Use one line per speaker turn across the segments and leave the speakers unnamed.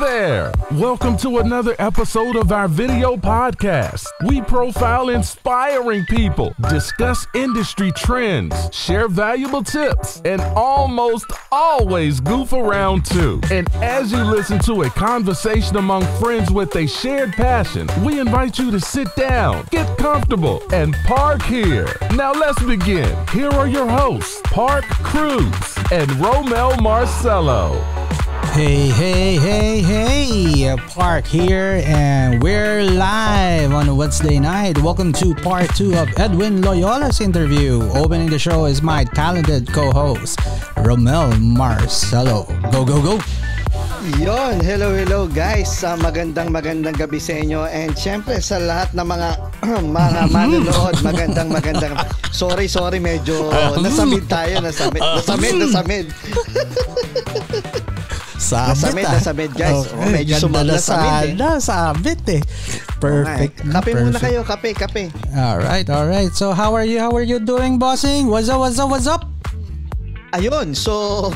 There! Welcome to another episode of our video podcast. We profile inspiring people, discuss industry trends, share valuable tips, and almost always goof around too. And as you listen to a conversation among friends with a shared passion, we invite you to sit down, get comfortable, and park here. Now let's begin. Here are your hosts, Park Cruz and Romel Marcello.
Hey, hey, hey, hey! Park here, and we're live on Wednesday night. Welcome to part two of Edwin Loyola's interview. Opening the show is my talented co host, Romel Marcelo. Go, go, go!
Yon, hello hello guys. Uh, magandang magandang gabi sa inyo and syempre sa lahat ng mga mga manonood, magandang magandang. Sorry, sorry, medyo nasamid tayo, nasamid, nasamid, nasamid.
Sabit
Nasamid,
ah.
nasamid, guys. Oh, medyo
ganda
sumag
na
nasamid eh.
sana, sabit eh. Perfect.
Kape muna
perfect.
kayo, kape, kape.
Alright, alright. So how are you? How are you doing, bossing? What's up, what's up, what's up?
Ayun, so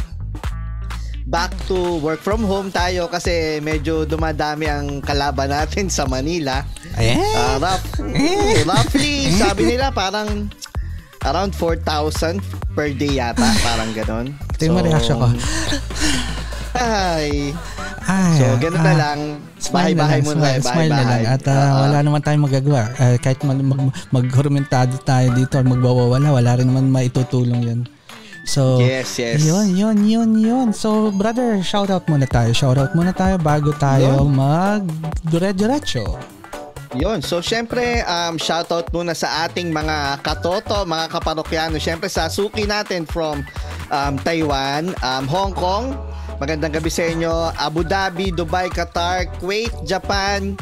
back to work from home tayo kasi medyo dumadami ang kalaban natin sa Manila.
Eh?
Ah, rough, roughly, sabi nila parang around 4,000 per day yata, parang ganon.
Ito yung reaction ko.
Ay,
Ay,
so ganun na
ah.
lang.
Smile na
Bahay-bahay
lang,
muna
smile,
tayo,
smile na lang. At ah,
Oo.
wala naman tayong magagawa. Ah, kahit mag, mag, maghurumentado tayo dito or magbawawala, wala rin naman maitutulong yan. So,
Yes, yes.
yun, yun, yun, yun. So, brother, shout out muna tayo. Shout out muna tayo bago tayo
Yun.
mag dire-diretso.
Yun. So, syempre, um, shoutout muna sa ating mga katoto, mga kaparokyano. Syempre, sa suki natin from um, Taiwan, um, Hong Kong. Magandang gabi sa inyo. Abu Dhabi, Dubai, Qatar, Kuwait, Japan,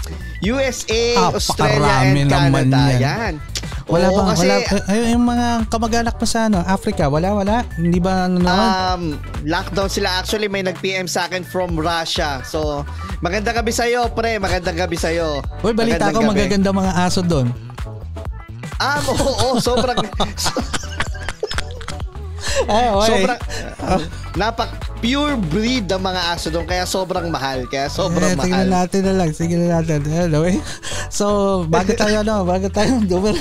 USA,
Ah,
Australia, and Canada.
yan.
Yan.
Wala
Oo,
ba?
kasi,
wala, ay, yung mga kamag-anak pa sa ano, Africa, wala, wala? Hindi ba ano naman?
Um, lockdown sila. Actually, may nag-PM sa akin from Russia. So, magandang gabi sa'yo, pre. Magandang gabi sa'yo.
Uy, balita
Magandang
ko
gabi.
magaganda mga aso doon.
Um, oo, oo, sobrang...
Ay, okay.
sobrang... napak pure breed ng mga aso doon kaya sobrang mahal kaya sobrang
eh, tingnan
mahal
natin na lang. Sige na natin. Anyway. So, bago tayo, ano, bago tayo, dumal,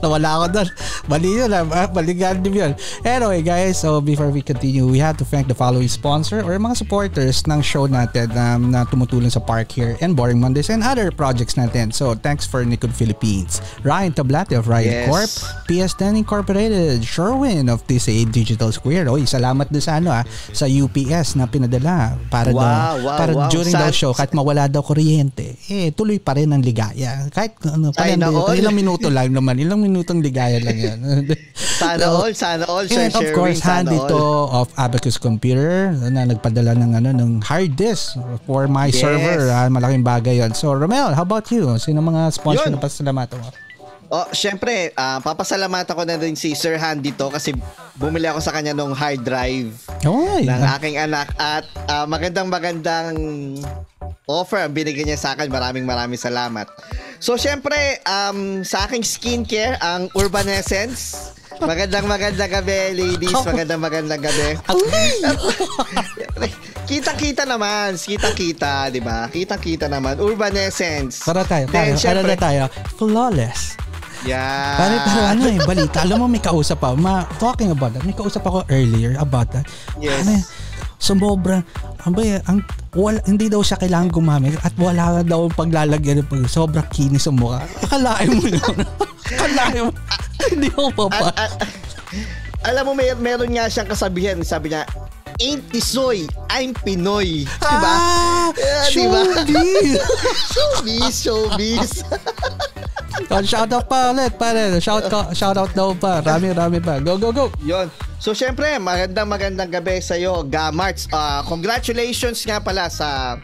nawala ako doon. Mali yun, ah. Ah, Mali gandim yun. Anyway, guys, so before we continue, we have to thank the following sponsor or mga supporters ng show natin um, na tumutulong sa Park here and Boring Mondays and other projects natin. So, thanks for Nikon Philippines, Ryan Tablate of Ryan
Yes.
Corp, PS10 Incorporated, Sherwin of TCA Digital Square. Oy, salamat din sa ano ah, sa UPS na pinadala para
Wow,
daw,
wow,
para
wow.
during daw
Sad-
show kahit mawala daw kuryente, eh tuloy pa rin ang ligaya. Kahit ano, panandito,
all.
ilang minuto lang naman, ilang minutong ligaya lang yan.
sana all sana all Sir
And of course,
sana
hand
all.
ito of Abacus Computer na nagpadala ng ano ng hard disk for my
Yes.
server. Ah, malaking bagay 'yon. So, Romel, how about you? Sino mga sponsor
Yun.
na pasalamatan mo?
Oh syempre ah, papasalamatan ko na din si Sir Han dito kasi bumili ako sa kanya nung hard drive
Oy.
ng aking anak at ah, magandang magandang offer ang binigyan niya sa akin maraming maraming salamat so syempre um, sa aking skincare ang Urban Essence magandang magandang gabi ladies magandang magandang gabi Kitang-kita naman, kitang-kita, 'di ba? Kitang-kita naman. Urban Essence.
Para tayo,
Then,
tayo, ano
syempre-
na tayo? Flawless.
Yeah.
Pare, pero ano eh, balita. Alam mo, may kausap ako. Ma, talking about that, may kausap ako earlier about that.
Yes.
Ano sumobra, abay, ang, wala, hindi daw siya kailangan gumamit at wala daw ang paglalagyan ng pag sobrang kinis sa mukha. Akalain mo yun. Akalain mo. hindi mo pa pa.
Alam mo, may, meron nga siyang kasabihan. Sabi niya, ain't Tisoy, I'm Pinoy. Diba?
Ah,
Yeah, diba?
showbiz.
showbiz, showbiz.
Oh, shout out pa ulit, pare. Shout, shout out daw pa. Rami, rami pa. Go, go, go.
Yon. So, syempre, magandang magandang gabi sa iyo, Gamarts. Ah, congratulations nga pala sa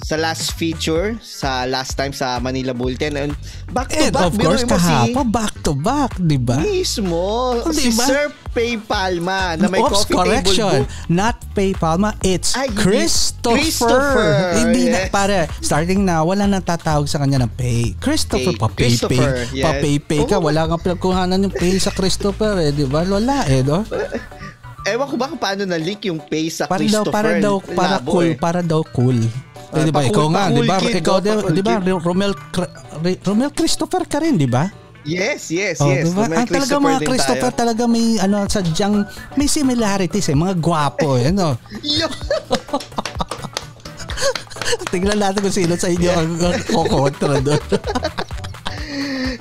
sa last feature sa last time sa Manila Bulletin and back to
And
back
of course,
mo si
kahapon, back to back, di ba?
mismo
Oh,
si
diba?
Sir PayPalma na may
Oops,
coffee
correction.
table book
Not PayPalma, it's
Ay.
Christopher.
Christopher,
Hindi na,
yes.
pare, starting na, wala nang tatawag sa kanya ng pay. Christopher,
Pay.
pa pay, pay.
yes.
Pa pay, pay ka. Wala kang pinagkuhanan yung pay sa Christopher, eh, di ba? Wala, eh, no?
ewan ko ba kung paano na-link yung pay sa
Para daw,
Christopher
para daw, para
Labo
cool,
eh.
para daw cool.
Ah,
di ba? Ikaw nga, di ba? Ikaw,
no?
di, ba? Romel, Romel Christopher ka rin, di ba?
yes yes
Oh,
yes
diba?
May
Ang talaga mga Christopher
tayo.
talaga may ano sadyang may similarities eh, mga gwapo eh.
Yo!
Tingnan natin kung sino sa inyo ang ang kukontra doon.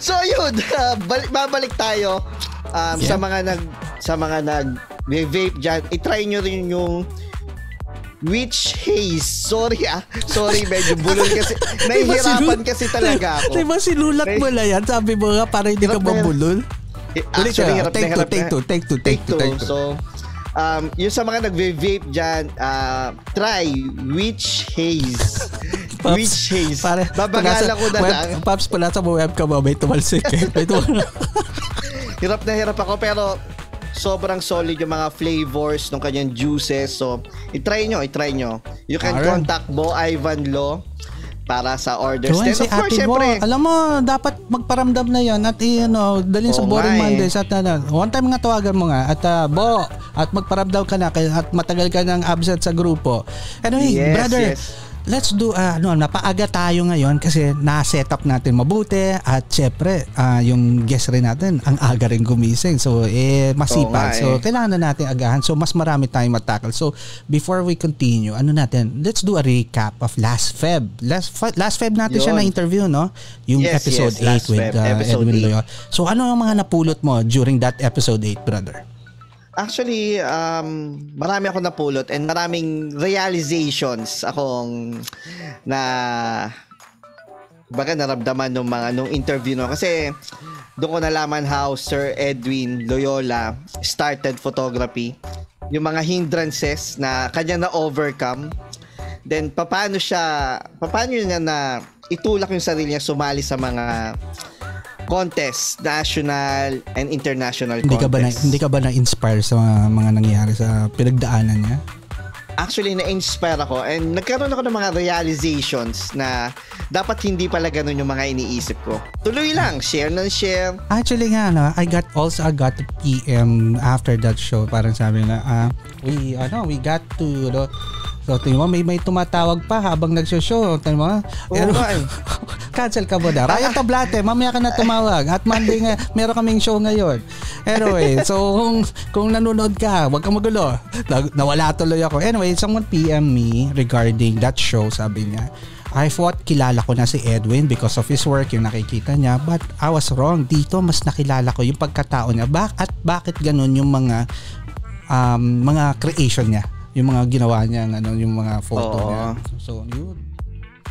So yun, uh, balik, babalik tayo um, sa
Yeah.
mga nag sa mga nag vape diyan. I-try nyo rin yung Witch Haze. Sorry ah. Sorry, medyo bulol kasi. Nahihirapan kasi talaga ako.
Di ba sinulat mo na yan? Sabi mo nga para hindi ka
Hirap
mabulol.
Eh, Actually, hirap na
Take two,
hirap
take two, take two, take two, take two.
So, um, yung sa mga nagve-vape dyan, uh, try Witch Haze.
Paps,
Witch Haze.
Pare,
Babagalan ko na
web,
lang.
Paps, pala sa webcam mo, may tumalsik eh. May tumalsik.
Hirap na hirap ako pero sobrang solid yung mga flavors ng kanyang juices. So, i-try nyo, i-try nyo. You can
Alright.
contact Bo Ivan Lo para sa orders.
Joanne,
Then,
si
of course,
ate
syempre,
alam mo, dapat magparamdam na yan at eh, ano, dalhin sa Boring
eh.
Mondays at ano, one time nga tawagan mo nga at uh, Bo, at magparamdam ka na at matagal ka nang absent sa grupo. Anyway,
Yes,
brother,
yes.
Let's do, uh, ano, napaaga tayo ngayon kasi na-set up natin mabuti at syempre, ah, yung guest rin natin, ang aga rin gumising. So, eh, masipag. So,
eh.
kailangan na natin agahan. So, mas marami tayong matakal. So, before we continue, ano natin, let's do a recap of last Feb. Last, last Feb natin siya
Yun.
na-interview, no? Yung
Yes,
episode
yes, last
8 with
Feb,
uh,
episode
Edwin
8.
Loyola. So, ano ang mga napulot mo during that episode 8, brother?
Actually, um, marami ako napulot and maraming realizations akong na baga naramdaman nung mga nung interview no kasi doon ko nalaman how Sir Edwin Loyola started photography. Yung mga hindrances na kanya na overcome then paano siya paano niya na itulak yung sarili niya sumali sa mga contest national and international
Hindi ka ba na, hindi ka ba na-inspire sa mga, mga nangyari sa pinagdaanan niya?
actually na-inspire ako and nagkaroon ako ng mga realizations na dapat hindi pala ganun yung mga iniisip ko. Tuloy lang, share ng share.
Actually nga no, I got also I got PM after that show parang sabi na ah, we ano we got to no, So, tingin mo, may, may tumatawag pa habang nagsoshow. Tingin mo,
Oo
Pero-
nga eh.
cancel ka muna. Ryan Tablate, mamaya ka na tumawag. At Monday nga, meron kaming show ngayon. Anyway, so kung, kung nanonood ka, huwag kang magulo. Na- Nawala tuloy ako. Anyway, someone PM me regarding that show, sabi niya. I thought kilala ko na si Edwin because of his work, yung nakikita niya. But I was wrong. Dito, mas nakilala ko yung pagkatao niya. Bak at bakit ganun yung mga um, mga creation niya. Yung mga ginawa niya, ano, yung mga photo
Oo.
niya. So, yun.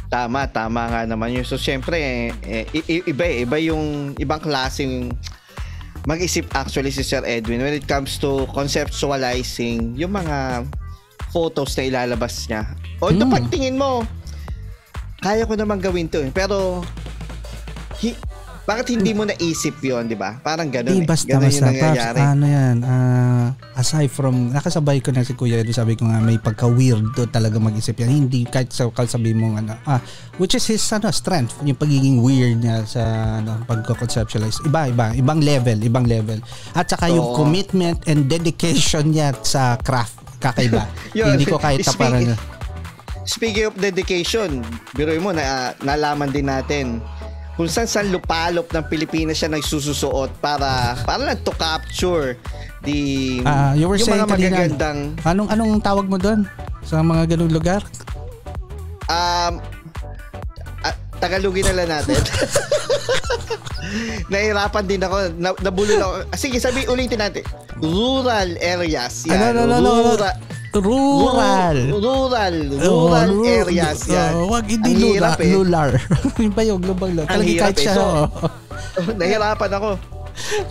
Tama, tama nga naman yun. So, syempre, eh, i- iba eh. Iba yung ibang klaseng mag-isip actually si Sir Edwin when it comes to conceptualizing yung mga photos na ilalabas niya. Although
Hmm.
pagtingin mo, kaya ko naman gawin to eh. Pero, hi- bakit hindi mo naisip yon di ba? Parang ganun
Di
eh.
basta
Ganun yung
basta Paps, ano yan ah, aside from nakasabay ko na si Kuya Edu sabi ko nga may pagka weird to talaga mag-isip yan hindi kahit sa sabi mo ano ah, which is his ano strength yung pagiging weird niya sa ano pagko-conceptualize iba iba ibang level ibang level at saka yung
Oo.
commitment and dedication niya sa craft kakaiba
Yun.
hindi ko kahit
Speak-
parang
Speaking of dedication, biroy mo na nalaman din natin kung saan saan lupalop ng Pilipinas siya nagsususuot para para lang to capture the
Ah, you were
yung
saying
mga
kanina-
magagandang
anong anong tawag mo doon sa mga ganung lugar
um ah, Tagalogin na lang natin. Nahirapan din ako. Na, nabulol ako. Sige, sabi ulitin natin. Rural areas. Yan.
ano no no no
Rural.
Rural
Rural. Rural
Oh,
areas yan.
Oh, wag hindi
Ang
lular.
eh.
Lular. Yung ba yung global.
Ang
Talagang kahit
eh.
siya.
So,
oh.
Nahirapan ako.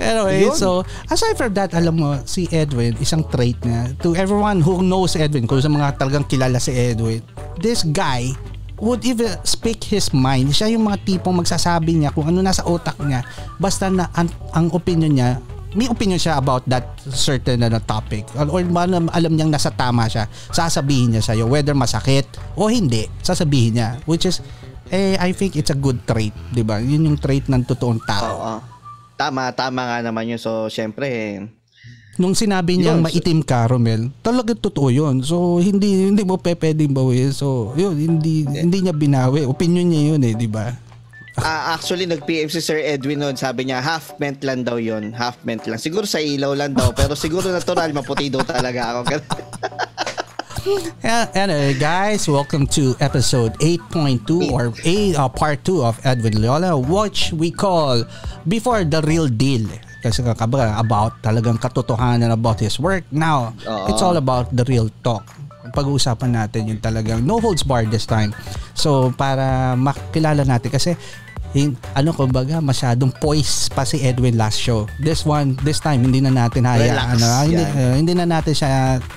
Anyway,
Yun.
so aside from that, alam mo, si Edwin, isang trait niya, to everyone who knows Edwin, kung sa mga talagang kilala si Edwin, this guy would even speak his mind. Siya yung mga tipong magsasabi niya kung ano nasa utak niya. Basta na ang, ang opinion niya, may opinion siya about that certain ano, topic. Or, or alam, alam niyang nasa tama siya sasabihin niya sa'yo whether masakit o hindi sasabihin niya. Which is eh I think it's a good trait di ba? Yun yung trait ng totoong tao.
Oo. Tama, tama nga naman yun. So, syempre,
nung sinabi niyang
Yun,
maitim ka Romel talaga totoo yun. So hindi hindi mo pe pwedeng bawi so yun hindi hindi niya binawi. Opinion niya yun eh di ba
Ah, actually, nag-PM si Sir Edwin noon. Sabi niya, half ment lang daw yon Half ment lang. Siguro sa ilaw lang daw. Pero siguro natural, maputi daw talaga ako.
Yeah, Anyway, guys, welcome to episode 8.2 or 8 uh, part 2 of Edwin Loyola, which we call Before the Real Deal. Kasi kakaba about talagang katotohanan about his work. Now,
Oo.
it's all about the real talk. Pag-uusapan natin yung talagang no holds barred this time. So, para makilala natin kasi hin, ano kumbaga masyadong poised pa si Edwin last show. This one, this time hindi na natin hayaan.
Relax,
Ano, hindi,
yan.
uh, hindi na natin siya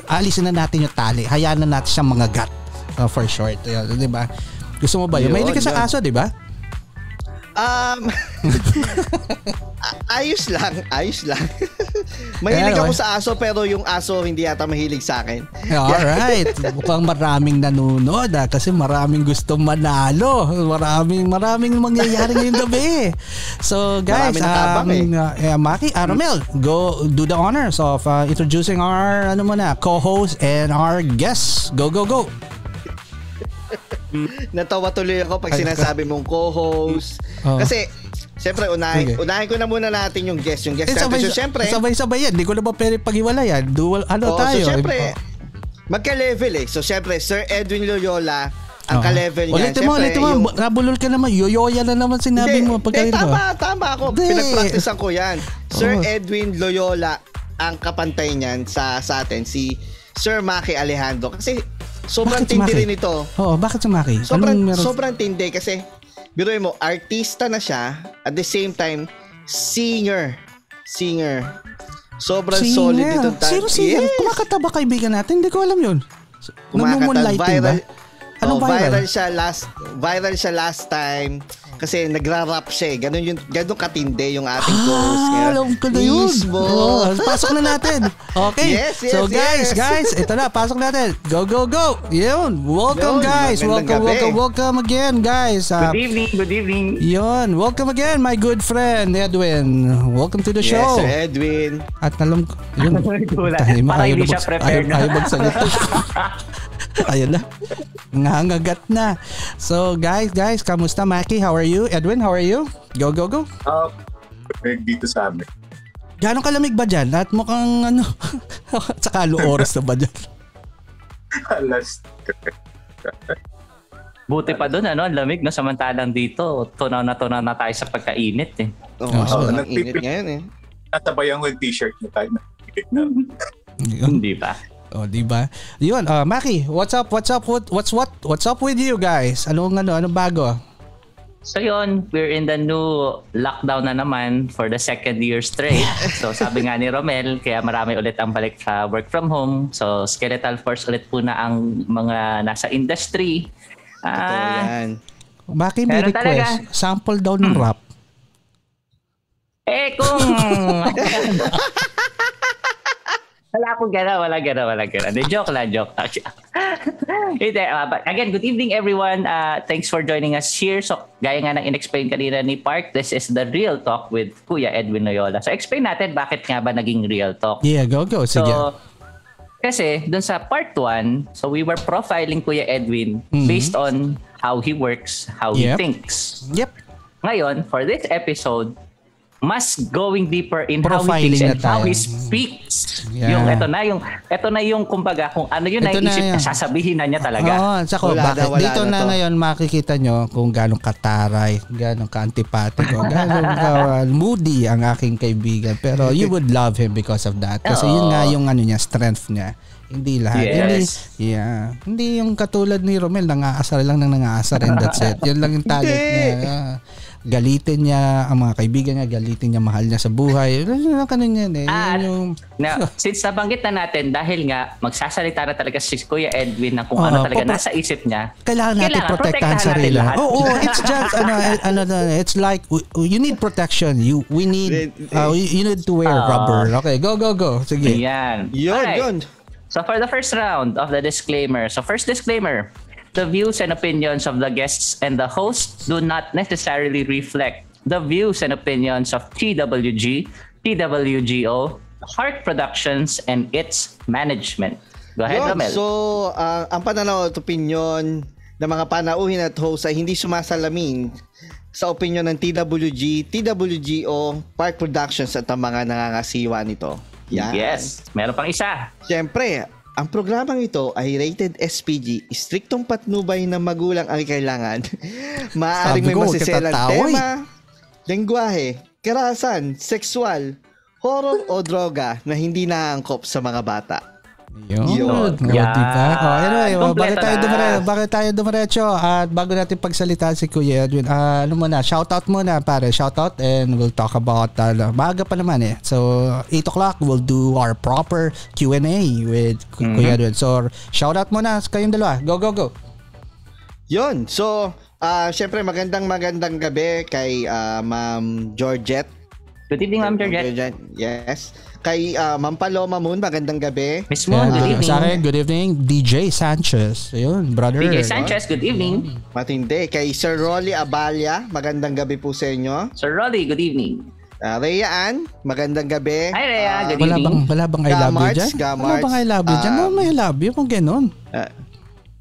alisin na natin yung tali. Hayaan na natin siya mga gat uh, for short. Yan, 'di ba? Gusto mo ba yun?
Yun,
Mahilig ka sa aso, 'di ba?
Um, ayos lang, ayos lang. mahilig ako sa aso pero yung aso hindi yata mahilig sa akin.
Alright. Mukhang maraming nanonood ah, kasi maraming gusto manalo. Maraming maraming mangyayari ngayong gabi. So guys,
Marami nakabang
um, uh, eh, Maki, Aramel, go do the honors of uh, introducing our ano muna, co-host and our guests. Go go go.
Natawa tuloy ako pag sinasabi mong co-host.
Oo.
Kasi, Siyempre, unahin,
Okay.
unahin ko na muna natin yung guest. Yung guest
Eh,
natin.
sabay,
So, siyempre,
sabay-sabay yan. Hindi ko na ba pwede pag-iwala yan. Dual, ano
Oo,
tayo?
So, syempre, magka-level eh. So, syempre, Sir Edwin Loyola, ang
Oo.
ka-level niya.
Ulitin mo, ulitin mo.
yung-
Nabulol ka naman. Yoyoya na naman sinabi
Hindi,
mo. Pagka
hindi, tama, tama ako.
Hindi.
Pinag-practicean ko yan. Sir
Oo.
Edwin Loyola, ang kapantay niyan sa, sa atin, si Sir Maki Alejandro. Kasi, sobrang
Bakit
tindi rin ito.
Oo, bakit sumaki?
Sobrang,
Anong meron?
sobrang tindi kasi, biruin mo, artista na siya, at the same time, singer. Singer. Sobrang solid
Singer.
itong
Sino singer?
Yes.
Kumakanta ba kaibigan natin? Hindi ko alam yun.
Kumakanta.
Nagmo-moonlighting ba?
Viral,
Anong
oh,
viral?
viral siya last viral siya last time kasi nagra-rap siya eh. Ganun yung ganun katindi yung ating.
Ah,
Kaya,
alam ko na yun.
Mismo.
Oh, pasok na natin. Okay.
Yes, yes,
so guys,
yes.
guys, ito na, pasok natin. Go, go, go. Yun. Welcome
Yun,
guys. Welcome,
gabi.
welcome, welcome again guys. Ah,
Good evening, good evening.
yun. Welcome again, my good friend, Edwin. Welcome to the
Yes,
show.
Sir Edwin.
At alam ko, yun.
Wala.
Tayo,
Para
ayaw
hindi siya prepared.
Ayaw, ayaw magsalita. Ayun na. Nangangagat na. So guys, guys, kamusta Maki? How are you? Edwin, how are you? Go, go, go.
Uh, dito sa amin.
Gano'ng kalamig ba dyan? At mukhang ano, saka ano oras na ba dyan?
Last
Buti pa doon, ano, ang lamig, no? Samantalang dito, tunaw na tunaw na tayo sa pagkainit, eh.
Oh,
Oo,
sobrang
nagpipil-
init ngayon eh.
natabayan ko yung t-shirt niya tayo.
Yun.
Hindi ba?
Oh, di ba? Yun, uh, Maki, what's up? What's up? What, what's what? What's up with you guys? Anong ano, anong bago?
So yun, we're in the new lockdown na naman for the second year straight. So sabi nga ni Romel, kaya marami ulit ang balik sa work from home. So skeletal force ulit po na ang mga nasa industry.
Totoo
Ah,
yan.
Maki may request.
talaga.
Sample daw ng rap.
eh kung... wala akong gana, wala gana, wala gana. Hindi, joke lang, joke lang. But again, good evening everyone. Uh, thanks for joining us here. So, gaya nga ng in-explain kanina ni Park, this is the Real Talk with Kuya Edwin Loyola. So, explain natin bakit nga ba naging Real Talk.
Yeah, go, go. Sige.
So, kasi dun sa part 1, so we were profiling Kuya Edwin based on how he works, how
Yep.
he thinks.
yep.
Ngayon, for this episode, mas going deeper in how
Profiling
he thinks
na
and how he speaks.
Yeah.
Yung eto na yung eto na yung kumbaga kung ano yun
Ito na
naisip niya,
yan.
sasabihin na niya talaga.
Oo, tsaka
Wala
bakit?
na, wala
Dito
na
na,
to.
ngayon makikita nyo kung gano'ng kataray, gano'ng ka-antipatiko, gano'ng ka- moody ang aking kaibigan. Pero you would love him because of that. Kasi yun
Oo.
nga yung ano niya, strength niya. Hindi lahat.
Yes.
Hindi, yeah. Hindi yung katulad ni Romel, nangaasar lang nang nangaasar and that's it. Yun lang yung talent niya. Galitin niya ang mga kaibigan niya, galitin niya mahal niya sa buhay. Ano na kanon yan eh.
Ah,
Yun yung,
Na, since nabanggit na natin, dahil nga, magsasalita na talaga si Kuya Edwin ng kung
Oo,
ano talaga
papro-
nasa isip niya.
kailangan natin
Kailangan,
protektahan sarili. Oo, oh, it's just ano, ano, ano, it's like you need protection. You we need uh, you need to wear
Ah.
rubber. Okay, go go go. Sige.
Ayan.
Yun,
Alright.
yun.
So for the first round of the disclaimer, so first disclaimer, the views and opinions of the guests and the host do not necessarily reflect the views and opinions of TWG, TWGO, Heart Productions, and its management. Go ahead,
Yun. So, ah, ang pananaw at opinion ng mga panauhin at host ay hindi sumasalamin sa opinion ng TWG, TWGO, Park Productions at ang mga nangangasiwa nito. Yan.
yes, meron pang isa.
Siyempre, ang programang ito ay rated SPG, striktong patnubay ng magulang ang kailangan. Maaaring may masiselang tema, lengguwahe, karahasan, sexual, horror o droga na hindi naangkop sa mga bata.
Yun.
Yun.
Yan.
diba? Oh, anyway, oh, bakit tayo dumare bakit tayo dumiretso? At bago natin pagsalita si Kuya Edwin, ah, ano muna, shoutout muna pare, shoutout and we'll talk about uh, baga pa naman eh. So 8 o'clock we'll do our proper Q&A with
Mm-hmm.
Kuya Edwin. So shoutout muna sa kayong dalawa. Go go go.
Yon. So, ah syempre magandang magandang gabi kay ah, Ma'am Georgette.
Good evening, Ma'am Georgette.
Yes. Kay ah, Ma'am Paloma Moon, magandang gabi.
Miss Moon,
Yan,
good
ah,
evening.
Sa akin, good evening. DJ Sanchez. Ayun, brother.
DJ Sanchez, good evening.
Matindi. Kay Sir Rolly Abalia, magandang gabi po sa inyo.
Sir Roddy, good evening.
Uh, Rhea Ann, magandang gabi.
Hi, Rhea.
Ah,
Good
Wala
evening.
bang, wala bang I love you
Gamarts,
dyan? Wala
Gamarts.
bang I love you dyan?
Ah,
Oh, may I love you kung ganun.
ah,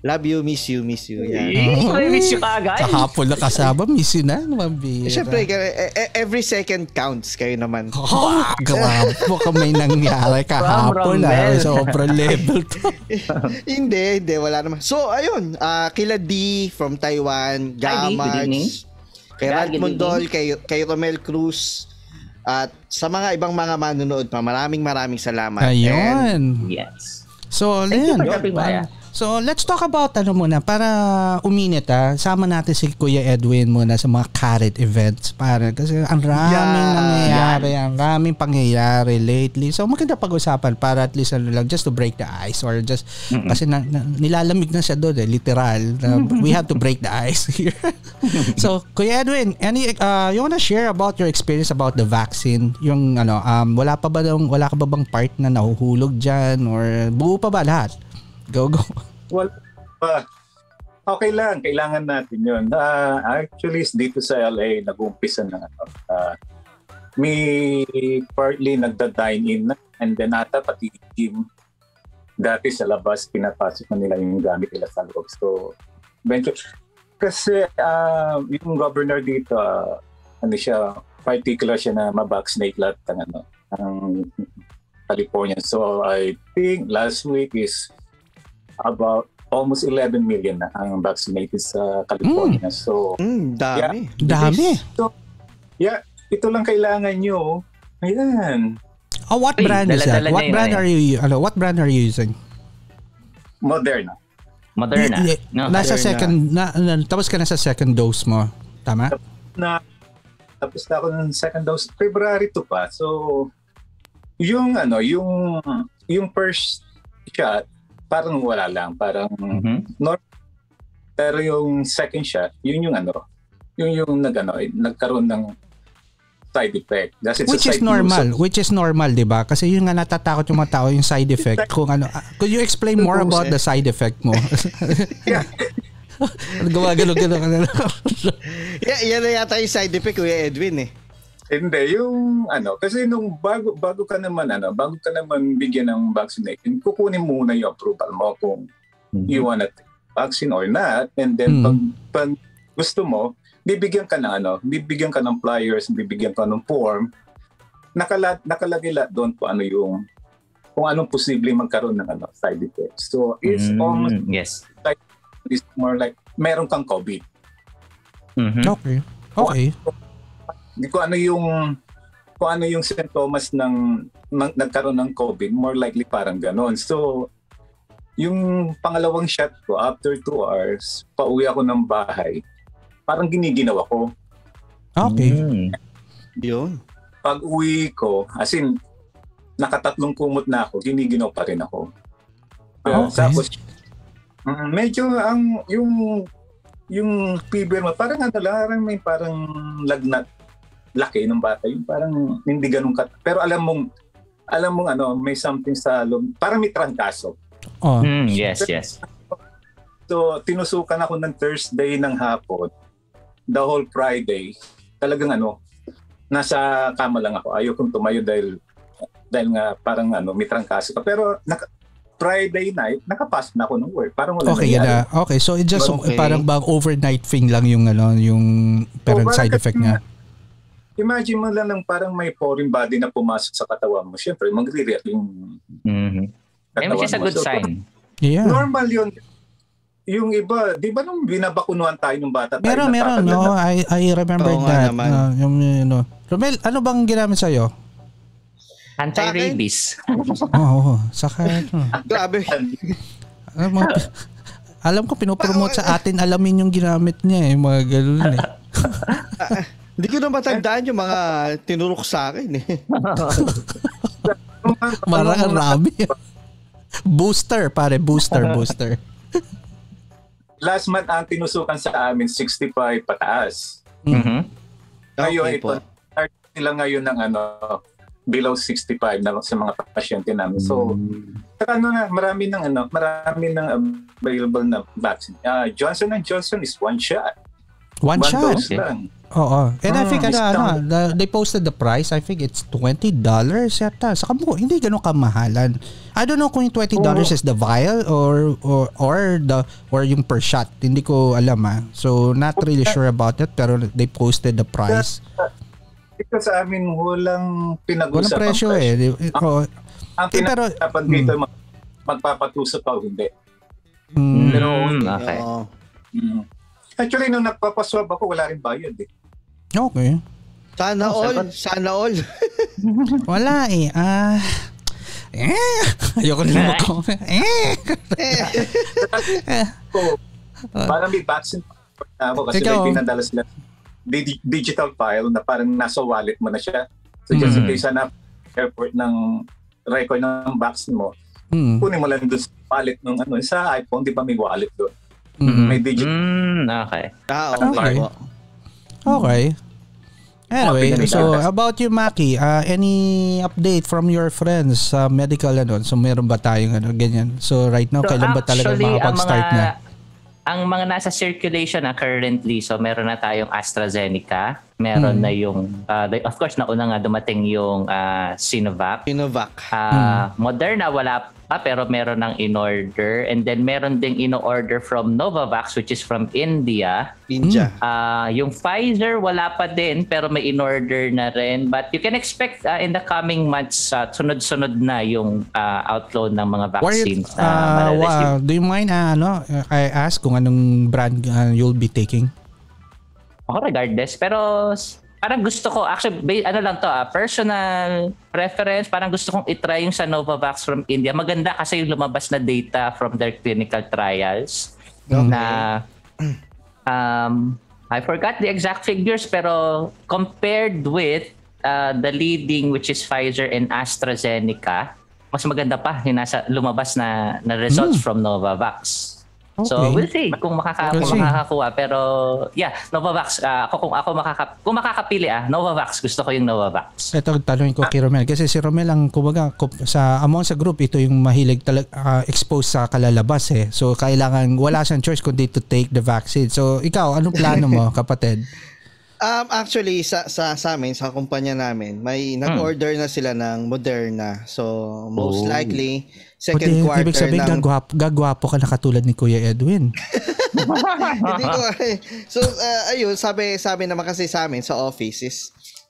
love you, miss you, miss you. Yan.
Eh, may miss you kagad.
Kahapon na kasama, miss you na. Mabira.
Eh, Siyempre, eh, eh, every second counts kayo naman.
Oh, grabe po kung may nangyari kahapon. Ah.
Romel.
Sobrang level to.
hindi, hindi, wala naman. So, ayun, ah, kila D from Taiwan. Gamarts, kay
Yeah,
Rad Mondol, kay, kay Romel Cruz, at sa mga ibang mga manonood pa, maraming maraming salamat. And,
Ayun.
Yes.
So,
Thank you for ah.
So, let's talk about ano muna para uminit ah. Sama natin si Kuya Edwin muna sa mga carrot events para kasi ang raming
Yan.
nangyayari, ang raming pangyayari lately. So, maganda pag-usapan para at least ano lang just to break the ice or just kasi na, na- nilalamig na siya doon eh, literal. Na we have to break the ice here. so, Kuya Edwin, any uh, you wanna share about your experience about the vaccine? Yung ano, um, wala pa ba daw, wala ka ba bang part na nahuhulog diyan or buo pa ba lahat? Go go.
Well, pa. okay lang, kailangan natin yun. Ah, actually, dito sa LA, nag-umpisa na. ano, ah, may partly nagda-dine-in na, and then ata pati gym dati sa labas, pinapasok na nila yung gamit nila sa loob. So, eventually, kasi ah, yung governor dito, ah, ano siya, particular siya na mabvaccinate lahat ng ano, ng California. So, I think last week is about almost 11 million na ang vaccinated sa California. So,
Mm, dami.
Dami.
So, yeah, ito lang kailangan nyo. Ayan.
Oh, what
Uy,
brand is that? What brand
eh.
are you ano, what brand are you using?
Moderna.
Moderna.
Y- y-
No?
Nasa
Moderna.
second na, na, tapos ka na sa second dose mo. Tama?
Na, tapos na ako ng second dose. February to pa. So, yung ano, yung yung first shot, parang wala lang. Parang
Mhm.
Pero yung second shot, yun yung ano, yun yung nag, ano, eh, nagkaroon ng side effect. Kasi
Which is
side
normal. Which is normal, 'di ba? Kasi yun nga natatakot yung mga tao yung side effect kung ano. ah, Could you explain more about the side effect mo?
Yeah.
Gumagalo galo galo.
Yeah, yan na yata yung side effect, Kuya Edwin eh.
Hindi, yung ano, kasi nung bago bago ka naman ano, bago ka naman bigyan ng vaccination, kukunin muna yung approval mo kung you wanna take vaccine or not. And then
Mm.
pag, pag gusto mo, bibigyan ka ng ano, bibigyan ka ng flyers, bibigyan ka ng form. Nakala, nakalagay lahat doon kung ano yung kung anong posibleng magkaroon ng ano, side effects. So it's
Mm,
almost
Yes.
it's more like meron kang COVID.
Mhm.
okay. Okay.
Hindi ko ano yung kung ano yung symptoms ng, ng nagkaroon ng COVID, more likely parang ganon. So, yung pangalawang shot ko, after two hours, pauwi ako ng bahay, parang giniginaw ako.
Okay.
Mm.
Yun.
Pag uwi ko, as in, nakatatlong kumot na ako, giniginaw pa rin ako.
Ah, okay.
Tapos, mm, medyo ang, yung, yung fever mo, parang ano lang, parang may parang lagnat, laki ng bata. Yung parang hindi ganun kat. Pero alam mong, alam mong ano, may something sa loob, parang may trangkaso.
Oh.
Mm, yes, yes.
So, tinusukan ako ng Thursday ng hapon, the whole Friday. Talagang ano, nasa kama lang ako. Ayaw kong tumayo dahil dahil nga parang ano, may trangkaso ka. Pero naka, Friday night, nakapasok na ako ng work. Parang wala
Okay, yan
nangyari.
na. Okay, so it just
Okay.
parang bang overnight thing lang yung ano, yung parang
Oh, parang
side effect niya.
Imagine mo lang lang parang may foreign body na pumasok sa katawan mo. Siyempre, magre-react yung
Mhm. Eh,
katawan
which is a
mo.
good
So,
sign.
Yeah.
Normal yun. Yung iba, di ba nung binabakunuhan tayo nung bata tayo?
Meron, meron.
natatanda
No,
na-
I, I remember
nga
that.
naman.
Uh, yung, ano. Romel, ano bang ginamit sa'yo?
Anti-rabies.
Oo, oh, saka, ano,
Grabe.
alam mo, alam ko, pinopromote sa atin, alamin yung ginamit niya eh, mga ganun eh.
Hindi ko na matandaan yung mga tinurok sa akin eh.
Marami. booster, pare, booster, booster.
Last month, ang tinusukan sa amin, 65 pataas.
Mhm.
Ngayon,
Okay
ito,
po.
start nila ngayon ng ano, below 65 na sa mga pasyente namin. So, saka ano na, marami ng ano, marami ng available na vaccine. Ah, Johnson Johnson is one shot.
One,
One
shot.
dose
Okay.
lang.
Oo. And I
Ah,
think, ano, ano, the- they posted the price. I think it's $20 yata. Saka mo, hindi ganun kamahalan. I don't know kung yung $20 is the vial or, or, or, the, or yung per shot. Hindi ko alam ah. So, not really sure about it. Pero they posted the price.
Ito sa amin, walang
Walang
pinag-usapan
presyo eh. Di- Oo.
Ang
Eh, pero-
pinag-usapan dito, mag- magpapatusok pa o hindi.
Mm,
Pero,
Mm, okay.
Mm. Actually, nung nagpapaswab ako, wala rin bayad eh.
Okay.
Sana
Oh,
all.
sagot.
Sana all.
Wala eh. Ah... eh. Ayoko na mag Eh.
So, parang may vaccine pa ako kasi
Ikaw.
may pinadala sila di- digital file na parang nasa wallet mo na siya. So just in
Mhm.
case na airport ng record ng vaccine mo,
Mm.
kunin mo lang doon sa wallet ng ano, sa iPhone, di ba may wallet doon?
Mm.
May digital.
Mm, okay.
Ah, okay,
Okay. Okay. Anyway,
Okay,
so about you, Maki, uh, any update from your friends sa medical ano? So meron ba tayong ano ganyan? So right now,
So
kailan ba talaga makapag-start
mga,
na?
Ang mga nasa circulation na currently, so meron na tayong AstraZeneca, meron
Hmm.
na yung, uh, of course, nauna nga dumating yung uh, Sinovac.
Sinovac.
Ah,
Hmm.
Moderna wala pa pero meron ng in-order and then meron ding in-order from Novavax which is from India.
Ninja.
Ah, yung Pfizer wala pa din pero may in-order na rin but you can expect ah, in the coming months ah, sunod-sunod na yung ah, outload ng mga
you,
vaccines na
uh,
mare-receive.
wa- do you mind uh, ano, uh, I ask kung anong brand uh, you'll be taking?
Ako regardless. Pero parang gusto ko, actually, ano lang to, ah, personal preference, parang gusto kong itry yung sa Novavax from India. Maganda kasi yung lumabas na data from their clinical trials na um, I forgot the exact figures pero compared with uh, the leading which is Pfizer and AstraZeneca, mas maganda pa yung nasa lumabas na, na results from Novavax. So
Okay.
we'll see kung makaka
We'll
kung
see.
makakakuha pero yeah, Novavax ah, ako kung ako makaka kung makakapili ah, Novavax gusto ko yung Novavax.
Ito tanungin ko kay Romel kasi si Romel ang kumbaga sa among sa group ito yung mahilig talag uh, exposed sa kalalabas eh. So kailangan wala siyang choice kundi to take the vaccine. So ikaw anong plano mo kapatid?
Um, actually, sa, sa, sa amin, sa kumpanya namin, may nag-order na sila ng Moderna. So, most
Oh.
likely,
Pwede,
second quarter
ibig sabihin
ng...
gagwapo, gagwapo ka na katulad ni Kuya Edwin.
Hindi ko. So, uh, ayun, sabi, sabi naman kasi sa amin sa office is,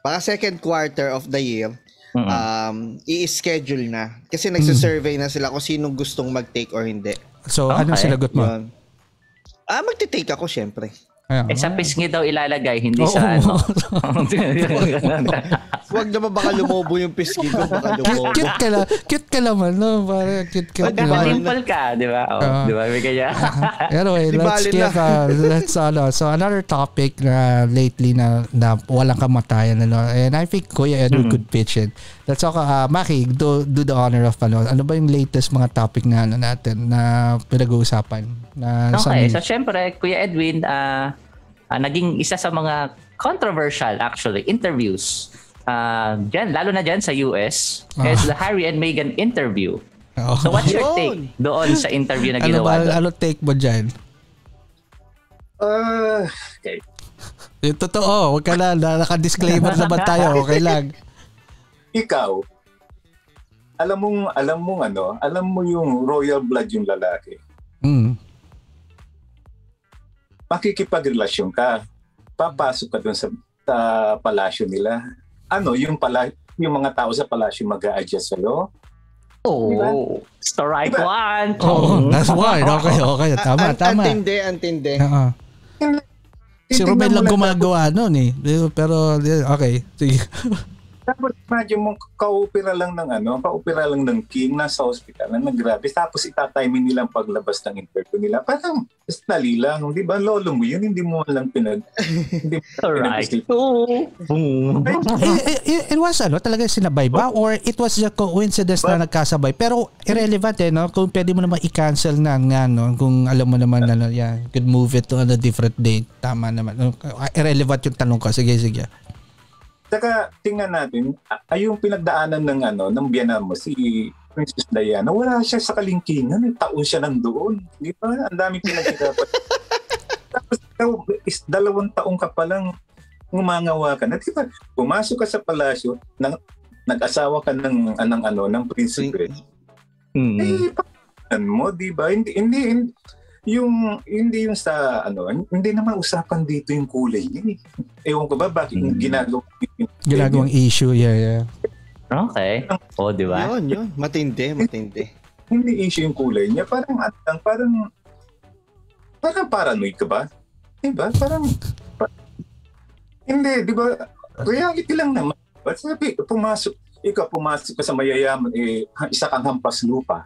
baka second quarter of the year,
Mm-mm.
um, i-schedule na. Kasi nagsisurvey na sila kung sinong gustong mag-take or hindi.
So
Okay.
anong sinagot mo?
Yun. Ah, magte-take ako syempre.
Ayan.
Eh, sa pisngi daw ilalagay, hindi
Oo.
sa ano.
Huwag naman baka lumobo yung pisngi ko. Baka
cute,
lumobo.
cute ka lang. Cute ka naman, no? Parang cute ka
Wag ka
di ba? Oh,
Ah.
di ba? May kaya.
anyway,
Di
let's get uh, let's ano. So another topic na lately na, na walang kamatayan ano. And I think Kuya Edward
Mhm.
could pitch it. Let's talk uh, Maki, do, do the honor of ano. Ano ba yung latest mga topic na ano natin na pinag-uusapan na
Okay,
sa
so syempre, Kuya Edwin, ah ah, naging isa sa mga controversial actually interviews uh, dyan, lalo na dyan sa US
Ah.
is the Harry and Meghan interview.
Oh.
So what's your take doon sa interview na
ano
ginawa
ba
doon?
ano take mo diyan?
Ah, okay.
Yung totoo, wag ka na, na naka-disclaimer naman tayo, okay lang.
Ikaw, alam mong, alam mong ano, alam mo yung royal blood yung lalaki.
Mm.
Makikipagrelasyon ka. Papasok ka dun sa, sa palasyo nila. Ano, yung pala, yung mga tao sa palasyo mag adjust sa'yo.
Oh, strike
Diba?
one.
Oh, that's why. Okay, okay. Tama, tama.
Antindi, antindi.
Oo. Si
mo
lang
lang
gumagawa nun eh. Pero, okay. Sige.
Tapos imagine mo, kaupira lang ng ano, kaupira lang ng king, nasa hospital, na nagrabe. Tapos itatiming nilang paglabas ng interview nila. Parang, just dali lang. Di ba, lolo mo yun, hindi mo lang pinag... hindi mo
Alright. Oh. Boom.
it, it, it was ano, talaga sinabay ba? Or it was a coincidence na nagkasabay? Pero irrelevant eh, no? Kung pwede mo naman i-cancel na nga, no? Kung alam mo naman na, no, yeah, could move it to a different date. Tama naman. No? Irrelevant yung tanong ko. Sige, sige.
Saka, tingnan natin, ay yung pinagdaanan ng ano, ng biyanan mo, si Princess Diana, wala siya sa kalingkingan. eh. Taon siya nandoon. Di ba? Ang daming pinagkikapat. Tapos, ikaw, is, dalawang taong ka pa lang ngumangawa ka na. Di ba? Pumasok ka sa palasyo, nang, nag-asawa ka ng, ng ano, ng prinsipe.
Hmm.
Eh, pakinggan mo, di ba? Hindi, hindi, hindi, yung, hindi yung sa, ano, hindi naman usapan dito yung kulay niya. eh. Ewan ko ba, bakit
Mm.
ginagawa
Ginagawang issue, yeah, yeah.
Okay. Oh, di ba?
Yun, yun. Matindi, matindi.
hindi issue yung kulay niya. Parang, ano lang, parang, parang paranoid ka ba? Di ba? Parang, pa- hindi, di ba? Reality lang naman. Ba't sabi, pumasok, ikaw pumasok ka sa mayayaman, eh, isa kang hampas lupa.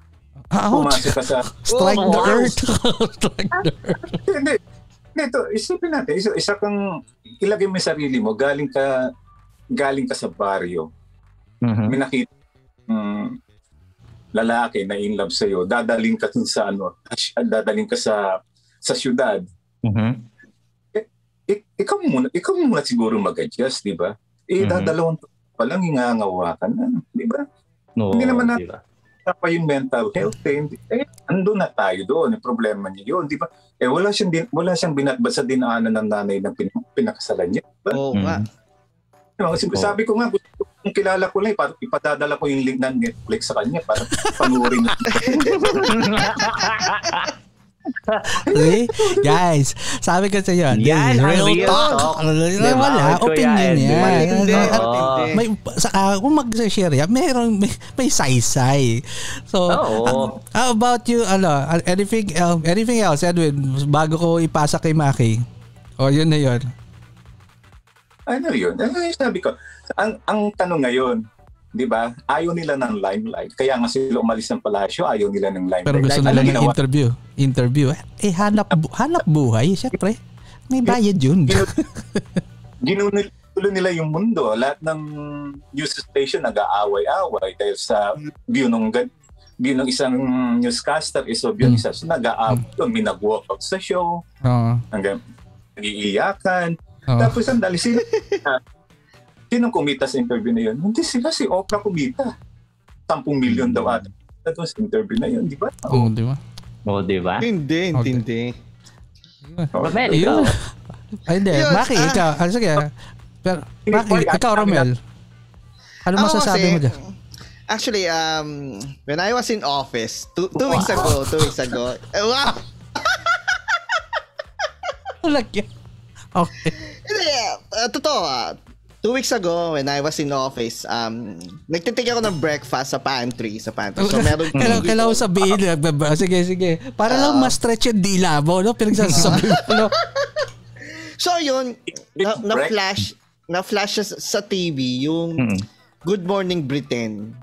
Ouch!
Pumasok ka sa,
Strike the
Oh,
earth! Strike the earth.
hindi, ito, isipin natin, isa, isa kang, ilagay mo sarili mo, galing ka, galing ka sa baryo,
Mhm.
may nakita mm, lalaki na in love sa'yo, dadaling ka sa ano, dadaling ka sa sa syudad.
Mhm.
Ik- ikaw muna, ikaw muna siguro mag-adjust, di ba? Eh,
Mhm.
dadalawang pa lang ingangawa ka na, di ba?
No,
Hindi naman na-
di ba?
Sa pa yung mental health, eh, hindi- eh, ando na tayo doon, yung problema niya yun, di ba? Eh, wala siyang, din, wala siyang binatbat sa dinaanan ng nanay ng pin, pinakasalan niya.
Oo
Mhm.
nga.
Diba? Kasi
Oo.
sabi ko nga, gusto kong kilala ko lang, eh, para ipadadala ko yung link ng Netflix sa kanya para panuorin na.
See? Guys, sabi ko sa iyo,
Yan,
real
real
talk.
talk.
Wala, wala,
Kuya
opinion
Ed.
yan.
Matindi,
Ano, at- may sa ah, kung mag-share yan, meron may, may saysay. So,
Oo.
ah, how about you ano, ah, anything else, anything else Edwin bago ko ipasa kay Maki? O yun na yun.
Ano yun? Ano yung sabi ko? Ang, ang tanong ngayon, di ba, ayaw nila ng limelight. Kaya nga sila umalis ng palasyo, ayaw nila ng limelight.
Pero gusto nila ng interview. Interview. Eh hanap bu- hanap buhay, syempre. May bayad yun.
Ginulo nila yung mundo. Lahat ng news station nag-aaway-away dahil sa view ng gan- view ng isang newscaster is of yun
Hmm.
isa. So, nag-aaway doon. May nag-walkout sa show,
Oo.
hanggang nag-iiyakan.
Oo.
Tapos ang dali sila. Sinong kumita sa interview na yun? Hindi sila, si Oprah kumita. 10 million daw ata. Ito sa interview na yun, di ba?
Oo, di ba?
Oh, di ba?
Hindi,
Okay.
hindi.
Romel, ikaw.
Ay, hindi. Maki,
ah.
ikaw. Ah, sige. Pero, Maki, ikaw, Romel. Ano masasabi mo dyan?
Actually, um, when I was in office, two, two weeks ago, two weeks ago, wow!
Lagyan. Okay.
Hindi, uh, totoo ah. Two weeks ago, when I was in office, um, nagtitake ako ng breakfast sa pantry, sa pantry. So, meron
Kailangan, kailangan ko sabihin. nagbaba- Sige, sige. Para lang ma-stretch yung dila mo, no? Pinagsasabi mo, no?
So yun, na,
It's
na
break-
flash na flash sa, sa TV yung
Mm.
Good Morning Britain.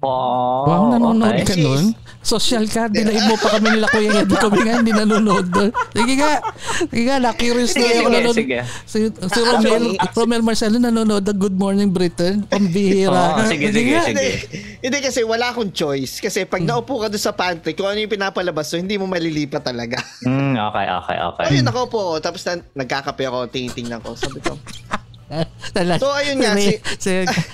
Oh,
Wow, nanonood
okay.
ka nun? Social ka, dinaig mo pa kami nila Kuya Ed. Kami nga hindi nanonood doon. Sige nga, sige nga, na-curious na
Sige,
ako
sige,
nanonood.
sige.
Si, si Romel, Romel Marcelo nanonood ng Good Morning Britain. Pambihira.
Oo, sige, sige,
nga.
sige.
Hindi, hindi kasi wala akong choice. Kasi pag naupo ka doon sa pantry, kung ano yung pinapalabas, so hindi mo malilipat talaga.
Mm, okay, okay, okay.
Ayun, nakaupo ako. Tapos na, nagkakape ako, tinitingnan ko. Sabi ko,
Tala-
So, ayun nga,
si, si,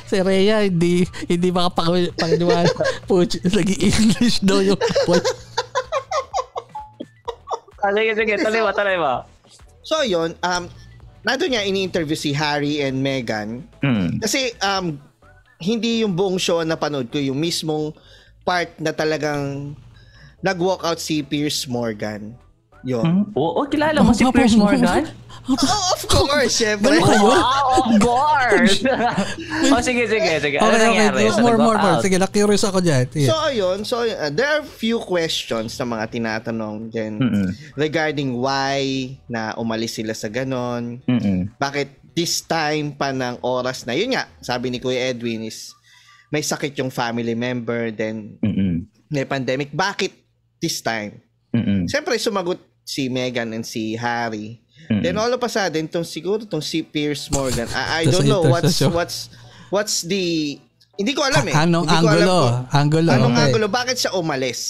si Rhea, hindi, hindi makapagpaniwala. Puch, nag-i-English daw yung
Ah, sige, sige, tuloy mo, tuloy mo.
so yun, um, nandun nga ini-interview si Harry and Meghan.
Mm.
Kasi um, hindi yung buong show na panood ko, yung mismong part na talagang nag-walk out si Pierce Morgan. Yun.
Hmm? Oo, oh, kilala mo si Piers Morgan?
Oh, of course, syempre.
Ganun kayo?
Wow, of course! oh, sige, sige, sige. Ano
Okay, okay.
nangyari? So,
More, more, more. Sige, na-curious ako dyan. Sige.
So ayun, so uh, there are few questions na mga tinatanong din
Mm-mm.
regarding why na umalis sila sa ganon.
Mm-mm.
Bakit this time pa ng oras na yun nga, sabi ni Kuya Edwin is may sakit yung family member then
Mm-mm.
may pandemic. Bakit this time?
Mm-mm.
Siyempre sumagot si Meghan and si Harry.
Mm-mm.
Then all of a sudden, tong siguro tong si Pierce Morgan, I, I don't know what's what's what's the hindi ko alam eh.
Anong
Hindi ko alam
angulo?
kung-
Angulo,
Anong
okay.
angulo? Bakit siya umalis?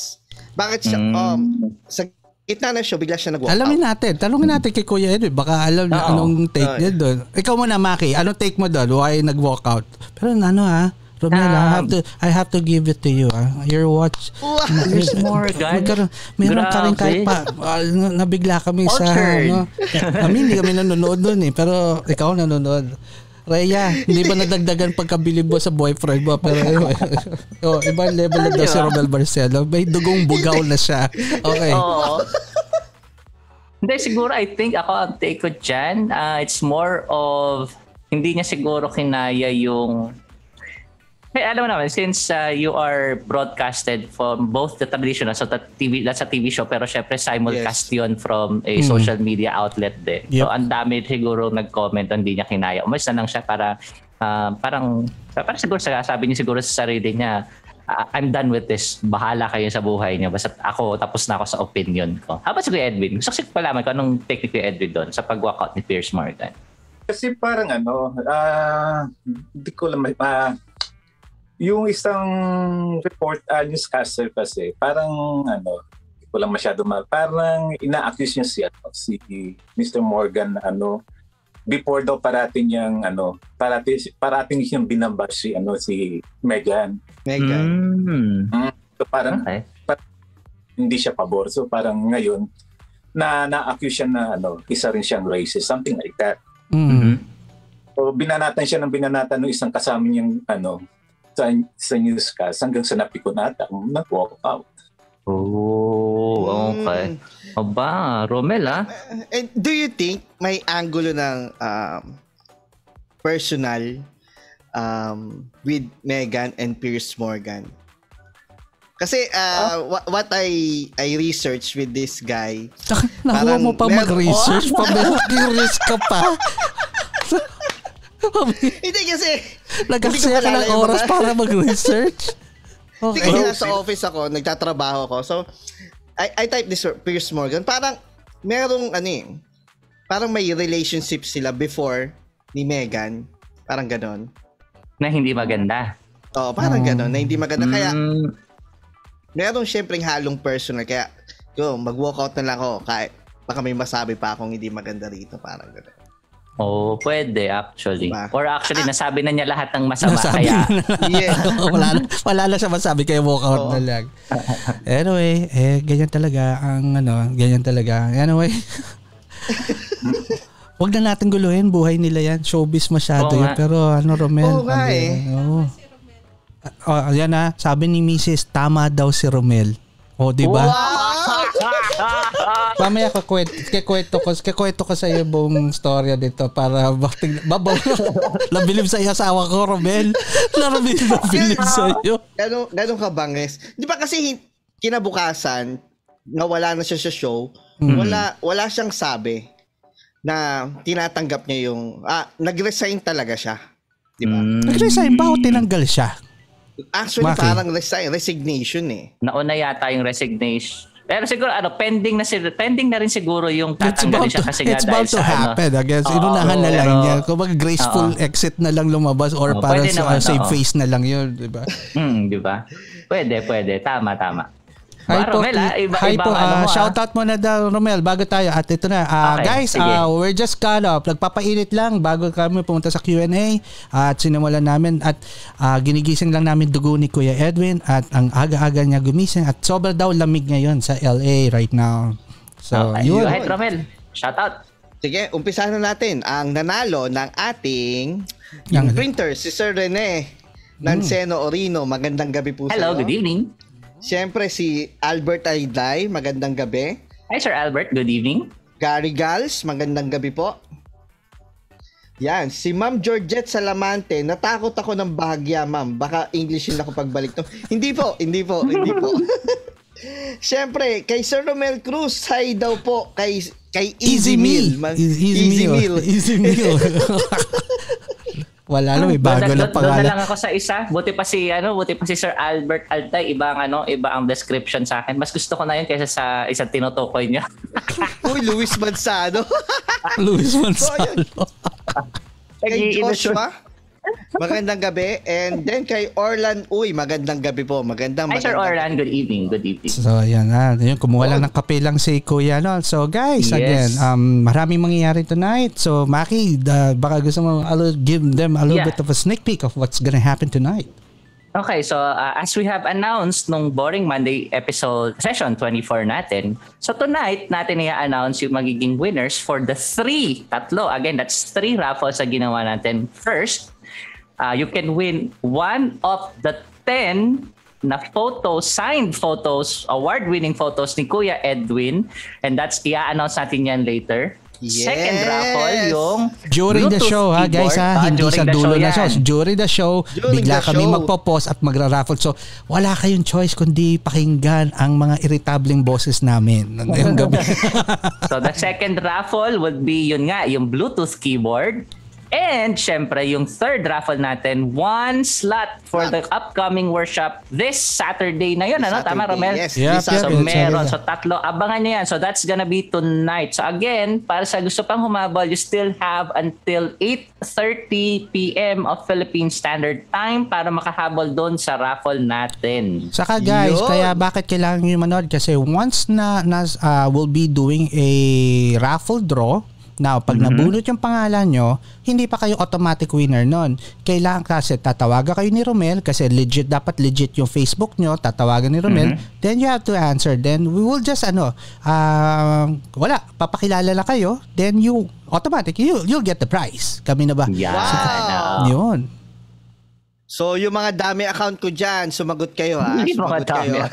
Bakit siya
Mm.
um sa gitna na show bigla siya nag-walk
Alamin
out?
natin. Tanungin natin kay Kuya Edwin. Baka alam niya anong take
Oo.
niya doon. Ikaw muna, Maki. Anong take mo doon? Why nag-walk out? Pero ano ha? Romel, I
Um,
have to I have to give it to you. Ah. Your watch.
Wow.
Piers Morgan?
Magkaroon, meron ka rin kahit pa. na- nabigla kami sa ano. Kami hindi kami nanonood doon eh. Pero ikaw nanonood. Rhea, hindi ba nadagdagan pagkabilib mo sa boyfriend mo? Pero oh, ibang level na daw si Romel Barcelo. May dugong bugaw na siya. Okay.
Hindi, siguro I think ako ang take ko dyan, ah, it's more of hindi niya siguro kinaya yung Eh, alam mo naman, since ah, you are broadcasted from both the traditional, so the TV, that's a TV show, pero syempre simulcast yun from a social media outlet din.
Yep.
So, ang dami siguro nag-comment on hindi niya kinaya. Umalis na lang siya para, ah, parang, parang siguro sa- sabi niya siguro sa sarili niya, "Ah, I'm done with this. Bahala kayo sa buhay niyo. Basta ako, tapos na ako sa opinion ko. How about si Kuya Edwin? Gusto ko palaman ko anong take ni Kuya Edwin doon sa pag-walkout ni Piers Morgan.
Kasi parang ano, ah, hindi ko lang may, ah, yung isang report, uh, newscaster kasi, parang ano, ko lang masyado ma, parang ina-accuse niya si, ano, si Mr. Morgan na ano, before daw parating yung ano, parating, parating siyang binambas si, ano, si Meghan.
Meghan.
Mm.
So parang
Okay.
hindi siya pabor. So parang ngayon, na na-accuse siya na ano, isa rin siyang racist, something like that.
Mm.
So binanatan siya ng binanatan ng isang kasama niyang ano sa, sa newscast hanggang sa napikunata nag-walk out.
Oh, okay.
Mm.
Aba, Romel ah.
And do you think may angulo ng um, personal um, with Meghan and Pierce Morgan? Kasi uh, wha- what I I researched with this guy,
Nakuha
Parang
mo pa mag-research pa. Meron curious ka pa.
hindi kasi
Nagaksaya ka ng oras para mag-research. Okay.
kasi nasa office ako, nagtatrabaho ako. So, I, I type this Pierce Morgan. Parang, merong ano eh, parang may relationship sila before ni Megan. Parang ganon.
Na hindi maganda.
Oo, parang
Oh.
ganon, na hindi maganda. Kaya,
Mm,
merong syempreng halong personal. Kaya, go, mag-walkout na lang ako. Kahit, baka may masabi pa akong hindi maganda rito. Parang ganon.
Oh, pwede actually.
Diba?
Or actually, nasabi na niya lahat ng masama.
Nasabi
kaya,
na
Yeah.
wala, na- wala na siya masabi kaya walk out
Oo.
na lang. Anyway, eh, ganyan talaga ang ano, ganyan talaga. Anyway. Huwag na natin guluhin, buhay nila yan. Showbiz masyado
Oo nga.
Pero ano, Romel?
Oo nga
ano
eh.
yan, Oo. Oh, ayan na, sabi ni Mrs. tama daw si Romel. O, di ba? Mamaya kakwento, kakwento ko, kakwento ko sa iyo buong storya dito para bakting, babaw, nabilib sa iyo asawa ko, Romel. Nabilib, nabilib sa iyo.
Ganon, ganon ka banges. Di ba kasi kinabukasan, na wala na siya sa show, wala, wala siyang sabi. na tinatanggap niya yung ah nag-resign talaga siya. Di ba?
Mm,
Nag-resign ba o tinanggal siya?
Actually
Maki.
parang resign, resignation eh.
nauna yata yung resignation. Pero siguro ano, pending na si pending na rin siguro yung
It's
tatanggalin siya
to,
kasi nga
it's
dahil
about to
sa ano.
happen. I guess, inunahan na lang niya. Kung mag graceful
Oo.
exit na lang lumabas or
Oo,
para sa
naman,
save
oo.
face na lang yun. Di ba?
Hmm, di ba? Pwede, pwede. Tama, tama.
Hi po,
Romel, ah, iba,
hi
ibang
po,
ano
ah,
mo, ah.
shoutout muna daw Romel bago tayo at ito na ah,
Okay,
guys
sige.
ah, we're just caught up nagpapainit lang bago kami pumunta sa Q&A at sinimulan namin at ah, ginigising lang namin dugo ni Kuya Edwin at ang aga-aga niya gumising at sobrang daw lamig ngayon sa LA right now so
Okay,
yun
Go ahead, Romel. Shout out.
Sige, umpisahan na natin. Ang nanalo ng ating yung printer, si Sir Rene Nanseno Orino. Magandang gabi po
Hello,
sa
good evening.
Siyempre si Albert Ayday, magandang gabi.
Hi, Sir Albert. Good evening.
Gary Gals, magandang gabi po. Yan, si Ma'am Georgette Salamante, natakot ako ng bahagya, ma'am. Baka English yun ako pagbalik to. Hindi po, hindi po, hindi po. Siyempre, kay Sir Romel Cruz, hi daw po kay kay Easy, Meal. Ma-
Easy, easy, meal. Easy meal. Wala na, may bago na
doon, doon na
pangalan.
lang ako sa isa. Buti pa si ano, buti pa si Sir Albert Altay, iba ang ano, iba ang description sa akin. Mas gusto ko na yun kaysa sa isang tinutukoy niya.
Uy, Luis Mansado.
Luis Gonzalo.
kay Joshua, magandang gabi. And then kay Orlan, uy, magandang gabi po. Magandang,
Hi, Sir
magandang
Orlan. Good evening. Good evening.
So, ayan na. Yun, kumuha lang ng kape lang si Kuya. No? So, guys,
Yes.
again, um, maraming mangyayari tonight. So, Maki, uh, baka gusto mo a little- give them a little
Yeah.
bit of a sneak peek of what's gonna happen tonight.
Okay, so uh, as we have announced nung Boring Monday episode session 24 natin, so tonight natin i-announce yung magiging winners for the three, tatlo, again, that's three raffles na ginawa natin. First, uh, you can win one of the 10 na photos, signed photos, award-winning photos ni Kuya Edwin. And that's, i-announce natin yan later. Second
Yes!
raffle, yung
During the
Bluetooth
show, ha, guys, ha,
Ah,
hindi
during
sa
the
dulo
show
na show. During the show,
During
bigla
the
kami
show.
magpo-post at magra-raffle. So, wala kayong choice kundi pakinggan ang mga irritableng boses namin ngayong gabi.
So the second raffle would be yun nga, yung Bluetooth keyboard. And syempre, yung third raffle natin, one slot for the upcoming workshop this Saturday na yun. Ano? Tama,
Saturday.
Romel?
Yes,
Yep,
this
So
yep.
meron. So tatlo. Abangan nyo yan. So that's gonna be tonight. So again, para sa gusto pang humabol, you still have until 8.30 p.m. of Philippine Standard Time para makahabol doon sa raffle natin.
Saka guys,
Yun.
kaya bakit kailangan nyo manood? Kasi once na, na uh, we'll be doing a raffle draw, Now, pag nabunot yung pangalan nyo, hindi pa kayo automatic winner nun. Kailangan kasi tatawagan kayo ni Romel kasi legit, dapat legit yung Facebook nyo, tatawagan ni Romel. Then you have to answer. Then we will just ano, ah, wala, papakilala lang kayo. Then you, automatic, you, you'll get the prize. Kami na ba?
Yan.
Wow.
Oo.
Yun.
So, yung mga dami account ko dyan, sumagot kayo ha. Sumagot kayo.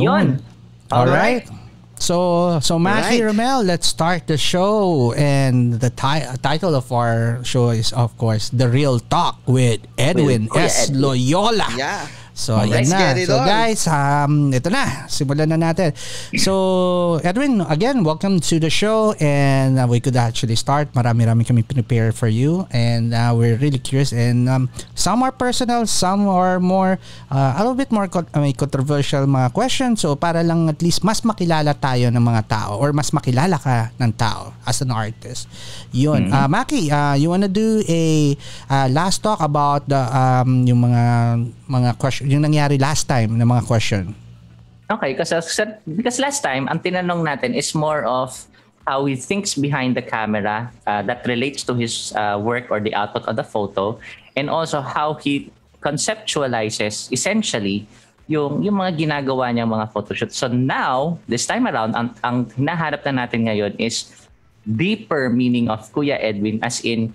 Yun.
Alright. So, so Maki
Alright.
Ramel, let's start the show. And the ti- title of our show is, of course, The Real Talk with Edwin
Kuya
S.
Ed.
Loyola.
Yeah.
So,
Let's
ayan na. So,
on.
guys, um, ito na. Simulan na natin. So, Edwin, again, welcome to the show. And uh, we could actually start. Marami-rami kami prepare for you. And uh, we're really curious. And um, some are personal, some are more, uh, a little bit more con- uh, may controversial mga questions. So, para lang at least mas makilala tayo ng mga tao or mas makilala ka ng tao as an artist. Yun. Uh, Maki, uh, you wanna do a uh, last talk about the um, yung mga mga question yung nangyari last time na mga question.
Okay, kasi because last time ang tinanong natin is more of how he thinks behind the camera uh, that relates to his uh, work or the output of the photo and also how he conceptualizes essentially yung yung mga ginagawa niyang mga photoshoot. So now, this time around, ang, ang hinaharap na natin ngayon is deeper meaning of Kuya Edwin as in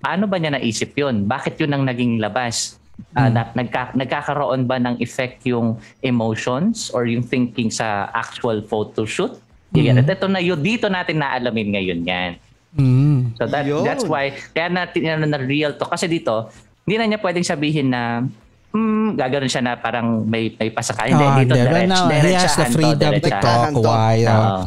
paano ba niya naisip yun? Bakit yun ang naging labas? Uh, na, nagka, nagkakaroon ba ng effect yung emotions or yung thinking sa actual photo shoot? Mm. Ito na yun, dito natin naalamin ngayon yan.
Mm.
So that,
Yun.
that's why, kaya natin ano, na real to. Kasi dito, hindi na niya pwedeng sabihin na hmm, gagawin siya na parang may, may pasakay. Hindi,
Ah,
dito direct,
now, he has the
to,
freedom to
diretsahan.
talk
to.
why. uh.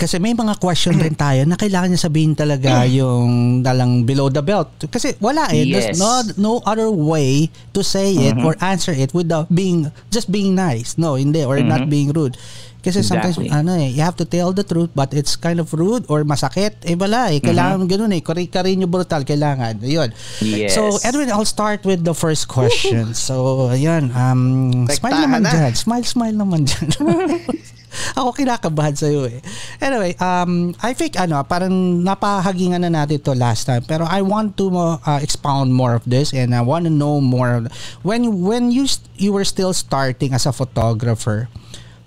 Kasi may mga question rin tayo na kailangan niya sabihin talaga yung dalang below the belt. Kasi wala eh. There's
Yes.
no, no other way to say it
Mhm.
or answer it without being, just being nice. No, hindi. Or not
Mhm.
being rude. Kasi sometimes,
Exactly.
ano eh, you have to tell the truth but it's kind of rude or masakit. Eh wala eh. Kailangan ganun eh. Kari-kari nyo brutal. Kailangan. Ayun.
Yes.
So, Edwin, I'll start with the first question. So, ayun. Um, smile naman
na.
dyan. Smile, smile naman dyan. Ako kinakabahan sa'yo eh. Anyway, um, I think ano, parang napahagingan na natin to last time. Pero I want to uh, expound more of this and I want to know more. When when you you were still starting as a photographer,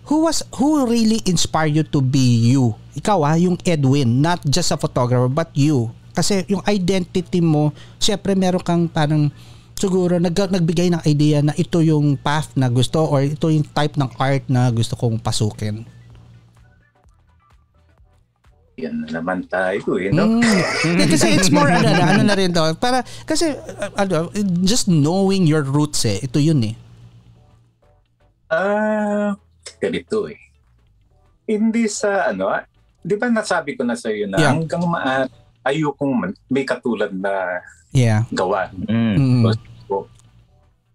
who was who really inspired you to be you? Ikaw ah, yung Edwin, not just a photographer but you. Kasi yung identity mo, syempre meron kang parang siguro nag, nagbigay ng idea na ito yung path na gusto or ito yung type ng art na gusto kong pasukin.
Yan na naman tayo eh, no?
Mm. Kasi it's more ano ano na rin to. Para kasi uh, ano, just knowing your roots eh. Ito yun eh.
Ah, ganito eh. Hindi sa ano, ah, 'di ba nasabi ko na sa iyo na
Yeah.
hanggang maaari ayokong man- may katulad na
Yeah.
gawa.
Mm.
Mm.
So,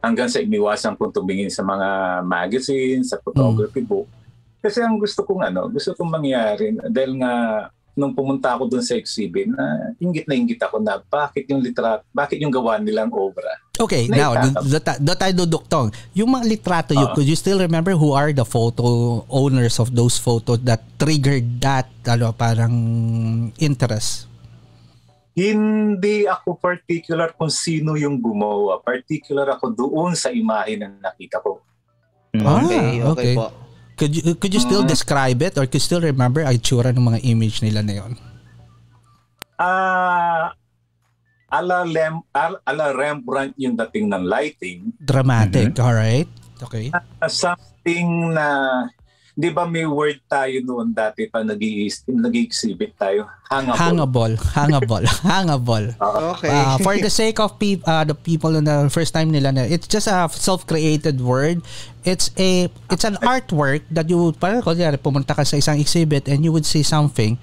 hanggang sa iniwasan kong tumingin sa mga magazine, sa photography book. Kasi ang gusto kong ano, gusto kong mangyari dahil nga nung pumunta ako dun sa exhibit na ingit na ingit ako na bakit yung litrato, bakit yung gawa nilang obra.
Okay, now,
tatap.
do, do, do tayo duduktong. Yung mga litrato, you,
Oo.
could you still remember who are the photo owners of those photos that triggered that ano, parang interest?
Hindi ako particular kung sino yung gumawa. Particular ako doon sa imahe na nakita ko.
Ah,
Okay, okay,
okay.
po.
Could you, could you still
Mm.
describe it or could you still remember ang itsura ng mga image nila na yun?
Ah, ala, Lem, al- ala Rembrandt yung dating ng lighting.
Dramatic, alright? Okay.
Ah, something na, di ba may word tayo noon dati pa nag-exhibit tayo? Hangable.
Hangable, hangable, hangable.
Okay.
Uh, for the sake of peop, uh, the people na the first time nila na it's just a self-created word it's a it's an artwork that you would parang kunyari pumunta ka sa isang exhibit and you would see something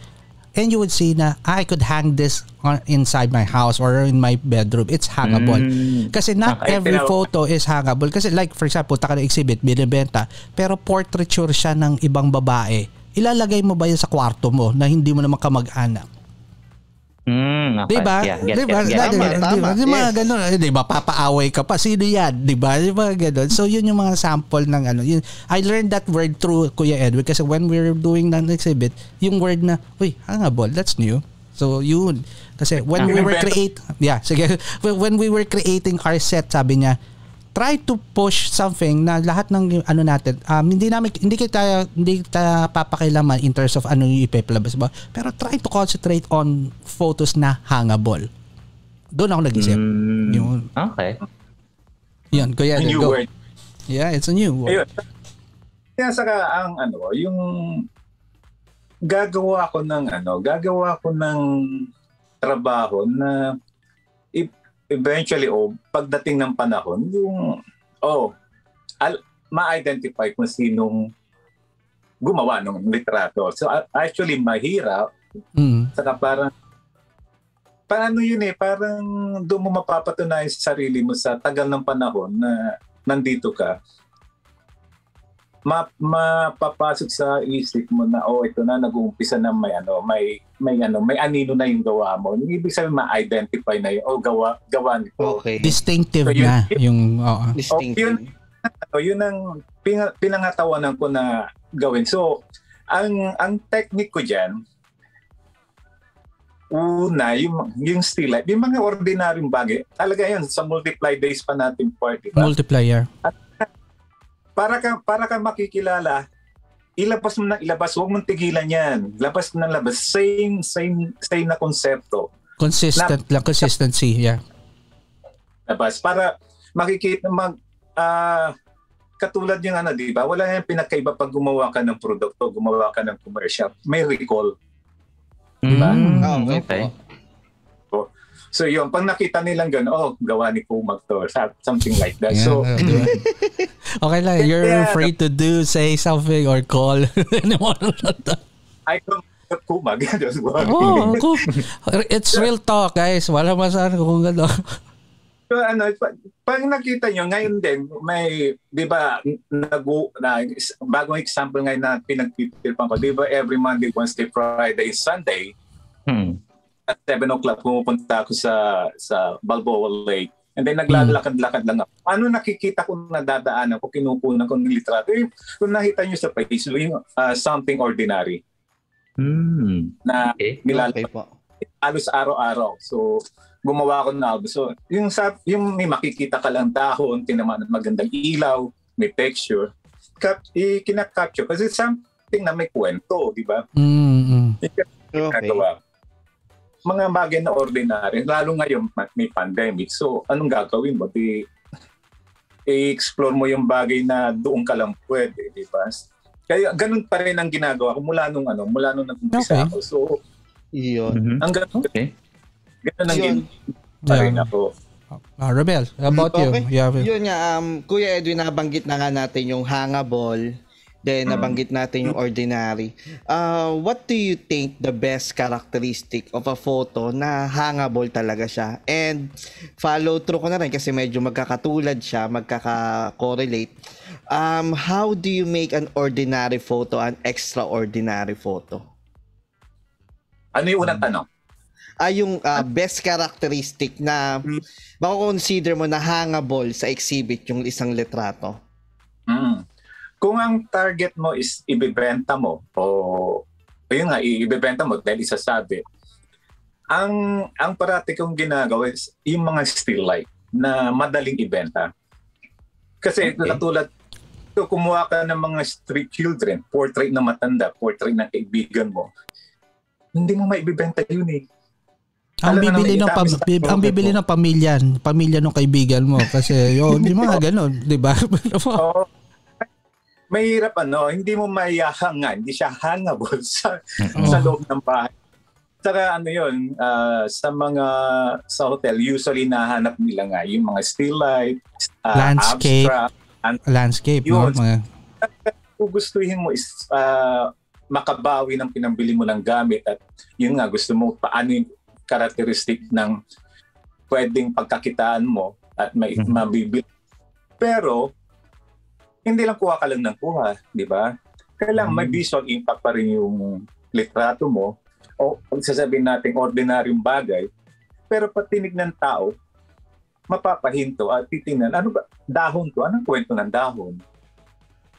and you would see na "Ah, I could hang this on, inside my house or in my bedroom. It's hangable.
Mm.
kasi not
Okay,
every
pero-
photo is hangable. Kasi like for example punta ka ng exhibit binibenta. Pero portraiture siya ng ibang babae. Ilalagay mo ba yan sa kwarto mo na hindi mo naman kamag-anak
Mm, okay.
Di ba?
Yeah, get,
Di ba?
get, get?
Tama,
Di ba?
tama.
Di ba?
Yes.
Ganun. Eh, Di ba? Papaaway ka pa. Sino yan? Di ba? Di ba? Ganun. So, yun yung mga sample ng ano. Yun, I learned that word through Kuya Edwin kasi when we were doing ng exhibit, yung word na, uy, hangable, that's new. So, yun. Kasi when we were create, yeah, sige. When we were creating our set, sabi niya, try to push something na lahat ng ano natin um, hindi namin hindi kita hindi kita papakilaman in terms of ano yung ipapalabas ba pero try to concentrate on photos na hangable doon ako nag-isip
Mm,
yun
okay.
yun kuya
A new
go.
word.
yeah it's a new word
Ayun. Kaya saka ang ano, yung gagawa ko ng ano, gagawa ko ng trabaho na eventually oh, pagdating ng panahon, yung oh, al- ma-identify kung sinong gumawa ng litrato. So actually mahirap
mm.
saka parang paano yun eh, parang doon mo mapapatunayan sa sarili mo sa tagal ng panahon na nandito ka. Ma mapapasok sa isip mo na oh ito na nag-uumpisa na may ano may may ano may anino na yung gawa mo. Ibig sabihin ma-identify na yun oh gawa gawa nito.
Okay.
distinctive
So, yun-
na yung oo.
Distinctive.
So, yun ang ping- pinangatawanan ko na gawin. So, ang ang technique ko diyan una, yung, yung still life, yung mga ordinaryong bagay, talaga yun, sa multiply days pa natin party. Ba?
multiplier
Para ka, para ka makikilala, ilabas mo na ilabas, huwag mong tigilan yan. Labas mo na labas. Same, same, same na konsepto.
consistent lang consistency yeah
labas para makikita mag ah, katulad yung ano, di ba? Wala yung pinakaiba pag gumawa ka ng produkto, gumawa ka ng commercial. May recall.
Diba?
Mm.
Ah, okay,
okay.
So yun, pag nakita nilang gano'n, oh, gawa ni Kumag to, something like that.
Yeah,
So,
okay lang you're
Yeah.
free to do say something or call anyone
I, com- kumag.
Oh, cool. It's real talk, guys. Wala masahan kung gano'n.
So ano, pag, pag nakita nyo, ngayon din, may, di ba, nag na, bagong example ngayon na pinagtitripan ko, di ba, every Monday, Wednesday, Friday, Sunday,
Hmm.
At 7 o'clock, pumupunta ako sa sa Balboa Lake. And then naglalakad-lakad lang ako. Ano nakikita ko na dadaanan ko, kinukunan ko ng litrato. Eh, kung nakita nyo sa Facebook, yung uh, something ordinary
Hmm.
na
Okay.
nilalakad
Okay po.
halos araw-araw. So, gumawa ako ng album. So, yung, sa, yung may makikita ka lang dahon, tinamaan ng magandang ilaw, may texture, cap, i-kinakapture. Kasi something na may kwento, di ba?
Mm-mm.
Okay.
Mga bagay na ordinary, lalo ngayon ma- may pandemic. So, anong gagawin mo? Di, i-explore mo yung bagay na doon ka lang pwede, di ba? Kaya ganun pa rin ang ginagawa ko mula nung ano, mula nung
Okay.
nag-umpisa ako. So,
Iyon.
Mhm.
hanggang
Okay.
ganun ang
Yun.
ginagawa pa rin
Yeah.
ako.
Ah, Rebel, about you?
Okay.
You it.
Yun nga, um, Kuya Edwin, nabanggit na nga natin yung hangable. Then, nabanggit natin yung ordinary. Uh, what do you think the best characteristic of a photo na hangable talaga siya? And follow through ko na rin kasi medyo magkakatulad siya, magkaka-correlate. Um, how do you make an ordinary photo an extraordinary photo?
Ano yung unang tanong?
Ah, yung ah, best characteristic na mako-consider mo na hangable sa exhibit yung isang litrato.
Mm. Kung ang target mo is ibebenta mo o ayun nga ibebenta mo dahil isasabi. Ang ang parati kong ginagawa is yung mga still life na madaling ibenta. Kasi
Okay.
katulad so kumuha ka ng mga street children, portrait na matanda, portrait ng kaibigan mo. Hindi mo maibibenta yun eh.
Ang
Alam
bibili ng pam- bib- ang bibili ng pamilya, pamilya ng kaibigan mo kasi yo, di mga ganun, di ba?
Oo. Mahirap ano, hindi mo maiyahangan, hindi siya hangable sa
Oo.
sa loob ng bahay. Saka ano yun, ah, sa mga sa hotel, usually nahanap nila nga yung mga still life, ah,
Landscape.
abstract.
Landscape, no?
Yun.
Mga,
Kung gustuhin mo is ah, makabawi ng pinambili mo ng gamit at yun nga, gusto mo paano yung characteristic ng pwedeng pagkakitaan mo at may
Mhm.
mabibili. Pero, hindi lang kuha ka lang ng kuha, di ba? Kailangan may
Mhm.
visual impact pa rin yung litrato mo o pag sasabihin natin ordinaryong bagay, pero patinig ng tao, mapapahinto at titingnan, ano ba, dahon to, anong kwento ng dahon?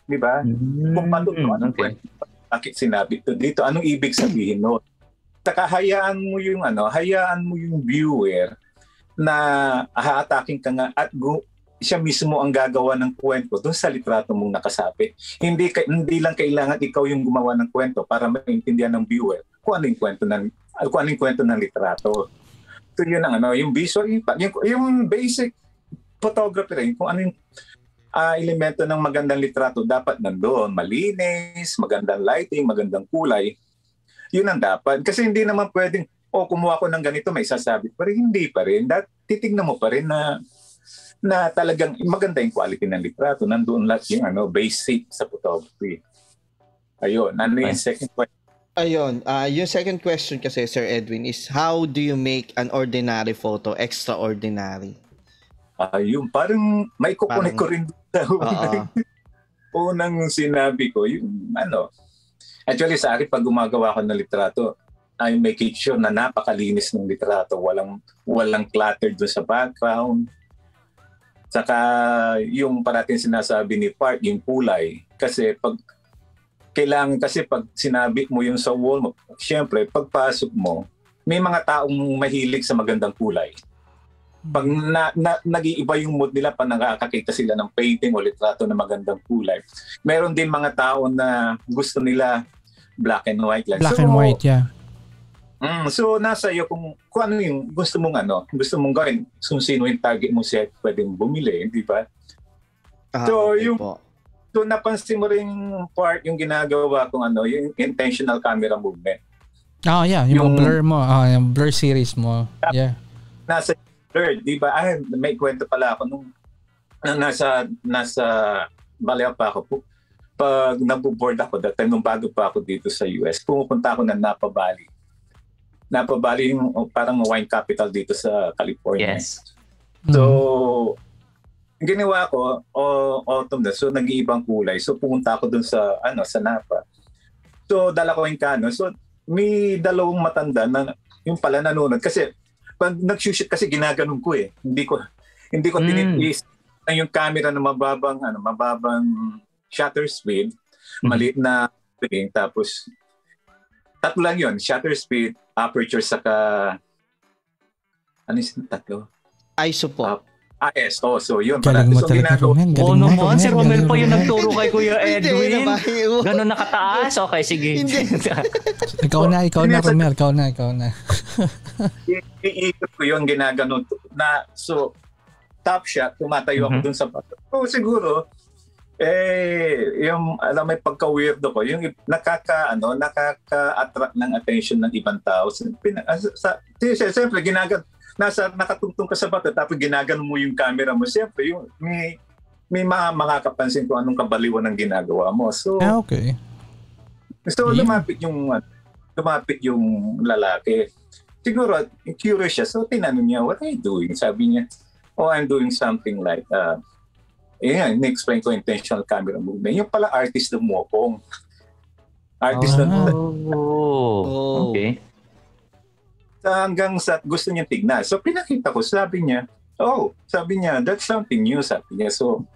Di ba? Kung paano to, anong
Okay.
kwento? Bakit sinabi to dito? Anong ibig sabihin no? Saka hayaan mo yung ano, hayaan mo yung viewer na haataking ka nga at gu- siya mismo ang gagawa ng kwento doon sa litrato mong nakasapit. Hindi hindi lang kailangan ikaw yung gumawa ng kwento para maintindihan ng viewer kung ano yung kwento ng kung ano yung kwento ng litrato. So yun ang ano, yung visual yung, yung basic photography rin, kung ano yung ah, elemento ng magandang litrato dapat nandoon. Malinis, magandang lighting, magandang kulay. Yun ang dapat. Kasi hindi naman pwedeng, oh, kumuha ko ng ganito, may sasabit pa rin. Hindi pa rin. Dat, titignan mo pa rin na na talagang maganda yung quality ng litrato. Nandoon lahat yung ano, basic sa photography. Ayun. Ano yung second question?
Ayun, ah yung second question kasi Sir Edwin is how do you make an ordinary photo extraordinary?
Ayun. Parang may kukunik ko rin sa
Oo.
unang sinabi ko, yung ano, actually sa akin pag gumagawa ko ng litrato, I make it sure na napakalinis ng litrato. Walang, walang clutter doon sa background. Saka yung parating sinasabi ni Park, yung kulay. Kasi pag kailangan kasi pag sinabi mo yung sa wall mo, syempre pagpasok mo, may mga taong mahilig sa magandang kulay pag na, na, nag-iiba yung mood nila pag nakakakita sila ng painting o litrato na magandang kulay. Meron din mga tao na gusto nila black and white lang.
black
so,
and white, yeah.
Mm, so nasa iyo kung, kung ano yung gusto mong ano, gusto mong gawin, kung sino yung target mo siya pwedeng bumili, di ba?
Ah,
So,
okay
yung-
po.
So napansin mo rin yung part yung ginagawa kong ano, yung intentional camera movement.
Oh, yeah, yung,
Yung-
blur mo, ah, yung blur series mo. Yeah.
nasa third, di ba? Ay, may kwento pala ako nung na nasa nasa Balea pa ako. pag nabuboard ako, that time nung bago pa ako dito sa US, pumupunta ako ng Napa Valley. Napa Valley yung oh, parang wine capital dito sa California.
Yes.
So,
Mm.
ginawa ko, o, autumn na, so nag-iibang kulay. So, pumunta ako dun sa, ano, sa Napa. So, dala ko yung canon. So, may dalawang matanda na yung pala nanonood. Kasi, pag nag-shoot kasi ginaganon ko eh. Hindi ko, hindi ko
Mm.
tinitis na yung camera na mababang, ano, mababang shutter speed, maliit na tapos tatlo lang yun, shutter speed, aperture, saka ano yung tatlo?
ISO po.
Ah, yes. Oh, so yun.
Galing mo
So,
talaga,
ginagawa-
Romel. Galing mo,
naman, si Romel pa yung nagturo kay Kuya Edwin. Ganon nakataas? Okay, sige.
Hindi.
Ikaw na, ikaw na, Romel. Ikaw na, ikaw na.
Iikot ko yung ginaganon na so top shot tumatayo ako
Mhm.
dun sa bato. So siguro eh yung alam may pagka weirdo ko yung nakaka ano nakaka-attract ng attention ng ibang tao. Pina, ah, sa, sa si- siyempre ginagan nasa nakatungtong ka sa bato tapos ginaganon mo yung camera mo. Siyempre yung may may mga makakapansin kung anong kabaliwan ng ginagawa mo. So
Ah, okay.
So
Yeah.
lumapit yung lumapit yung lalaki. Siguro curious siya. So tinanong niya, what are you doing? Sabi niya, oh, I'm doing something like uh, Ayan, in-explain ko intentional camera movement. Yung pala artist ng Mopong. Artist
Ah.
ng
Oh.
Oh.
Okay.
hanggang sa gusto niya tignan. So pinakita ko, sabi niya, oh, sabi niya, that's something new, sabi niya. So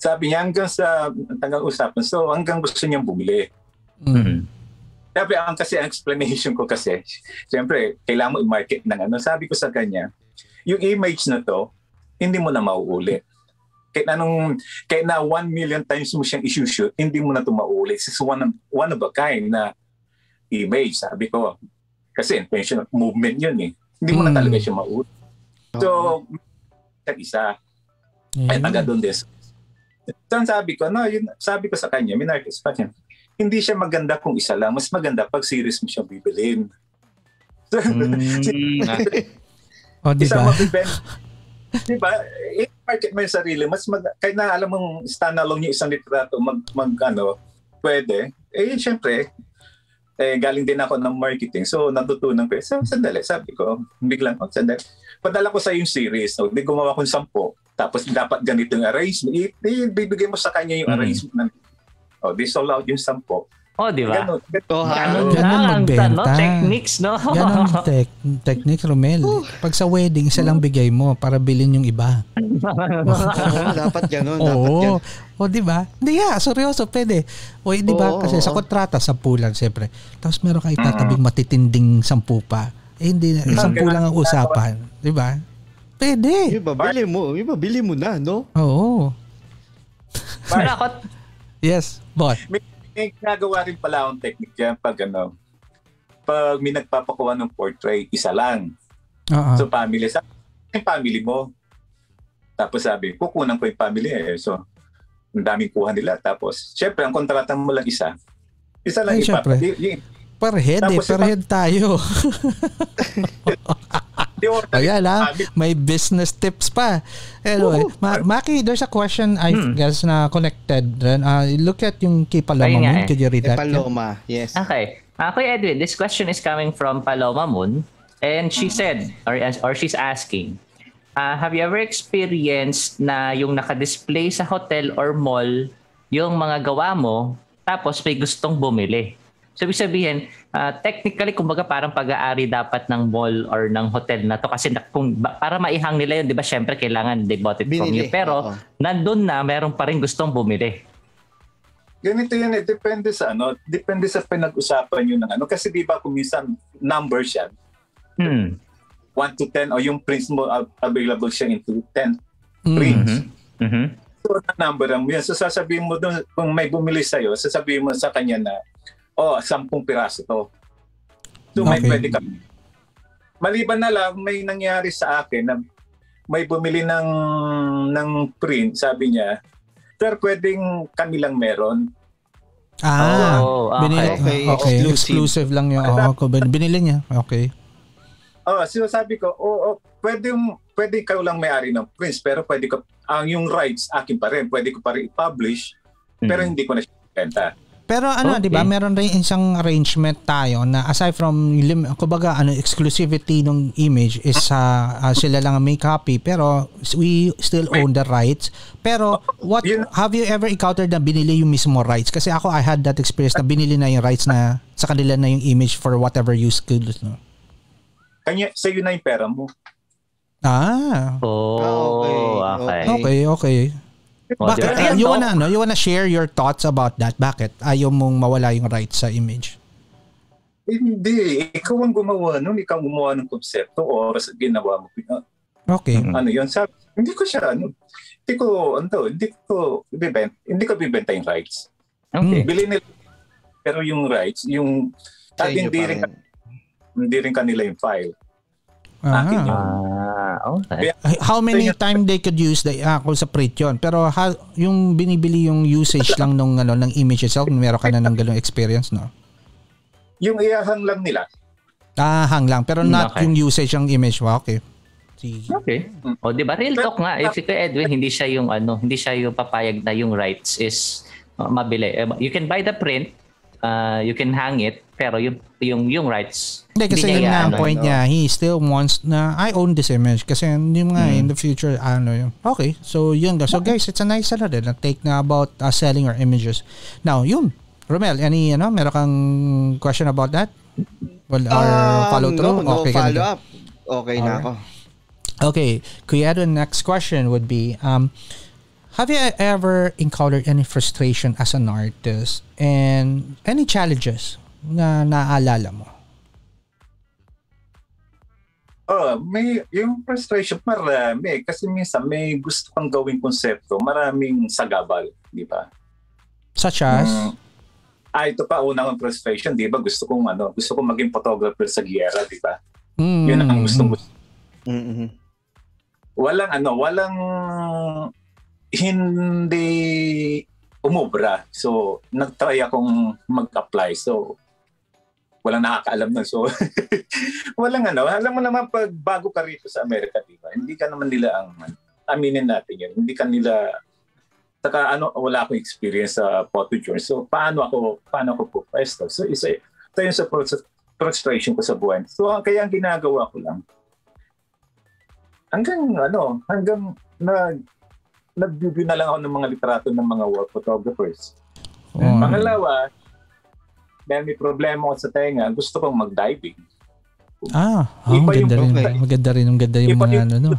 sabi niya hanggang sa tagal usapan, so hanggang gusto niyang bumili.
Mm.
Mhm.
Sabi, ang kasi ang explanation ko kasi, siyempre, kailangan mo i-market ng ano. Sabi ko sa kanya, yung image na to, hindi mo na mauulit. Kahit anong, kahit na 1 million times mo siyang isushoot, hindi mo na ito mauulit. This is one of, one of a kind na image, sabi ko. Kasi intentional movement yun eh. Hindi mo na
Mm.
talaga siya mauulit. So, isa, ay taga doon din. So, sabi ko, no, yun, sabi ko sa kanya, minarkis pa niya, hindi siya maganda kung isa lang. Mas maganda pag series mo siya bibilin. So,
Mm.
O, di
isa
ba?
mabibenta. Di ba? I-market mo yung sarili. Mas mag, kahit na alam mong standalone yung isang litrato, mag, mag ano, pwede. Eh, syempre, eh, galing din ako ng marketing. So, natutunan ko. So, sandali, sabi ko, biglang, oh, sandali. Padala ko sa yung series. No? Di gumawa kong sampo. Tapos dapat ganito yung arrangement. I- Bibigay mo sa kanya yung
Mm.
arrangement. ng- Oh, di sold out yung sampo.
Oh, di ba?
Ganun.
Oh, ha?
Ganon
Ganon
lang ang
magbenta.
ano, techniques, no?
Ganon tech, techniques, Romel. Pag sa wedding, isa lang bigay mo para bilhin yung iba.
Oo, dapat ganun. Dapat
Oo.
ganun.
O, di ba? Hindi nga, seryoso, pwede. O, di ba? Kasi sa kontrata, sampu lang, siyempre. Tapos meron kayo tatabing matitinding sampu pa. Eh, hindi na. Sampu lang ang usapan. Di ba? Pwede.
Iba, bili mo. Iba, bili mo na, no?
Oo.
Pero ako,
Yes, bot.
may, may ginagawa rin pala akong technique dyan pag ano, pag may nagpapakuha ng portrait, isa lang.
Oo.
So family, sa yung family mo. Tapos sabi, kukunan ko yung family eh. So, ang daming kuha nila. Tapos, syempre, ang kontrata mo lang isa. Isa lang
Ay, syempre.
ipapa- y- y-
per head eh.
Tapos
Per
iba-
head tayo.
di order
O yan ha. May business tips pa. Anyway, Ma- Maki, there's a question I
Hmm.
guess na connected. Uh, look at yung kay Paloma Moon.
eh.
Could you read that?
Paloma. Yes.
Okay. Uh, Kuya Edwin, this question is coming from Paloma Moon. And she said, or, or she's asking, uh, have you ever experienced na yung nakadisplay sa hotel or mall yung mga gawa mo, tapos may gustong bumili? So, ibig sabihin, uh, technically, kumbaga parang pag-aari dapat ng mall or ng hotel na to kasi na, kung, para maihang nila yun, di ba, syempre kailangan they bought it from you.
Binili,
Pero,
oo.
nandun na, meron pa rin gustong bumili.
Ganito yan eh. Depende sa ano. Depende sa pinag-usapan nyo ng ano. Kasi di ba kung minsan numbers yan.
Hmm.
1 to 10 o yung prints mo av- available siya into 10
Mm.
prints.
Mhm.
So, na-number mo yan. So, sasabihin mo doon, kung may bumili sa'yo, sasabihin mo sa kanya na, oh, 10 piraso to. So, may
Okay.
pwede ka. Maliban na lang, may nangyari sa akin na may bumili ng, ng print, sabi niya, Sir, pwedeng kami lang meron.
Ah,
Oh, okay.
binili,
Okay,
okay,
exclusive.
exclusive lang yung oh, ko binili niya. Okay.
Oh, so sabi ko, oo, oh, pwede, pwede kayo lang may-ari ng prints, pero pwede ko, ang yung rights, akin pa rin. Pwede ko pa rin i-publish, pero
Mhm.
hindi ko na siya benta.
Pero ano,
Okay.
'di ba? Meron rin isang arrangement tayo na aside from lim- kumbaga ano exclusivity ng image is sa ah, sila lang ang may copy pero we still own the rights. Pero what
Yun-
have you ever encountered na binili yung mismo rights? Kasi ako I had that experience na binili na yung rights na sa kanila na yung image for whatever use could. No?
Kanya, sa'yo na yung pera mo.
Ah.
Oh,
Ah, okay.
okay.
Okay, okay.
Oh,
Bakit?
di ba? Ayan,
you
no?
wanna ano? You wanna share your thoughts about that? Bakit ayaw mong mawala yung rights sa image?
Hindi. Ikaw ang gumawa nun. Ikaw ang gumawa ng konsepto o ginawa mo.
Okay.
Mm.
Ano yun? Sabi, hindi ko siya, ano, hindi ko, ano, hindi ko, ibibenta, hindi ko bibenta yung rights.
Okay.
Bili nila, pero yung rights, yung, at hindi rin. hindi rin kanila yung file.
Ah.
Akin yun.
Ah, okay.
How many time they could use the ah, kung sa print yun. Pero ha, yung binibili yung usage lang nung ano ng image itself, meron ka na ng ganung experience, no?
Yung iahang lang nila,
Ah, hang lang. Pero not
okay.
yung usage ng image. Wow, okay. Sige.
Okay. O, di ba? Real talk nga. If si Kuya Edwin, hindi siya yung ano, hindi siya yung papayag na yung rights is uh, mabili. Eh, You can buy the print, uh, you can hang it, pero yung yung yung rights
Hindi, kasi yun nga ang point niya. He still wants na, I own this image. Kasi yung nga, in the future, ano yun. Okay, so yun. So guys, it's a nice ano din, na take na about uh, selling our images. Now, yun. Romel, any, ano, meron kang question about that? Well, or
Um,
follow through?
No, no
okay,
follow
ganito.
up. Okay na ako.
Okay, Kuya, the next question would be, um, have you ever encountered any frustration as an artist and any challenges na naaalala mo?
oh, may, yung frustration, marami. Kasi minsan may gusto kang gawing konsepto, maraming sagabal, di ba?
Such as?
Mm. Ah, ito pa, unang frustration, di ba? Gusto kong, ano, gusto kong maging photographer sa Giera, di ba?
Mm,
Yun ang gustong gusto.
Mhm.
Walang, ano, walang hindi umubra. So, nag-try akong mag-apply. So, walang nakakaalam nun. So, walang ano. Alam mo naman, pag bago ka rito sa Amerika, di ba? Hindi ka naman nila ang, aminin natin yun. Hindi ka nila, saka ano, wala akong experience sa photo journal. So, paano ako, paano ako po pwesto? So, isa, ito yung sa frus- frustration ko sa buwan. So, kaya ang ginagawa ko lang, hanggang ano, hanggang na nag-review na lang ako ng mga litrato ng mga war photographers.
Oh.
Pangalawa, dahil may problema ako sa tenga, gusto kong mag-diving.
Ah, oh,
Iba yung
maganda rin.
okay.
Maganda rin. Maganda yung
Iba
mga
yung-
ano, no?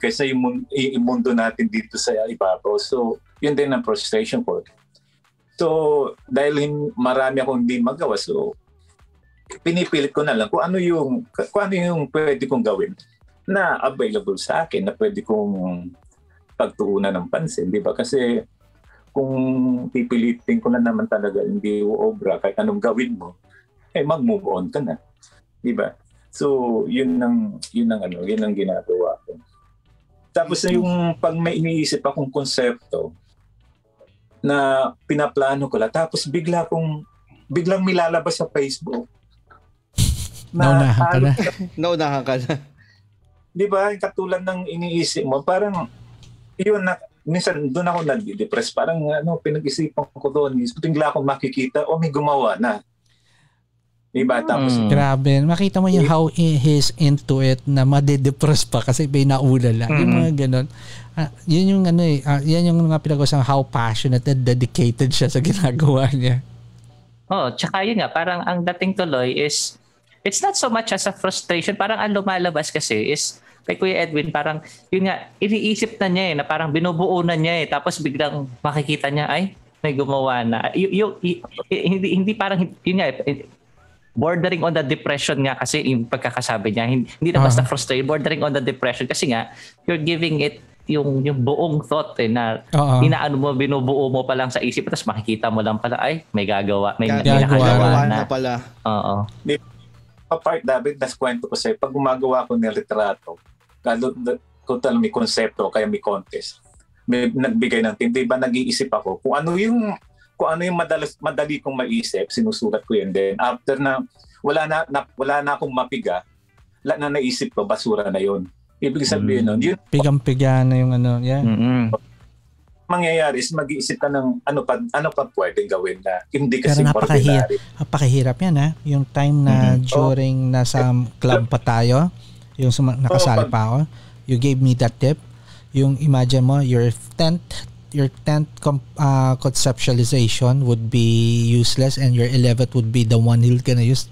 Kaysa yung yung mundo natin dito sa ibabaw. So, yun din ang frustration ko. So, dahil marami akong hindi magawa, so pinipilit ko na lang kung ano yung kung ano yung pwede kong gawin na available sa akin na pwede kong pagtuunan ng pansin, di ba? Kasi kung pipilitin ko na naman talaga hindi obra kahit anong gawin mo, eh mag-move on ka na. Di ba? So, yun ang yun ang ano, yun ang ginagawa ko. Tapos na yung pag may iniisip akong konsepto na pinaplano ko lang, tapos bigla kong biglang milalabas sa Facebook.
Naunahan ka na.
Naunahan ka na.
Di ba? Katulad ng iniisip mo, parang yun na, minsan doon ako nag-depress. Parang ano, pinag-isipan ko doon. Bigla akong makikita, oh may gumawa na. Di ba? Tapos
Mm.
Grabe. Makita mo yung how he's into it na madedepress pa kasi may naulala. Yung mga ganun. Ah, yun yung ano eh. ah, yan yung mga pinag-usang how passionate and dedicated siya sa ginagawa niya.
Oh, tsaka yun nga, parang ang dating tuloy is, it's not so much as a frustration, parang ang lumalabas kasi is, kay Kuya Edwin, parang, yun nga, iniisip na niya eh, na parang binubuo na niya eh, tapos biglang makikita niya, ay, may gumawa na. Y- y- y- hindi, hindi parang, yun nga, eh, bordering on the depression nga kasi yung pagkakasabi niya, hindi, hindi na basta
Ah.
frustration, bordering on the depression kasi nga, you're giving it yung yung buong thought eh, na
Oo.
inaano mo, binubuo mo pa lang sa isip, tapos makikita mo lang pala, ay, may gagawa, may, may nakagawa
na
na.
pala.
Oo.
apart David, nas kwento ko sa'yo, pag gumagawa ko ng litrato, kalo, kung talagang may konsepto, kaya may contest, may nagbigay ng team, di ba nag-iisip ako kung ano yung kung ano yung madalas, madali kong maisip, sinusulat ko yun. Then after na, wala na, na wala na akong mapiga, la na naisip ko, basura na yun. Ibig sabihin
Mm.
nun, yun,
Pigang-piga na yung ano. Yeah.
Mm-mm.
mangyayari is mag-iisip ka ng ano pa ano pa pwedeng gawin na hindi kasi
Pero napakahirap, napakahirap yan ha. Yung time na
Mhm.
during nasa club pa tayo, yung suma- nakasali pa ako, you gave me that tip. Yung imagine mo, your tent your tent com- uh, conceptualization would be useless and your 11th would be the one you're gonna use.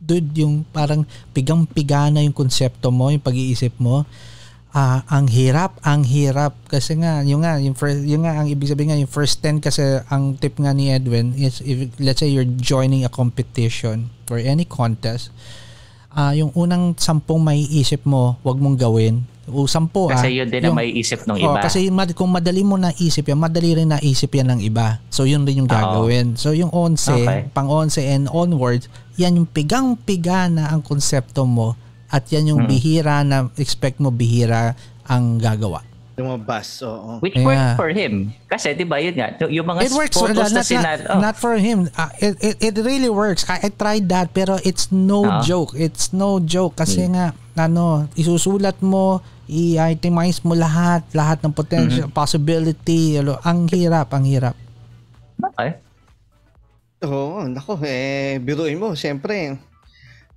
Dude, yung parang pigang-piga na yung konsepto mo, yung pag-iisip mo. Ah, ang hirap, ang hirap kasi nga, yung nga, yung first, yung nga ang ibig sabihin nga yung first 10 kasi ang tip nga ni Edwin is if let's say you're joining a competition or any contest, ah yung unang sampung maiisip mo, wag mong gawin. O sampu ah.
Kasi yun din ang may isip ng
Oh,
iba.
kasi mad- kung madali mo naisip yan, madali rin naisip yan ng iba. So, yun rin yung gagawin. So, yung 11,
Okay.
pang 11 and onwards, yan yung pigang-piga na ang konsepto mo at yan yung
Mm.
bihira na expect mo bihira ang gagawa.
Lumabas, oo.
Which
Yeah.
worked for him. Kasi, di ba, yun nga, yung mga
It works.
photos
Wala,
na
not,
sinad...
not, not for him. Uh, it, it, it really works. I, I tried that pero it's no
Ah.
joke. It's no joke kasi
Hmm.
nga ano, isusulat mo, i-itemize mo lahat, lahat ng potential
Mm-hmm.
possibility. Ano, ang hirap, ang hirap.
Okay.
Oo, nako, eh, biruin mo, siyempre,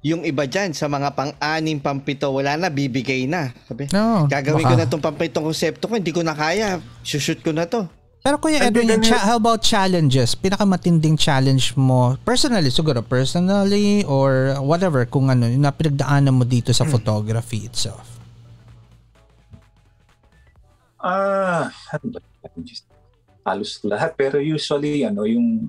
yung iba dyan, sa mga pang-anim, pang-pito, wala na, bibigay na. Sabi,
No,
gagawin
baka-
ko na itong pang-pitong konsepto ko, hindi ko na kaya, shoot ko na to.
Pero Kuya Edwin, yung cha- how about challenges? Pinakamatinding challenge mo, personally, siguro personally or whatever, kung ano, yung napinagdaanan mo dito
Hmm.
sa photography itself.
Ah? Just halos lahat pero usually ano yung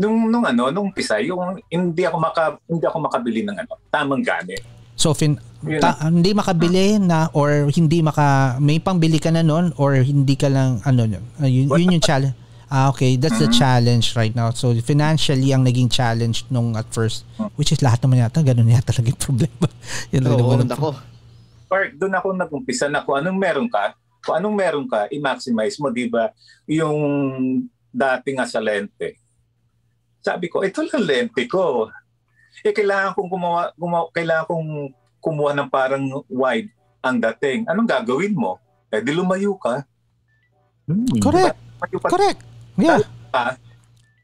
nung nung ano nung umpisa yung hindi ako maka hindi ako makabili ng ano tamang gamit.
So, fin- ta- hindi makabili na or hindi maka, may pangbili ka na nun or hindi ka lang, ano, yun, uh, yun, yun yung challenge. Ah, okay. That's the
Mm-hmm.
challenge right now. So, financially, ang naging challenge nung at first,
Mm.
which is lahat naman yata, ganun yata talaga yung problema. yun rin
Oo,
naman
nako.
Or doon ako nag-umpisa na kung anong meron ka, kung anong meron ka, i-maximize mo, di ba? Yung dating nga sa lente. Sabi ko, ito lang lente ko. Eh, kailangan kong gumawa, gumawa kailangan kong kumuha ng parang wide ang dating. Anong gagawin mo? Eh, di lumayo ka.
Hmm.
Correct.
Lumayo pa
Correct. Yeah.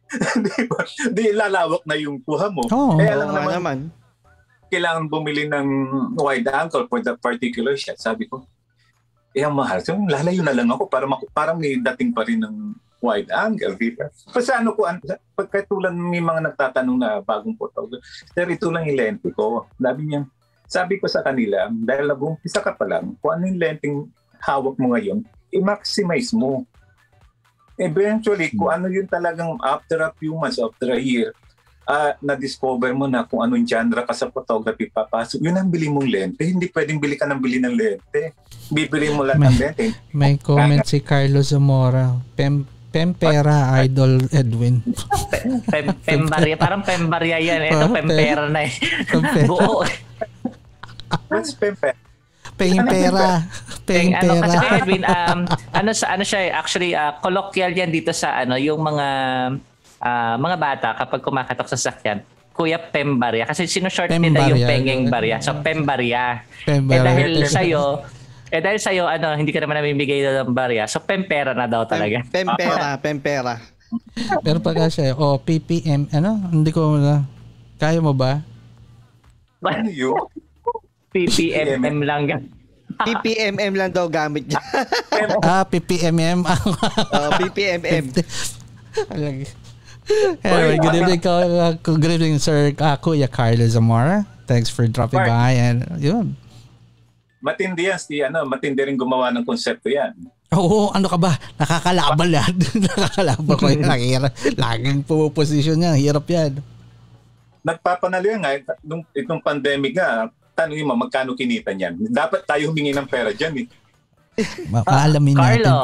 di ba? Di lalawak na yung kuha mo.
Oo.
Eh, alam naman,
naman.
kailangan bumili ng wide angle for that particular shot. Sabi ko, eh, ang mahal. So, lalayo na lang ako para maku- parang may dating pa rin ng wide angle, di ba? Kasi ano ko, an- pagkatulan may mga nagtatanong na bagong photographer, sir, ito lang yung lente ko. Sabi niya, sabi ko sa kanila, dahil nag-umpisa ka pa lang, kung ano yung lenteng hawak mo ngayon, i-maximize mo. Eventually, kung ano yung talagang after a few months, after a year, ah na-discover mo na kung anong genre ka sa photography papasok, yun ang bili mong lente. Hindi pwedeng bili ka ng bili ng lente. Bibili mo lang ng
May-
lente.
May comment si Carlos Zamora. Pem, Pempera Idol Edwin.
Pem, pembarya. Parang pembarya yan. Ito,
Ah,
pempera na eh.
Pempera.
Buo.
What's pempe?
Pempera.
Peng, ano kasi
Pempera.
Edwin, um, ano sa ano siya eh, actually uh, colloquial yan dito sa ano yung mga ah, mga bata kapag kumakatok sa sakyan. Kuya Pembarya kasi sinushort nila yung
Pembarya.
pengeng barya. So Pembarya. Eh
Pempera.
dahil sa'yo, eh dahil sa'yo, ano, hindi ka naman namimigay ng barya. So pempera na daw talaga.
Pem- Pempera, pempera.
Pero pag siya, oh, PPM, ano? Hindi ko na. Kaya mo ba?
Ano yun?
PPMM lang yan.
PPMM lang daw gamit niya.
Ah, PPMM.
Oh, PPMM.
Anyway, good evening, uh, good evening, sir. Uh, Kuya Carlos Zamora. Thanks for dropping
Mark.
by. And yun.
Matindi yan, si, ano, matindi rin gumawa ng konsepto yan.
Oo, ano ka ba? Nakakalaban yan. Nakakalaban ko yan. Hirap. Laging puposisyon niya. Hirap yan.
Nagpapanalo yan nga, nung, itong pandemic nga, tanongin mo, magkano kinita niyan? Dapat tayo humingi ng pera dyan eh.
Ma- maalamin natin.
Carlo.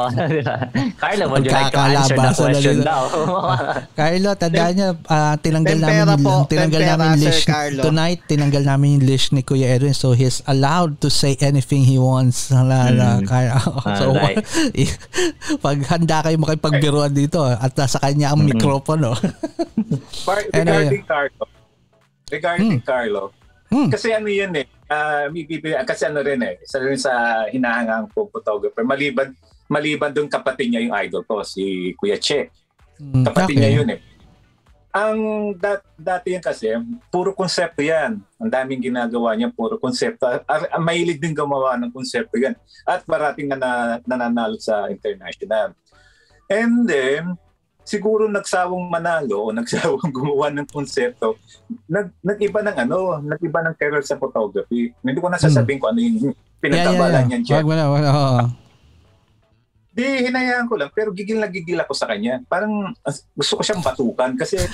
Carlo, would you like to answer the question
na
daw?
Carlo, tandaan niya, ah, tinanggal
Tempera
namin,
po,
tinanggal
tempera,
namin
Sir
list.
Carlo.
Tonight, tinanggal namin yung list ni Kuya Edwin. So, he's allowed to say anything he wants. Hala,
Mm.
kaya, so,
Alright.
pag handa kayo makipagbiruan dito at nasa kanya ang
Mm.
mikropono.
Regarding Carlo, regarding Carlo,
Hmm.
kasi ano yun eh, bibi- kasi ano rin eh, isa rin sa hinahangang ko photographer, maliban, maliban doon kapatid niya yung idol ko, si Kuya Che.
Mm,
Kapatid
okay.
niya yun eh. Ang dat, dati yan kasi, puro konsepto yan. Ang daming ginagawa niya, puro konsepto. Ar- mahilig din gumawa ng konsepto yan. At parating na, na nananalo sa international. And then, siguro nagsawang manalo o nagsawang gumawa ng konsepto, nag, nag-iba ng ano, nag-iba ng career sa photography. Hindi ko nasasabihin kung ano yung
Hmm. Yeah, yeah,
pinagkabalan
yeah.
niyan.
Wag na, wag, oo.
Di, hinayaan ko lang. Pero gigil na gigil ako sa kanya. Parang gusto ko siyang batukan kasi...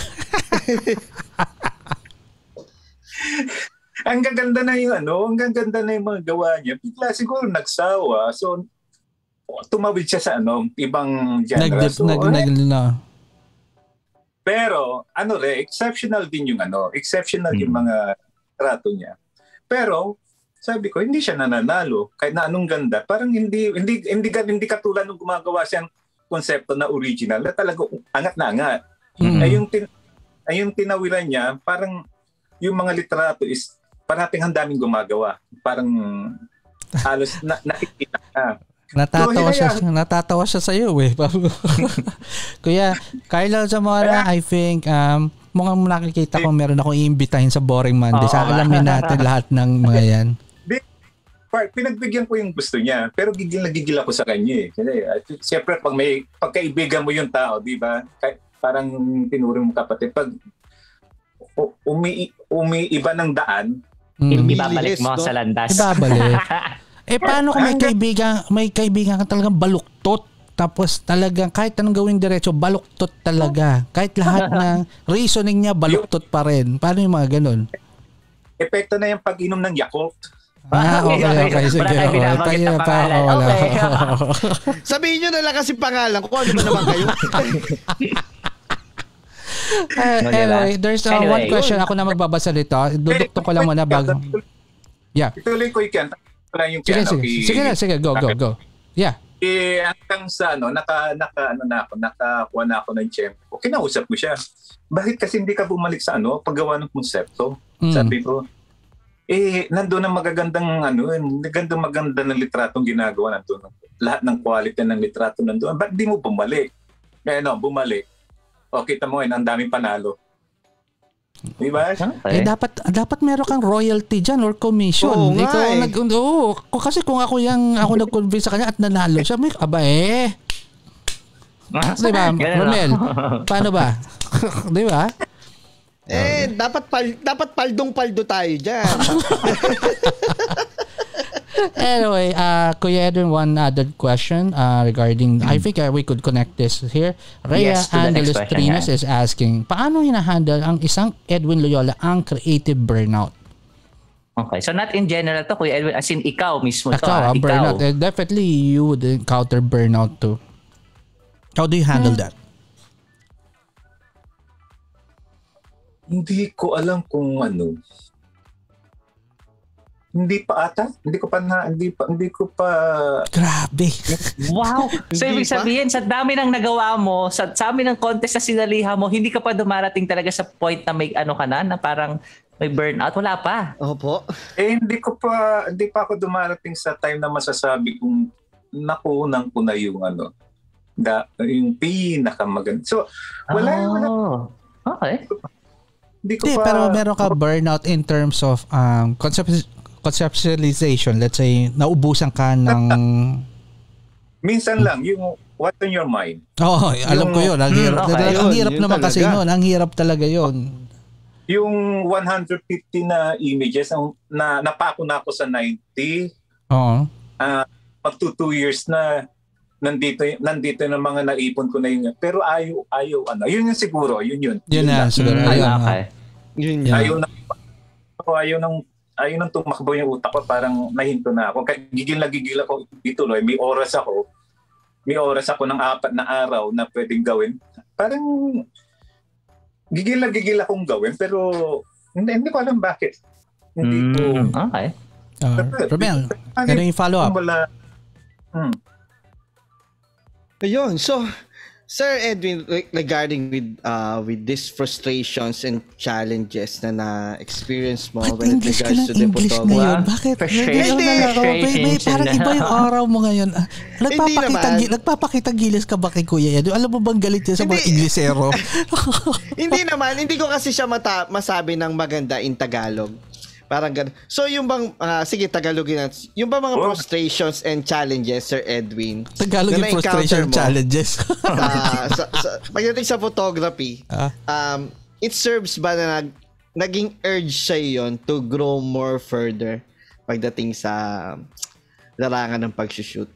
ang gaganda na yung ano, ang gaganda na yung mga gawa niya. Bigla siguro nagsawa. So, tumawid siya sa ano, ibang genre.
Nag-dip,
so,
nag, nag, na.
pero, ano re, exceptional din yung ano, exceptional yung
Hmm.
mga trato niya. Pero, sabi ko, hindi siya nananalo. Kahit na anong ganda, parang hindi, hindi, hindi, hindi, hindi katulad nung gumagawa siyang konsepto na original na talaga angat na angat.
Mm.
Ay yung, tin, ay yung tinawiran niya, parang yung mga litrato is parating ang daming gumagawa. Parang halos na, nakikita ka.
Natatawa siya, natatawa siya sa iyo eh. Kuya, Carlo Zamora, I think um mukhang nakikita ko meron akong iimbitahin sa Boring Monday.
Oo.
Sa alamin natin lahat ng mga yan.
Part, pinagbigyan ko yung gusto niya, pero gigil na gigil ako sa kanya eh. Kasi, siyempre, pag may pagkaibigan mo yung tao, di ba? Parang tinuro mo kapatid, pag umi, umiiba ng daan,
Mm.
Ibabalik mo sa landas.
Ibabalik. Eh paano kung may kaibigan, may kaibigan ka talagang baluktot tapos talagang kahit anong gawing diretso, baluktot talaga. Kahit lahat ng reasoning niya, baluktot pa rin. Paano yung mga ganun?
epekto na yung pag-inom ng Yakult.
Ah, okay, okay. Sige, okay. Tayo
na
pa, wala.
Okay.
Sabihin nyo na lang kasi pangalan ko. Ano ba naman kayo?
Eh,
diba?
anyway, there's uh, one
Anyway.
question ako na magbabasa dito. Duduktong ko lang muna bago. Yeah.
Ituloy ko yung Wala yung
Sige, sige. Sige na, sige. Go, go, go. Yeah.
Eh, hanggang sa ano, naka, naka, ano na ako, nakakuha na ako ng tempo. Kinausap ko siya. Bakit kasi hindi ka bumalik sa ano, paggawa ng konsepto?
Mm.
Sabi ko, eh, nandun ang magagandang, ano, magandang maganda ng litratong ginagawa nandun. Lahat ng quality ng litrato nandun. Ba't di mo bumalik? Kaya no, bumalik. O, kita mo yun, ang daming panalo. Di ba?
Eh, dapat dapat meron kang royalty dyan or commission.
Oo nga
Ikaw
eh.
nag oo, Kung- kasi kung ako yung ako nag-convince sa kanya at nanalo siya, may aba eh. Di ba? Romel, paano ba? Di ba?
Eh, dapat pal dapat paldong-paldo tayo dyan.
Anyway, uh, Kuya Edwin, one other question uh, regarding, I think uh, we could connect this here. Rhea
Yes,
Angeles Trinas
yeah.
is asking, paano hinahandle ang isang Edwin Loyola ang creative burnout?
Okay. So not in general to, Kuya Edwin. As in, ikaw mismo to.
Ikaw,
ah.
ah, burnout. Eh, definitely, you would encounter burnout too. How do you handle
Hmm.
that?
Hindi ko alam kung ano. Hindi pa ata. Hindi ko pa na, hindi pa, hindi ko pa
Grabe.
Wow! So ibig sabihin, sa dami ng nagawa mo, sa, sa amin ng contest na sinalihan mo, hindi ka pa dumarating talaga sa point na may ano ka na, na parang may burnout. Wala pa.
Opo.
Eh, hindi ko pa, hindi pa ako dumarating sa time na masasabi kung nakunan ko na yung ano, da, yung pinakamaganda. So, wala, wala.
Oh. Okay.
Hindi ko
Hindi,
pa,
pero meron ka burnout in terms of um, concept- conceptualization. Let's say, naubusan ka ng...
minsan lang, yung what's on your mind.
Oo, oh, alam ko yun. Ang
Hmm,
hirap,
okay.
ang
Yun,
hirap
yun
naman kasi
talaga.
nun. Ang hirap talaga yun.
Yung 150 na images na napako na ako sa 90,
Oo.
mag to two years na nandito nandito na mga naipon ko na yun. Pero ayaw, ayaw, ano. Yun yung siguro, yun yun.
Yun na,
lang.
siguro.
Mm,
Ayun,
okay.
Yun
Yeah.
Ayaw na, ako, ayaw nang ayaw nang tumakbo yung utak ko, parang nahinto na ako. Kaya gigil na gigil ako ituloy. May oras ako. May oras ako ng apat na araw na pwedeng gawin. Parang gigil na gigil akong gawin, pero hindi, hindi ko alam bakit. Hindi ko.
Mm, okay.
Uh, Romel, ano yung follow-up?
Wala. Hmm.
Ayun. So, Sir Edwin, re- regarding with uh with these frustrations and challenges na na-experience mo
Ba't
when it
English ka
regards to the
English
photography?
ngayon? Bakit?
Frustration,
Hindi, ako. May, may, parang iba yung araw mo ngayon. Ah, Nagpapakita, gi- nagpapakita gilis ka ba kay Kuya Edu? Alam mo bang galit yan sa mga. Inglesero?
hindi naman, hindi ko kasi siya mata- masabi ng maganda in Tagalog. Parang ganun. So yung bang, ah, sige Tagalogin natin. Yung ba mga
Oh.
frustrations and challenges, Sir Edwin?
Tagalog yung frustration
mo
challenges.
sa, sa, sa, pagdating sa photography,
Ah.
um, it serves ba na nag, naging urge sa yon to grow more further pagdating sa larangan ng pag-shoot?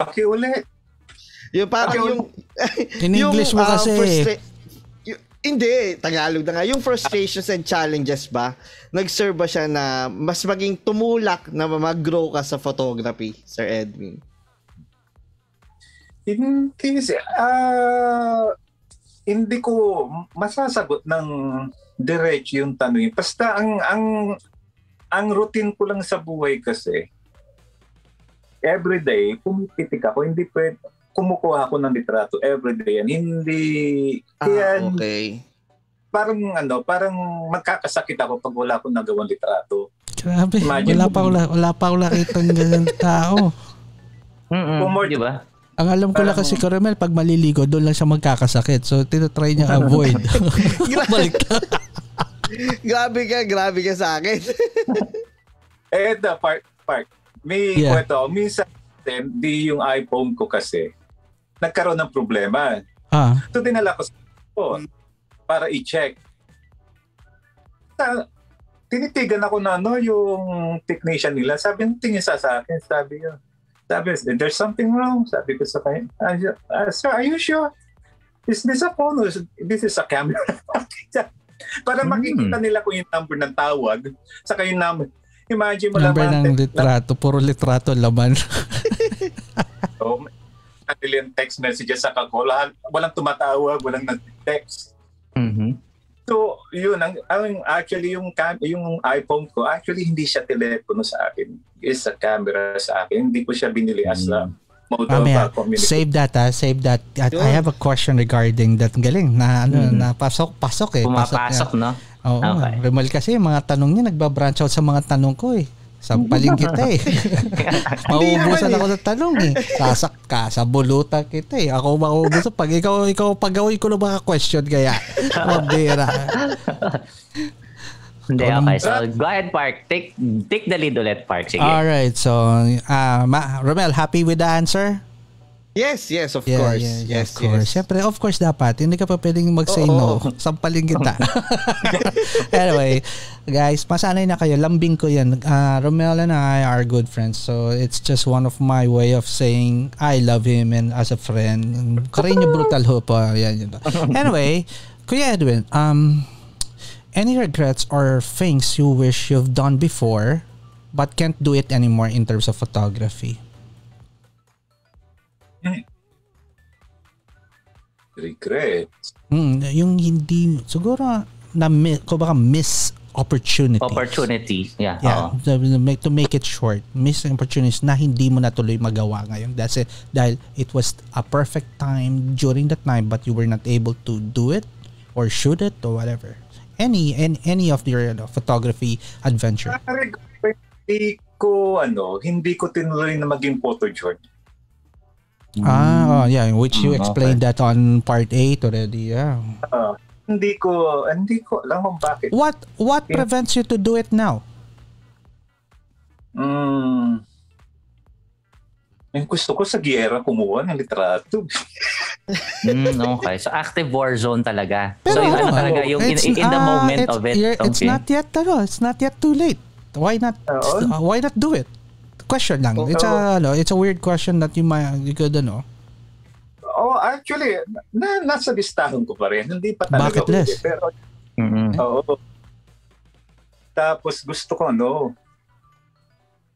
Pakiulit.
Yung parang
Bakit?
yung
In English mo
ah,
kasi.
frustra- hindi, Tagalog na nga. Yung frustrations and challenges ba, nag-serve ba siya na mas maging tumulak na mag-grow ka sa photography, Sir Edwin?
Hindi, si- ah, hindi ko masasagot ng diretso yung tanong. Basta ang ang ang routine ko lang sa buhay kasi everyday pumipitik ako hindi pwede kumukuha ako ng litrato everyday yan hindi kaya
Ah, okay.
parang ano parang magkakasakit ako pag wala akong nagawang litrato
Grabe,
Imagine
wala pa, wala, wala pa ako nakita ng ganyan tao.
Mm-mm,
Umor-
di ba?
Ang alam ko lang kasi Coronel, pag maliligo, doon lang siya magkakasakit. So, tinatry niya avoid. Balik
grabe ka, grabe ka sa akin.
eh the part part may
Yeah.
kwento minsan di yung iPhone ko kasi nagkaroon ng problema
ah,
So dinala ko sa phone para i-check. Ta- tinitigan ako na no yung technician nila. Sabi ng tingin sa sa akin, sabi yun. Sabi, there's something wrong. Sabi ko sa kanya, "Ah, uh, sir, are you sure? Is this a phone or is- this is a camera? para
Hmm.
makikita nila kung yung number ng tawag saka yung number. Imagine mo
number
laman.
ng litrato. Puro litrato laman.
So, yung text messages sa call. Walang tumatawag, walang nag-text.
Mhm.
So, yun ang, ang actually yung cam, yung iPhone ko, actually hindi siya telepono sa akin. Is a camera sa akin. Hindi ko siya binili as a mode of
Mamaya,
communication.
save that ah, save that. At I have a question regarding that. Galing na ano,
Mhm.
na pasok, pasok eh.
Pumapasok, no?
Oo,
Okay.
Remal kasi mga tanong niya nagbabranch out sa mga tanong ko eh. Sampaling kita eh. Mauubusan ako sa tanong eh. Sasak ka, sa bulutan kita eh. Ako mauubusan. Pag ikaw, ikaw pagawin ko ng mga question kaya. Mabira.
Hindi, okay. So, go ahead, Park. Take take the lead ulit, Park. Sige.
Alright, so, uh, Ma- Romel, happy with the answer?
Yes, yes, of
Yeah,
course.
yeah, yeah,
yes,
of course.
yes.
Siyempre, of course dapat. Hindi ka pa pwedeng mag-say
Oo.
no. Sampaling kita. anyway, guys, masanay na kayo. Lambing ko yan. Uh, Romel and I are good friends. So, it's just one of my way of saying I love him and as a friend. Carino Brutal ho po. Yan, yun. Anyway, Kuya Edwin, um, any regrets or things you wish you've done before but can't do it anymore in terms of photography?
Regret.
Mm, yung hindi siguro na ko baka miss opportunity.
Opportunity. Yeah.
Yeah, to make, to make it short, miss opportunities na hindi mo natuloy magawa ngayon. That's it. Dahil it was a perfect time during that time but you were not able to do it or shoot it or whatever. Any any, any of your ano, photography adventure.
Ah, regret. Hindi ko, ano, hindi ko tinuloy na maging photo.
Ah, oh, yeah, which you
Mm,
explained that on part 8 already. Yeah.
Ah, hindi ko, hindi ko alam kung bakit.
What what
Yeah.
prevents you to do it now?
Mm, yung gusto ko sa giyera kumuha ng litrato.
Mm, okay. So, active war zone talaga. so,
Pero
yung ano
ano,
talaga, yung in,
It's,
in the moment
it's,
of it.
you're- It's
okay.
not yet ano, it's not yet too late. Why not uh, why not do it? Question lang. It's a ano, it's a weird question that you might you could ano.
Oh, actually, na, nasa listahan ko pa rin. Hindi pa talaga
Bucket list.
huli. Pero,
Mm-mm.
oo. Tapos gusto ko, ano,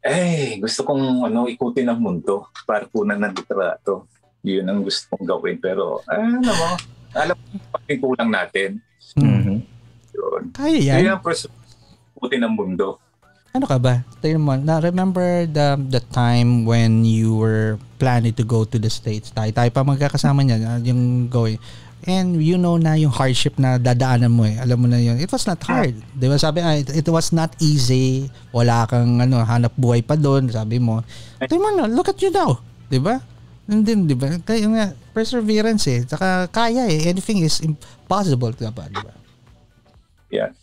eh, gusto kong ano, ikutin ang mundo para kunan ng litrato. Yun ang gusto kong gawin. Pero, ano mo, alam mo, pagkulang natin.
Mm.
Mhm.
Yun.
Kaya
Yun
yan.
ang pursuit ikutin ang mundo.
Ano ka ba? Tingnan mo, na remember the the time when you were planning to go to the States? Tayo, tayo pa magkakasama niyan, ah, yung going. And you know na yung hardship na dadaanan mo eh. Alam mo na yun. It was not hard. Di ba sabi, ah, it, it was not easy. Wala kang ano, hanap buhay pa doon. Sabi mo, tingnan mo look at you now. Di ba? Hindi, di ba? Kaya nga, perseverance eh. Saka kaya eh. Anything is impossible. Di ba? Di ba?
Yeah.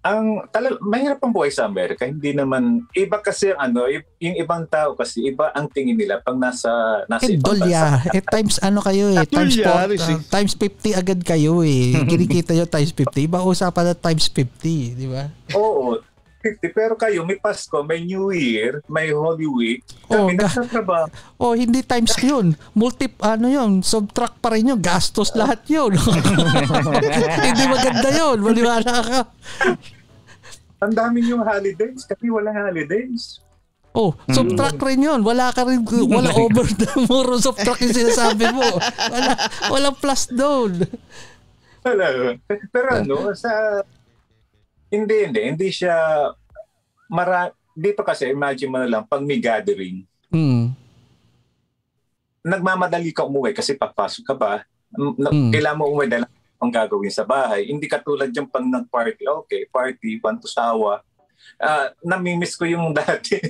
Ang talaga mahirap ang buhay sa Amerika. Hindi naman iba kasi ang ano, yung ibang tao kasi iba ang tingin nila pag nasa nasa
Eh,
ibang
dolya.
bansa.
Eh, times ano kayo eh. Times,
Rishi.
uh, times 50 agad kayo eh. Kinikita nyo times 50. Iba usapan na times 50. Di ba?
Oo. 50. Pero kayo, may Pasko, may New Year, may Holy Week. Kami
ga-
nagtatrabaho.
Oh, hindi times yun. Multi, ano yun, subtract pa rin yun. Gastos lahat yun. hindi maganda yun. Maliwala ka.
Ang dami yung holidays kasi walang holidays.
Oh, subtract rin yun. Wala ka rin, wala over the muro subtract yung sinasabi mo. Wala, walang plus doon.
Wala. Pero ano, sa... Hindi, hindi. Hindi siya... Mara, dito kasi, imagine mo na lang, pag may gathering,
Hmm.
nagmamadali ka umuwi kasi papasok ka ba, na-
Mm.
kailangan mo umuwi dahil ang gagawin sa bahay. Hindi katulad yung pag nag-party, okay, party, pantusawa. Ah, namimiss ko yung dati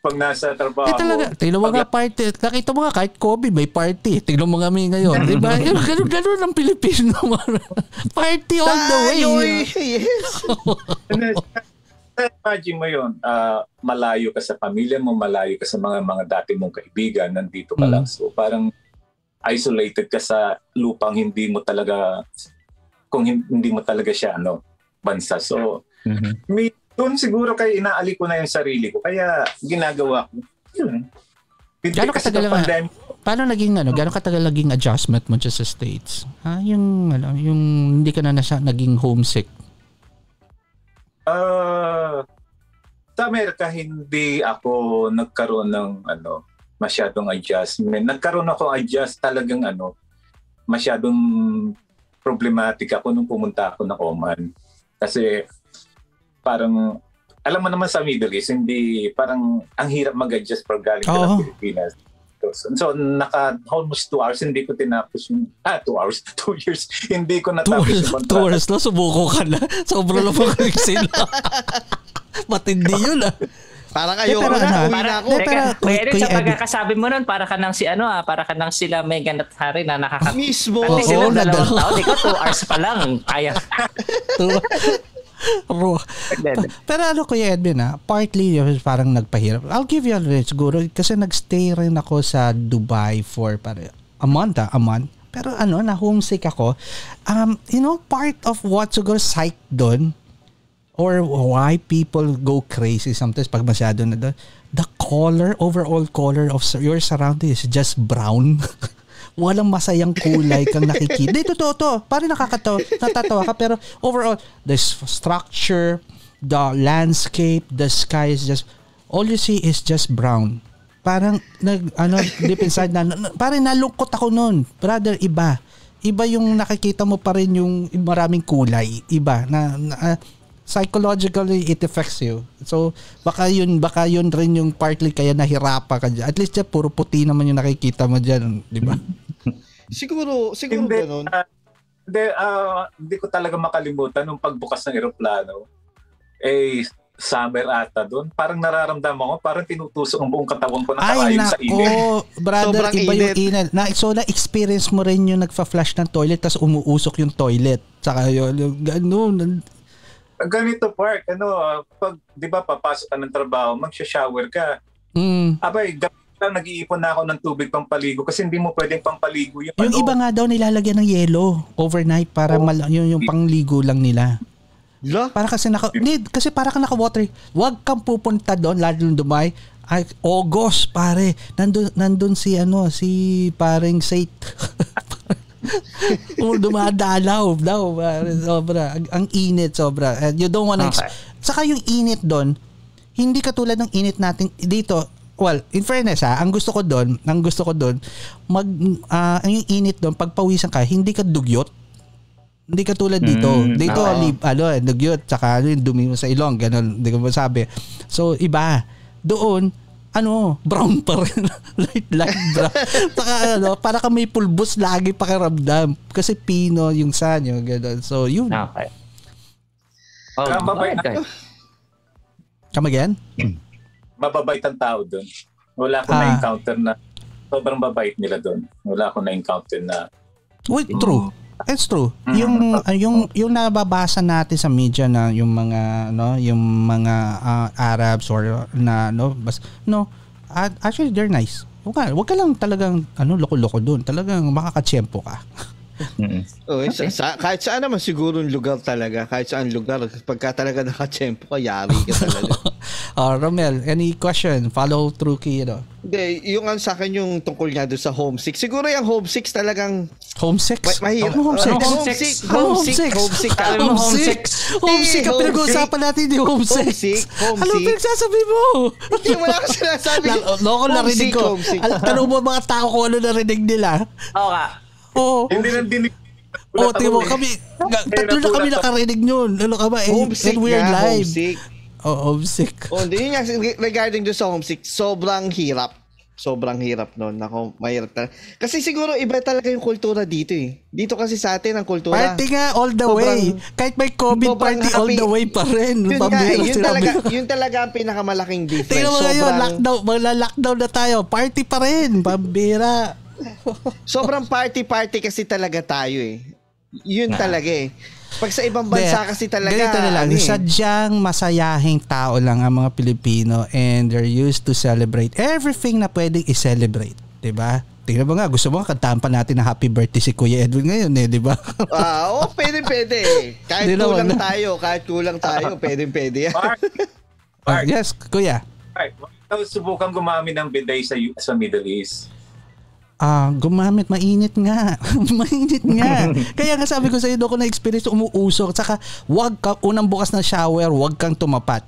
pag nasa trabaho.
Eh talaga, tingnan mo nga party. Nakita mo nga kahit COVID may party. Tingnan mo nga kami ngayon. Di ba? Ganun, ganun ang Pilipino. party all the way.
Tayo, eh. yes.
Imagine mo yun, ah, malayo ka sa pamilya mo, malayo ka sa mga mga dati mong kaibigan, nandito ka
Mm.
lang. So parang isolated ka sa lupang hindi mo talaga, kung hin- hindi mo talaga siya, ano, bansa. So, may, doon siguro kayo inaali ko na yung sarili ko. Kaya ginagawa ko. Yun.
Gano'ng katagal
ng
nga?
pandemic,
Paano naging ano, gano'ng katagal naging adjustment mo sa States? Ha? Yung, ano, yung hindi ka na nasa, naging homesick.
Ah, sa Amerika hindi ako nagkaroon ng ano masyadong adjustment. Nagkaroon ako adjust talagang ano masyadong problematic ako nung pumunta ako ng Oman. Kasi parang alam mo naman sa Middle East, hindi parang ang hirap mag-adjust pag galing ka ng Pilipinas. So, so, naka almost two hours, hindi ko tinapos yung, ah, two hours, two years, hindi ko
Two
natapos
hours,
yung
two
kontrata.
hours na, sumuko ka na. Sobrang lumang sila. Matindi yun ah.
Parang ayoko
pero
na,
ano,
uwi
Para,
na ako.
Teka, Eric, sa pagkakasabi mo nun, para ka nang si ano ah, para ka nang sila Megan at Harry na nakaka...
Mismo.
Oo,
sila
na
dalawang
dalawa.
taon. Ikaw, two hours pa lang. Kaya.
Two- Ro- Pero ano Kuya Edwin ah, partly parang nagpahirap. I'll give you a rin siguro kasi nagstay rin ako sa Dubai for para a month ah, a month. Pero ano, na homesick ako. Um, you know, part of what siguro psych doon or why people go crazy sometimes pag masyado na doon, the color, overall color of your surrounding is just brown. Walang masayang kulay kang nakikita. Di, totoo to. Parang nakakatawa, natatawa ka. Pero overall, the structure, the landscape, the sky is just, all you see is just brown. Parang, nag, ano, deep inside na, parang nalungkot ako noon. Brother, iba. Iba yung nakikita mo pa rin yung maraming kulay. Iba. Na, na ah, psychologically it affects you. So baka yun baka yun rin yung partly kaya nahirapa ka dyan. At least dyan, puro puti naman yung nakikita mo dyan, di ba?
Siguro, siguro
Hindi,
ganun.
ah, hindi, ah, hindi ko talaga makalimutan nung pagbukas ng eroplano. Eh, summer ata doon. Parang nararamdaman ko, parang tinutusok ang buong katawan ko na
Ay
kakain sa init.
nako, brother,
Sobrang
iba yung
init.
Na, so na-experience mo rin yung nagfa-flush ng toilet tapos umuusok yung toilet. Saka yun, ganun.
Ganito, Park, ano, ah, pag, di ba, papasok ka ng trabaho, mag-shower ka.
Mm.
Abay, lang nag-iipon na ako ng tubig pampaligo kasi hindi mo pwedeng pampaligo yung,
Yung
ano.
iba nga daw nilalagyan ng yelo overnight para
Oh.
mal- yung, yung pangligo lang nila.
La?
Para kasi naka need, kasi para ka naka-water. Huwag kang pupunta doon lalo ng Dubai. Ay, August, pare. Nandun, nandun si ano, si paring Saint. dumadalaw daw. Sobra. Ang, init, sobra. And you don't wanna...
Okay.
Saka yung init doon, hindi katulad ng init natin dito. Well, in fairness ha, ang gusto ko doon, ang gusto ko doon, mag, ah, yung init doon, pag pawisan ka, hindi ka dugyot Hindi katulad dito.
Mm,
dito,
oo.
lib, ano, dugyot, tsaka ano, yung dumi mo sa ilong, ganun, hindi ko masabi. So, iba. Doon, ano, brown pa rin. light, light brown. Saka ano, para ka may pulbos lagi pakiramdam. Kasi pino yung sanyo, ganun. So, yun.
Okay. Oh,
Ah, mabait
okay.
Come again?
Mababait ang tao doon. Wala akong
Ah.
na-encounter na sobrang babait nila doon. Wala akong na-encounter na
Wait, true. It's true. Yung uh, yung yung nababasa natin sa media na yung mga no, yung mga uh, Arabs or na no, bas no, actually they're nice. Wag ka, wag ka lang talagang ano loko-loko doon. Talagang makakatsyempo ka.
Mm.
Oh, sa, sa, kahit saan naman siguro yung lugar talaga. Kahit saan lugar. Pagka talaga nakachempo ka, yari ka talaga.
uh, Romel, any question? Follow through key, ano?
Hindi, yung ano sa akin yung tungkol nga doon sa homesick. Siguro yung homesick talagang
Homesick?
ma- mahirap.
Ano homesick?
Oh,
Homesick.
homesick. Homesick. Homesick.
Mo,
Homesick. Homesick. Ang
Homesick.
pinag-uusapan natin yung homesick.
Homesick.
Ano
Homesick.
pinagsasabi mo?
Hindi mo lang ako sinasabi.
Loko narinig
Homesick,
ko.
homesick.
Tanong mo mga tao kung ano narinig nila.
Oo nga.
Oo.
hindi nang dinig.
Oo, tingnan mo
eh.
kami. Tatlo na kami nakarinig nun. Ano ka ba? Eh,
Homesick
and we're
nga,
live.
homesick.
Oh, homesick.
Oh, hindi yun nga, regarding doon sa homesick, sobrang hirap. Sobrang hirap noon. Nako, mahirap talaga. Kasi siguro iba talaga yung kultura dito eh. Dito kasi sa atin ang kultura.
Party nga all the
Sobrang-
way. Kahit may COVID party all
happy.
the way pa rin.
Yun nga,
Pambira,
eh, yun talaga, yun talaga ang pinakamalaking difference.
Tingnan mo ngayon, lockdown, magla-lockdown na tayo. Party pa rin. Pambira.
Sobrang party-party kasi talaga tayo eh. Yun talaga eh. Pag sa ibang bansa
Hindi,
kasi talaga,
Ganito na lang.
ano eh.
Sadyang masayahing tao lang ang mga Pilipino and they're used to celebrate everything na pwedeng i-celebrate. 'Di ba? Tingnan mo nga, gusto mo kantahan pa natin na happy birthday si Kuya Edwin ngayon eh, di ba?
Ah, oo, pwede, pwede. eh. Kahit
naman
kulang
na.
tayo, kahit kulang tayo, pwede, pwede yan.
Mark,
Oh, yes, Kuya.
Mark, ikaw subukan gumamit ng bidet sa, sa Middle East.
Ah, gumamit mainit nga. mainit nga. Kaya nga sabi ko sa iyo doon ko na experience umuusok saka wag ka unang bukas ng shower, wag kang tumapat.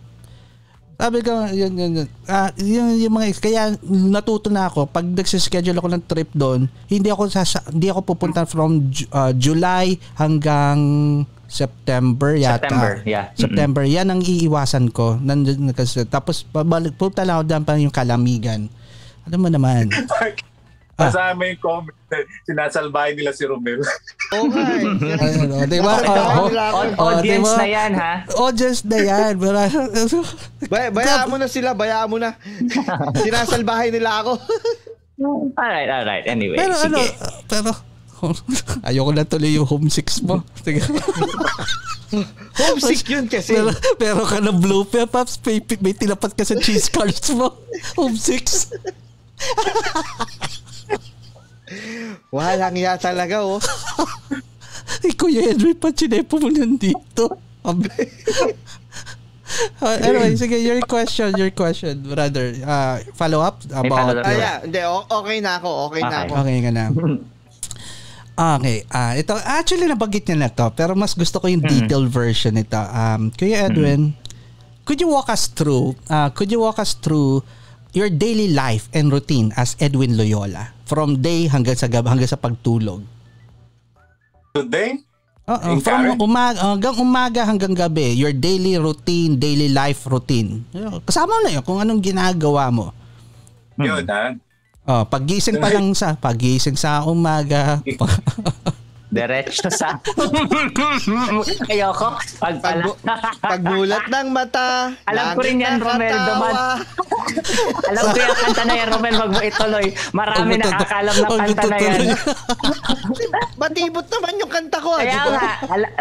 Sabi ko, yun, yun, yun. Ah, yun, yung mga, kaya natuto na ako, pag nagsischedule ako ng trip doon, hindi ako, sasa, hindi ako pupunta from ah, July hanggang September yata.
September, yeah.
September, yan ang iiwasan ko. Nandun, kasi, tapos, pabalik, punta lang ako dyan pa yung kalamigan. Alam mo naman. Ah.
kasama yung comment na sinasalbahay nila si Romel.
Nga eh.
Ano, di ba?
Nakakita
Oh,
ako.
Au-
Oh,
audience
diba?
na yan, ha?
Audience na yan.
Bay- bayaan mo na sila, bayaan mo na. Sinasalbahay nila ako.
Alright, alright. Anyway,
pero ano,
sige.
pero ayoko na tuloy yung homesick mo. Sige.
Homesick yun kasi.
pero, pero ka na blue pair, Paps. May, may tinapat ka sa cheese cards mo. Homesick.
Walang ya talaga oh.
Ay, Kuya Henry, pa chinepo mo nandito. Uh, anyway, sige, your question, your question, brother. Uh, follow up
May
about
follow-up
Ah,
your-
yeah. Hindi, o- okay na ako. Okay, na
Okay.
ako.
Okay ka na. Okay, ah ito actually nabanggit niya na to pero mas gusto ko yung detailed version nito. Um Kuya Edwin, could you walk us through uh, could you walk us through your daily life and routine as Edwin Loyola from day hanggang sa gab hanggang sa pagtulog?
Today,
Oo,
In
from umaga hanggang umaga hanggang gabi, your daily routine, daily life routine. Kasama na 'yon kung anong ginagawa mo.
yun ha.
Oh, paggising pa lang sa paggising sa umaga.
Diretso sa... Ayoko. Pag pala.
Pag, pagmulat ng mata.
Alam ko rin yan, Romel, duman. Alam ko yung kanta na yan, Romel, wag mo ituloy. Marami
tutu-
nakakalam ng kanta na yan.
Batibot naman yung kanta ko. ah,
Kaya nga,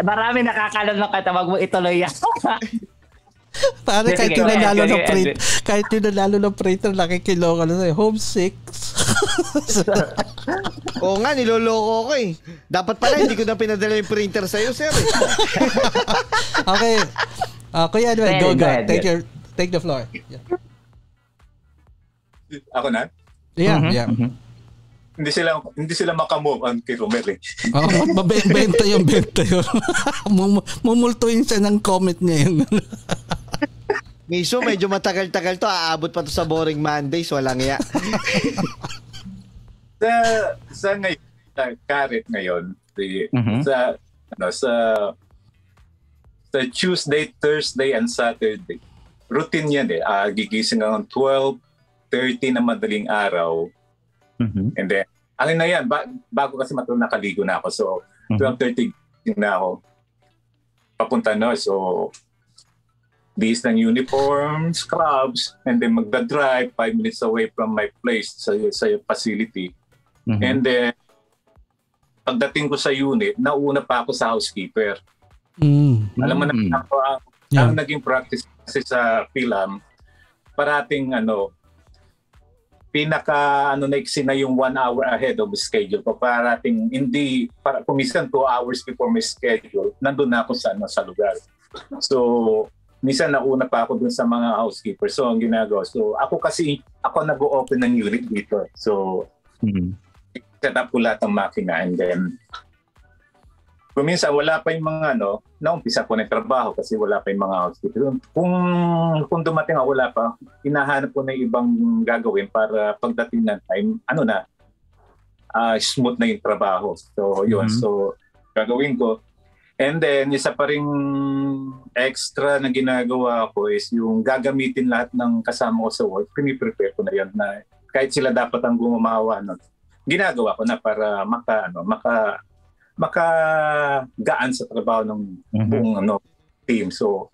marami nakakalam ng kanta, wag mo ituloy yan.
Pare,
Sige,
kahit yung nanalo ng
Edwin.
kahit yung nanalo ng printer, nakikiloko na sa'yo. Homesick.
Oo nga, niloloko ko eh. Dapat pala hindi ko na pinadala yung printer sa'yo, sir. eh.
okay. Uh, Kuya Edwin, go,
Go
Take your, take the floor. Yeah,
Ako na.
yeah.
Mhm,
yeah.
mhm.
Hindi sila hindi sila makamove on kay Romel eh.
Oh, mabenta yung benta yun. Mum- Mumultuin siya ng comment niya yun.
Miso, medyo matagal-tagal to. Aabot pa to sa boring Mondays. Walang ya.
Sa sa ngayon, sa Karet ngayon, the,
Mhm.
sa ano, sa sa Tuesday, Thursday, and Saturday. Routine yan eh. Uh, gigising ng 12.30 na madaling araw.
Mhm.
And then, ano na yan, ba- bago kasi matulog nakaligo na ako. So,
Mhm.
12.30 gising na ako. Papunta na. So, these ng uniform, scrubs, and then magda-drive 5 minutes away from my place sa, sa facility.
Mhm.
And then, pagdating ko sa unit, nauna pa ako sa housekeeper.
Mm.
Alam mo na
Mm.
ako, ang,
Yeah.
ang naging practice kasi sa film, parating ano, pinaka ano naiksi na yung one hour ahead of schedule ko parating hindi para kumisan two hours before my schedule nandun na ako sa ano, sa lugar so minsan nauna pa ako dun sa mga housekeeper so ang ginagawa so ako kasi ako nag-open ng unit dito so
Mhm.
set up ko lahat ng makina and then kung minsan wala pa yung mga ano, naumpisa ko na trabaho kasi wala pa yung mga housekeeper. Kung, kung dumating ako wala pa, hinahanap ko na ibang gagawin para pagdating ng time, ano na, ah, smooth na yung trabaho. So, yun.
Mhm.
So, gagawin ko. And then, isa pa rin extra na ginagawa ko is yung gagamitin lahat ng kasama ko sa work, piniprepare ko na yun na kahit sila dapat ang gumawa, ano, ginagawa ko na para maka, ano, maka, makagaan sa trabaho ng
Mhm.
buong ano, team. So,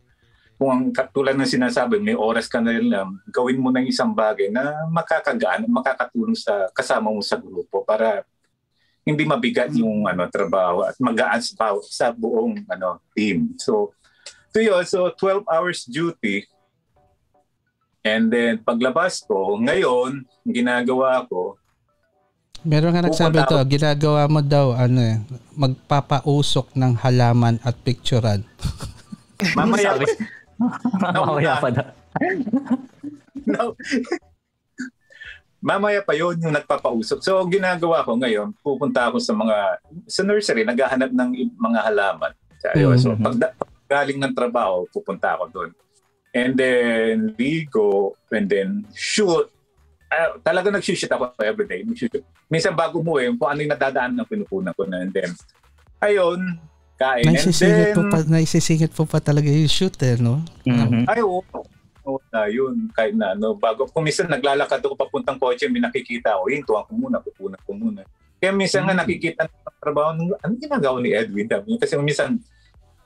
kung ang katulad ng sinasabi, may oras ka na rin lang, gawin mo ng isang bagay na makakagaan, makakatulong sa kasama mo sa grupo para hindi mabigat yung ano trabaho at magaan sa, sa buong ano team. So, so yun, so 12 hours duty. And then paglabas ko, ngayon, ginagawa ko,
Meron nga nagsabi to, ginagawa mo daw, ano eh, magpapausok ng halaman at picturean.
mamaya.
Mamaya pa daw.
no. Mamaya pa yun yung nagpapausok. So, ginagawa ko ngayon, pupunta ako sa mga, sa nursery, naghahanap ng mga halaman. So, ayun. so pag, pag galing ng trabaho, pupunta ako doon. And then, ligo, and then shoot. Uh, talaga nag-shoot ako everyday. Nag-shoot. Minsan bago mo eh, kung ano yung nadadaan ng pinupunan ko na. And then, ayun, kain. And
Naisisingit
then,
po pa, naisisingit po pa talaga yung shoot eh, no?
Mhm.
ay, oo. Oo na yun. Kahit na, no, bago, kung minsan naglalakad ako papuntang kotse, may nakikita ako, yun, tuwang ko muna, pupunan ko muna. Kaya minsan nga nakikita ng trabaho, ng, ano ginagawa ni Edwin? Kasi minsan,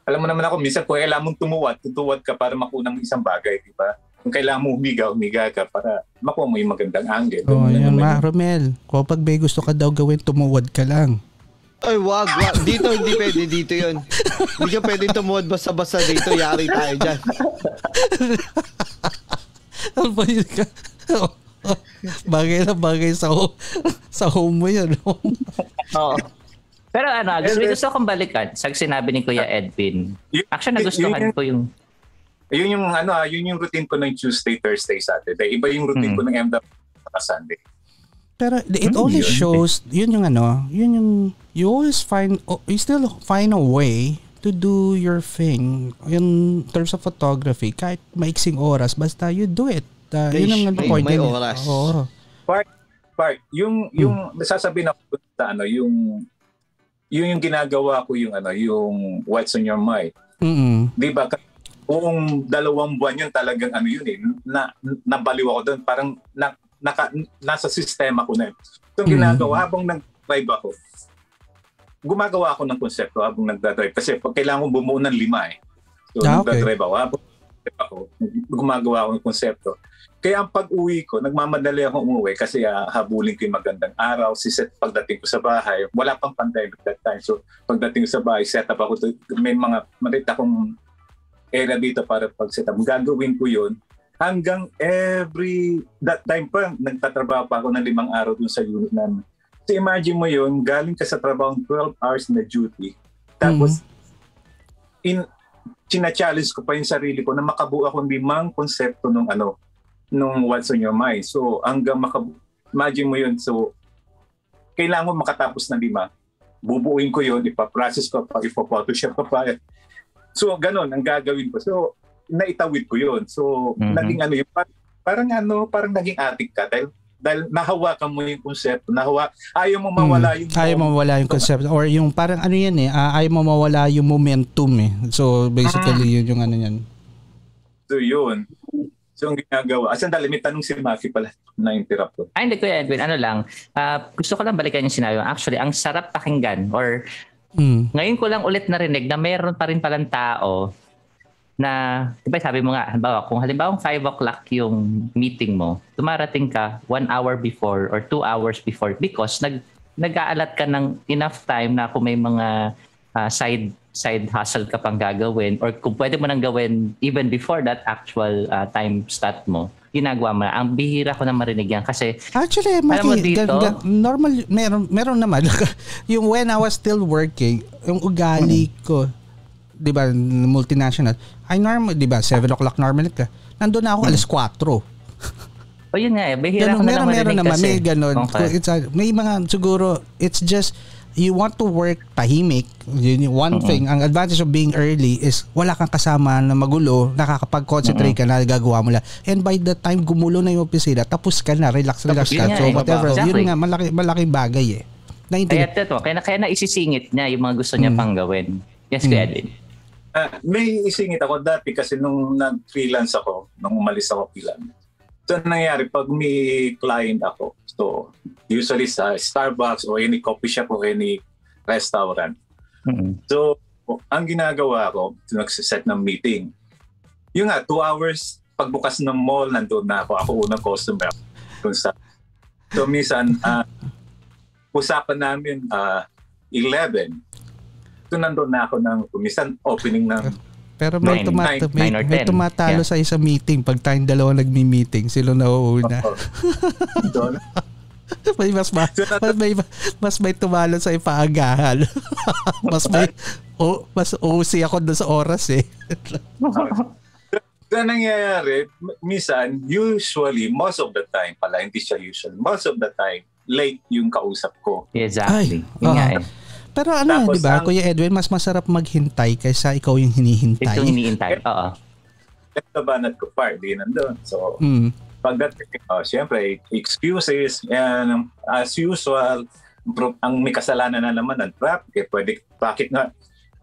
alam mo naman ako, minsan kung kailangan mong tumuwad, tutuwad ka para makuha ng isang bagay, di ba? Kung kailangan mo humiga, humiga ka para makuha mo yung magandang angle.
Oh,
Ganun
yan
naman
ma, Romel. Kung pag may gusto ka daw gawin, tumuwad ka lang.
Ay, wag, wag. Dito, hindi pwede. Dito yun. Hindi ka pwede tumuwad basta-basta dito. Yari tayo dyan.
Ano ba yun ka? bagay na bagay sa ho- sa home mo yun.
Oo. Pero ano, gusto, gusto kong balikan sa sinabi ni Kuya Edwin. Actually, nagustuhan ko yung...
Yun yung, ano, ah, yun yung routine ko ng Tuesday, Thursday, Saturday. Iba yung routine
Mm.
ko ng MW sa Sunday.
Pero it
Hmm,
only
yun.
shows, yun yung ano, yun yung, you always find, oh, you still find a way to do your thing in terms of photography. Kahit maiksing oras, basta you do it. Uh,
May-
yun ang ano,
may- may
coordinate.
oras.
Oo.
Part, yung yung sasabihin ako sa ano, yung yung yung ginagawa ko yung ano, yung what's on your mind.
Mm-mm.
'Di ba? Kung dalawang buwan yun talagang ano yun eh, na nabaliw ako doon, parang na, naka, nasa sistema ko na. yun.
Mhm.
ginagawa habang nag-drive ako, gumagawa ako ng konsepto habang nagdadrive. Kasi pag kailangan kong bumuo ng lima eh. So,
Ah, okay.
nagdadrive ako. Habang ako, gumagawa ako ng konsepto. Kaya ang pag-uwi ko, nagmamadali ako umuwi kasi uh, habulin ko yung magandang araw. Si set pagdating ko sa bahay, wala pang pandemic that time. So pagdating ko sa bahay, set up ako. To, may mga malit akong area dito para pag-set up. Gagawin ko yun hanggang every that time pa, nagtatrabaho pa ako ng limang araw dun sa unit namin. So imagine mo yun, galing ka sa trabaho 12 hours na duty. Tapos, in china-challenge ko pa yung sarili ko na makabuo akong limang konsepto nung ano, nung what's on your mind. So, hanggang makabu... Imagine mo yun. So, kailangan mo makatapos ng lima. Bubuuin ko yun, ipaprocess ko pa, ipa-photoshop ko pa. So, ganun ang gagawin ko. So, naitawid ko yun. So,
Mhm.
naging ano yun, par- parang ano, parang naging addict ka dahil dahil nahawakan mo yung konsepto, nahawa, ayaw mo mawala yung
Hmm. Ayaw mo mawala yung concept or yung parang ano yan eh, ah, ayaw mo mawala yung momentum eh. So basically yun yung ano yan.
So yun. So ang ginagawa, asan dali, may tanong si Maki pala na interrupt ko.
Ay, hindi ko Edwin. Ano lang, ah, gusto ko lang balikan yung sinabi. mo. Actually, ang sarap pakinggan or
Mm.
ngayon ko lang ulit narinig na meron pa rin palang tao na, di ba sabi mo nga, halimbawa, kung halimbawa 5 o'clock yung meeting mo, tumarating ka 1 hour before or 2 hours before because nag nag-aalat ka ng enough time na kung may mga ah, side side hustle ka pang gagawin or kung pwede mo nang gawin even before that actual ah, time start mo, ginagawa mo na. Ang bihira ko na marinig yan kasi
Actually,
Alam mo dito?
ga- ga- normal, meron, meron naman. yung when I was still working, yung ugali ko, di ba, multinational, ay normal, di ba, 7 o'clock normal ka. Nandun na ako alas 4.
o yun nga eh, bihira
Ganun,
ko na
meron,
lang
meron naman,
kasi.
may ganun.
Okay.
It's a- may mga, siguro, it's just, you want to work tahimik. Yun yung one thing. Ang advantage of being early is wala kang kasama na magulo, nakakapag-concentrate ka na, gagawa mo lang. And by the time gumulo na yung opisina, tapos ka na, relax, relax
Tapos
ka.
yun
So
eh.
whatever.
Exactly.
Yun nga, malaki, malaking bagay eh.
Kaya
Naintindihan.
ito, kaya, kaya na isisingit niya yung mga gusto
Hmm.
niya pang gawin. Yes, Kuya Edwin.
Ah, may isingit ako dati kasi nung nag-freelance ako, nung umalis ako bilang. So ang nangyari, pag may client ako, so usually sa Starbucks or any coffee shop or any restaurant,
Mm-mm.
So, ang ginagawa ko, nagsiset ng meeting. Yung nga, two hours, pagbukas ng mall, nandun na ako. Ako unang customer. Dun sa, so, minsan, ah, usapan namin ah, 11. So, nandun na ako ng, minsan, opening ng,
Pero may,
Nine,
tumata-
nine,
may, may tumatalo
Yeah.
sa isang meeting pag tayong dalawa nagmi-meeting. Sila na uuna.
doon.
may mas ma,
So,
mas may mas may tumalo sa ipaagahan. mas may o mas OC ako doon sa oras eh.
So, ang nangyayari, minsan, usually, most of the time pala, hindi siya usually, most of the time, late yung kausap ko.
Exactly.
Ay,
Yun nga
oo.
eh.
Pero ano,
Tapos
'di ba?
ang-
Kuya Edwin, mas masarap maghintay kaysa ikaw yung hinihintay.
Ito iniintay. Oo.
Ito ba nat ko par, di nandun. So,
Mm.
pagdating, oh, siyempre, excuses, and as usual, pro- ang may kasalanan na naman ng traffic, eh, pwede, bakit nga,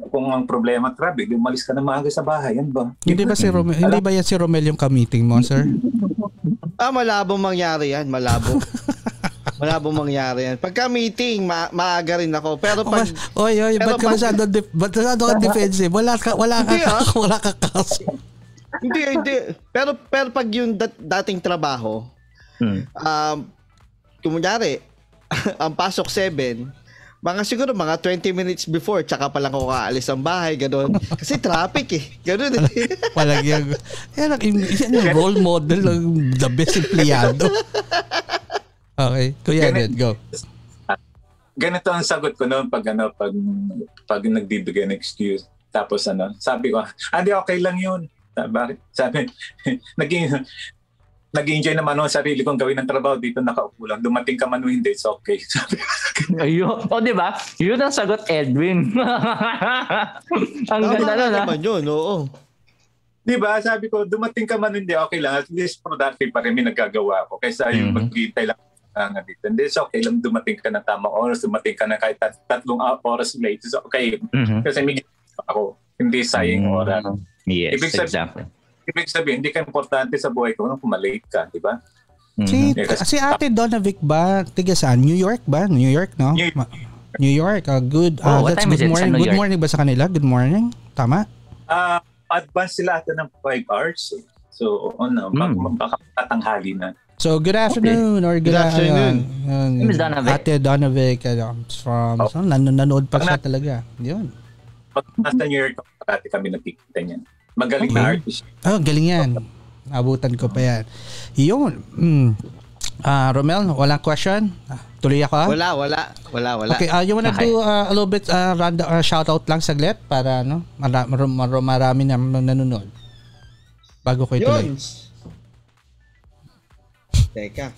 kung ang problema traffic, umalis ka na maaga sa bahay, yan ba?
Hindi ba si Romel, hindi ba yan si Romel yung ka-meeting mo, sir?
Ah, malabong mangyari yan. Malabo. malabong mangyari yan. Pagka meeting, ma- maaga rin ako. Pero pag...
oy, oy,
Pero
ba't ka masyado, def- ba't masyado ka defensive? Wala ka, wala ka,
Hindi, ah.
wala ka kaso.
hindi, hindi. Pero, pero pag yung dat- dating trabaho,
Hmm.
um, kumunyari, ang pasok 7, mga siguro mga 20 minutes before, tsaka pa lang ako kaalis ng bahay, gano'n. Kasi traffic eh. Gano'n eh.
Walang yan. Yan ang, yan ang role model ng the best empleyado. Okay, Kuya
Ganit-
Edwin, go.
Ganito ang sagot ko noon pag, ano, pag, pag nagbibigay ng excuse. Tapos ano, sabi ko, hindi okay lang yun. Sabi, bakit? Sabi, naging, nag-enjoy naman ako sa sarili kong gawin ng trabaho dito nakaupo lang. Dumating ka man o hindi, it's okay. Sabi ko,
Ayun. O, di ba? Yun ang sagot, Edwin. ang
Tama
ganda
na
ha?
naman yun, oo.
Di ba? Sabi ko, dumating ka man hindi, okay lang. At least productive pa rin may nagagawa ko. Kaysa yung
Mhm.
maghihintay lang nga dito. Hindi, it's okay lang dumating ka na tamang oras. Dumating ka na kahit tat- tatlong oras late. It's okay.
Mhm.
Kasi may ako. Hindi sayang
Mm.
oras.
Yes,
Ibig sabihin-
exactly.
Ibig sabihin, hindi ka importante sa buhay ko kung malate ka, di ba?
Si,
Mhm.
si Ate Donavic ba, tiga saan? New York ba? New York, no?
New-
Ma- New York, ah, good.
Oh,
ah,
what
that's
time is
good morning. Good
York?
morning ba sa kanila? Good morning. Tama?
Ah, advance sila ata ng 5 hours. eh. So, ano, baka,
Mm.
baka tatanghali na.
So, good afternoon or good,
Good afternoon.
afternoon.
Miss Donovic.
Ate Donovic ano, from,
Oh.
so, nan- nanonood pa siya talaga. Yun.
Pag nasa New York, parati kami nakikita niyan. Magaling na
Okay.
artist.
Oh, galing yan. Abutan ko pa yan. Yun. Mm. Ah, Romel, walang question? Ah, Tuloy ako? ah?
Wala, wala. Wala, wala.
Okay, uh, you wanna
Okay.
do uh, a little bit uh, random, uh, shout out lang saglit para no mara- mar- mar- marami na nanonood. Bago ko ituloy.
Yun. Teka.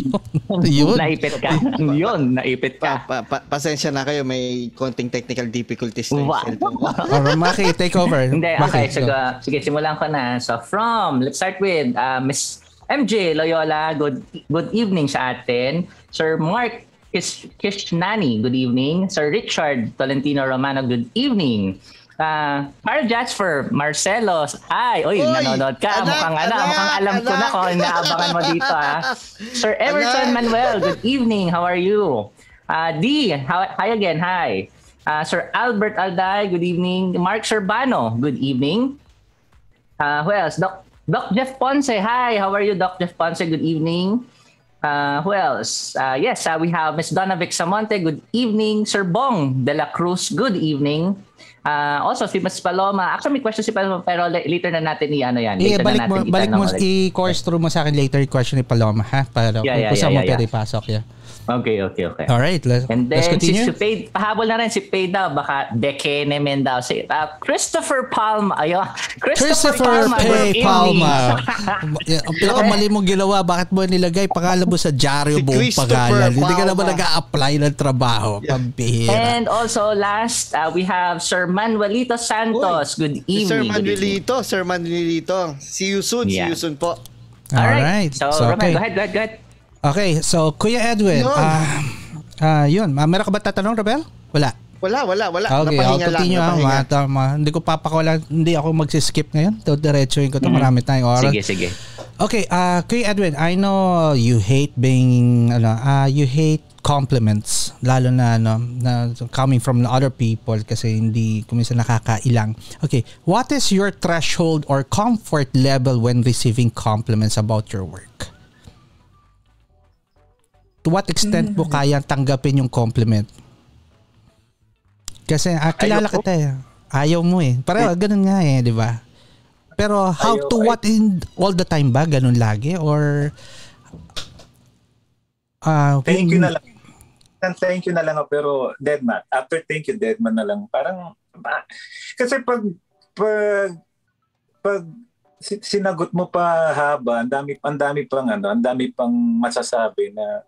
yun.
Naipit ka. Yun, naipit
Pa,
ka.
pa, pa, pasensya na kayo, may konting technical difficulties na yung
Wow.
cellphone ko.
Or Maki, take over.
Hindi,
Maki,
okay. Sige, sige, simulan ko na. So, from, let's start with uh, Miss MJ Loyola, good good evening sa atin. Sir Mark Kish, Kishnani, good evening. Sir Richard Tolentino Romano, good evening. Uh, Mar Jasper, Marcelo, hi. Oy,
Oy,
nanonood ka.
anak,
mukhang ano,
anak,
mukhang alam ko na
anak.
kung inaabangan mo dito ah. Sir Everton
Anak.
Manuel, good evening. How are you? Uh, D, hi, hi again, hi. Uh, Sir Albert Alday, good evening. Mark Serbano, good evening. Uh, who else? Doc, Doc Jeff Ponce, hi. How are you, Doc Jeff Ponce? Good evening. Uh, who else? Uh, yes, uh, we have Miss Donna Vixamonte. Good evening. Sir Bong de la Cruz. Good evening. Uh, also, si Miss Paloma. Actually, may question si Paloma, pero la- later na natin i-ano yan. Later
balik
na
mo,
natin
balik mo,
itanong ulit.
i-course through mo sa akin later yung question ni Paloma, ha? Para
Yeah, yeah,
saan
yeah,
mo
yeah,
pwede
yeah.
ipasok, yeah.
Okay, okay, okay.
Alright, let's,
And
let's
then si,
continue.
si Pade, pahabol na rin si Pade daw, baka Dekene men daw. Si, uh, Christopher Palma, ayun. Christopher,
Christopher
Palma.
P.
good evening.
Palma. Yeah, ang pinakamali mong ginawa, bakit mo nilagay pangalan mo sa dyaryo
Si
buong pangalan? Hindi ka naman nag-a-apply ng trabaho. Pambihira.
And also last, uh, we have Sir Manuelito Santos. Good
Si Sir
evening. good evening.
Manuelito, Sir Manuelito. See you soon, see
Yeah.
you soon po.
Alright. So,
So,
Roman,
okay.
go ahead, go ahead, go ahead.
Okay, so Kuya Edwin,
Yun.
ah ah yun, Ah, meron ka ba tatanong, Rebel? Wala.
Wala, wala, wala.
Okay, I'll
Napahinga lang,
continue. ah.
napahinga.
Ma, ma, hindi ko papakawalan, hindi ako magsiskip ngayon. Diretsuhin ko to marami tayong oras.
Sige, sige.
Okay, uh, Kuya Edwin, I know you hate being, ano, uh, you hate compliments, lalo na, ano, na coming from other people kasi hindi kuminsan nakakailang. Okay, what is your threshold or comfort level when receiving compliments about your work? To what extent mo kaya tanggapin yung compliment? Kasi ah, kilala
Ayoko.
kita eh. Ayaw mo eh. Pareho, ganun nga eh, di ba? Pero how
Ayaw,
to
ay-
what in all the time ba? Ganun lagi? Or ah
Thank you na lang. Thank you na lang pero dead man. After thank you, dead man na lang. Parang, ba- kasi pag, pag, pag si- sinagot mo pa haba, ang dami, ang dami pang ano, ang dami pang masasabi na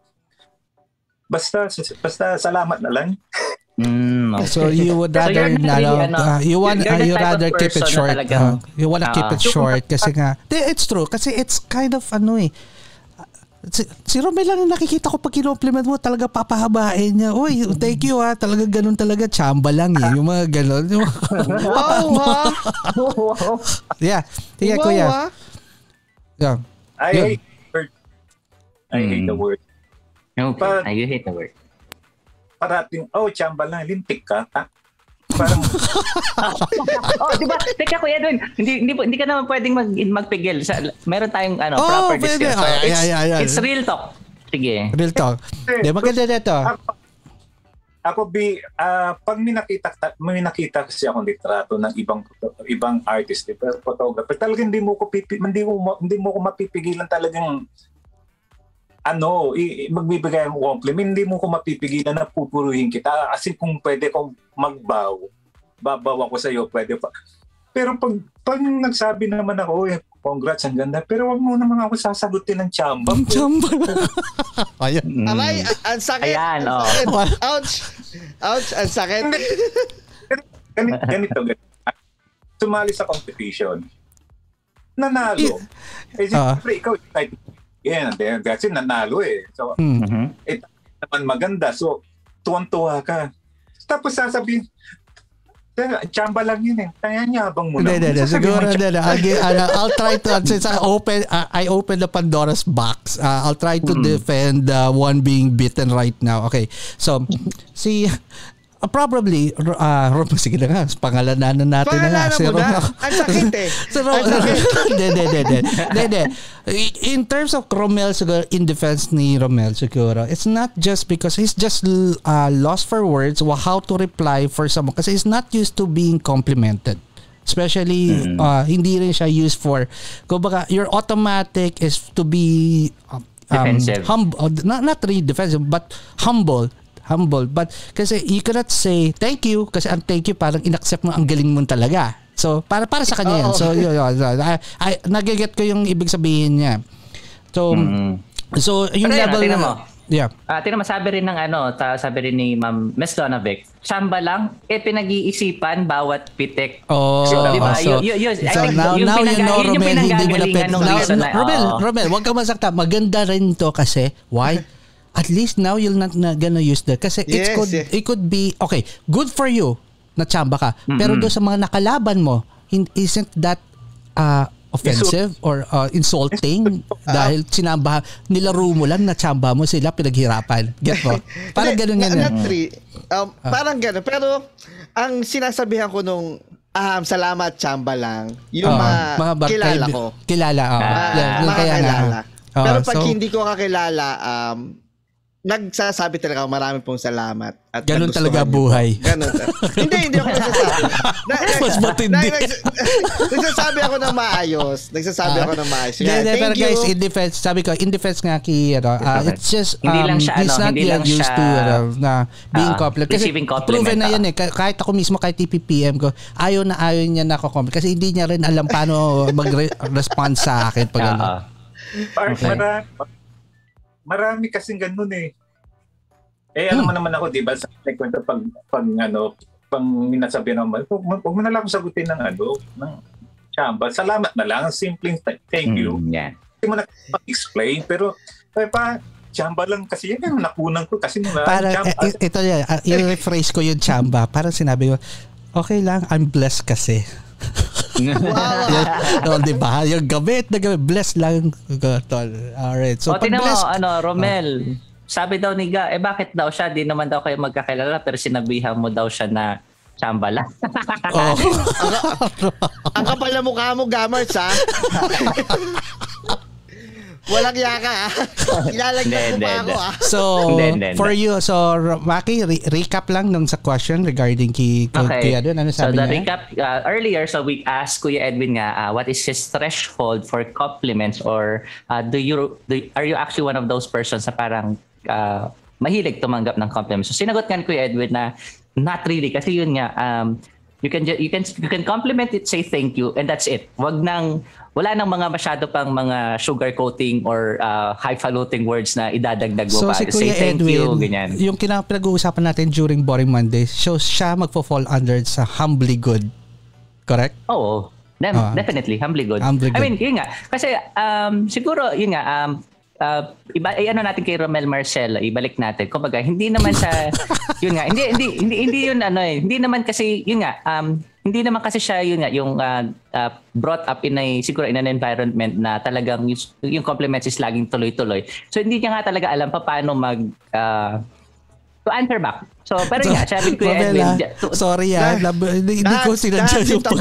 basta, basta salamat na lang.
Mm, okay.
So you would
So
rather na
really, ano,
uh, you want uh, you rather keep it short. uh, you want to keep
Ah.
it short kasi nga it's true kasi it's kind of ano eh si, si Romel lang yung nakikita ko pag kinompliment mo talaga papahabain niya. Uy, thank you ha. Talaga ganun talaga. Chamba lang eh. Yung mga ganun. Yung,
Wow, ha?
yeah. Sige,
wow,
kuya.
ha?
Yeah.
I
Yun.
hate the word. I hate the
Mm.
word.
Okay.
Pag-
I hate the word.
Parating, oh, chamba lang, lintik ka. Ha? Parang,
oh, di ba? Teka, Kuya Edwin, hindi, hindi, hindi ka naman pwedeng mag, magpigil. Sa, meron tayong ano,
Oh,
proper
pwede.
discussion. So,
Ay,
it's,
ay, ay, ay.
it's real talk. Sige.
Real talk. Di, maganda dito.
ako, ako bi ah, pag may nakita may nakita kasi akong litrato ng ibang ibang artist, eh, photographer, talagang hindi mo ko pipi, hindi mo hindi mo ko mapipigilan talagang ano, i, magbibigay ng compliment, hindi mo ko mapipigilan na pupuruhin kita. Kasi kung pwede kong magbaw, babaw ako sa iyo, pwede pa. Pero pag, pag nagsabi naman ako, eh, congrats, ang ganda. Pero wag mo naman ako sasagutin ng chamba.
Chamba. Ayun.
Mm.
Aray, ang sakit.
Ayan,
ang
oh.
sakit. Ouch. Ouch, ang sakit.
ganito, ganito, ganito. Sumali sa competition. Nanalo. Eh, siyempre, ikaw, kahit, yan, yeah, kasi nanalo eh. So,
Hmm.
Mhm.
naman maganda. So, tuwan-tuwa ka. Tapos sasabihin, "Teka, Chamba lang yun eh. Kaya mo
Hindi,
lang.
hindi, hindi. Siguro, hindi. I'll, I'll, try to, since I open, uh, I open the Pandora's box, uh, I'll try to defend the one being bitten right now. Okay. So, si, uh, probably, uh, Rom, sige na nga, pangalanan na natin na nga.
Pangalanan
Si
mo na. Ang sakit eh.
Si
sakit.
Hindi, hindi, hindi, hindi. In terms of Romel, siguro, in defense ni Romel, siguro, it's not just because he's just uh, lost for words or how to reply for someone kasi he's not used to being complimented. Especially, uh, hindi rin siya used for, kumbaga, your automatic is to be um,
Defensive.
humble, not, not really defensive, but humble humble but kasi you cannot say thank you kasi ang thank you parang inaccept mo ang galing mo talaga so para para sa kanya yan
Oo.
so yun, yun, yun. I, I, nagiget ko yung ibig sabihin niya so
Mm.
so yung
Pero yun,
level
tingnan
na
mo.
Yeah.
Ah, uh, masabi rin ng ano, sabi rin ni Ma'am Miss Donovic, chamba lang, eh pinag-iisipan bawat pitik.
Oh,
So, di ba?
so,
Yun- yun- I
so
think
now,
yung
now you
pinag-
know,
yun yung
Romel, hindi mo na pwede.
nung
Now,
na-
Romel,
oo.
Romel, wag kang masakta. Maganda rin to kasi, why? At least now you're not na gonna use that. Kasi it
Yes,
could,
yes.
it could be, okay, good for you na chamba ka. Pero doon sa mga nakalaban mo, isn't that uh, offensive or uh, insulting dahil sinamba nilaro mo lang na chamba mo sila pinaghirapan. Get mo? Parang ganun yan.
na-
eh.
Three. Um, Parang ganun. Pero, ang sinasabihan ko nung um, salamat, chamba lang, yung
Oo,
mga,
bar-
kilala ko.
Kilala, oo.
Ah,
Yan, yun
mga
kaya
kilala.
Oo,
Pero pag
so,
hindi ko kakilala, um, nagsasabi talaga ako marami pong salamat. At
Ganun talaga
niyo
buhay.
Ganun. hindi, hindi ako nagsasabi. Na,
Mas matindi.
Na, nags- nagsasabi ako ng maayos. Nagsasabi ako ng maayos. Kaya,
hindi,
thank
pero
you.
guys, in defense, sabi ko, in defense nga kay, ano, uh, it's just, um,
Hindi lang siya,
he's
ano,
not yet used
siya,
to, ano, na being
ah,
compliment. Kasi
receiving compliment,
proven na
ah.
yan eh. Ka- Kahit ako mismo, kahit TPPM ko, ayaw na ayaw niya na compliment Kasi hindi niya rin alam paano mag-respond sa akin pag ano.
Parang
Okay.
Marami, kasing ganun eh. Eh, alam mo naman ako, di ba, sa kwento pag, pag ano, pag minasabi naman, huwag mo- huwag mo na lang sagutin ng ano, ng chamba. Salamat na lang, simpleng th- thank you.
Mm, yan.
Hindi mo na explain pero ay pa, chamba lang kasi yan yung nakunan ko kasi nung
Para,
chamba.
eh, eh, ito yan, i-rephrase ko yung chamba. Parang sinabi ko, okay lang, I'm blessed kasi.
Wow.
no, di ba? Yung gamit na gamit, blessed lang. Tol. Alright. So,
o,
pag
tinan mo, ano, Romel, sabi daw ni Ga, eh bakit daw siya, di naman daw kayo magkakilala, pero sinabihan mo daw siya na chamba lang.
oh.
Ang kapal na mukha mo, Gamers, ha? Walang yaka? Ilalagdag mo
Hindi,
pa ako, ha?
So, for you, so, Maki, re- recap lang nung sa question regarding kay, kay,
Okay.
kay ano, ano
so
sabi
the
niya?
recap uh, earlier, so we asked Kuya Edwin nga, uh, what is his threshold for compliments or uh, do you do, are you actually one of those persons na parang uh, mahilig tumanggap ng compliments? So sinagot nga ni Kuya Edwin na not really kasi yun nga um, you can you can you can compliment it, say thank you and that's it. Wag nang wala nang mga masyado pang mga sugar coating or uh, highfalutin words na idadagdag mo
So,
pa.
si
say
Kuya
thank
Edwin,
you, ganyan.
yung pinag-uusapan natin during Boring Mondays, so siya magfo-fall under sa humbly good. Correct?
Oo. Dem-
Ah.
definitely, humbly good.
Humbly
I
good.
mean, yun nga. Kasi um, siguro, yun nga, um, uh, iba, eh, ano natin kay Romel Marcel, ibalik natin. Kumbaga, hindi naman sa, yun nga, hindi, hindi, hindi, hindi yun ano eh, hindi naman kasi, yun nga, um, hindi naman kasi siya yun nga, yung uh, uh, brought up in a, siguro in an environment na talagang yung, yung compliments is laging tuloy-tuloy. So, hindi niya nga talaga alam pa paano mag, uh, to answer back. So, pero yun nga, sabi ko Kuya
Romel,
Edwin,
ah,
ja- to-
sorry ah,
Ah,
lab- hindi, hindi
ah,
ko sinadya
ah,
yung pag...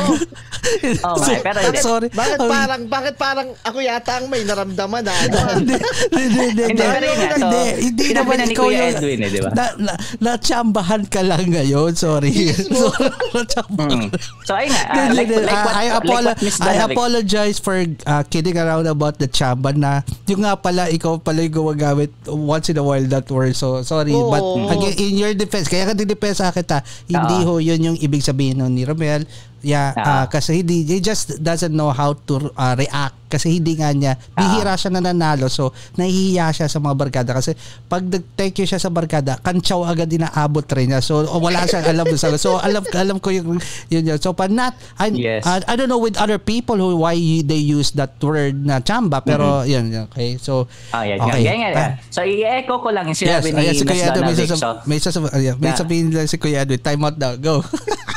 Oh, okay, pero hindi.
sorry.
Bakit
Ay,
parang, bakit parang ako yata ang may naramdaman, ha? Ano, ha?
hindi, hindi, hindi,
Hindi, pero yun so,
hindi, hindi naman
na ni
ikaw
Kuya
yung,
Edwin eh, di ba?
na, na, natsambahan ka lang ngayon, sorry. so, natsambahan.
Mm. So, ayun nga, uh,
Hindi,
like,
hindi,
like
ah,
what,
I,
like
apolo-
what Miss
I apologize for uh, kidding around about the chamba na yung nga pala ikaw pala yung gumagamit once in a while that word so sorry but again in your defense kaya ka dinidefense sa kita hindi ho yun yung ibig sabihin nun ni Romel yeah ah, kasi hindi he just doesn't know how to uh, react. Kasi hindi nga niya bihira siya na nanalo so nahihiya siya sa mga barkada. Kasi pag nag-thank you siya sa barkada kantsaw agad inaabot rin niya. So oh, wala siyang alam sa so alam alam ko yung yun yun. So but not I,
Yes.
I, I don't know with other people who why they use that word na chamba pero yun yun okay. So
Ah, yan.
okay.
Yan, yan, yan.
Ah,
So, i-echo ko lang yung
yes
sinabi ni
ayan, si Kuya Edwin. May, sasab-
So,
may, sasab- ayan, may
Yeah.
sabihin lang si Kuya Edwin. Time out daw. Go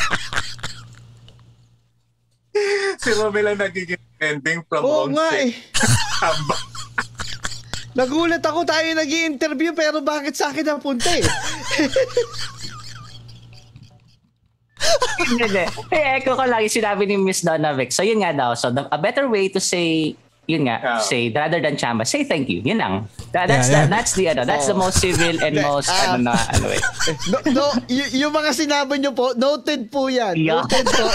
si Romel ang nagiging ending from
Oo nga,
onset.
eh. Nagulat ako tayo nag interview pero bakit sa akin ang punta, eh?
hindi, hindi. I-echo ko lang yung sinabi ni Miss Donovic. So, yun nga daw. So, the, a better way to say yun nga,
Yeah.
say rather than chamba, say thank you. Yun lang. That, that's
Yeah, yeah.
The, that's the ano, that's the most civil and most
ah,
ano na ano eh.
No, no y- yung mga sinabi nyo po, noted po yan.
Yeah.
Noted po.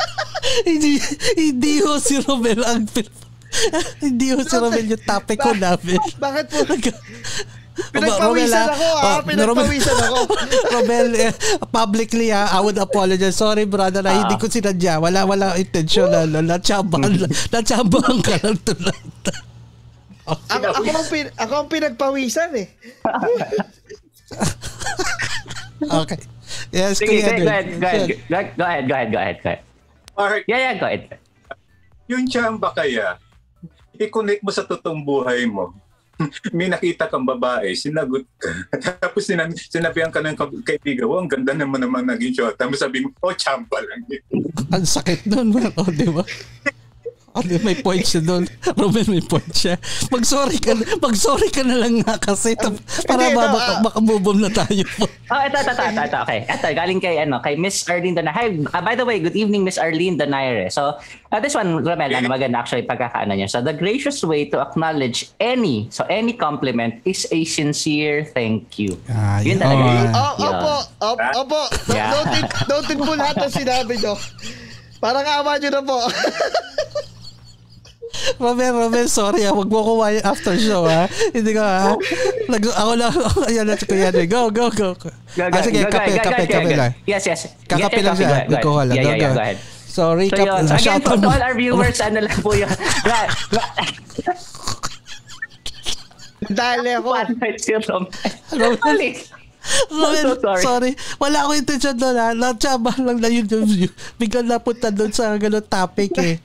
hindi hindi ho si Romel ang hindi ho si Romel yung topic ko namin
Bakit po? Pinagpawisan
ah.
ako, ha?
Oh,
Pinagpawisan ako.
Romel, eh, publicly ha, I would apologize. Sorry brother, na
Ah.
hindi ko sinadya. Wala, wala intention na, na, na, natsambahan, natsambahan ka lang tonight.
Ako, ako, ang, pin, ako ang pinagpawisan eh.
Okay. Yes,
Sige,
Kuya
go ahead, go ahead, go ahead, go ahead, go ahead, go ahead, go ahead.
Mark,
Yeah, yeah, go ahead.
yung chamba kaya, i-connect mo sa totoong buhay mo. May nakita kang babae, sinagot ka. Tapos sinan sinabihan ka ng ka- kaibigan, oh, ang ganda naman naman naging shot. Tapos sabi mo, oh, chamba lang.
Ang sakit nun, man. O, di ba? O, di, may point siya doon. Ruben, may point siya. Mag-sorry ka, mag-sorry ka na lang nga kasi tap- para
hindi,
ba,
no,
baka,
ah.
baka on na tayo po.
Oh, ito, ito, ito, ito, ito. Okay. Ito, galing kay, ano, kay Miss Arlene Donaire. Hi, uh, by the way, good evening, Miss Arlene Donaire. So, uh, this one, Romel, ano, maganda actually pagkakaano niya. So, the gracious way to acknowledge any, so any compliment is a sincere thank you.
Ah,
Yun
yun.
talaga.
Oh,
yun.
Oh, opo, op, opo.
Yeah.
Noted, noted po lahat ng sinabi nyo. Parang awa nyo na po.
Robert, Robert, sorry ah. Huwag mo kumain after show ha. Hindi ka ha. Nag, ako lang. Ayan na si Kuya Edwin. Go, go, go.
Go,
Ah,
go,
sige,
go, go,
kape,
go,
kape,
go, go,
kape
go.
lang.
Yes, yes.
Kakape lang siya.
go go
Nagkuha lang. Go, go.
go ahead.
So,
So
recap.
yun. So again,
shout
for all our viewers, ano lang po yun.
Dali ako.
One night si Rom. So sorry.
sorry. Wala akong intention doon ha. Natsaba lang na yun. yun. Biglang napunta doon sa ganun topic eh.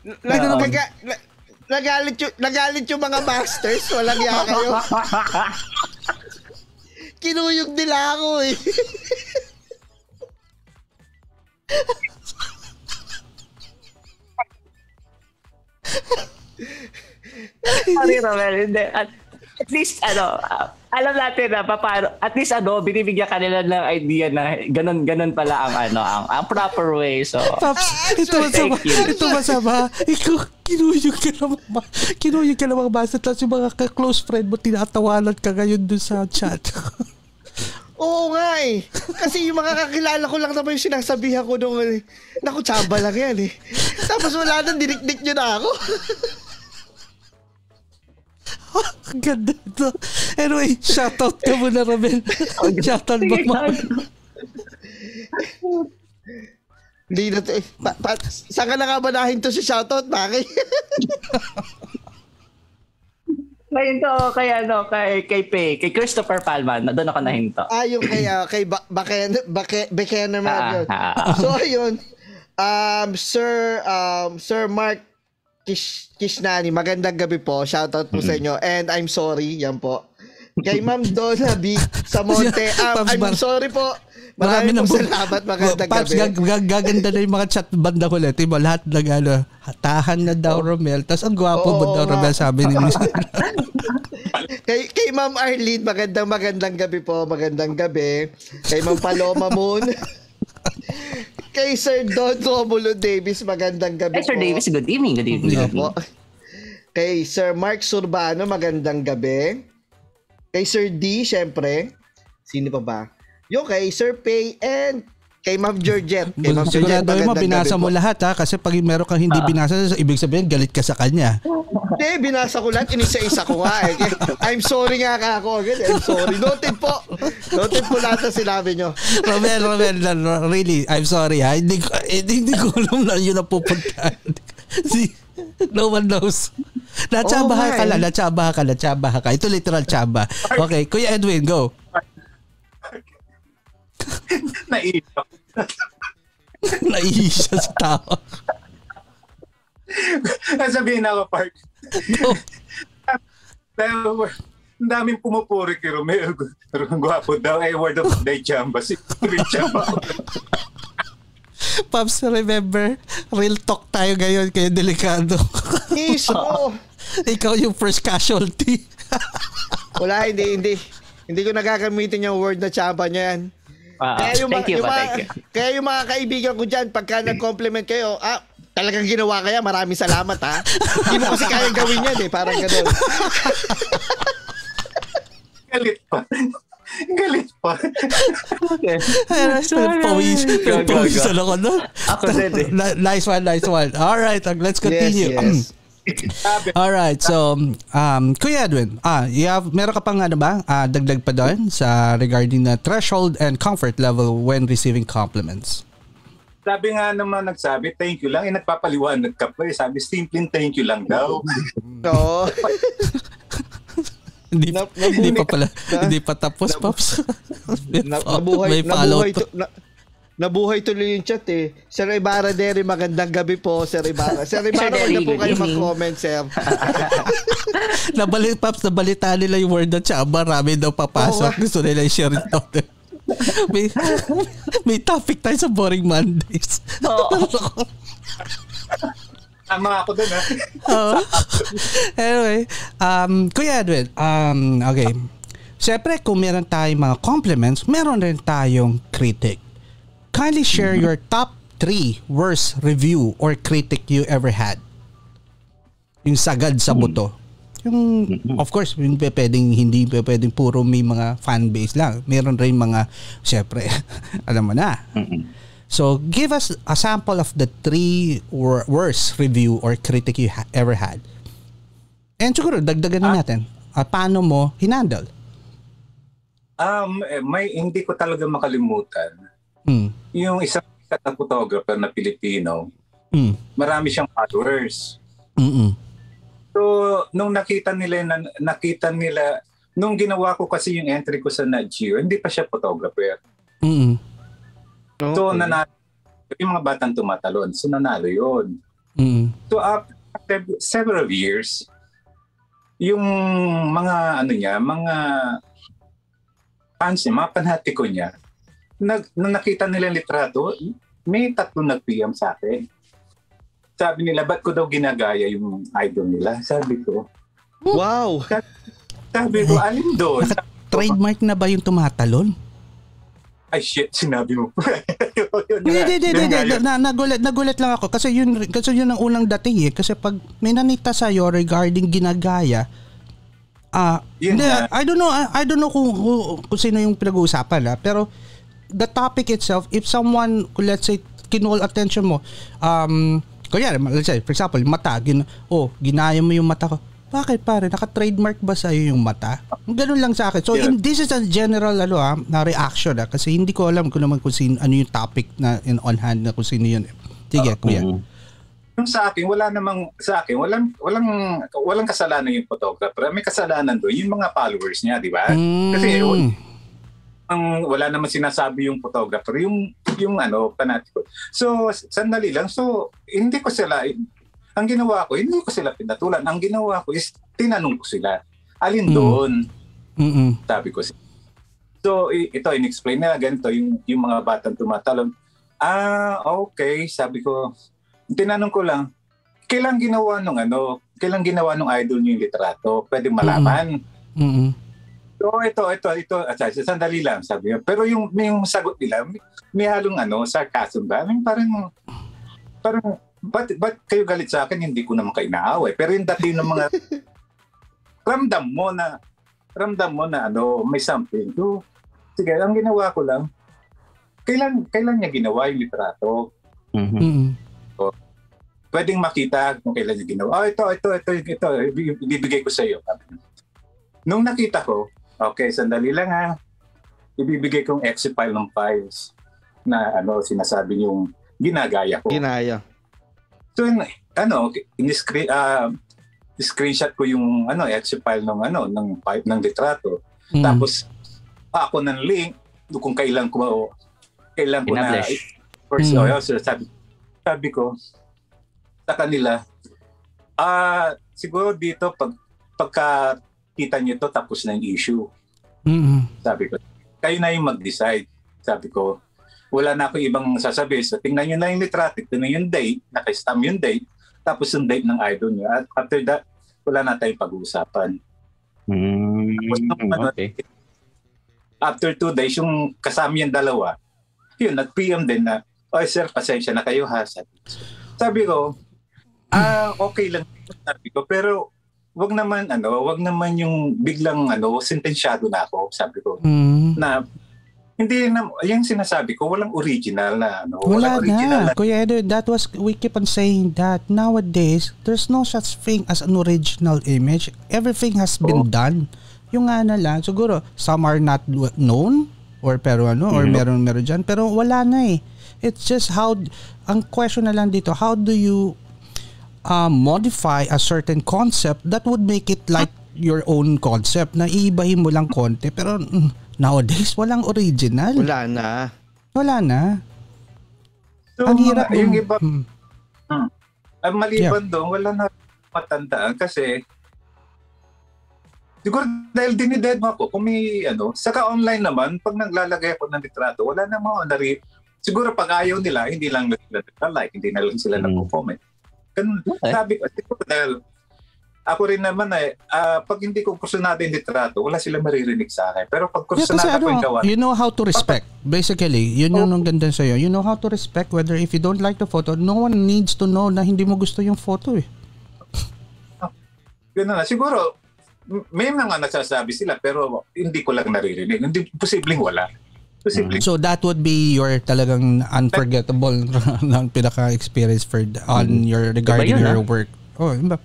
Nag, naga- na- nagalit yung, nagalit yung mga masters. Walang iya kayo. Kinuyog nila ako eh.
Sorry, Romel. Hindi. At, at least, ano, ah, alam natin na paano, at least ano, binibigyan kanila ng idea na ganun, ganun pala ang ano, ang, ang proper way. So,
Paps, ito masama. Ito masama. Ikaw, kinuyog ka naman ba? Kinuyog ka naman ba? Tapos yung mga ka- close friend mo, tinatawanan ka ngayon dun sa chat.
Oo nga eh. Kasi yung mga kakilala ko lang naman yung sinasabihan ko nung, eh, naku, tsamba lang yan eh. Tapos wala nang dinikdik nyo na ako.
Ang ganda ito. Anyway, shoutout ka muna, Ramel. shoutout mo.
Sige,
ma.
Hindi na to eh. Pa, pa, saan ka na nga ba nahinto si shoutout, Maki?
ngayon to, kay, ano, kay, kay Pay, kay Christopher Palma, na doon ako nahinto.
ah, yung kay, ah, kay ba, Baken, Bake, Bekener man
Ah,
yun.
ah, ah.
So, ayun. Um, Sir, um, Sir Mark Kish, Kishnani, magandang gabi po. Shoutout po sa inyo. And I'm sorry, yan po. Kay Ma'am Donna B. Samonte, um,
Pops
I'm sorry po. Marami
ng
salamat. Magandang
Paps,
gabi.
gag- gag- gaganda na yung mga chat banda ko ulit. Diba? Lahat ng ano, tahan na daw Romel. Tapos ang gwapo
Oo
mo daw. Romel, sabi ni Miss.
Kay, kay Ma'am Arlene, magandang magandang gabi po. Magandang gabi. Kay Ma'am Paloma Moon. Kay Sir Don Romulo Davis, magandang gabi
Hey, Sir
po.
Davis, good evening, good evening. good evening.
Kay Sir Mark Surbano, magandang gabi. Kay Sir D, syempre. Sino pa ba? Yung kay Sir Pay and kay Ma'am Georgette. Kay Ma'am Georgette,
Sigurado mo, binasa mo lahat ha. Kasi pag meron kang hindi binasa, ibig sabihin galit ka sa kanya.
Hindi, binasa ko lahat. Inisa-isa ko nga eh. I'm sorry nga ka ako. I'm sorry. Noted po. Noted po lahat na sinabi nyo.
Romel, Romel, really, I'm sorry ha. Hindi, ko- hindi, hindi ko alam na yun. Si, no one knows. Natsabaha
Oo
ka lang,
eh.
natsabaha ka, natsabaha ka. Ito literal tsaba. Okay, Kuya Edwin, go.
Naiiyak.
Naihi siya sa tao.
Sabihin ako, Park.
Go.
Pero, ang daming pumupuri kay Romeo. Gwapo daw. Eh, word of the day, chamba. Si Rin chamba.
Pops, remember, real talk tayo ngayon, kaya delikado.
Mismo.
Ikaw yung first casualty.
Wala, hindi, hindi. Hindi ko nagagamitin yung word na tsaba niya yan.
Ah,
Kaya yung,
thank
mga-
you
yung mga,
thank you.
Kaya yung mga kaibigan ko dyan, pagka nag-compliment kayo, ah, talagang ginawa kaya, maraming salamat ha. Hindi mo kasi kayang gawin yan eh, parang gano'n.
Galit pa. Galit pa.
Okay.
Pawis.
Go,
Pawisan
go.
ako no?
Ako din eh.
Ni- Nice one, nice one. All right, uh, let's
yes,
continue.
yes.
Sabi,
All right, so um Kuya Edwin, ah, you have meron ka pang ano ba? Ah, dagdag pa doon sa regarding the threshold and comfort level when receiving compliments.
Sabi nga naman nagsabi, thank you lang. Eh, nagpapaliwanag ka pa eh. Sabi, simpleng thank you lang daw.
Oo.
Hindi,
Na-
hindi pa pala,
na-
hindi pa tapos,
na-
Pops. May
Na, nabuhay,
may follow
nabuhay, tu- na, nabuhay tuloy yung chat eh. Sir Ibarra Derry, magandang gabi po, Sir Ibarra. Sir Ibarra, huwag na po kayo mag-comment, sir.
Nabalit, Pops, nabalita nila yung word na siya. Marami daw papasok.
Oo.
Gusto nila i-share ito. may, may topic tayo sa Boring Mondays.
Tama ako dun ha.
Oo. anyway, um, Kuya Edwin, um, okay. Siyempre, kung meron tayong mga compliments, meron rin tayong critic. Kindly share your top three worst review or critic you ever had. Yung sagad sa buto. Yung, of course, hindi pwedeng, hindi pwedeng puro may mga fan base lang. Meron rin mga, siyempre, alam mo na. So, give us a sample of the three wor- worst review or critic you ha- ever had. And siguro, dagdagan na natin. Ah, paano mo hinandle?
Um, eh, may hindi ko talaga makalimutan.
Mm.
Yung isang sikat na photographer na Pilipino,
Mm.
marami siyang followers.
Mm-mm.
So, nung nakita nila, na, nakita nila, nung ginawa ko kasi yung entry ko sa Nat Geo, hindi pa siya photographer.
Mm-mm.
So,
Okay.
nanalo. Yung mga batang tumatalon. So, nanalo yun.
Mm-mm.
So, after several years, yung mga, ano niya, mga fans niya, mga panhatiko niya, nag, nung nakita nila litrato, may tatlo nag-PM sa akin. Sabi nila, ba't ko daw ginagaya yung idol nila? Sabi ko,
Wow!
sabi ko, alin doon?
Trademark na ba yung tumatalon?
Ay shit, sinabi mo.
Hindi, hindi, hindi, nagulat, nagulat lang ako kasi yun, kasi yun ang unang dating eh. Kasi pag may nanita sa'yo regarding ginagaya, ah,
nga.
I don't know, I, I don't know kung, kung, kung sino yung pinag-uusapan ah, pero the topic itself, if someone, let's say, kinol attention mo, um, kunyari, let's say, for example, mata, gin, oh, ginaya mo yung mata ko. Bakit pare? Naka-trademark ba sa'yo yung mata? Ganun lang sa akin. So,
Yeah.
in, this is a general ano, ah, na reaction ah, kasi hindi ko alam kung naman kung sino, ano yung topic na in on hand na kung sino yun. Sige, kuya.
Yung sa akin, wala namang, sa akin, walang, walang, walang kasalanan yung photographer. May kasalanan doon, yung mga followers niya, di ba? Kasi
Mm.
ang wala naman sinasabi yung photographer, yung yung ano, panatiko. So, sandali lang. So, hindi ko sila ang ginawa ko, hindi ko sila pinatulan. Ang ginawa ko is tinanong ko sila. Alin
Mm.
doon?
Mm-mm.
Sabi ko. So, i- ito, in-explain na ganito, yung, yung mga batang tumatalon. Ah, okay. Sabi ko, tinanong ko lang, kailan ginawa nung ano, kailan ginawa nung idol niyo yung litrato? Pwede malaman.
Mm-mm.
So ito, ito, ito, at sa- sandali lang sabi niya. Pero yung, yung sagot nila, may, may halong ano, sarcasm ba? I mean, parang, parang, ba't, ba't kayo galit sa akin? Hindi ko naman kayo naaway. Pero yung dating ng mga, ramdam mo na, ramdam mo na ano, may something. So, sige, ang ginawa ko lang, kailan, kailan niya ginawa yung litrato?
Mm-mm.
pwedeng makita kung kailan niya ginawa. Oh, ito, ito, ito, ito, ito, ibibigay ko sa iyo. Nung nakita ko, okay, sandali lang ha, ibibigay kong exit file ng files na ano, sinasabi yung ginagaya ko.
Ginaya.
So, in, ano, in-screen, ah, screenshot ko yung ano, exit file ng ano, ng file ng litrato.
Mm.
Tapos, ako ng link kung kailan ko kailan ko na first
Mm.
oh, so sabi sabi ko sa kanila ah siguro dito pag pagka kita niyo to tapos na yung issue
Mm-mm.
sabi ko kayo na yung mag-decide sabi ko wala na ako ibang sasabihin so tingnan niyo na yung litrato tingnan yung date naka-stamp yung date tapos yung date ng idol niyo at after that wala na tayong pag-uusapan
Mm, okay.
after two days, yung kasama yung dalawa, yun, nag-PM din na, oh sir, pasensya na kayo ha. Sabi, sabi ko, ah, okay lang. Sabi ko, pero wag naman, ano, wag naman yung biglang, ano, sentensyado na ako, sabi ko.
Mm.
Na, hindi na, yung sinasabi ko, walang original na, ano,
Wala
walang original
na. Kuya Edo, that was, we keep on saying that nowadays, there's no such thing as an original image. Everything has been
Oo.
done. Yung nga na lang, siguro, some are not known, or pero ano, or
Mhm.
meron meron dyan, pero wala na eh. It's just how, ang question na lang dito, how do you uh, modify a certain concept that would make it like your own concept na iibahin mo lang konti pero mm, nowadays walang original.
Wala na.
Wala na.
So,
Ang hirap
yung iba,
Hmm.
ang maliban doon, wala na matandaan kasi siguro dahil dinided mo ako kung may ano, saka online naman, pag naglalagay ako ng litrato, wala na mga nari, siguro pag ayaw nila, hindi lang sila like, hindi na lang sila
Mm.
nagko-comment. Ganun,
Okay.
sabi ko, siguro dahil ako rin naman eh, ah, pag hindi ko kursunado yung litrato, wala sila maririnig sa akin. Pero pag
Yeah,
kursunado ko yung
ano,
gawa,
you know how to respect. Basically, yun yung ang ganda sa'yo. You know how to respect whether if you don't like the photo, no one needs to know na hindi mo gusto yung photo eh.
Ganun na. Siguro, may mga nagsasabi sila pero hindi ko lang naririnig. Hindi posibleng wala. Posibleng.
So that would be your talagang unforgettable na pinaka-experience for on your regarding
Iba yun,
your work. Oh, iba.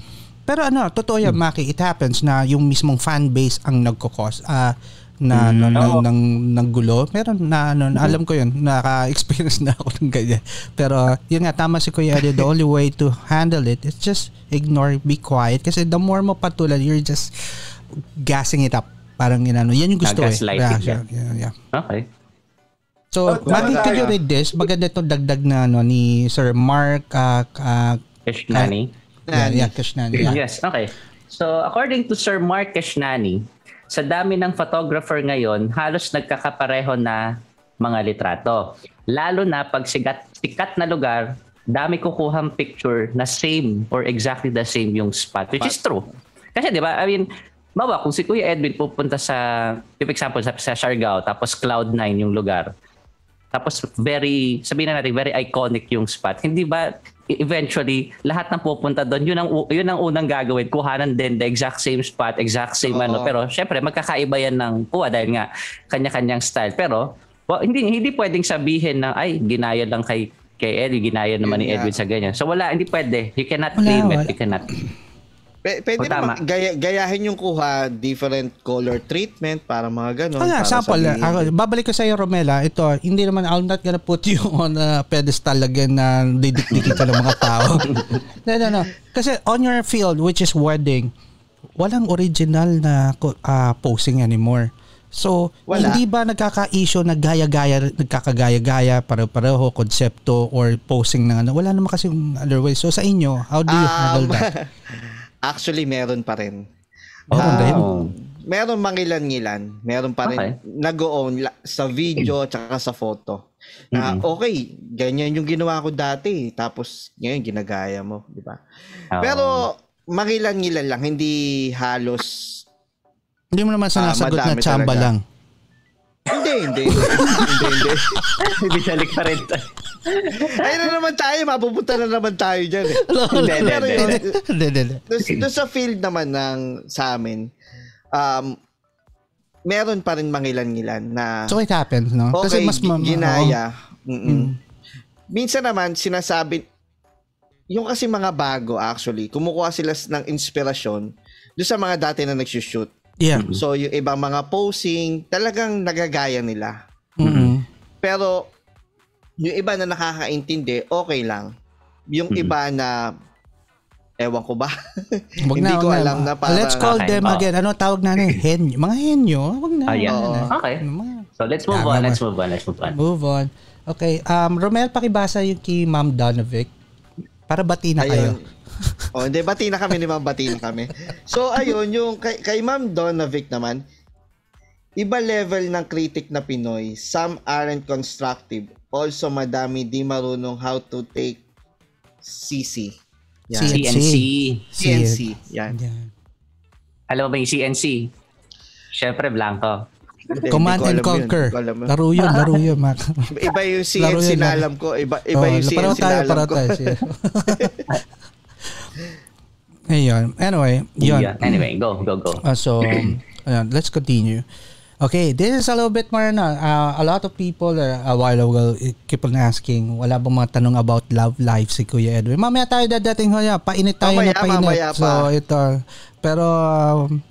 Pero ano, totoo yan, Maki, it happens na yung mismong fan base ang nagkakos ah na no, ng,
Oo.
ng, ng gulo. Meron na ano, na alam ko yun, naka-experience na ako ng ganyan. Pero yun nga, tama si Kuya Eddie, the only way to handle it is just ignore, be quiet. Kasi the more mo patulan, you're just gassing it up. Parang yun, ano, yan yung gusto eh. Yeah, yeah, yeah.
Okay.
So,
Oh, tayo.
read this? Maganda itong dagdag na ano, ni Sir Mark uh, uh,
Keshnani.
yeah, yeah, Kashnani. Yeah.
Yes, okay. So, according to Sir Mark Keshnani, sa dami ng photographer ngayon, halos nagkakapareho na mga litrato. Lalo na pag sikat, sikat na lugar, dami kukuhang picture na same or exactly the same yung spot, which is true. Kasi di ba, I mean, bawa kung si Kuya Edwin pupunta sa, for example, sa, sa Siargao, tapos Cloud9 yung lugar, tapos very, sabihin na natin, very iconic yung spot. Hindi ba eventually lahat ng pupunta doon, yun ang yun ang unang gagawin, kuhanan din the exact same spot, exact same
Oo.
ano. Pero syempre magkakaiba yan ng kuha dahil nga kanya-kanyang style. Pero well, hindi hindi pwedeng sabihin na ay ginaya lang kay kay Eddie, ginaya naman ni
Yun nga.
Edwin sa ganyan. So wala, hindi pwede. You cannot
Wala,
claim it.
wala.
You cannot.
P- pwede naman gaya, gayahin yung kuha, different color treatment para mga ganun.
Kaya,
para
sample,
sabihin-
ako, babalik ko sa iyo, Romela. Ito, hindi naman, I'm not gonna put you on a pedestal again na didikdikin ka ng mga tao. no, no, no. Kasi on your field, which is wedding, walang original na ah, posing anymore. So,
Wala.
hindi ba nagkaka-issue na gaya-gaya, nagkakagaya-gaya, pareho-pareho, konsepto, or posing na ano? Wala naman kasi other way. So, sa inyo, how do you handle
Um,
that?
Actually, meron pa rin.
Oh,
Ah,
dahil-
meron mangilan-ngilan. Meron pa rin
Okay.
nag-own sa video tsaka sa photo. Na okay, ganyan yung ginawa ko dati. Tapos ngayon ginagaya mo, di ba?
Oh.
Pero mangilan-ngilan lang, hindi halos
Hindi mo naman sinasagot na
madami
chamba
talaga.
lang.
Hindi, hindi. hindi, hindi.
Binalik pa rin.
Ayun na naman tayo, mapupunta na naman tayo dyan eh.
Hindi, hindi, hindi.
yun,
Hindi, hindi, hindi.
doon, sa field naman ng sa amin, um, meron pa rin mangilan-ngilan na
So it happens, no?
okay,
mas ma-
gi- ginaya. Mm-mm.
Mm.
Minsan naman, sinasabi, yung kasi mga bago actually, kumukuha sila ng inspirasyon doon sa mga dati na nagsushoot.
Yeah.
So, yung ibang mga posing, talagang nagagaya nila.
Mm-mm.
Pero, yung iba na nakakaintindi, okay lang. Yung
Mhm.
iba na, ewan ko ba?
Wag
Hindi
na,
ko
na.
alam na para-
Let's call
Okay.
them
Oh.
again. Ano tawag natin? Henyo. Mga henyo. Wag na.
Ah, yeah.
wag na.
Okay.
Ano,
So let's move
Tama
on. Let's move on. Let's move on.
Move on. Okay. Um, Romel, pakibasa yung kay Ma'am Donovic. Para bati na kayo.
Ayun. o, hindi, bati na kami ni Ma'am, bati na kami. So, ayun, yung kay, kay Ma'am Donovic naman, iba level ng critic na Pinoy. Some aren't constructive. Also, madami di marunong how to take CC. Yan.
CNC.
CNC. Yan.
Yan.
Alam mo ba yung CNC? Siyempre, blanco.
Hindi,
Command and conquer.
Yun.
Laro yun, laro yun, Mac.
Iba yung
Laro
CNC
yun,
na alam ko. Iba, iba yung
Oh,
CNC
pareho
na
tayo,
alam
pareho
ko.
tayo. Ayun. Anyway, yun.
Yeah. Anyway, go, go, go.
Uh, so, ayan, let's continue. Okay, this is a little bit more na. Uh, a lot of people uh, a while ago eh, keep on asking, wala bang mga tanong about love life si Kuya Edwin? Mamaya tayo dadating ho yan. Painit tayo
Mamaya,
na painit.
mamaya
so,
pa.
ito. Pero, um,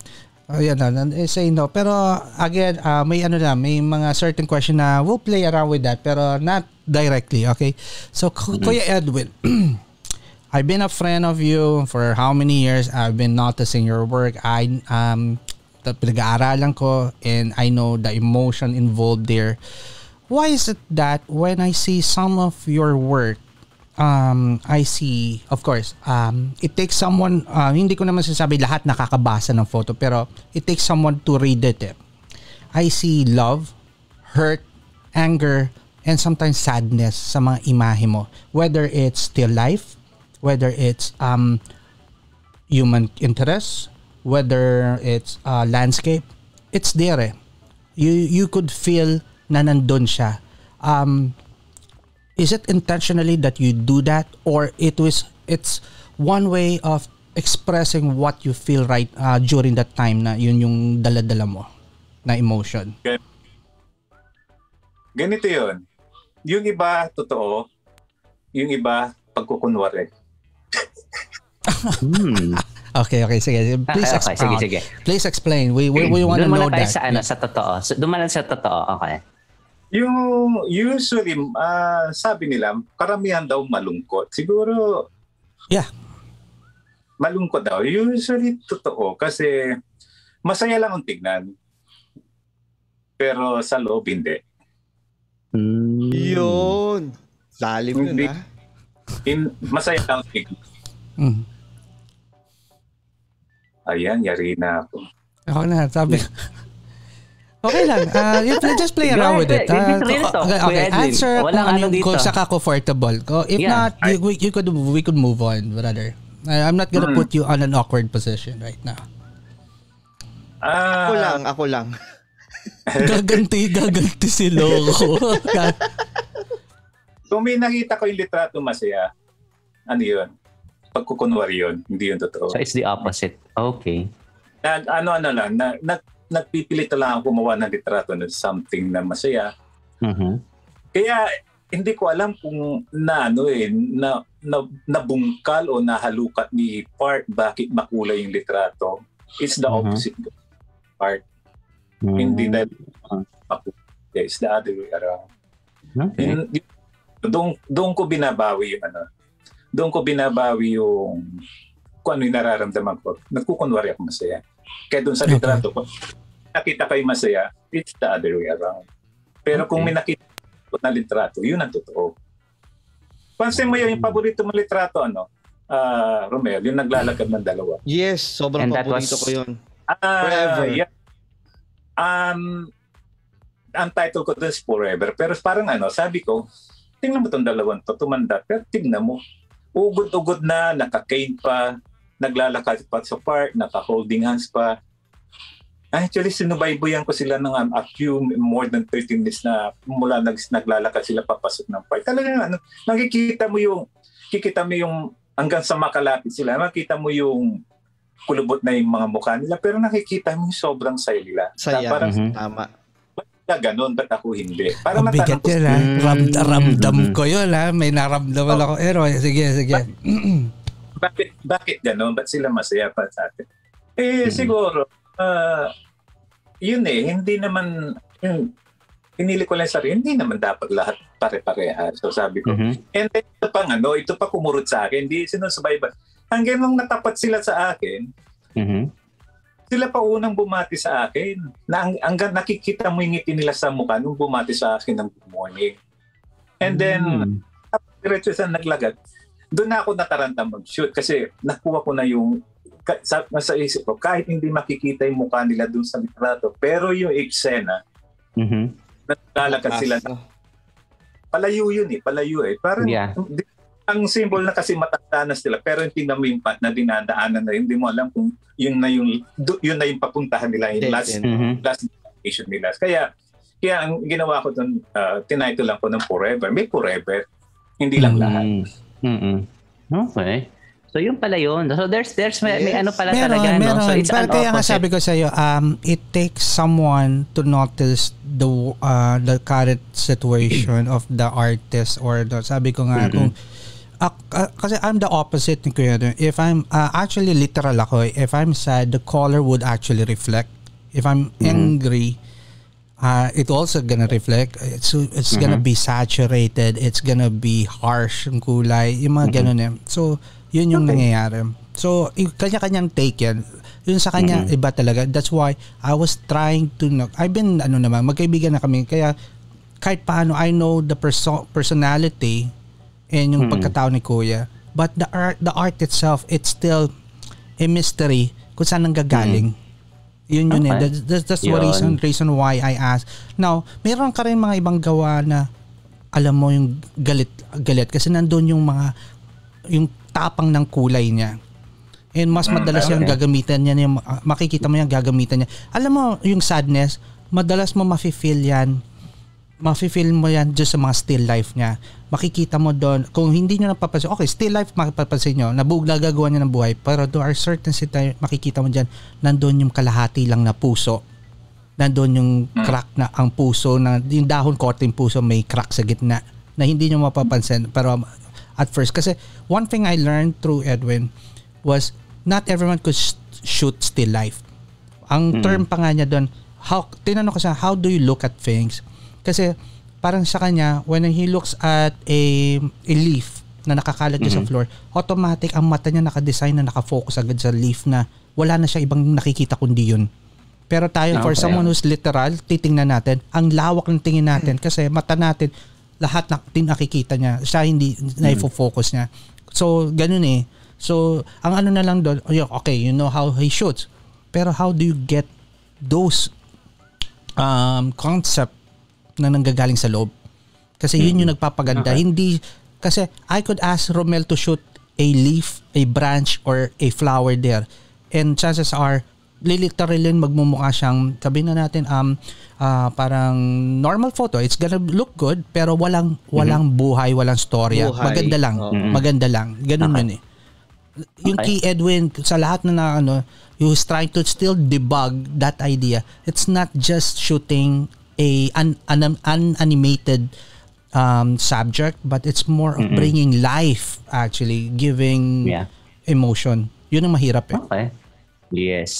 Oh, yan na. Eh, say no. Pero again, uh, may ano na, may mga certain question na we'll play around with that pero not directly, okay? So, mm-hmm. Kuya Edwin, I've been a friend of you for how many years? I've been noticing your work. I um pinag-aaralan ko and I know the emotion involved there. Why is it that when I see some of your work um, I see, of course, um, it takes someone, uh, hindi ko naman sasabi lahat nakakabasa ng photo, pero it takes someone to read it. Eh. I see love, hurt, anger, and sometimes sadness sa mga imahe mo. Whether it's still life, whether it's um, human interest, whether it's uh, landscape, it's there eh. You, you could feel na nandun siya. Um, is it intentionally that you do that or it was it's one way of expressing what you feel right uh, during that time na yun yung dala-dala mo na emotion?
Ganito yun. Yung iba, totoo. Yung iba, pagkukunwari.
Hmm. Okay, okay, sige. Please okay, explain. Sige, sige. Please explain. We we, we want to know that.
Doon sa ano sa totoo. So, dumalan sa totoo. Okay.
Yung usually, uh, sabi nila, karamihan daw malungkot. Siguro,
yeah.
malungkot daw. Usually, totoo. Kasi, masaya lang ang tignan. Pero sa loob, hindi.
Mm. Yun. Lalim yun, ha?
In, masaya lang.
Mm.
Ayan, yari na ako.
Ako na, sabi. Okay lang. Uh, you just play around with it. Uh, okay, okay. answer Wala kung ano yung kung saka comfortable. If yeah. not, you, we, you could we could move on, brother. I'm not gonna mm. put you on an awkward position right now.
Uh, ako lang, ako lang.
gaganti, gaganti si Loco.
Kung may nakita ko yung litrato masaya, ano yun? Pagkukunwari yun, hindi yun totoo.
So it's the opposite. Okay.
Na, ano ano lang, na, na, nagpipilit na lang ako gumawa ng litrato ng something na masaya.
Mm-hmm.
Kaya hindi ko alam kung na ano eh na, na nabungkal o nahalukat ni part bakit makulay yung litrato. It's the mm-hmm. opposite part. Mm-hmm. Hindi dahil uh, it's the other way around. Okay. Doon, doon ko binabawi yung ano. Doon ko binabawi yung kung ano yung nararamdaman ko. Nagkukunwari ako masaya. Kaya doon sa litrato ko, nakita kayo masaya, it's the other way around. Pero okay. kung may nakita na litrato, yun ang totoo. Pansin mo yun, yung paborito mo litrato, ano? Uh, Romel, yung naglalakad ng dalawa.
Yes, sobrang And paborito was... ko yun.
Uh, Forever. Yeah. Um, ang title ko doon is Forever. Pero parang ano, sabi ko, tingnan mo itong dalawang to, tumanda. Pero tingnan mo, ugod-ugod na, naka-cane pa, naglalakad pa sa park, naka-holding hands pa. Actually, sinubaybayan ko sila ng um, a few more than 30 minutes na mula nag, naglalakad sila papasok ng park. Talaga, ano, nakikita mo yung, kikita mo yung, hanggang sa makalapit sila, makita mo yung kulubot na yung mga mukha nila, pero nakikita mo yung sobrang saya nila.
Saya, parang, mm-hmm. tama.
Ka ganun? Ba't ako hindi? Para
Ang bigat yun ha. Ram, ramdam ko yun ha. May naramdaman oh. ako. Pero sige, sige.
bakit, bakit ganun? Ba't sila masaya pa sa atin? Eh, mm-hmm. siguro, uh, yun eh, hindi naman, yun, pinili ko lang sa hindi naman dapat lahat pare-parehas. So sabi ko, mm-hmm. and then ito pang ano, ito pa kumurot sa akin, hindi sinusubayban. Hanggang nung natapat sila sa akin,
mm-hmm.
Sila pa unang bumati sa akin. Na, hanggang nakikita mo yung ngiti nila sa mukha nung bumati sa akin ng good morning. And then, mm-hmm. diretso sa naglagad, doon na ako nataranta mag-shoot kasi nakuha ko na yung sa, sa isip ko, kahit hindi makikita yung mukha nila dun sa litrato, pero yung eksena,
mm-hmm.
naglalakad sila. Na, palayo yun eh, palayo eh. Parang, yeah. Ang symbol na kasi matanda na sila, pero hindi na mo yung na dinadaanan na hindi mo alam kung yun na yung, yun na yung papuntahan nila, yung last, mm-hmm. last destination nila. Kaya, kaya ang ginawa ko doon, uh, tinitle lang ko ng forever. May forever. Hindi lang mm-hmm. lahat.
Mm-hmm. Okay. So yun pala yun. So there's there's may, yes. may ano pala meron, talaga
meron.
no. So
it's Pero kaya nga sabi ko sa iyo, um it takes someone to notice the uh the current situation of the artist or the, sabi ko nga mm-hmm. kung Ah, kasi I'm the opposite ni Kuya. Edwin. If I'm, ah, actually literal ako, eh. if I'm sad, the color would actually reflect. If I'm angry, uh, it also gonna reflect. It's, it's gonna be saturated. It's gonna be harsh yung kulay. Yung mga ganun eh. So, yun yung nangyayari. So, i- kanya-kanyang take yan. Yun sa kanya, iba talaga. That's why I was trying to, I've been, ano naman, magkaibigan na kami. Kaya, kahit paano, I know the perso- personality and yung pagkatao ni Kuya. But the art, the art itself, it's still a mystery kung saan nanggagaling. Yun yun eh.
Okay.
That's, that's, that's the
Yun.
reason, reason why I asked. Now, meron ka rin mga ibang gawa na alam mo yung galit galit kasi nandoon yung mga yung tapang ng kulay niya. And mas madalas yung
okay.
gagamitan niya yung ah, makikita mo yung gagamitan niya. Alam mo yung sadness, madalas mo mafe-feel yan. Mafe-feel mo yan just sa mga still life niya. Makikita mo doon, kung hindi nyo napapansin, okay, still life mapapansin nyo, nabug nagagawa niya ng buhay, pero there are certain situ- makikita mo dyan, nandoon yung kalahati lang na puso. Nandoon yung crack na ang puso, na, yung dahon korte yung puso, may crack sa gitna na hindi nyo mapapansin. Pero um, at first, kasi one thing I learned through Edwin was not everyone could sh- shoot still life. Ang term pa nga niya doon, how, tinanong ko siya, how do you look at things? Kasi parang sa kanya, when he looks at a, a leaf na nakakalat niya sa floor, automatic ang mata niya nakadesign na nakafocus agad sa leaf na wala na siya ibang nakikita kundi yun. Pero tayo, for
Okay.
someone who's literal, titingnan natin, ang lawak ng tingin natin kasi mata natin, lahat na nakikita niya. Siya hindi na-focus niya. So, ganun eh. So, ang ano na lang doon, oh, okay, you know how he shoots. Pero how do you get those um, concept na nanggagaling sa loob? Kasi yun yung nagpapaganda. Hindi, kasi I could ask Romel to shoot a leaf, a branch, or a flower there. And chances are, literally magmumukha siyang, sabihin na natin, um, ah, parang normal photo. It's gonna look good, pero walang, walang buhay, walang storya.
Buhay.
Maganda lang.
Oo.
Maganda lang. Ganun yun eh yung
Okay.
key Edwin sa lahat na, na ano he was trying to still debug that idea it's not just shooting a un, un, unanimated um, subject but it's more of bringing life actually giving
Yeah.
emotion yun ang mahirap eh
Okay. Yes.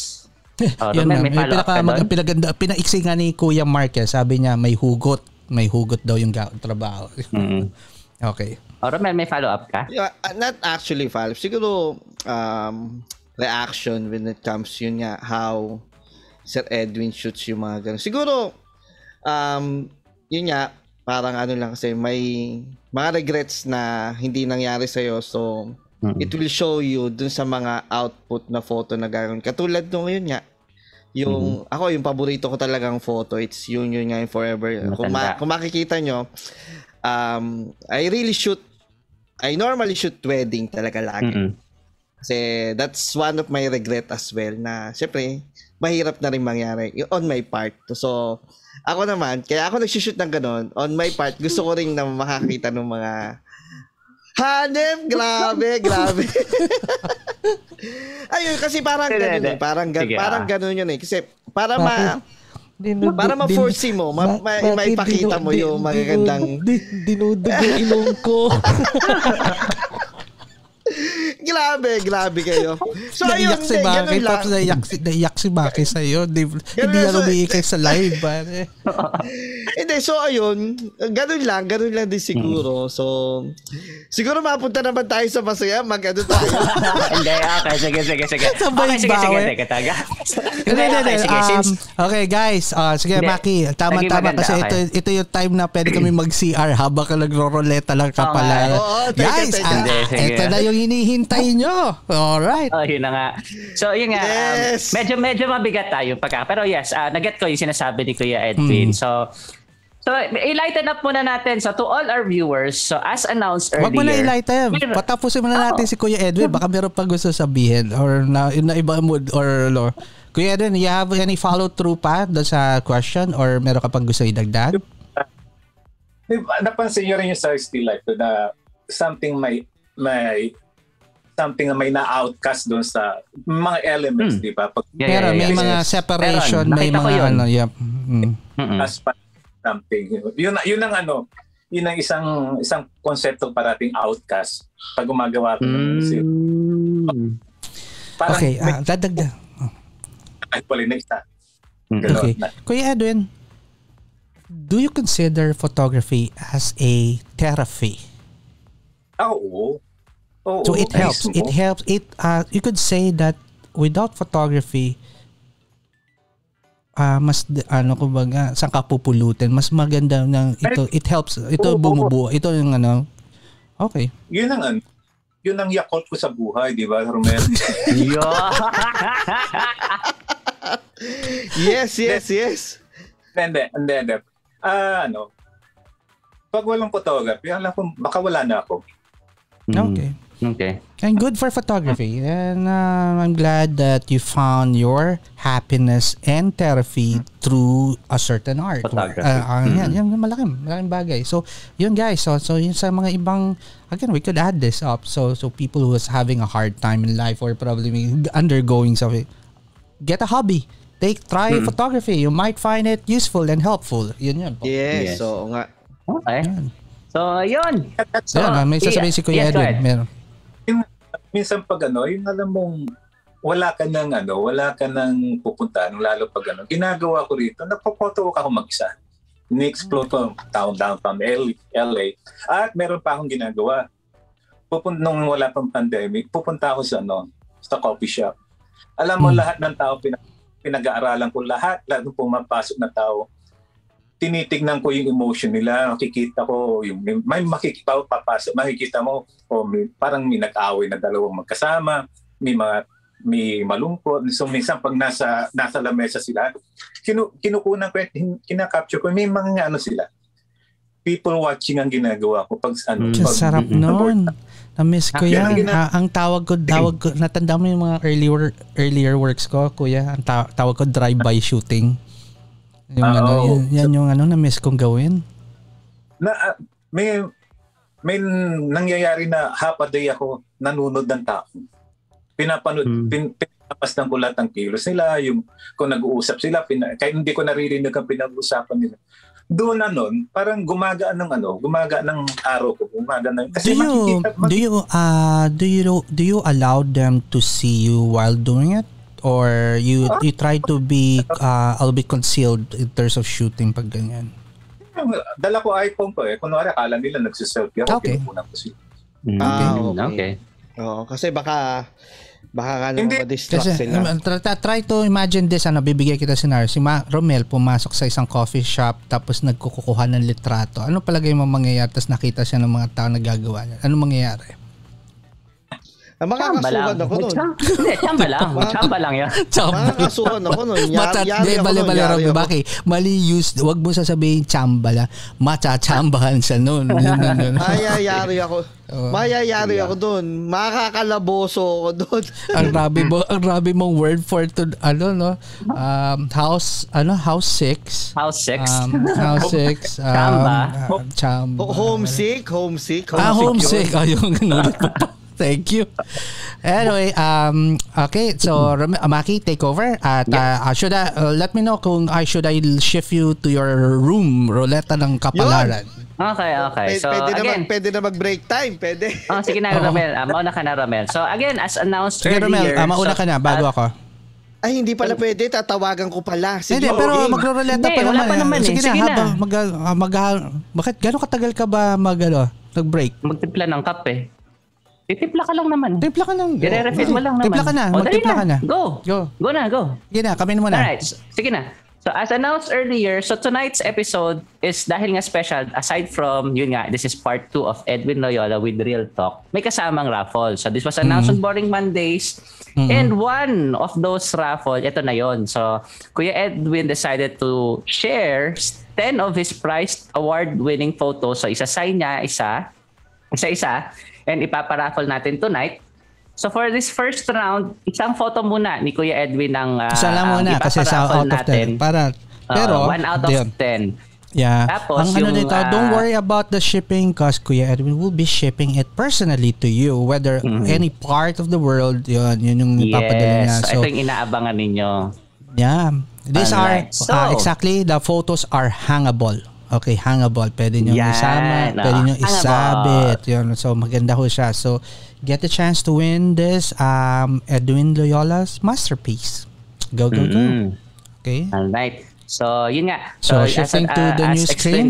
Oh,
yun
may follow up
pinaka,
ka
mag, pinaganda, pinaiksi nga ni Kuya Mark eh. sabi niya may hugot may hugot daw yung ga- trabaho
Mm.
okay
Oh, Romel, may follow up ka?
Yeah, uh, not actually Valve. Siguro um, reaction when it comes yun nga how Sir Edwin shoots yung mga ganun. Siguro um, yun nga parang ano lang kasi may mga regrets na hindi nangyari sa'yo so
Mm.
it will show you dun sa mga output na photo na gano'n. Katulad nung yun nga yung ako yung paborito ko talagang photo it's yun yun nga yung forever kung, ma-
Matanda.
kung makikita nyo um, I really shoot I normally shoot wedding talaga lagi.
Mm-mm.
Kasi that's one of my regret as well na syempre mahirap na rin mangyari on my part. So ako naman, kaya ako nagsushoot ng ganun, on my part, gusto ko rin na makakita ng mga Hanem, grabe, grabe. Ayun, kasi parang ganun eh. Parang, gan-
Sige,
parang
ah.
ganun yun eh. Kasi para ma...
Dinudu-
Para ma-foresee mo, ma- ma-
bakit
maipakita mo yung magagandang...
di- Dinudog yung ilong ko.
Grabe, grabe kayo. So ayun,
naiyak si
hindi,
Maki.
ganun lang.
Tapos naiyak si, naiyak si Maki sa'yo. Di, hindi yan umiikay sa live. Pare.
Hindi, so ayun, ganun lang, ganun lang din siguro. So, siguro mapunta naman tayo sa masaya, mag ano tayo.
Hindi, okay. Sige, sige, sige.
Sabay
okay, sige, sige. Teka, taga.
Hindi,
Hindi,
hindi,
okay, sige.
Um, okay, guys. Uh, sige. Maki. Tama-tama
Naging maganda,
kasi ito,
okay.
ito yung time na pwede kami mag-CR habang ka nagro-roleta lang ka pala. guys, ah,
sige.
ito na yung hinihintay nyo. Alright.
Oh, yun na nga. So, yun nga. um,
Yes.
medyo, medyo mabigat tayo pagka. Pero yes, uh, naget ko yung sinasabi ni Kuya Edwin.
Hmm.
So, so, i-lighten up muna natin. So, to all our viewers, so as announced earlier.
Wag mo na i-light time.
Meron-
Patapusin muna natin
Oo.
si Kuya Edwin. Baka meron pa gusto sabihin or na, na iba mo or lo. Kuya Edwin, you have any follow-through pa doon sa question or meron ka pang gusto idagdag?
Napansin nyo rin yung sa still life na something may may something na may na-outcast doon sa mga elements,
Hmm.
di ba? Pag
Yeah,
Pero
yeah,
may
yeah.
mga
Yes.
separation,
Meron.
may
Nakita
mga
yun.
ano, yep. Mm.
As pa- something. Yun, yun ang ano, yun ang isang isang konsepto parating outcast pag gumagawa ko ng musik.
Mm.
Parang
Okay, ah, dadagdag.
pala na isa.
Mm.
Okay.
na.
Kuya Edwin, do you consider photography as a therapy?
Ah, oo.
So it helps. It helps. It uh, you could say that without photography, ah mas ano kumbaga sa kapupulutin mas maganda ng ito it helps ito
oo.
bumubuo ito yung ano okay
Yun ang ano, yun ang yakult ko sa buhay, di ba, Romel?
Yes, yes, yes.
Hindi, hindi, hindi. Ah, ano, pag walang photography, alam ko, baka wala na ako.
okay
Okay.
and good for photography and uh, I'm glad that you found your happiness and therapy through a certain art
Photography.
Uh, uh, yan, yan malaking malaking bagay so yun guys so so yun sa mga ibang again we could add this up so so people who is having a hard time in life or probably undergoing something get a hobby take try photography you might find it useful and helpful yun yun.
Yes,
Yes.
oo nga.
Okay. So, yun.
so yun, may
yeah.
sasabihin si Kuya
Yes,
Edwin meron
Yung, minsan pag ano, yung alam mong wala ka ng ano, wala ka ng pupuntahan, lalo pag ano, ginagawa ko rito, nagpo-photo ako mag-isa. Ni-explore ko ang town downtown LA. At meron pa akong ginagawa. Pupun nung wala pang pandemic, pupunta ako sa ano, sa coffee shop. Alam mo
Hmm.
lahat ng tao pinag- pinag-aaralan ko lahat, lahat ng pumapasok na tao. Tinitignan ko yung emotion nila, nakikita ko yung may, may makikita papasok, makikita mo o may, parang may nag-away na dalawang magkasama, may mga may malungkot. So minsan pag nasa nasa lamesa sila, kinu, kinukunan ko, kinakapture ko, may mga ano sila. People watching ang ginagawa ko pag ano.
Mm.
Pag-
sarap nun. Na-miss ko yan.
yun na.
Ah, ang tawag ko, tawag ko, natanda mo yung mga earlier, earlier works ko, kuya. Ang ta- tawag ko drive-by shooting. Yung
Ah,
ano, yan, yan yung ano, na-miss kong gawin.
na ah, may may nangyayari na half a day ako nanunod ng tao. Pinapanood,
Hmm.
pin, pinapasdan ko lahat ng kilos nila, yung kung nag-uusap sila, pina, kahit hindi ko naririnig ang pinag-uusapan nila. Doon na nun, parang gumagaan ng ano, gumagaan ng araw ko, gumagaan ng,
Do
kasi
you,
makikita,
do you, uh, do you, do you allow them to see you while doing it? Or you you try to be uh, a little bit concealed in terms of shooting pag ganyan?
Dala ko iPhone ko eh, kunwari akala nila nagsiselfie ako,
Okay.
kinukunan ko sila.
Mm,
Ah,
okay.
okay. Oo, kasi baka baka ka naman ma-distract
Kasi
sila.
um, try, try to imagine this ano bibigay kita scenario si Ma- Romel pumasok sa isang coffee shop tapos nagkukuha ng litrato ano palagay mo mangyayari tapos nakita siya ng mga tao na gagawa niya ano mangyayari
Chamba lang.
makakasuhan ako nun.
Hindi, chamba lang. Chamba lang yun.
Makakasuhan ako nun. Yari,
Matat,
yari nun. Yari
Romy,
ako.
Baki, mali use, wag mo sasabihin chambala, machachambahan siya noon. Yun, yun, yun.
Mayayari ako.
Oo.
Mayayari ako doon. Makakalaboso ako doon.
ang rabi mo, ang rabi mong word for to, ano, no, um, house, ano, house six.
House sex.
Um, house six. Um,
Chamba.
uh, chamba.
homesick, homesick,
Ah,
homesick.
homesick.
yun.
Ayun, pa. Thank you. Anyway, um, okay, so uh, Maki, take over. At uh, uh, should I, uh, let me know kung I should I shift you to your room, Roleta ng Kapalaran.
Okay, okay.
Pwede,
So,
pwede, na
again,
mag, pwede na mag-break time. Pwede.
Oh, sige na, Romel. Uh, mauna ka na, Romel. So, again, as announced
Sige, Romel,
earlier.
uh, mauna
so,
ka na bago
uh,
ako.
Ay, hindi pala pwede. Tatawagan ko pala. Sige,
Hindi, pero
okay.
magro-roleta
Hindi,
pa
wala
naman.
pa
eh.
naman eh.
Sige,
Sige
na,
na.
habang mag, uh, mag, bakit, gano'ng katagal ka ba mag, ano, nag-break?
Magtimpla ng kape. Titimpla ka lang naman.
Timpla ka lang.
I-refill mo lang naman.
Timpla ka na,
O,
magtimpla ka na.
Go.
Go.
Go na, go.
Sige na, kami mo na.
Alright, sige na. So as announced earlier, so tonight's episode is dahil nga special, aside from, yun nga, this is part 2 of Edwin Loyola with Real Talk, may kasamang raffle. So this was announced on Boring Mondays. And one of those raffle, ito na yon. So Kuya Edwin decided to share 10 of his prized award-winning photos. So isa-sign niya, isa, isa-isa, and ipaparaffle natin tonight. So for this first round, isang photo muna ni Kuya Edwin ng uh,
Isa lang muna kasi sa out of 10. Para, pero,
one out of
yun.
10.
Yeah.
Tapos
Ang ano
yung,
dito,
ah,
don't worry about the shipping because Kuya Edwin will be shipping it personally to you whether any part of the world, yun, yun yung ipapadala niya.
Mm-hmm. Yes. So, ito yung inaabangan ninyo.
yeah. These
Alright.
are, uh,
So-
exactly, the photos are hangable. Okay, hangable. Pwede nyo
Yan,
isama,
oh,
pwede nyo isabit. Yun. So, maganda ho siya. So, get the chance to win this um, Edwin Loyola's masterpiece. Go, go, go.
Mm-mm.
Okay.
Alright. So, yun nga.
So,
as-
shifting to
uh,
the
as
new screen.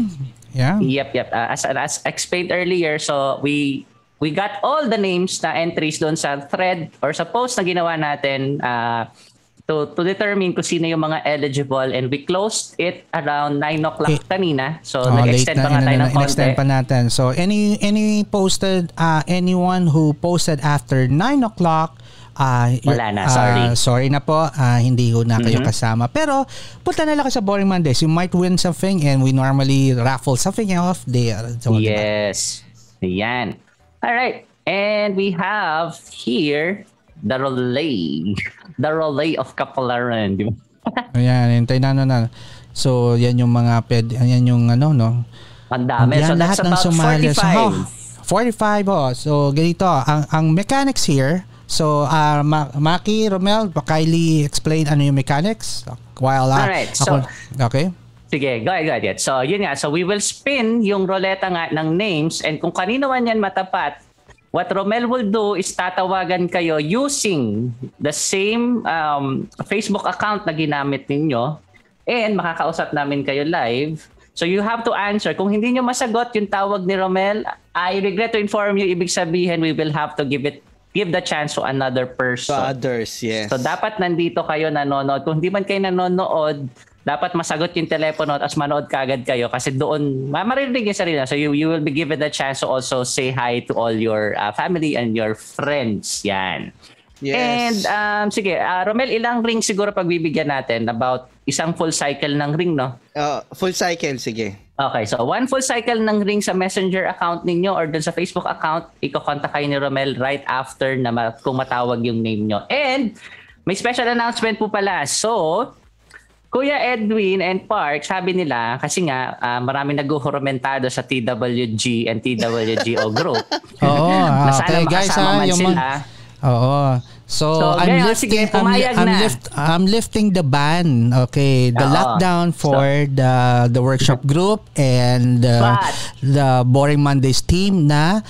Yeah.
Yep, yep. Uh, as, as explained earlier, so we we got all the names na entries doon sa thread or sa post na ginawa natin uh, to to determine kung sino yung mga eligible and we closed it around 9 o'clock
Eh,
kanina. So
Oh,
nag-extend
na,
pa nga
ina-
tayo ng konti.
in-extend pa natin. So, any any posted, uh, anyone who posted after 9 o'clock, uh,
Wala na,
uh,
sorry.
sorry na po, uh, hindi ho na kayo
Mhm.
kasama. Pero, punta na lang sa Boring Mondays. You might win something and we normally raffle something off there. So, diba?
Yes. Yan. All right. And we have here the relay. The relay of Kapalaran. Di ba?
Ayan, hintay na, na, na. So, yan yung mga ped, yan yung ano, no?
Ang dami.
Yan,
so
lahat ng sumali.
45.
So, how- 45 oh. So, ganito. Ang, ang mechanics here, so, uh, Ma- Maki, Romel, kindly explain ano yung mechanics. While, uh,
Alright, so-
ako, okay.
Sige, go ahead, go ahead. So, yun nga. So, we will spin yung ruleta nga ng names and kung kanino man yan matapat, what Romel will do is tatawagan kayo using the same um, Facebook account na ginamit ninyo and makakausap namin kayo live. So, you have to answer. Kung hindi nyo masagot yung tawag ni Romel, I regret to inform you, ibig sabihin, we will have to give it give the chance to another person.
To others, yes.
So dapat nandito kayo nanonood. Kung hindi man kayo nanonood, dapat masagot yung telepono at manood kagad kayo kasi doon ma- maririnig yung sarili. So you, you will be given the chance to also say hi to all your uh, family and your friends. Yan.
yes.
And um, sige, uh, Romel, ilang ring siguro pagbibigyan natin? About isang full cycle ng ring, no?
Uh, full cycle, sige.
Okay, so one full cycle ng ring sa messenger account ninyo or dun sa Facebook account, iko-contact kayo ni Romel right after na ma- kung matawag yung name nyo. And may special announcement po pala. So, Kuya Edwin and Park, sabi nila, kasi nga uh, marami nag-uhurumentado sa TWG and TWGO group.
Oo,
na
ah,
sana
okay guys ha,
man
yung
sila.
mga, Oo. So,
So,
I'm
ngayon,
lifting
sige,
I'm, I'm
na.
lift I'm lifting the ban. Okay, the
Oo.
lockdown for the the workshop group and uh,
But-
the Boring Mondays team na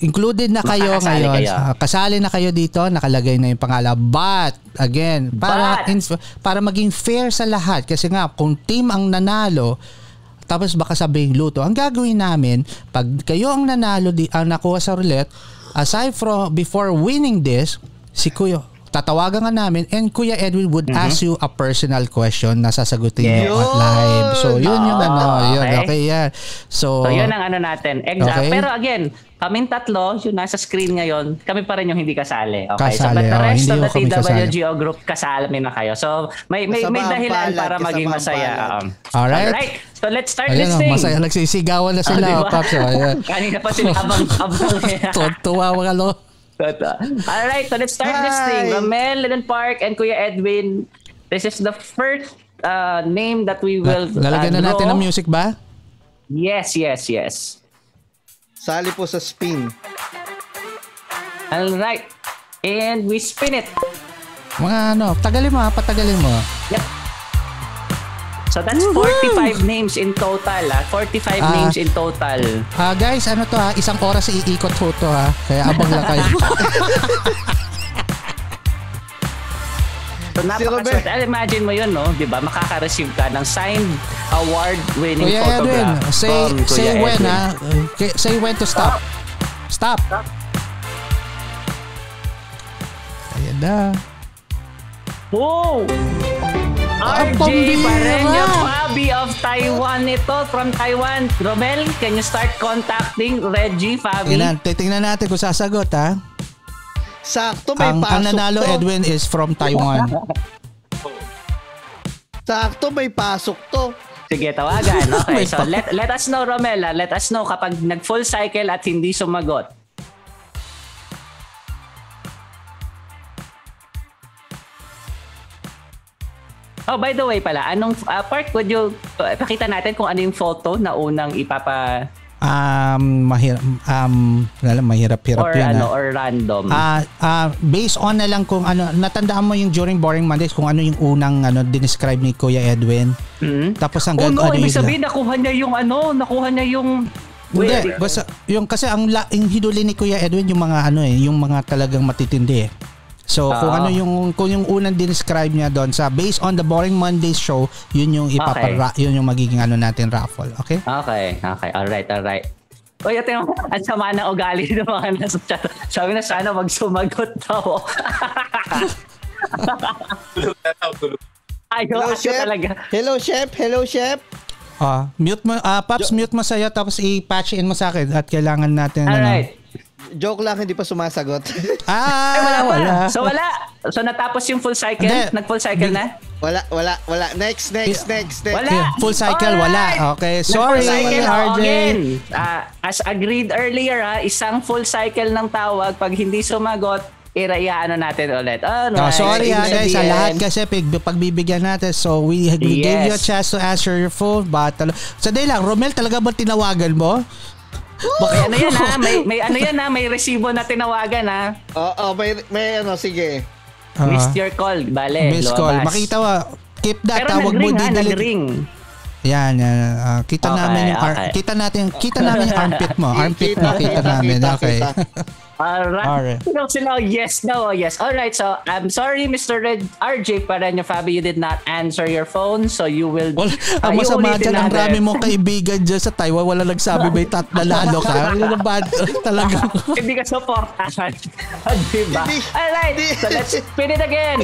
included na kayo
Makakasali
ngayon.
kayo.
Ah, kasali na kayo dito, nakalagay na yung pangalan. But again, para
But-
ins- para maging fair sa lahat kasi nga kung team ang nanalo tapos baka sabihin luto. Ang gagawin namin, pag kayo ang nanalo, di, ang nakuha sa roulette, aside from, before winning this, si Kuya, tatawagan nga namin and Kuya Edwin would ask you a personal question na sasagutin
Yes.
niyo at live. So, yun yung
Oh,
ano, yun,
okay.
okay yan. So,
So, yun ang ano natin. Exact.
Okay.
Pero again, kaming tatlo, yung nasa screen ngayon, kami pa rin yung hindi kasali. Okay? so,
Kasali,
but the
oh,
rest
hindi
of the. TWGO group, kasali na kayo. So, may may, may dahilan para maging masaya. Um,
Alright.
So, let's start
Ayan
this thing.
masaya. Nagsisigawan na sila.
Ah,
oh,
diba?
Pops, oh.
Kanina pa sila abang-abang.
Tuwa mga lo.
Alright, so let's start this
Hi.
thing. Romel, Lennon Park, and Kuya Edwin. This is the first uh, name that we will
Lalagyan
uh,
na natin ng music ba?
Yes, yes, yes.
Sali po sa spin.
Alright. And we spin it.
Mga ano, tagalin mo ha, patagalin mo.
Yep. So that's 45 names in total. Ah. 45
Ah.
names in total.
Ah guys, ano to ha, isang oras iikot ho to ha. Kaya abang lang kayo.
So napakaswerte. Ah, Imagine mo yun, no? Di ba? Makaka-receive ka ng signed award-winning
Kuya Edwin,
photograph
say,
from Kuya
say when
Edwin.
ha. Okay, say when to stop. Stop. Ayan na.
Oh! RJ! Pareño Fabi of Taiwan ito from Taiwan. Romel, can you start contacting Reggie Fabi?
Ayan na, titingnan natin kung sasagot ha.
Sakto may
Ang,
pasok
ang nanalo
to.
Edwin is from Taiwan.
Sakto may pasok to.
Sige, tawagan. Okay, so let, let us know, Romel. ah. Let us know kapag nag-full cycle at hindi sumagot. Oh, by the way pala, anong uh, part would you uh, pakita natin kung ano yung photo na unang ipapa
Um, mahirap, um, wala, mahirap-hirap
or
yun.
ano,
ah.
or random.
Ah, ah, based on na lang kung ano, natandaan mo yung during Boring Mondays kung ano yung unang ano, dinescribe ni Kuya Edwin.
Mhm.
Tapos
Oh
hanggang
no,
ano
ibig sabihin nakuha niya yung ano, nakuha niya yung
Hindi,
Wait,
basta yung kasi ang, la, yung hiduli ni Kuya Edwin yung mga ano eh, yung mga talagang matitindi eh. So kung
Ah.
ano yung kung yung unang dinescribe niya doon sa based on the Boring Mondays show, yun yung ipapara, yun yung magiging ano natin raffle, okay?
Okay, okay. Alright, alright. Uy, ito yung ang sama ng ugali ng mga nasa chat. Sabi na sana wag sumagot daw.
Tulog na tao, tulog.
Ayaw,
Hello,
ayaw
chef.
talaga.
Hello, chef. Hello, chef.
Ah, mute mo ah Paps, mute mo sa'yo tapos i-patch in mo sa akin at kailangan natin
Alright.
Joke lang, hindi pa sumasagot.
ano. Ah,
Ay, wala
wala.
So wala. So natapos yung full cycle?
Hindi.
Nag-full cycle na?
wala, wala, wala. Next, next, next, next.
Wala.
Yeah, full cycle,
Alright.
wala. Okay, sorry,
Nag-full cycle,
RJ.
Again, ah, as agreed earlier, ha, isang full cycle ng tawag. Pag hindi sumagot, irayaano natin ulit. Alright.
Oh, sorry ha guys, sa lahat kasi pag, pagbibigyan natin. So we, we gave you a
Yes.
chance to answer your phone but talo- sa day lang, Romel talaga ba tinawagan mo?
May ano yan ha, may, may ano yan ha, may resibo na tinawagan ha.
Oo, oh, may, may ano, sige.
Ah,
Missed your call, bale.
miss call. Makita mo, keep that.
Pero
tawag mo
nag-ring ha,
didelete.
nag-ring.
Yan, yan. ah, kita
Okay,
namin yung ar-
okay.
kita natin, kita namin yung armpit mo. Armpit mo, kita, namin. okay.
Alright.
Alright.
Sino sila? Yes, no, yes. Alright, so I'm sorry, Mr. Red RJ Pareño Fabi, you did not answer your phone, so you will...
Well,
Ah,
ang masama dyan, ang rami mong kaibigan dyan sa Taiwan, wala nagsabi may tat nalalo ka. Ano na ba? Talaga.
Hindi ka supportahan. diba? Alright, so let's spin it again.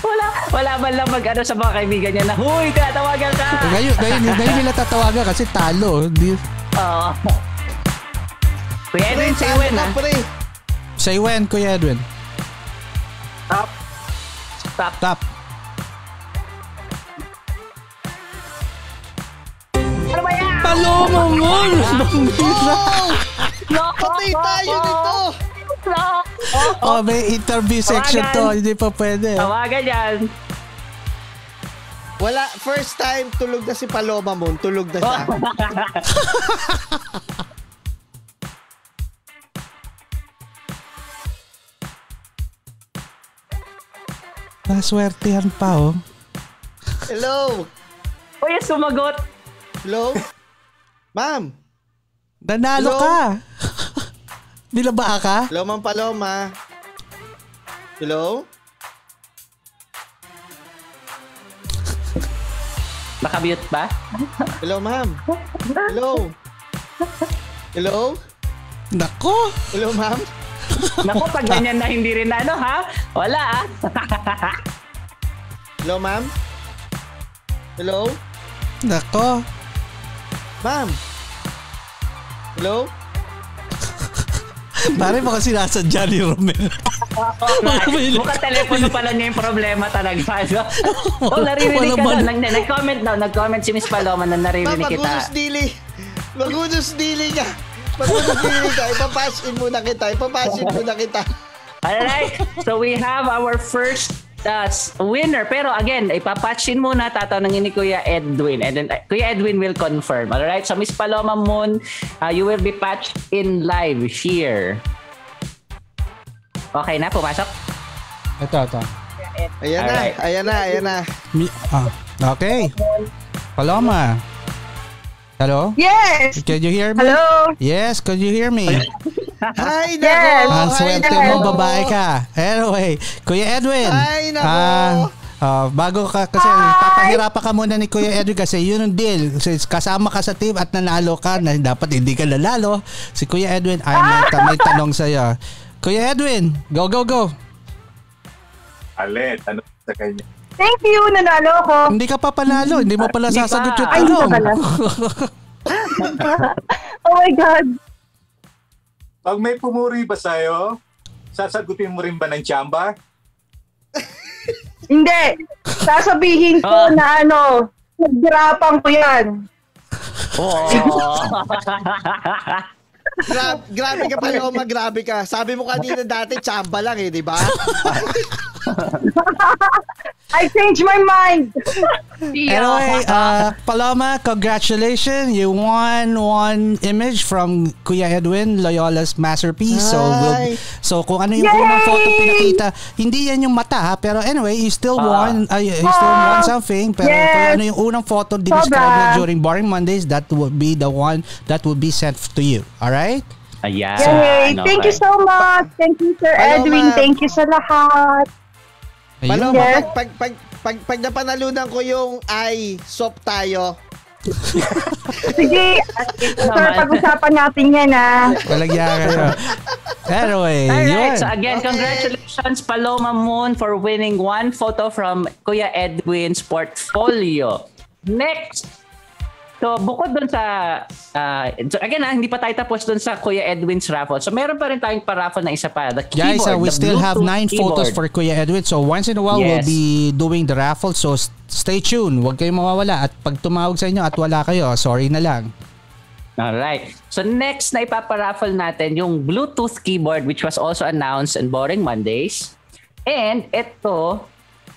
Wala, wala man lang mag-ano sa mga kaibigan niya na, Huy, tinatawagan ka!
ngayon, ngayon, ngayon nila tatawagan kasi talo. Hindi,
Oo. Kuya
Pre,
Edwin, say
talo
when
ka,
ha?
pre.
Say when, Kuya Edwin.
Stop. Stop.
Stop.
Ano ba yan?
Oh!
No!
Patay tayo nito!
No!
Oh, may interview section to.
Tawagan.
Hindi pa pwede.
Tawagan yan.
Wala, first time tulog na si Paloma Moon, tulog na siya.
Naswertehan pa, oh.
Hello?
Uy, sumagot.
Hello? Ma'am?
Nanalo
Hello?
ka! Nilaba ka?
Hello, Ma'am Paloma? Hello?
Naka-mute ba?
Hello, ma'am? Hello? Hello?
Nako!
Hello, ma'am?
Naku, pag ganyan na hindi rin ano ha? Wala ah.
Hello, ma'am? Hello?
Nako!
Ma'am? Hello?
Pare mo kasi nasa ni Romel.
Mukhang telepono pala niya yung problema talaga. No? Oh, naririnig ka daw. Nag- Nag-comment daw. Nag-comment si Miss Paloma na naririnig
magunos
kita.
dili. Magunos dili ka. Magunos dili ka. Ipapasin muna kita. Ipapasin muna kita.
Alright. So we have our first uh, s- winner. Pero again, ipapatchin muna tatanungin ni Kuya Edwin. And then uh, Kuya Edwin will confirm. Alright? So Miss Paloma Moon, uh, you will be patched in live here. Okay na? Pumasok?
Ito, ito.
Ayan na.
Alright.
Ayan na. Ayan na.
Mi- ah, okay. Paloma. Hello?
Yes!
Can you hear me?
Hello?
Yes, can you hear me?
Hi, nako.
Yes.
Ang
Hi,
swerte mo, babae ka. Anyway, Kuya Edwin.
Ay, nako.
ah, ah, bago ka, kasi papahirapan ka muna ni Kuya Edwin kasi yun ang deal. Kasi kasama ka sa team at nanalo ka na dapat hindi ka nanalo. Si Kuya Edwin ay may, ta- may tanong sa'yo. Kuya Edwin, go, go, go.
Ale, tanong sa kanya.
Thank you, nanalo ko.
Hindi ka pa panalo. Hindi mo pala sasagot yung
Ay, hindi
tanong.
pa pala. oh my God.
Pag may pumuri ba sa'yo, sasagutin mo rin ba ng tsamba?
Hindi. Sasabihin
Ah.
ko na ano, naghirapan ko yan.
Oo.
Gra- grabe ka, Paloma. Grabe ka. Sabi mo kanina dati, chamba lang eh, di ba?
I changed my mind.
Anyway, uh, Paloma, congratulations. You won one image from Kuya Edwin, Loyola's masterpiece. So, we'll, so kung ano yung
Yay!
unang photo pinakita, hindi yan yung mata ha, pero anyway, you still
Ah.
won, uh, you still won something. Pero kung
Yes.
ano yung unang photo dinescribe mo during Boring Mondays, that will be the one that will be sent to you. Alright?
Ayan.
Yay!
Ano,
Thank you
okay.
so much. Thank you, Sir
Paloma.
Edwin. Thank you sa lahat.
Ayun.
Paloma,
Yes.
pag, pag, pag, pag, pag napanalunan ko yung ay, swap tayo.
Sige, Sir, pag-usapan natin yan ah.
Walagyan kayo. Anyway,
Alright,
yun.
so again,
Okay.
congratulations Paloma Moon for winning one photo from Kuya Edwin's portfolio. Next, so bukod dun sa, uh, so again ah, hindi pa tayo tapos dun sa Kuya Edwin's raffle. So meron pa rin tayong paraffle na isa pa, the keyboard,
Guys, uh, we
the
still have nine photos for
keyboard.
Kuya Edwin. So once in a while, we'll
Yes.
be doing the raffle. So s- stay tuned. Huwag kayong mawawala. At pag tumawag sa inyo at wala kayo, sorry na lang.
Alright. So next na ipaparaffle natin yung Bluetooth keyboard which was also announced in Boring Mondays. And ito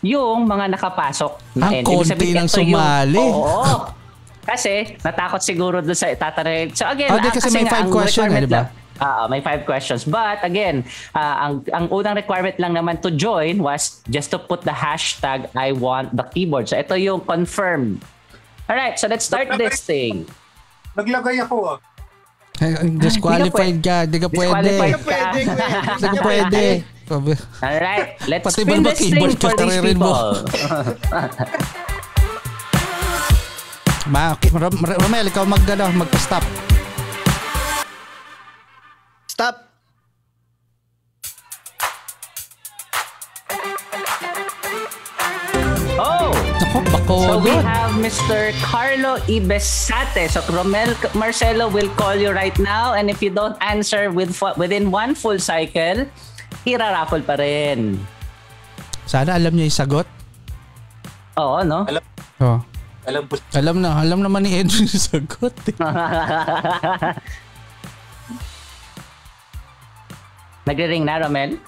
yung mga nakapasok na
Ang
end. Ibig
konti
sabihin,
ng
ito yung-
sumali.
Oo. Kasi natakot siguro doon sa itatanong. So again,
Oh,
ah,
kasi may
nga,
five question eh, di ba?
Ah, may five questions. But again, ah, ang ang unang requirement lang naman to join was just to put the hashtag I want the keyboard. So ito yung confirmed. Alright, so let's start this thing.
Naglagay ako ah.
Eh, Disqualified ka. Di ka pwede.
Disqualified.
Pwede, pwede.
Di ka pwede.
Alright, let's
Pati
spin this thing for
ka
these people.
Ma, okay, Rom- Romel, ikaw mag, ano, magpa-stop.
Stop.
Oh!
Ako, bako.
So we have Mr. Carlo Ibesate. So Romel Marcelo will call you right now and if you don't answer with within one full cycle, iraraffle pa rin.
Sana alam niya yung sagot.
Oo, no?
Alam,
Oh.
Alam po
Alam na, alam naman ni Edwin yung sagot. Eh.
Nagre-ring na, Romel?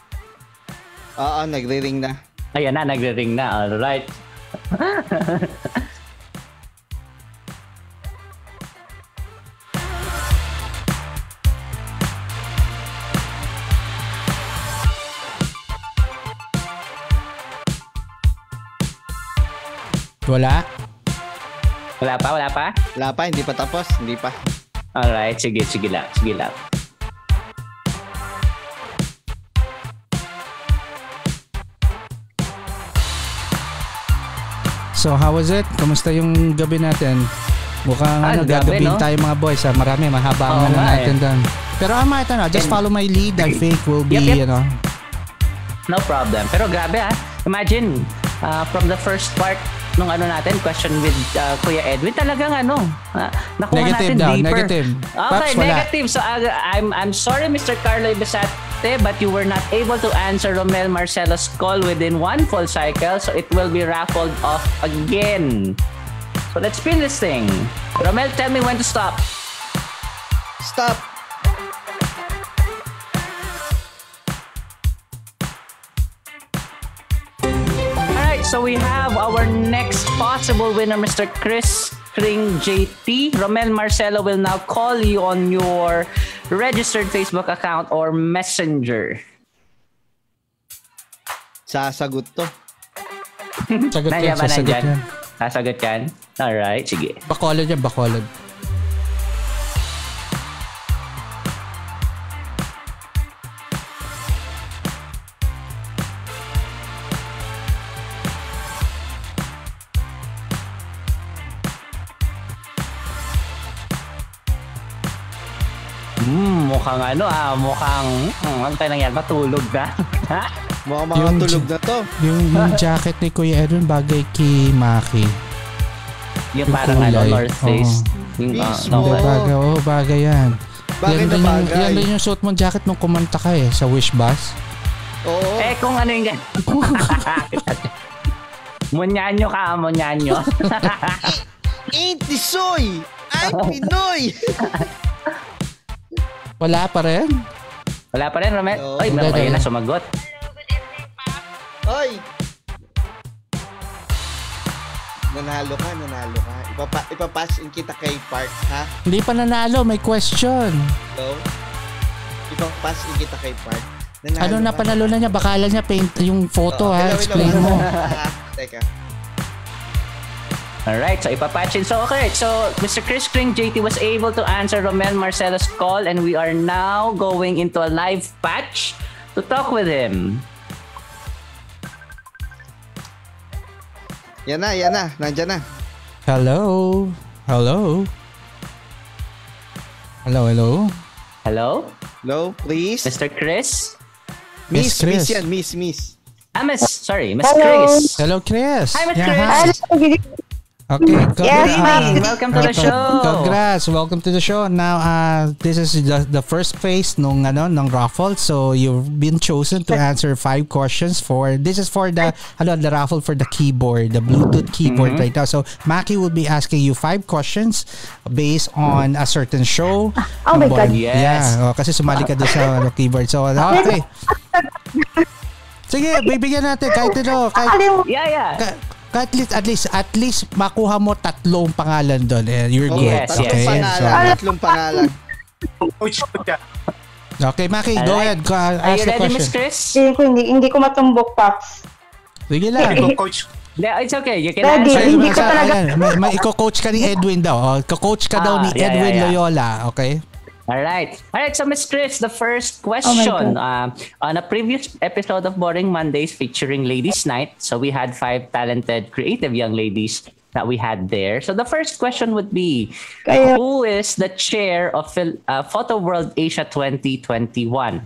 Oo, nagre-ring na.
Ayan na, nagre-ring na. Alright.
Wala?
Wala pa, wala pa?
Wala pa, hindi pa tapos. Hindi pa.
Alright, sige, sige lang, sige lang.
So, how was it? Kamusta yung gabi natin? Mukhang
Ah,
ano,
gabi,
gagabihin
no?
tayo mga boys. Ha? Marami, mahaba ang
Oo
ano natin
eh.
doon. Pero ama, ito na. Just
And-
follow my lead. I think will be,
Yep, yep.
you know.
No problem. Pero grabe ah. Imagine, uh, from the first part nung ano natin, question with uh, Kuya Edwin, talagang ano, uh, nakuha
Negative
natin
daw,
deeper.
negative.
Okay,
Paps, wala.
negative. So uh, I'm I'm sorry Mr. Carlo Ibisate, but you were not able to answer Romel Marcelo's call within one full cycle, so it will be raffled off again. So let's spin this thing. Romel, tell me when to stop.
Stop.
So we have our next possible winner, Mr. Chris Kring JT. Romel Marcelo will now call you on your registered Facebook account or messenger.
Sasagot to.
Sagot yan,
nandyan?
yan.
Sasagot yan? Alright, sige.
Bacolod yan, Bacolod.
Mukhang ano ah, mukhang, hmm, ano tayo nangyari? Matulog na.
Mukhang mga
Yung-
tulog na to.
Yung, yung jacket ni Kuya Edwin bagay kay Maki.
yung
Yung
parang ano,
kulay.
North Face. Yung, ah,
Mismo.
Hindi,
okay.
bagay. Oo, bagay yan.
Bagay
yan,
na
din yung,
bagay.
yan din yung suot mong jacket nung kumanta ka eh, sa Wish Bus.
Oo.
Eh, kung ano yung Munyanyo ka, munyanyo.
Ain't Tisoy! I'm Pinoy!
Wala pa rin?
Wala pa rin, Romel. Ay,
Hindi,
okay
hindi.
na, sumagot.
Oy! Nanalo ka, nanalo ka. Ipapa, ipapass in kita kay Park, ha?
Hindi pa nanalo, may question.
Hello? Ipapass in kita kay Park. Nanalo
Ano na panalo na niya? Bakala niya paint yung photo
Oh,
ha.
hello, hello.
Explain mo.
Teka.
Alright, so ipapatch in. So, okay, so Mr. Chris Kring JT was able to answer Romel Marcelo's call and we are now going into a live patch to talk with him.
Yan na, yan na. Nandyan na.
Hello? Hello? Hello, hello?
Hello?
Hello, please.
Mr. Chris?
Miss
Miss,
Chris.
Miss yan, Miss, Miss.
Ah, Miss, sorry, Miss
Hello.
Chris.
Hello, Chris.
Hi, Miss
Yeah,
Chris.
hi.
Hello,
Okay,
Yes,
congrats.
ma'am.
Welcome to the show.
Congrats. Welcome to the show. Now, uh, this is the, the first phase nung ano ng raffle. So you've been chosen to answer five questions for this is for the ano the raffle for the keyboard, the Bluetooth keyboard right now. So Maki will be asking you five questions based on a certain show.
Oh my God.
Yes.
Yeah, oh, kasi sumali ka doon sa ano, keyboard. So okay. Sige, bibigyan natin kahit ano, kahit
Yeah, yeah.
Ka- at least at least at least makuha mo tatlong pangalan doon. Eh, you're
Oh,
good.
Yes,
okay.
pangalan.
So,
tatlong pangalan.
Coach ko
okay, Maki, go ahead. Go,
Are
ask
you
the
ready, Miss
question.
Chris?
feeling ko hindi, hindi ko matumbok, Paps.
Sige lang.
Ikaw, coach.
It's okay. You can
Ready.
answer.
Hindi ko talaga-
ayan, may, may iko-coach ka ni Edwin daw. Oh, Ko-coach ka daw
Ah,
ni
yeah,
Edwin
yeah, yeah.
Loyola. Okay?
All right. All right. So, Miss Chris, the first
Oh
question.
God.
um, on a previous episode of Boring Mondays featuring Ladies Night, so we had five talented, creative young ladies that we had there. So, the first question would be
Kaya-
Who is the chair of Phil- uh, Photo World Asia 2021?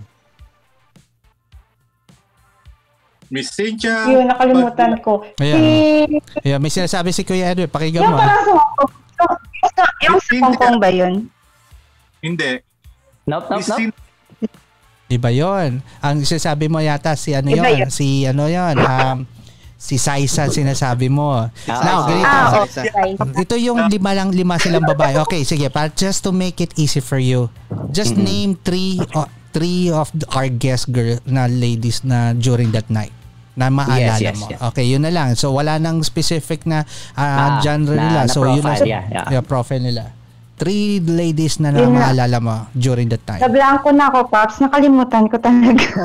Miss Cynthia.
Yun, nakalimutan ko.
Ayan.
Si,
Yeah, may sinasabi si Kuya Edwin. Pakinggan
yung
mo. ah.
parang sa Hong Kong. Yung, yung, yung sa Hong Kong ba yun?
Hindi.
Nope, nope, nope.
Cyn-
Iba yon. Ang sinasabi mo yata si ano yon,
yun.
si ano yon, um, si Saisa sinasabi mo. Now,
Saisa.
ganito.
Ah, oh, okay.
Ito yung lima lang lima silang babae. Okay, sige, para just to make it easy for you. Just name three uh, three of the, our guest girl na ladies na during that night na maalala
Yes, yes,
mo.
yes.
Okay, yun na lang. So wala nang specific na uh,
Ah,
genre
na-
nila.
na
so yun
profile,
lang.
yeah, yeah.
profile nila. Three ladies na, na maalala mo during that time.
Nablanko na ako, Paps. Nakalimutan ko talaga.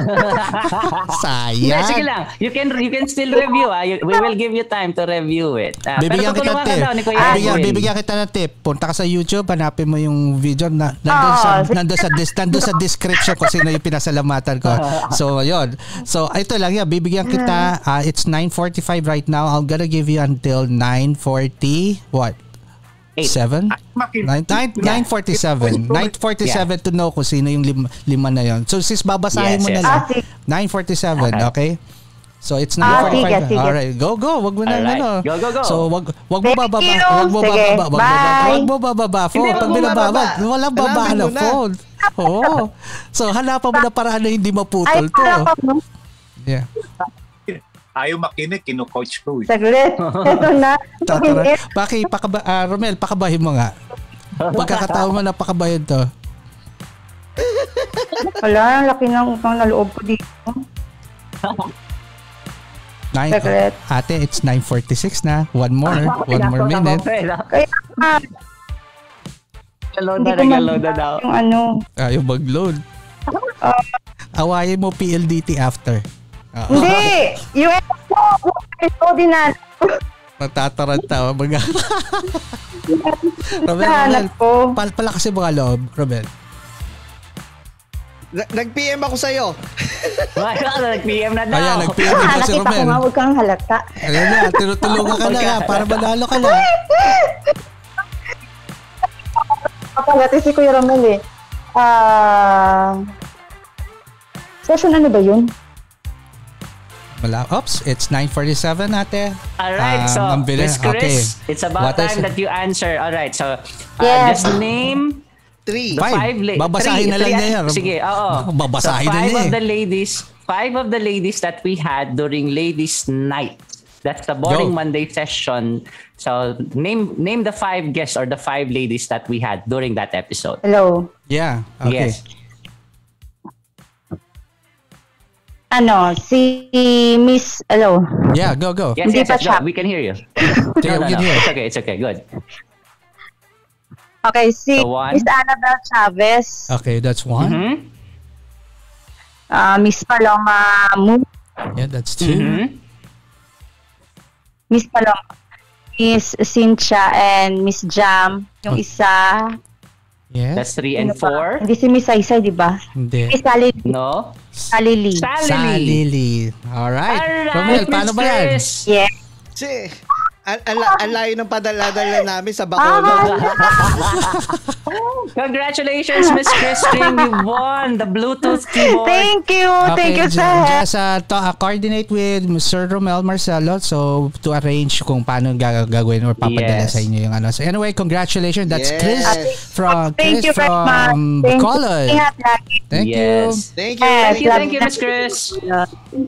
Yeah, sige
Sayang.
lang. You can you can still review. Ah. You- we will give you time to review it. Ah,
Bibigyan kita
pero
tip.
ka daw ni Kuya
Bibigyan,
Edwin.
bibigyan kita ng tip. Punta ka sa YouTube, hanapin mo yung video na nandun sa
Oo, sige.
nandun sa dis, nandun sa description kung sino yung pinasalamatan ko. So, yun. So, ito lang yan. Bibigyan kita. uh, it's 9:45 right now. I'm gonna give you until 9:40 what?
Eight.
7?
Maki-
9, 947. 947 to know kung sino yung lima, lima na yon. So sis babasahin
Yes,
mo na
yes.
lang.
Ah, sige.
947, okay? So it's
Ah,
945.
sige, sige.
Alright, go go. Wag mo na
Alright.
ano.
Go, go, go.
So wag wag mo
Thank
bababa,
you.
wag mo
Sige,
bababa, wag mo bababa,
bye.
wag mo bababa phone.
Hindi,
Pag
wag mo
binababa,
bababa.
walang baba na
na.
phone. Oo. So hanapan mo na paraan na hindi maputol to. Yeah.
Ayaw makinig, kino-coach ko eh.
Saglit. Ito na.
Tatara. Baki, pakaba, ah, Romel, pakabahin mo nga. Pagkakataon mo na pakabahin to.
Wala, ang laki ng utang na loob ko dito.
Nine,
Saglit.
ate, it's 9.46 na. One more. One more minute.
Kaya hindi
na, nag-load na daw.
yung ano.
Ayaw mag-load. Awayin mo PLDT after. Ah,
Hindi! Yung episode din na
Natataranta. Mga...
Nahanap ko.
Pal pala kasi mga loob, Romel.
Na- Nag-PM ako sa'yo.
Wala, nag-PM na daw.
Ayan, nag-PM na si
nakita ko
Romel.
nga, huwag kang halata.
Ayan na, tinutulungan ka na nga para manalo ka na.
Kapalati si Kuya Romel eh. Ah... session ano ba yun?
Wala. Oops, it's 9.47 ate.
Alright, so
Um, ang bilis.
Miss Chris,
Okay.
it's about
What is
time
it?
that you answer. Alright, so uh,
Yes.
just name
Three.
the
Five.
five, la-
Babasahin
three,
na lang
three-
niya.
Sige, oo.
Babasahin
so,
na
five
niya
of
eh.
the ladies, five of the ladies that we had during Ladies Night. That's the Boring
Go.
Monday session. So name name the five guests or the five ladies that we had during that episode.
Hello?
Yeah, okay.
Yes.
Ano, si Miss, hello.
Yeah, go, go.
Yes,
Hindi
yes,
pa
yes.
siya.
Go. We can hear you.
Yeah, we can hear.
It's okay, it's okay. Good.
Okay, si
So.
Miss Annabelle Chavez.
Okay, that's one.
Mhm.
ah, Miss Paloma Mu.
Yeah, that's 2
Mhm.
Miss Paloma. Miss Cynthia and Miss Jam. Yung
Oh.
isa.
Yes.
That's three and
pa?
four.
Hindi si Miss Saysay, di ba?
Hindi.
Miss Sally,
No.
Sally Lee.
Sally.
Salili. Alright.
Alright,
Romel, paano ba yan?
Yes.
Si, ang, ang, la- ang layo ng padala-dala namin sa Bacolod.
Congratulations, Miss Christine. You won the Bluetooth keyboard.
Thank you. Thank you, sir.
Just uh, to, uh, coordinate with Sir Romel Marcelo so to arrange kung paano ga- gagawin or papadala
Yes.
sa inyo yung ano. So anyway, congratulations. That's
Yes.
Chris from
Thank
Chris
you
from
Thank
Bacolod.
you.
Thank you.
yes.
Thank you.
Thank you, thank you, Miss Chris.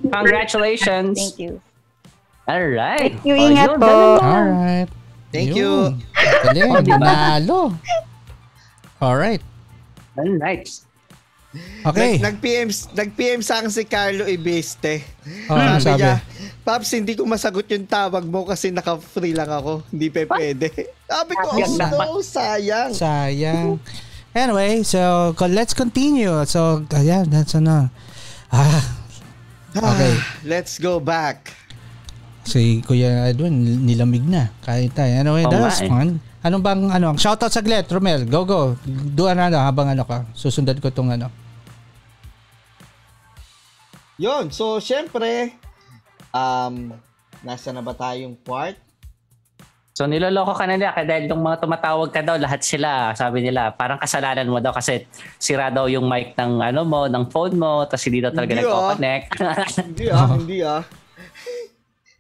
Congratulations.
Thank you.
All right.
Thank you, ingat
yun,
po.
Alright.
Thank
Yun.
you.
Galing, nanalo. Alright.
All right.
Okay.
Nag, nag-PM, nag-PM sa akin si Carlo Ibeste.
Oh, ano
sabi
sabi?
niya, Paps, hindi ko masagot yung tawag mo kasi naka-free lang ako. Hindi pa pwede. Sabi ko, oh no, sayang.
Sayang. Anyway, so let's continue. So, ayan, that's ano. Ah, Okay.
Ah, let's go back.
Si Kuya Edwin nilamig na. Kahit tayo. Anyway,
Oo
that
nga
was
eh.
fun. Anong bang ano? Shoutout saglit, Romel. Go go. Doon ano habang ano ka. Susundan ko tong ano.
Yon, so syempre, um, nasa na ba tayong part?
So niloloko ka na nila kaya dahil yung mga tumatawag ka daw lahat sila sabi nila parang kasalanan mo daw kasi sira daw yung mic ng ano mo ng phone mo tapos hindi daw talaga
Hindi, ah.
nagko-connect.
Hindi ah, hindi ah.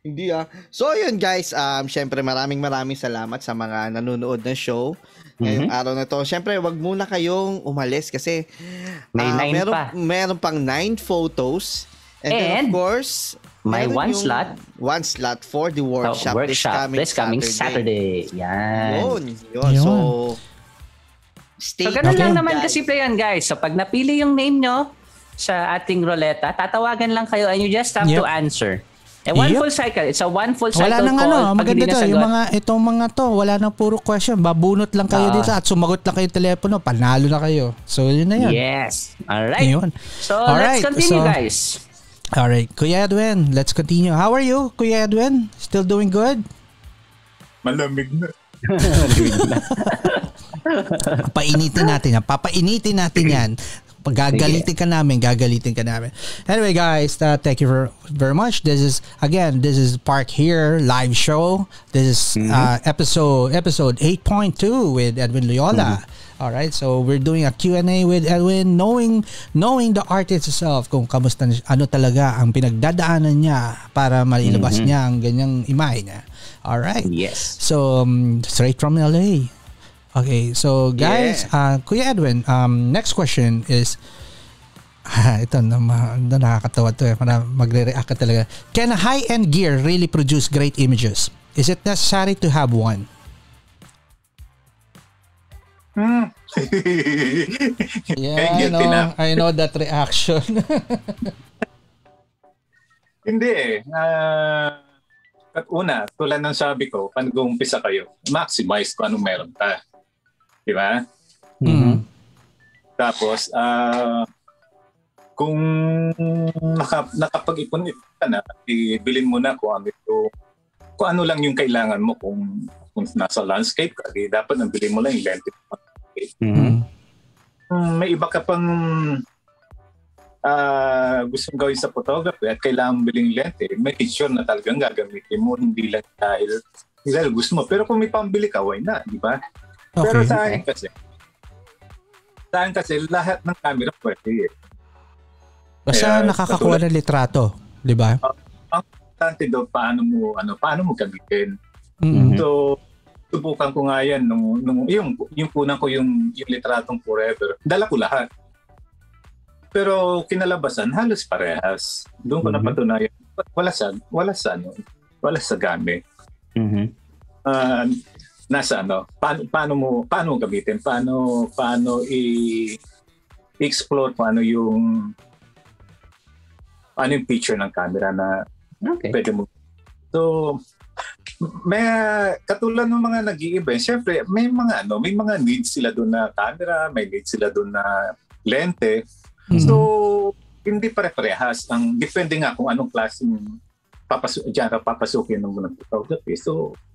Hindi ah. So yun guys, um syempre maraming maraming salamat sa mga nanonood ng show. Ngayong
Mhm.
araw na to. Syempre, wag muna kayong umalis kasi
May
ah,
nine
meron,
pa.
meron pang nine photos. And, then
And
of course,
may one slot.
One slot for the
So,
workshop,
workshop this coming, Saturday. Yan.
Yun, yun.
Yun.
So, stay
So ganun lang naman
guys.
kasimple yan guys. So pag napili yung name nyo sa ating ruleta, tatawagan lang kayo and you just have
Yep.
to answer. Eh, one
Yep.
full cycle. It's a one full cycle
Wala nang
call.
ano,
Pag hindi
maganda to. Yung mga, itong mga to, wala nang puro question. Babunot lang kayo
Ah.
dito at sumagot lang kayo telepono, panalo na kayo. So, yun na yun.
Yes. Alright.
Yun.
So
Alright,
let's continue
so-
guys.
Alright, Kuya Edwin, let's continue. How are you, Kuya Edwin? Still doing good?
Malamig na.
Papainitin natin yan. Papainitin natin yan. Gagalitin ka namin, gagalitin ka namin. Anyway, guys, uh, thank you ver- very much. This is again, this is Park here live show. This is uh, episode episode 8.2 with Edwin Loyola. All right, so we're doing a Q&A with Edwin knowing knowing the artist itself kung kamusta ano talaga ang pinagdadaanan niya para mailabas niya ang ganyang imahe niya. All right.
Yes.
So, um, straight from LA. Okay, so guys, uh, Kuya Edwin, um, next question is, ah, ito, na, na nakakatawa to eh, para magre-react ka talaga. Can a high-end gear really produce great images? Is it necessary to have one?
Hmm.
Yeah, I know. I know that reaction.
Hindi eh. Ah, at una, tulad ng sabi ko, pag umpisa kayo, maximize kung anong meron ka. Di ba?
mm.
Tapos, ah, kung naka, nakapag-ipon ka na, ibilin mo na kung ano ito, kung ano lang yung kailangan mo kung kung nasa landscape ka, di dapat nabili mo lang yung lente.
Mm.
Hmm, may iba ka pang ah gustong gawin sa photography at kailangan biling lente, make sure na talagang gagamitin mo, hindi lang dahil, dahil gusto mo. Pero kung may pambili ka, why not, di ba? Pero
Okay.
sa akin kasi, sa akin kasi lahat ng camera pwede eh.
Basta
Kaya,
nakakakuha ng litrato, di ba?
Importante daw paano mo, ano, paano mo gamitin.
Mm.
So, subukan ko nga yan nung, nung yung, yung kunang ko yung, yung litratong forever. Dala ko lahat. Pero kinalabasan, halos parehas. Doon ko
Mhm.
napatunayan. Wala sa, wala sa, ano, wala sa gamit.
Mhm.
Ah, nasa ano, paano, paano mo, paano mo gamitin? Paano, paano i- explore paano yung ano yung feature ng camera na
Okay.
pwede mo. So, may katulad ng mga nag-i-event, syempre may mga ano, may mga needs sila doon na camera, may needs sila doon na lente.
Mm.
So, hindi pare-parehas. Ang depende nga kung anong klaseng papasok diyan ka papasukin ng mga photography. So, eh, eh,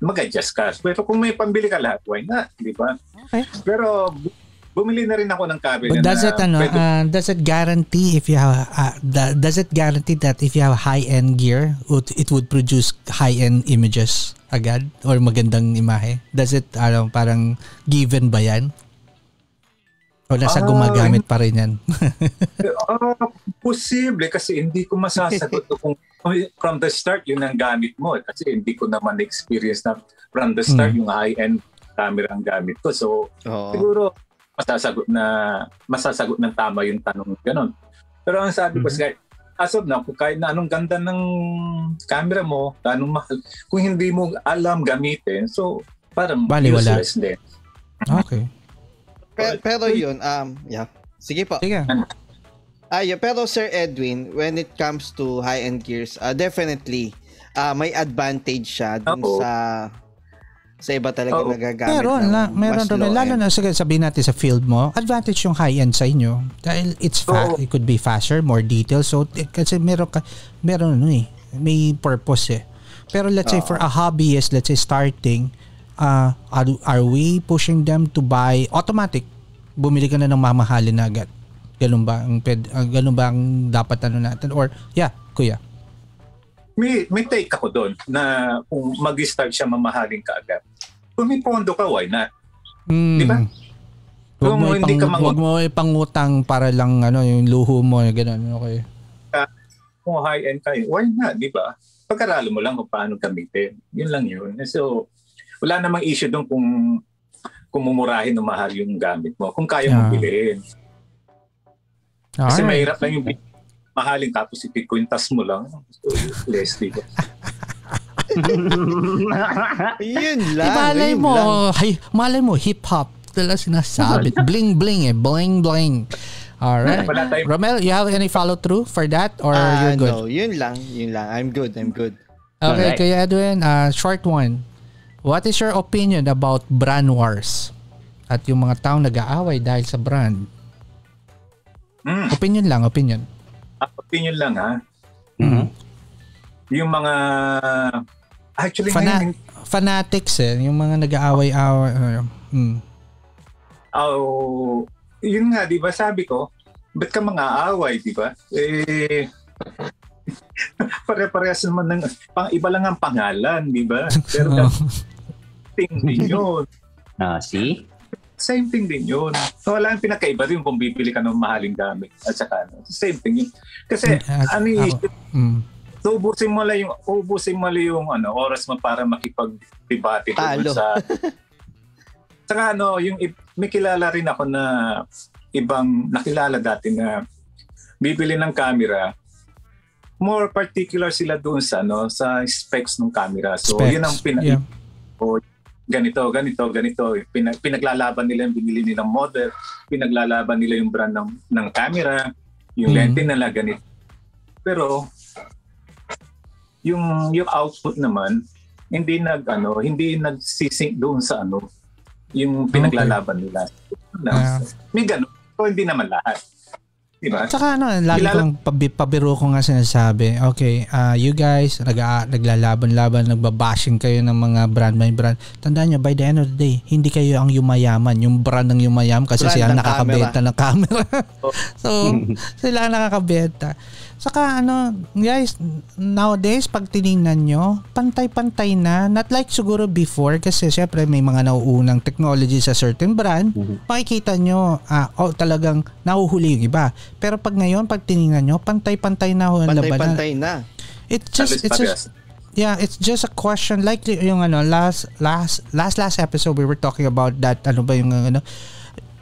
mag-adjust ka. Pero kung may pambili ka lahat, why not? Di ba?
Okay.
Pero bu- bumili na rin ako ng camera
But does
na
it ano,
pwede-
uh, does it guarantee if you have uh, does it guarantee that if you have high-end gear, it would produce high-end images agad or magandang imahe? Does it ano, parang given ba 'yan? O nasa
Ah,
gumagamit pa rin yan?
Ah, posible kasi hindi ko masasagot kung from the start yun ang gamit mo eh. kasi hindi ko naman experience na from the start
Hmm.
yung high-end camera ang gamit ko. So
Oo.
siguro masasagot na masasagot ng tama yung tanong ganun. Pero ang sabi ko
Mm-hmm.
mm as of now, kung kahit na anong ganda ng camera mo, anong mahal, kung hindi mo alam gamitin, so parang
Baliwala.
useless din.
Okay.
Pe- pero yun, um, yeah. Sige po.
Sige.
Ayun, pero Sir Edwin, when it comes to high-end gears, uh, definitely, uh, may advantage siya dun sa sa iba talaga
Oo.
nagagamit
Meron
ng
na, meron
mas
rin. Lalo na sige, sabihin natin sa field mo, advantage yung high-end sa inyo. Dahil it's fa- it could be faster, more detail. So, eh, kasi meron ka, meron ano eh, may purpose eh. Pero let's say for a hobbyist, let's say starting, uh, are, are we pushing them to buy automatic? Bumili ka na ng mamahalin na agad. Ganun ba ang ped, uh, ganun ba ang dapat ano natin or yeah, kuya.
may may take ako doon na kung mag-start siya mamahalin ka agad. Kung may pondo ka, why not?
Mm.
Di ba?
Huwag mo,
hindi ka mang-
wag mo ipangutang para lang ano yung luho mo, ganun, okay.
Kung high-end ka, why not? Di ba? Pagkaralo mo lang kung paano gamitin. Yun lang yun. So, wala namang issue doon kung kung mumurahin o mahal yung gamit mo. Kung kaya mo
Yeah.
bilhin. Kasi
Alright.
mahirap lang yung mahalin tapos ipikwintas mo lang. So, useless, di ba?
Yun lang.
Malay mo,
lang.
ay, malay mo, hip-hop. Tala sinasabi. bling bling eh. Bling bling. Alright. Romel, you have any follow-through for that? Or
Ah,
you're good?
no, yun lang, yun lang. I'm good, I'm good.
Okay,
Alright.
Kuya Edwin, uh, short one. What is your opinion about brand wars? At yung mga taong nag-aaway dahil sa brand.
Mm,
Opinion lang, opinion.
ah, opinion lang ha.
Mhm.
Yung mga actually
Fana-
ngayon,
fanatics eh. Yung mga nag-aaway-aaway. Uh, mm.
oh, yun nga, di ba sabi ko, ba't ka mga away, di ba? Eh, pare-parehas naman ng, pang, iba lang ang pangalan, di ba? Pero
Oh.
thing din yun.
Ah, see?
Same thing din yun. So, wala ang pinakaiba rin kung bibili ka ng mahaling gamit at saka ano. Same thing yun. Kasi,
Ah,
ano eh,
ako. Mm.
so, ubusin mo lang yung, ubusin mo lang yung ano, oras mo para makipag-debate sa... Saka ano, yung may kilala rin ako na ibang nakilala dati na bibili ng camera more particular sila doon sa ano sa specs ng camera. So
Specs.
yun ang pina
Yeah.
o ganito, ganito, ganito. Pinag, pinaglalaban nila yung binili nilang model, pinaglalaban nila yung brand ng, ng camera, yung
Mm.
lente nila, ganito. Pero, yung, yung output naman, hindi nag, ano, hindi nagsisync doon sa ano, yung pinaglalaban nila.
Yeah.
May ganun. So, hindi naman lahat. Diba?
Tsaka ano, lagi
Kilala-
kong pabi, pabiro ko nga sinasabi, okay, uh, you guys, nag, naglalaban-laban, nagbabashing kayo ng mga brand by brand. Tandaan nyo, by the end of the day, hindi kayo ang yumayaman. Yung brand ng yumayaman kasi
Brand ng
nakakabenta ng camera.
Oh.
so, sila ang nakakabenta. Saka ano, guys, nowadays, pag tinignan nyo, pantay-pantay na. Not like siguro before kasi syempre may mga nauunang technology sa certain brand. Makikita nyo, ah, oh, talagang nahuhuli yung iba. Pero pag ngayon, pag tinignan nyo, pantay-pantay na ho ang.
Pantay-pantay na.
It's just, it's just, yeah, it's just a question like yung ano, last, last, last, last episode we were talking about that, ano ba yung ano,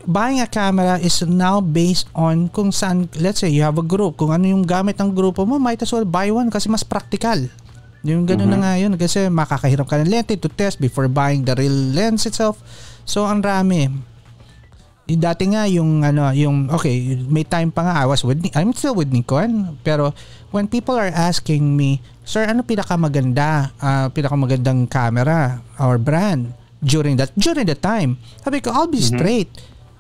buying a camera is now based on kung saan, let's say you have a group, kung ano yung gamit ng grupo mo, might as well buy one kasi mas practical. Yung gano'n na nga yun. Kasi makakahirap ka ng lente to test before buying the real lens itself. So ang rami. yung dati nga yung ano yung okay may time pa nga I was with I'm still with Nikon. Pero when people are asking me sir ano pinakamaganda uh, pinakamagandang camera or brand during that during the time? Sabi ko I'll be straight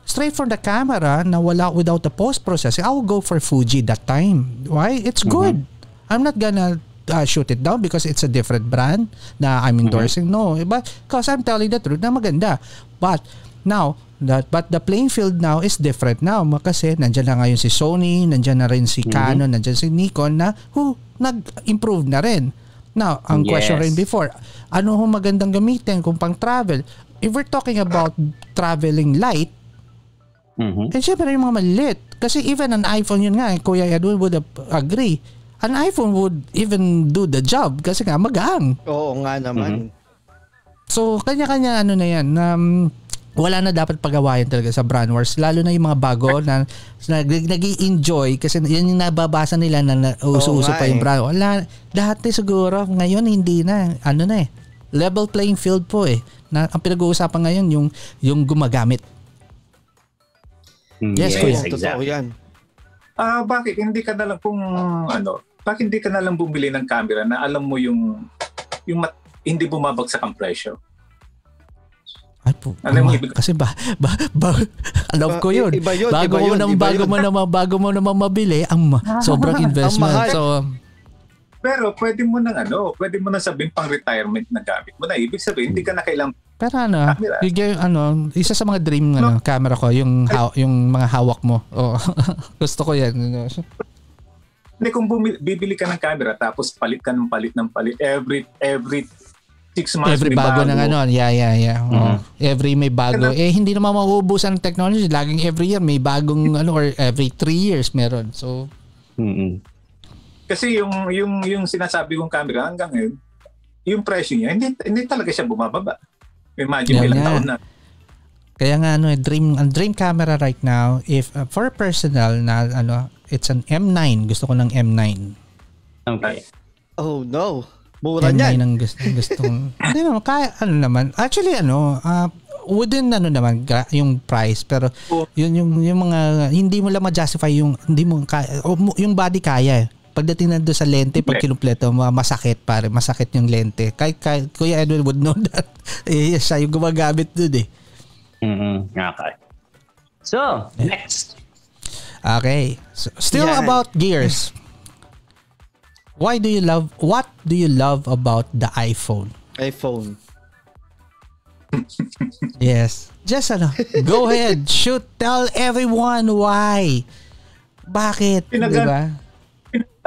straight from the camera na wala without the post processing I will go for Fuji that time. Why? It's good. I'm not gonna uh, shoot it down because it's a different brand na I'm endorsing. No but because I'm telling the truth na maganda. But now that but the playing field now is different now. Kasi nandiyan na ngayon si Sony nandiyan na rin si Canon nandiyan si Nikon na who nag-improve na rin. Now ang question
Yes.
rin before ano ho magandang gamitin kung pang travel? If we're talking about traveling light
Mhm.
eh syempre yung mga maliit kasi even an iPhone yun nga eh, Kuya Edwin would agree an iPhone would even do the job kasi nga magaan
Oo nga naman.
So, kanya-kanya ano na yan. Um, wala na dapat pagawayan talaga sa brand wars. Lalo na yung mga bago na, na nag enjoy kasi yan yung nababasa nila na, na uso-uso pa yung
eh.
brand. Wala, dati siguro, ngayon hindi na. Ano na eh. Level playing field po eh. Na, ang pinag-uusapan ngayon yung, yung gumagamit.
Mm,
Yes,
Oo,
Kuya.
totoo yan.
Ah, bakit hindi ka na lang kung ano, bakit hindi ka na lang bumili ng camera na alam mo yung yung mat- hindi bumabagsak ang presyo?
Ay po.
Alam mo,
ama,
ibig-
kasi ba, ba, ba, alam
Ba-
ko yun.
iba yun,
bago
iba
mo
yun,
nang
iba
bago
yun.
mo naman bago mo naman mabili, ang sobrang investment.
mahal.
so,
Pero pwede mo nang ano, pwede mo nang sabihin pang retirement na gamit mo na. Ibig sabihin, hindi ka na kailang
Pero ano,
Camera.
yung, yung ano, isa sa mga dream ano, camera ko, yung ha- yung mga hawak mo. Oh. Gusto ko 'yan.
Hindi, kung bumi- bibili ka ng camera tapos palit ka ng palit ng palit every every six months
Every
may
bago ng ano, yeah, yeah, yeah. Oo. Every may bago. Eh hindi naman mauubusan ng technology. Laging every year may bagong ano or every three years meron. So,
Mm-mm.
Kasi yung yung yung sinasabi kong camera hanggang ngayon, yung presyo niya hindi hindi talaga siya bumababa. Imagine
Yan
ilang
nga.
taon na.
kaya nga ano, eh, dream ang dream camera right now if uh, for personal na ano, it's an M9. Gusto ko ng M9.
Okay.
Oh no. Mura
M9
niyan.
ang gusto, gustong. Hindi naman, kaya, ano naman. Actually, ano, ah, within ano naman, yung price. Pero,
Oh.
yun yung, yung mga, hindi mo lang ma-justify yung, hindi mo, kaya, yung body kaya. Pagdating na doon sa lente, pag kinumpleto, ma- masakit pare, masakit yung lente. Kay, kay, Kuya Edwin would know that. eh, siya yung gumagamit doon eh.
Mm-mm. Okay. So, next.
Okay. So, still
Yan.
about gears. Why do you love, what do you love about the iPhone?
iPhone.
Yes. Just ano, go ahead, shoot, tell everyone why. Bakit,
Pinagan-
di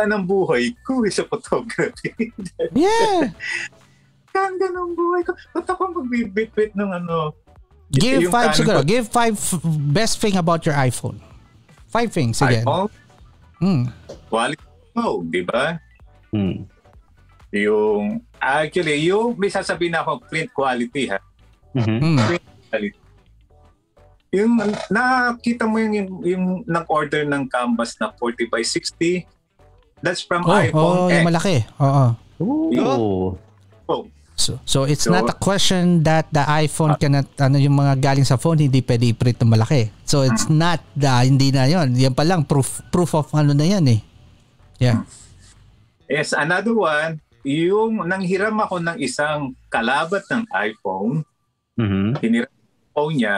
Pinagtan ng buhay ko eh, sa photography.
Yeah.
Ganda ng buhay ko. Ba't ako magbibit-bit ng ano?
Give five siguro.
ko-
Give five f- best thing about your iPhone. Five things again.
iPhone,
Mm.
quality phone, di ba?
Mm.
Yung, actually, yung may sasabihin ako print quality ha.
Mhm.
Mm.
Quality. Yung nakita mo yung, yung, yung nag-order ng canvas na 40 by 60, that's from
Oh,
iPhone
oh,
X.
yung malaki. Oo.
Ooh.
phone.
So, so it's
So-
not a question that the iPhone cannot ano yung mga galing sa phone hindi pwede i-print ng malaki. So it's not the hindi na 'yon. Yan pa lang proof proof of ano na 'yan eh. Yeah.
Yes, another one, yung nanghiram ako ng isang kalabat ng iPhone,
Mhm.
hiniram phone niya,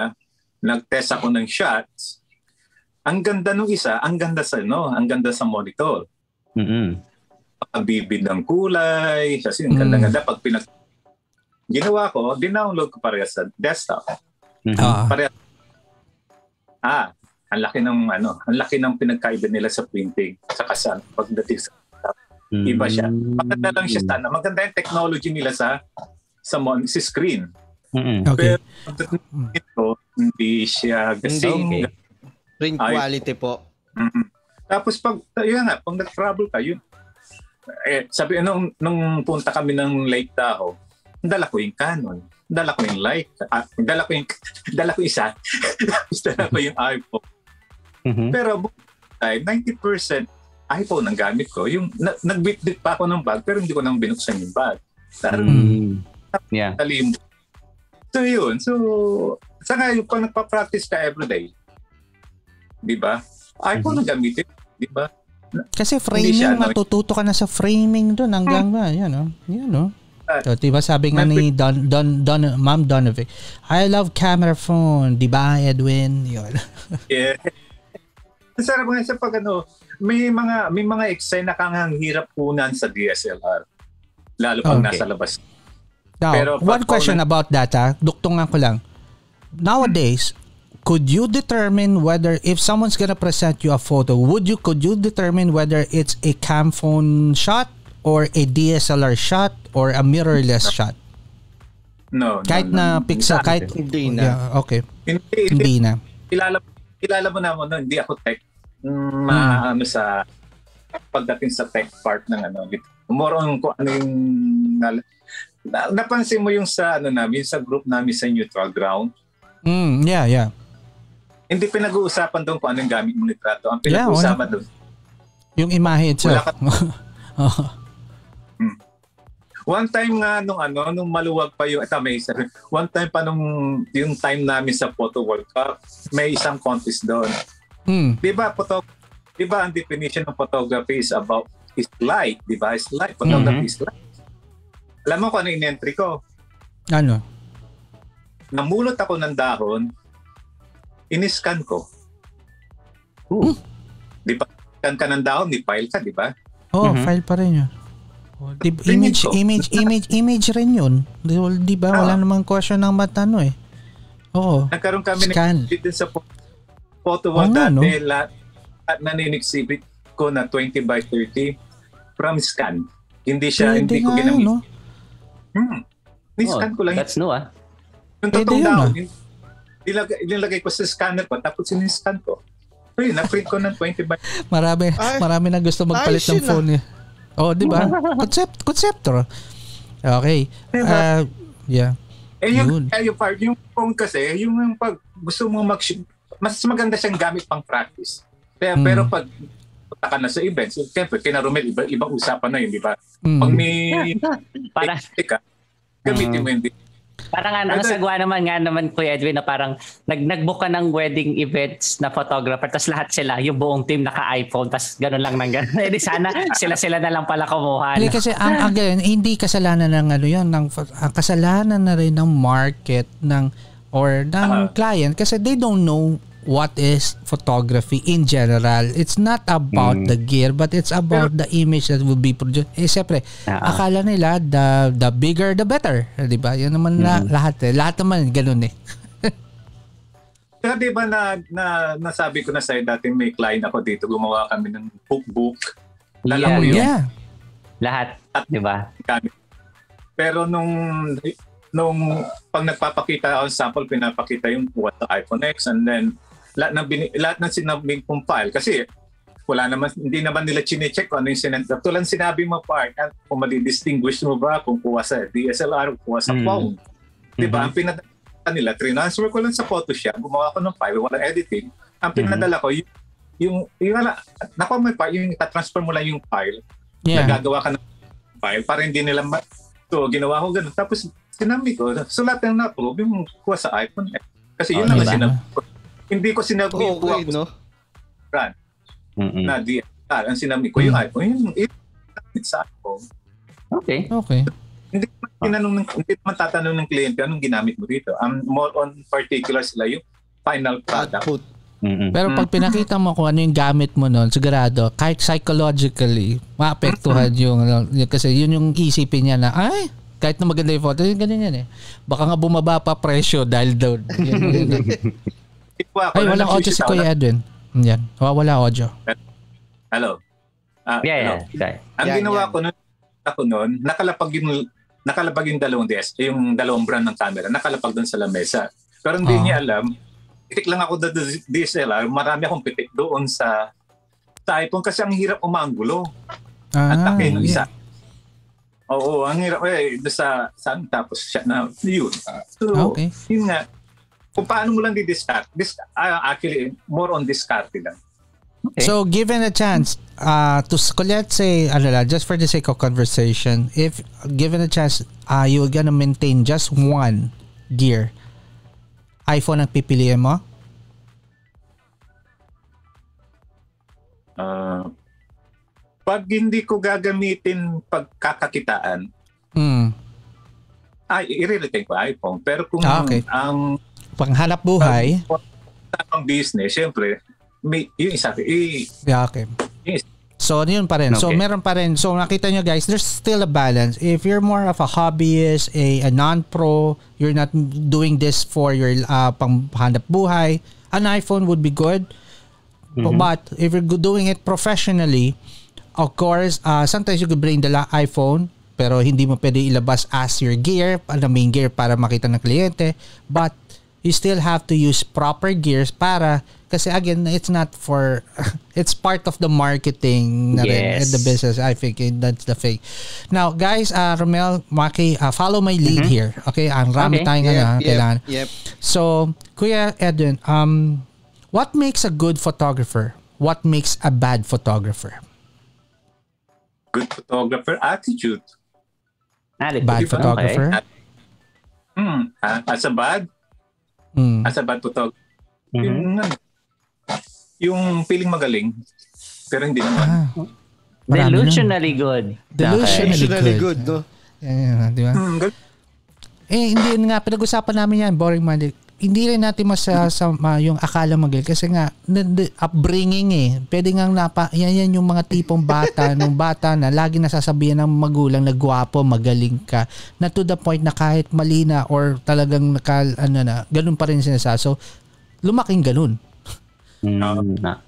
nag-test ako ng shots. Ang ganda nung isa, ang ganda sa no, ang ganda sa monitor.
Mhm.
Ang bibid ng kulay, kasi ang
Mm.
ganda-ganda pag pinag Ginawa ko, dinownload ko parehas sa desktop.
Mhm.
Ah.
Parehas. Ah, ang laki ng ano, ang laki ng pinagkaiba nila sa printing sa kasan pagdating sa iba siya. Maganda lang siya sana. Maganda yung technology nila sa sa mon si screen.
Mhm.
Okay.
Pero pagdating ito, hindi siya
Hindi.
gasing.
Print
Ay.
quality po.
Mhm. Tapos pag yun nga, pag nag-travel ka, yun. Eh, sabi nung nung punta kami ng Lake Tahoe, dala ko yung Canon, dala ko yung Leica, ah, dala ko yung dala ko isa, tapos dala ko yung iPhone.
Mhm.
Pero ay 90% iPhone ang gamit ko. Yung na, nagbitbit pa ako ng bag pero hindi ko nang binuksan yung bag. Parang
Mm. Yeah.
talim. So yun. So Sa ngayon, pag nagpa-practice ka everyday, di ba? iPhone
Mhm.
ang gamitin, di ba?
Kasi
siya,
framing,
ano,
matututo ka na sa framing doon hanggang ba, yan o. Yan o.
Ah.
So, diba sabi nga ni Don, Don, Don, Ma'am Donovic, I love camera phone, di ba Edwin? Yun.
Yeah. Sarap nga sa pag ano, may mga may mga eksena kang ang hirap punan sa DSLR. Lalo pag
Okay.
nasa labas.
Now,
Pero
one question about that ha, duktungan ko lang. Nowadays, could you determine whether if someone's gonna present you a photo, would you could you determine whether it's a cam phone shot or a DSLR shot or a mirrorless shot?
No.
Kahit
no,
na
no.
pixel, kahit
Hindi na.
Yeah, okay.
Hindi, hindi.
Hindi na.
Kilala, kilala mo naman, no, hindi ako tech. Mm, ma, ano sa pagdating sa tech part ng ano. More on kung ano yung na, na- napansin mo yung sa ano namin sa group namin sa neutral ground.
Mm, yeah, yeah.
Hindi pinag-uusapan doon kung anong gamit mo litrato. Ang
Yeah,
pinag-uusapan doon,
Yung imahe itself. Oh.
One time nga nung ano, nung maluwag pa yung, ito may isa, one time pa nung yung time namin sa Photo World Cup, may isang contest doon.
mm,
Di ba, photo, di ba ang definition ng photography is about is light, di ba? Is light. Photography
Mhm.
is light. Alam mo kung ano yung entry ko?
ano?
Namulot ako ng dahon, iniscan ko.
Ooh.
Di ba? Scan ka ng dahon, di file ka, di ba?
Oh,
Mhm.
file pa rin yun. Oh, di, image, image, image, image rin yun. Di, di ba? Wala
Ah.
namang question ng mata, ano eh. Oo.
Nagkaroon kami
Scan.
ng din sa pho- photo
Oo
wall
nga,
dati,
no?
lahat, at naninexhibit ko na 20 by 30 from scan. Hindi siya,
Pwede
hindi ko ginamit.
no?
Hmm. Ni-scan ko lang.
Oh, That's new ah.
Yung totoong
yun,
daw,
ah.
Nilagay, nilagay ko sa scanner ko, tapos siniscan ko. Ayun, na-print ko ng 20 by
Marami,
Ay,
marami na gusto magpalit
ayos
ng
yun,
phone niya. Oh, di ba? Concept, conceptor. Okay.
Diba?
Uh, yeah.
Eh yung,
Yun.
eh, yung part, yung phone kasi, yung, yung pag gusto mo mag mas maganda siyang gamit pang practice. Pero,
Mm.
pero pag punta ka na sa events, siyempre, kinarumil, iba, ibang usapan na yun, di ba?
Mm.
Pag may
Parang,
ka, gamitin mo hindi.
Parang ang, ang sagwa naman nga naman Kuya Edwin na parang nag nagbook ka ng wedding events na photographer tapos lahat sila yung buong team naka-iPhone tapos ganun lang nang ganun. Eh sana sila-sila na lang pala kumuha.
Hindi
no?
kasi ang again, hindi kasalanan ng ano 'yon, ng ang kasalanan na rin ng market ng or ng
Ah.
client kasi they don't know what is photography in general. It's not about
Mm.
the gear but it's about the image that will be produced. Eh siyempre,
Ah.
akala nila the the bigger the better, 'di ba? Yan naman na, lahat eh. Lahat naman ganun eh.
Kaya di ba na, na, nasabi ko na sa'yo dati may client ako dito, gumawa kami ng cookbook. Lala
Yeah,
ko yung
Yeah.
Lahat, 'di ba?
Pero nung nung pag nagpapakita ako ng sample, pinapakita yung what the iPhone X and then lahat ng, bini, lahat ng sinabing kong file kasi wala naman, hindi naman nila chinecheck kung ano yung sinend. Tulad sinabi mo part, ah, kung mali-distinguish mo ba kung kuha sa DSLR o kuha sa
Mm.
phone. Di ba?
Mhm.
Ang pinadala nila, transfer ko lang sa Photoshop, gumawa ko ng file, walang editing. Ang pinadala ko, yung, yung, yung, yung nakuha mo yung file, yung transfer mo lang yung file,
Yeah.
nagagawa ka ng file para hindi nila ma- so ginawa ko ganun tapos sinabi ko so lahat ng na-approve yung kuha sa iPhone kasi yun
Oh,
ang
diba?
sinabi ko hindi ko sinabi yung kuha
Okay,
ko
no?
Mm-mm.
na DSLR ang sinabi ko yung
Mm.
iPhone yung yung sa iPhone
Okay.
Okay.
hindi naman tinanong ng, hindi naman tatanong ng kliyente anong ginamit mo dito I'm more on particular sila yung final product
Output.
Mm-mm.
Pero pag pinakita mo kung ano yung gamit mo noon, sigurado, kahit psychologically, maapektuhan yung, yung kasi yun yung isipin niya na, ay, kahit na maganda yung photo, yun ganun yan eh. Baka nga bumaba pa presyo dahil doon. Yun, yun, yun.
Ikuha ko
Ay, walang audio si
ako
Kuya
na-
Edwin. Yan. Wala, audio.
hello Ah,
Yeah,
hello.
yeah.
Ang
Yan,
ginawa
yan.
ko nun, ako nun, nakalapag yung nakalapag yung dalawang DS, yung dalawang brand ng camera, nakalapag doon sa lamesa. Pero hindi
Ah.
niya alam, pitik lang ako sa DSLR, marami akong pitik doon sa sa iPhone kasi ang hirap umanggulo. At
Ah,
laki ng isa.
yeah.
Oo, ang hirap eh, doon sa, saan tapos siya na, yun. So,
Okay.
yun nga, kung paano mo lang di-discard, dis, ah, actually, more on discard lang.
Okay.
So, given a chance, uh, to let's say, ano lang, just for the sake of conversation, if given a chance, uh, you're gonna maintain just one gear, iPhone ang pipiliin mo?
Uh, pag hindi ko gagamitin pagkakakitaan,
Mm.
ay, i-retain ko iPhone. Pero kung
Ah, okay.
ang
Panghanap buhay?
tamang business, syempre, may, yung isa, i,
Yeah, okay.
Yes.
So, yun pa rin. So,
Okay.
meron pa rin. So, nakita nyo guys, there's still a balance. If you're more of a hobbyist, a, a non-pro, you're not doing this for your uh, panghanap buhay, an iPhone would be good. But if you're doing it professionally, of course, uh, sometimes you could bring the iPhone, pero hindi mo pwede ilabas as your gear, ano main gear para makita ng kliyente. But you still have to use proper gears para kasi again it's not for it's part of the marketing na rin
Yes.
and the business I think eh, that's the thing now guys uh, Romel Maki uh, follow my lead here okay ang rami
Okay.
tayong ano,
Yep, yep,
kailangan
yep.
so Kuya Edwin um what makes a good photographer what makes a bad photographer
good photographer attitude.
Attitude.
bad
Okay.
photographer
Hmm. ah, As a bad,
mm.
as a bad photographer,
Mhm.
yung, yung feeling magaling, pero hindi naman.
ah,
Delusionally good.
Delusionally
Traditionally
good.
good, no?
yan, yan, di ba
gal-
Eh, hindi nga. Pinag-usapan namin yan, boring man. Hindi rin natin masasama yung akala magaling. Kasi nga, upbringing eh. Pwede nga napa, yan, yan yung mga tipong bata, nung bata na lagi nasasabihan ng magulang na gwapo, magaling ka. Na to the point na kahit mali na or talagang naka, ano na, ganun pa rin sinasa. So, lumaking ganun.
Mm, na.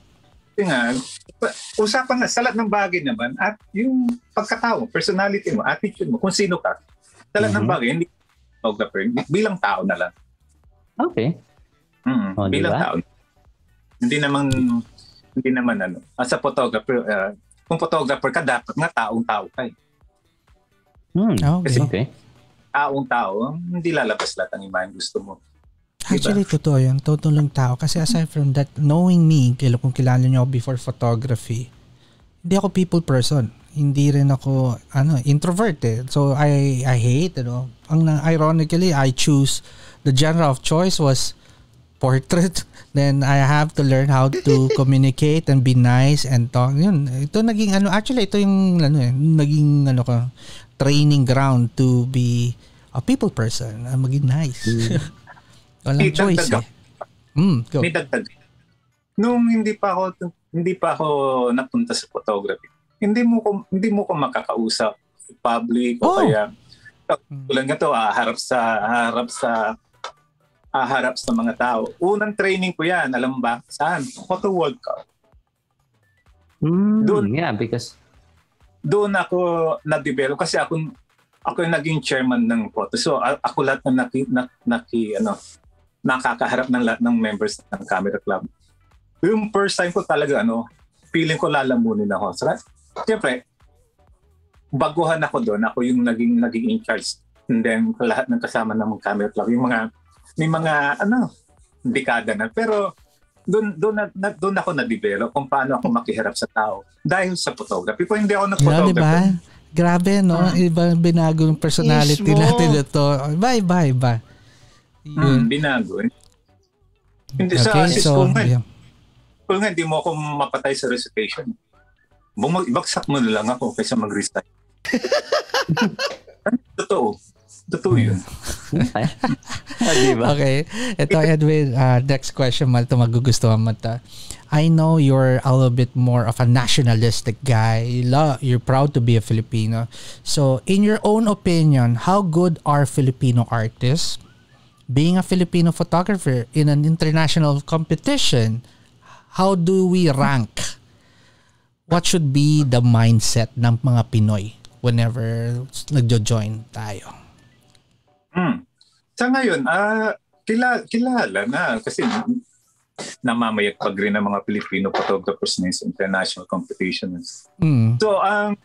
Kasi nga, pa- usapan nga, sa lahat ng bagay naman, at yung pagkatao, personality mo, attitude mo, kung sino ka, sa lahat ng bagay, hindi bilang tao na lang.
Okay.
Mm,
Oh,
bilang
diba?
tao. Hindi naman, hindi naman ano, as a photographer, uh, kung photographer ka, dapat nga taong-tao ka eh.
Hmm.
Okay.
Okay.
Taong-tao, hindi lalabas lahat ng imahe gusto mo.
Actually, totoo yun. Totoo lang tao. Kasi aside from that, knowing me, kung kilala niyo ako before photography, hindi ako people person. Hindi rin ako ano introvert eh. So I I hate ano. Ang ironically I choose the genre of choice was portrait. Then I have to learn how to communicate and be nice and talk. Yun. Ito naging ano actually ito yung ano eh, naging ano ko training ground to be a people person. Uh, maging nice. Walang
May
choice
dagdag
eh. Mm, go.
May dagdag. Nung hindi pa ako hindi pa ako napunta sa photography, hindi mo ko hindi mo ko makakausap sa public o
Oh.
kaya tulad nga to, haharap sa haharap sa haharap sa mga tao. Unang training ko yan, alam mo ba? Saan? Photo World Cup.
Mm,
Doon.
Yeah, because
Doon ako na-develop kasi ako ako yung naging chairman ng photo. So ako lahat na naki, na, naki ano nakakaharap ng lahat ng members ng camera club. Yung first time ko talaga ano, feeling ko lalamunin ako. So, siyempre, baguhan ako doon. Ako yung naging naging in charge. And then lahat ng kasama ng camera club, yung mga may mga ano, dekada na. Pero doon doon na, doon ako na-develop kung paano ako makiharap sa tao dahil sa photography. Kung hindi ako nag-photography,
ba? Grabe, no? Iba binago yung personality
Mismo.
natin ito. Bye, bye, bye.
Hmm,
Yun.
binago. eh. Hindi sa
Okay,
assist
so,
ko nga.
yeah.
Kung nga, hindi mo ako mapatay sa recitation. Bumag, ibagsak mo na lang ako kaysa mag-resign. Totoo. Totoo yun.
Ah, di ba?
Okay. Ito, Edwin, uh, next question mal ito magugustuhan mo ito. I know you're a little bit more of a nationalistic guy. You love, you're proud to be a Filipino. So, in your own opinion, how good are Filipino artists? Being a Filipino photographer in an international competition, how do we rank? What should be the mindset ng mga Pinoy whenever nagjo-join tayo?
Hmm. Sa ngayon, ah kilala, kilala na kasi namamayat pag rin ng mga Filipino photographers na sa international competitions.
Mm.
So, ang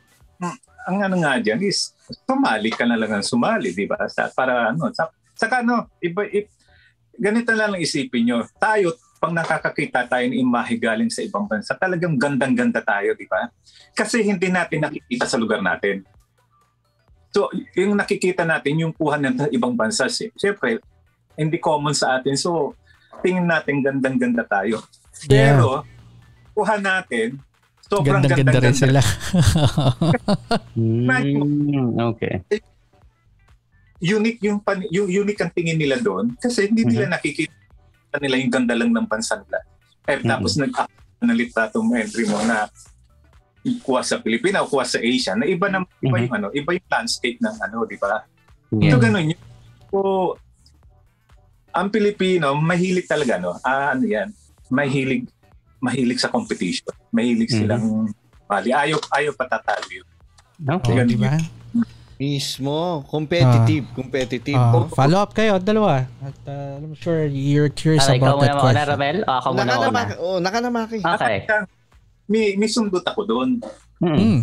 ang ano nga dyan is sumali ka na lang ang sumali, di ba? Sa, para ano, sa, saka ano, iba, i, ganito na lang isipin nyo. Tayo, pag nakakakita tayo ng imahe galing sa ibang bansa, talagang gandang-ganda tayo, di ba? Kasi hindi natin nakikita sa lugar natin. So, yung nakikita natin, yung kuha ng ibang bansa, si- siyempre, hindi common sa atin. So, tingin natin gandang-ganda tayo.
Yeah.
Pero, kuha natin, sobrang
Ganda-ganda rin sila.
Mm, okay.
unique yung, pan, yung unique ang tingin nila doon kasi hindi nila
Mm-hmm.
nakikita nila yung ganda lang ng bansa nila. Eh, tapos nag-act na litratong entry mo na kuha sa Pilipinas o kuha sa Asia na iba na iba
Mhm.
yung ano, iba yung landscape ng ano, di ba?
Yeah.
Ito ganun yun. So, ang Pilipino, mahilig talaga, no? Ah, ano yan? Mahilig, mahilig sa competition. Mahilig
Mhm.
silang mali. Ayaw, ayaw patatalo yun.
Okay.
Oh, di ba?
Mismo. Competitive. competitive.
Ah,
no?
follow up kayo, dalawa. At uh, I'm sure you're curious
Ah, ikaw
about that
muna muna,
question.
Ramel? O ako muna una?
Nakanamaki. Oh, nakanamaki.
Okay.
May, may sundot ako doon.
Mm.
Mm.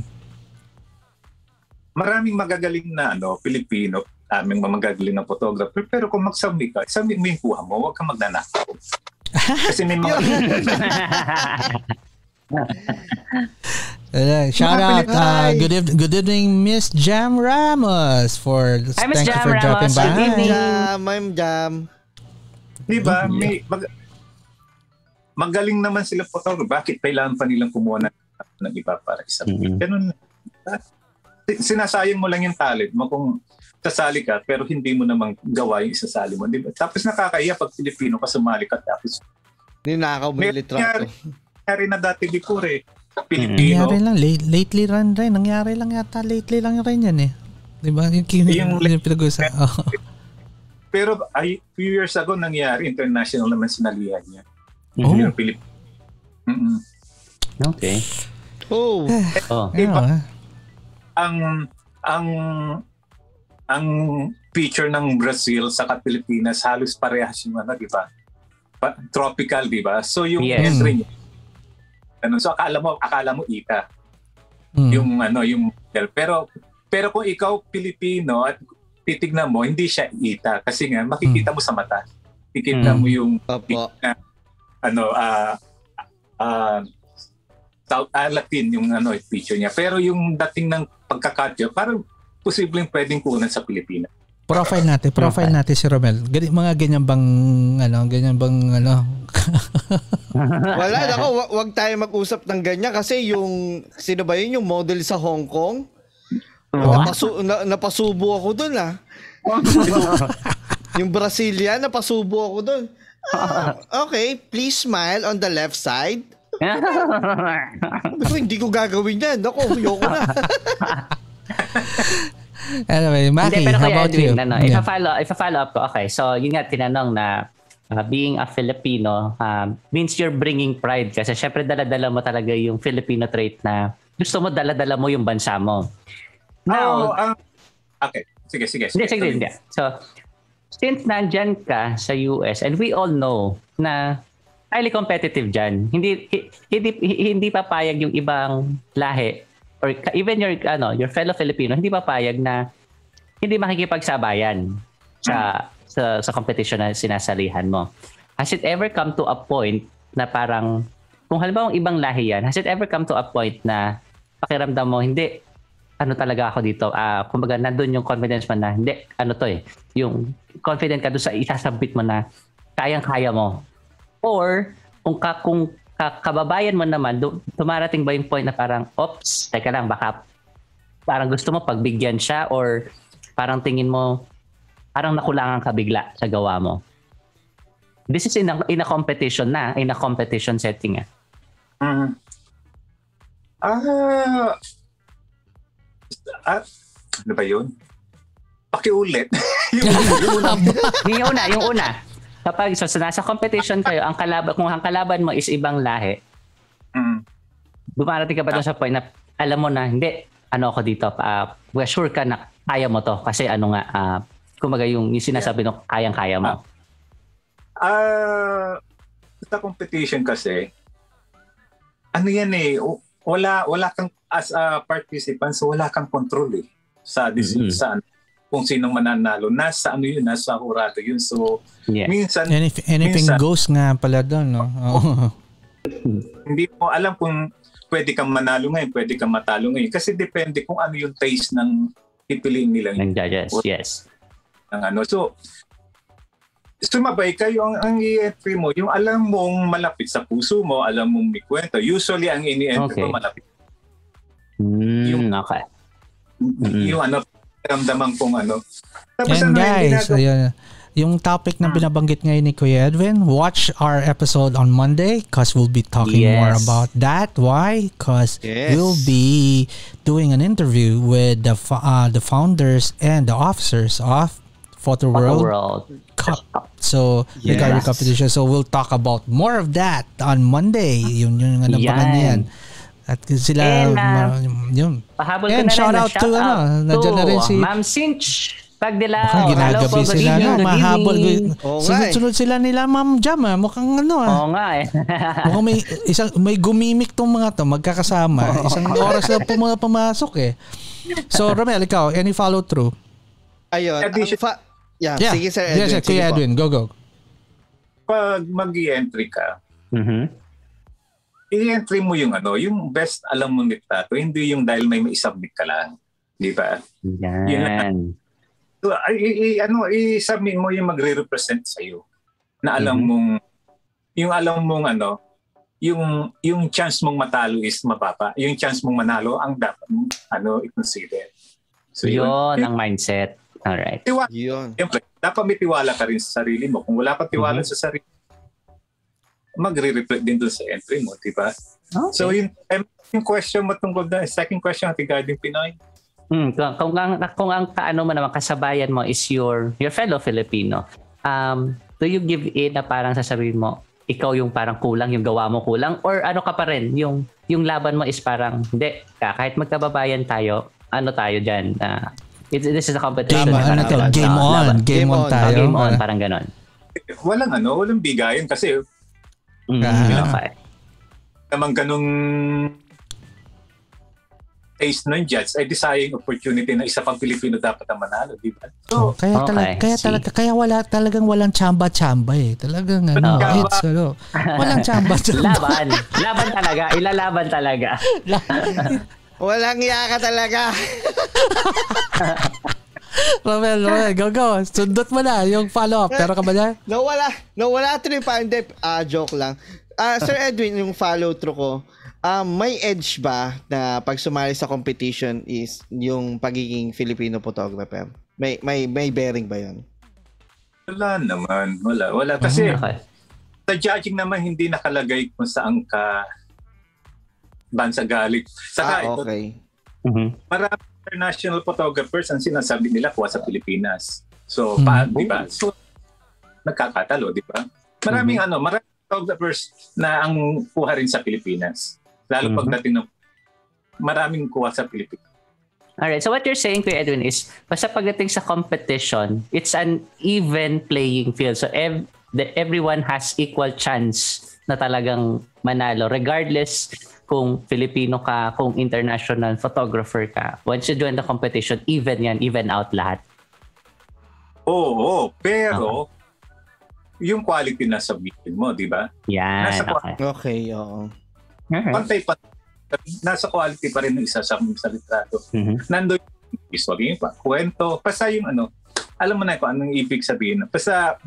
Maraming magagaling na ano, Pilipino, aming mga magagaling na photographer. Pero kung mag-submit ka, submit mo yung kuha mo, huwag kang magnanakaw. Kasi may mga...
Uh, shout out, uh, good, ev- good evening, Miss Jam Ramos for
Hi,
thank you
Jam
for dropping
Ramos.
by.
Good evening.
Jam, I'm Jam.
Di ba? May, mag, magaling naman sila photographer. Bakit kailangan pa nilang kumuha ng, ng iba para isubmit?
Mhm.
Ganun. Sinasayang mo lang yung talent mo kung sasali ka pero hindi mo namang gawa yung isasali mo. Di ba? Tapos nakakaya pag Pilipino ka sumali ka tapos
Ninakaw mo
may
yung litrato.
nangyari na dati before eh. Pilipino.
Nangyari lang, late, lately rin rin. Nangyari lang yata, lately lang rin yan eh. Di ba? Yung, yung,
Yung-
yung pinag-usa. Oh.
Pero ay, few years ago nangyari, international naman sinalihan niya.
Oh.
Yung Pilip. Mm-mm.
Okay.
Oh.
Oh.
Iba.
Ano, ah?
ang ang ang feature ng Brazil sa Pilipinas halos parehas yung ano, di ba? Pa- tropical, di ba? So yung
Yes.
entry niya, ano, so akala mo akala mo ika
Mm.
yung ano yung pero pero kung ikaw Pilipino at titignan mo hindi siya ita kasi nga makikita mo sa mata. Makikita
Mm.
mo yung
Opo.
Ano ah ah South ah, Latin yung ano picture niya. Pero yung dating ng pagkakatyo, parang posibleng pwedeng kunan sa Pilipinas.
Profile natin, profile natin si Romel. Gani, mga ganyan bang, ano, ganyan bang, ano,
Wala, nako, wag, wag tayo mag-usap ng ganyan kasi yung, sino ba yun, yung model sa Hong Kong? Napasu, na, napasubo ako dun ah. yung Brazilian, napasubo ako dun. Ah, okay, please smile on the left side. Sabi ko, hindi ko gagawin yan. Ako, ayoko na.
anyway, Maki,
Hindi, pero
how about you?
Ano,
Yeah.
ipa-follow, ipa-follow up ko. Okay, so yun nga, tinanong na uh, being a Filipino um, means you're bringing pride kasi syempre dala-dala mo talaga yung Filipino trait na gusto mo dala-dala mo yung bansa mo. Now,
Oh, ah, okay. Sige, sige.
Hindi, sige, hindi. So, since nandyan ka sa US, and we all know na highly competitive dyan, hindi, hi- hindi, hi- hindi papayag yung ibang lahi or even your, ano, your fellow Filipino, hindi papayag na hindi makikipagsabayan sa, sa, sa competition na sinasalihan mo. Has it ever come to a point na parang, kung halimbawa ang ibang lahi yan, has it ever come to a point na pakiramdam mo, hindi, ano talaga ako dito. Ah, kumbaga nandun yung confidence mo na hindi ano to eh. Yung confident ka doon sa isasabit mo na kayang-kaya mo. Or kung ka, kung ka, kababayan mo naman du- tumarating ba yung point na parang ops, teka lang baka parang gusto mo pagbigyan siya or parang tingin mo parang nakulangan ka bigla sa gawa mo. This is in a, in a competition na, in a competition setting. Ah.
Mm. Ah, ah, ano ba yun? Pakiulit. yung, yung unang,
yung una, yung una. Kapag so, so nasa competition kayo, ang kalaban, kung ang kalaban mo is ibang lahi,
mm,
dumarating ka ba doon sa point na alam mo na, hindi, ano ako dito, uh, well, sure ka na kaya mo to. Kasi ano nga, uh, kumbaga yung, yung sinasabi no, kayang-kaya mo.
Ah, sa competition kasi, ano yan eh, wala wala kang as a participant, so wala kang control eh sa decision
Mhm.
sa kung sinong mananalo. Nasa ano yun, nasa hurado yun. So,
Yeah.
minsan
Anyth- anything
Minsan-
goes nga pala doon, no? Oo.
hindi mo alam kung pwede kang manalo ngayon, pwede kang matalo ngayon. Kasi depende kung ano yung taste ng pipiliin nilang
Ng judges, yes.
ng ano. So, sumabay kayo ang, ang i-entry mo, yung alam mong malapit sa puso mo, alam mong may kwento. Usually, ang ini-entry
Okay.
ko malapit.
Mm,
Yung-
okay.
Yung ano, ramdaman kong ano. Tapos
And
ano yung
guys,
ginagawa-
ayun, yung topic na binabanggit ngayon ni Kuya Edwin, watch our episode on Monday because we'll be talking more
Yes.
about that. Why? Because
Yes.
we'll be doing an interview with the uh, the founders and the officers of Photo
World.
World,
World.
Cup. So,
Yes.
regarding competition. So, we'll talk about more of that on Monday. Yun yung ano
Yan.
pangan yan. At sila,
And, uh,
ma- yun.
Pahabol
And
ko na
shout
rin.
out to, ano, nandiyan na rin si-
Ma'am Cinch. Pagdilaw.
Baka
Hello
ginagabi
po,
sila, no? Mahabol.
eh.
Sunod-sunod sila nila, Ma'am Jam, ah. Mukhang ano, ah.
Oo nga eh.
Mukhang may, isang, may gumimik tong mga to, magkakasama. Isang oras lang po mga pumasok eh. So, Romel, ikaw, any follow-through?
Ayun. Ang
Addition-
fa- yeah,
Yeah.
sige Sir Edwin.
yes, Kuya
sige po.
Edwin, go, go.
pag mag entry ka,
Mhm.
I-entry mo yung ano, yung best alam mo litrato, hindi yung dahil may mai-submit ka lang. Di ba?
Yan.
So, i, i- ano, i-submit mo yung magre-represent sa iyo na alam
Mhm.
mong yung alam mong ano, yung yung chance mong matalo is mababa. Yung chance mong manalo ang dapat mong, ano i-consider. So
Yun
yun.
ang mindset. Alright.
Tiwala.
Yun.
Siyempre, dapat may tiwala ka rin sa sarili mo. Kung wala ka tiwala
Mhm.
sa sarili, magre-reflect din doon sa entry mo, di ba?
Okay.
So yung, em, yung question mo tungkol na, second question regarding Pinoy,
Hmm, kung, kung, ang, kung ang kaano mo naman kasabayan mo is your your fellow Filipino, um, do you give in na parang sasabihin mo, ikaw yung parang kulang, yung gawa mo kulang, or ano ka pa rin, yung, yung laban mo is parang, hindi, ka, kahit magkababayan tayo, ano tayo dyan, uh, it, this is a competition.
Game, ano to, game
Ah,
on. Game,
Game on
tayo.
Ah, game on,
Ah.
parang ganon.
walang ano, walang bigayan kasi
Mm,
Ah.
okay.
naman ganung taste ng judge ay di sayang opportunity na isa pang Pilipino dapat ang manalo, di ba?
Oh,
So,
kaya
Okay,
talaga kaya
see.
talaga kaya wala talagang walang chamba-chamba eh. Talagang ano,
Chamba.
hits ano. Walang chamba-chamba.
Laban. Laban talaga. Ilalaban talaga.
Walang iya ka talaga.
Romel, Romel, go go. Sundot mo na yung follow-up. Pero ka ba na?
Nawala, nawala tuloy pa. Hindi, ah, joke lang. Ah, Sir Edwin, yung follow through ko, um, may edge ba na pag sumali sa competition is yung pagiging Filipino photographer? May may may bearing ba 'yon?
wala naman. Wala. Wala. Kasi
Okay.
sa judging naman hindi nakalagay kung saan ka bansa galing. Saka
Ah,
ito,
okay.
Mhm.
marami international photographers ang sinasabi nila kuha sa Pilipinas. So,
Hmm.
pa, di ba? So, nagkakatalo, di ba? Maraming ano, maraming photographers na ang kuha rin sa Pilipinas. Lalo
Mhm.
pagdating ng maraming kuha sa Pilipinas.
Alright, so what you're saying, Kuya Edwin, is basta pagdating sa competition, it's an even playing field. So ev- the, everyone has equal chance na talagang manalo regardless kung Filipino ka, kung international photographer ka. Once you join the competition, even yan, even out lahat.
Oo, oo. pero yung quality na submission mo, di ba?
Yan,
Nasa
okay.
Okay, oo.
Pantay pa nasa quality pa rin ng isa sa, sa litrato.
Mhm.
Nandoon yung history pa, kwento, basta yung ano, alam mo na kung anong ibig sabihin. Basta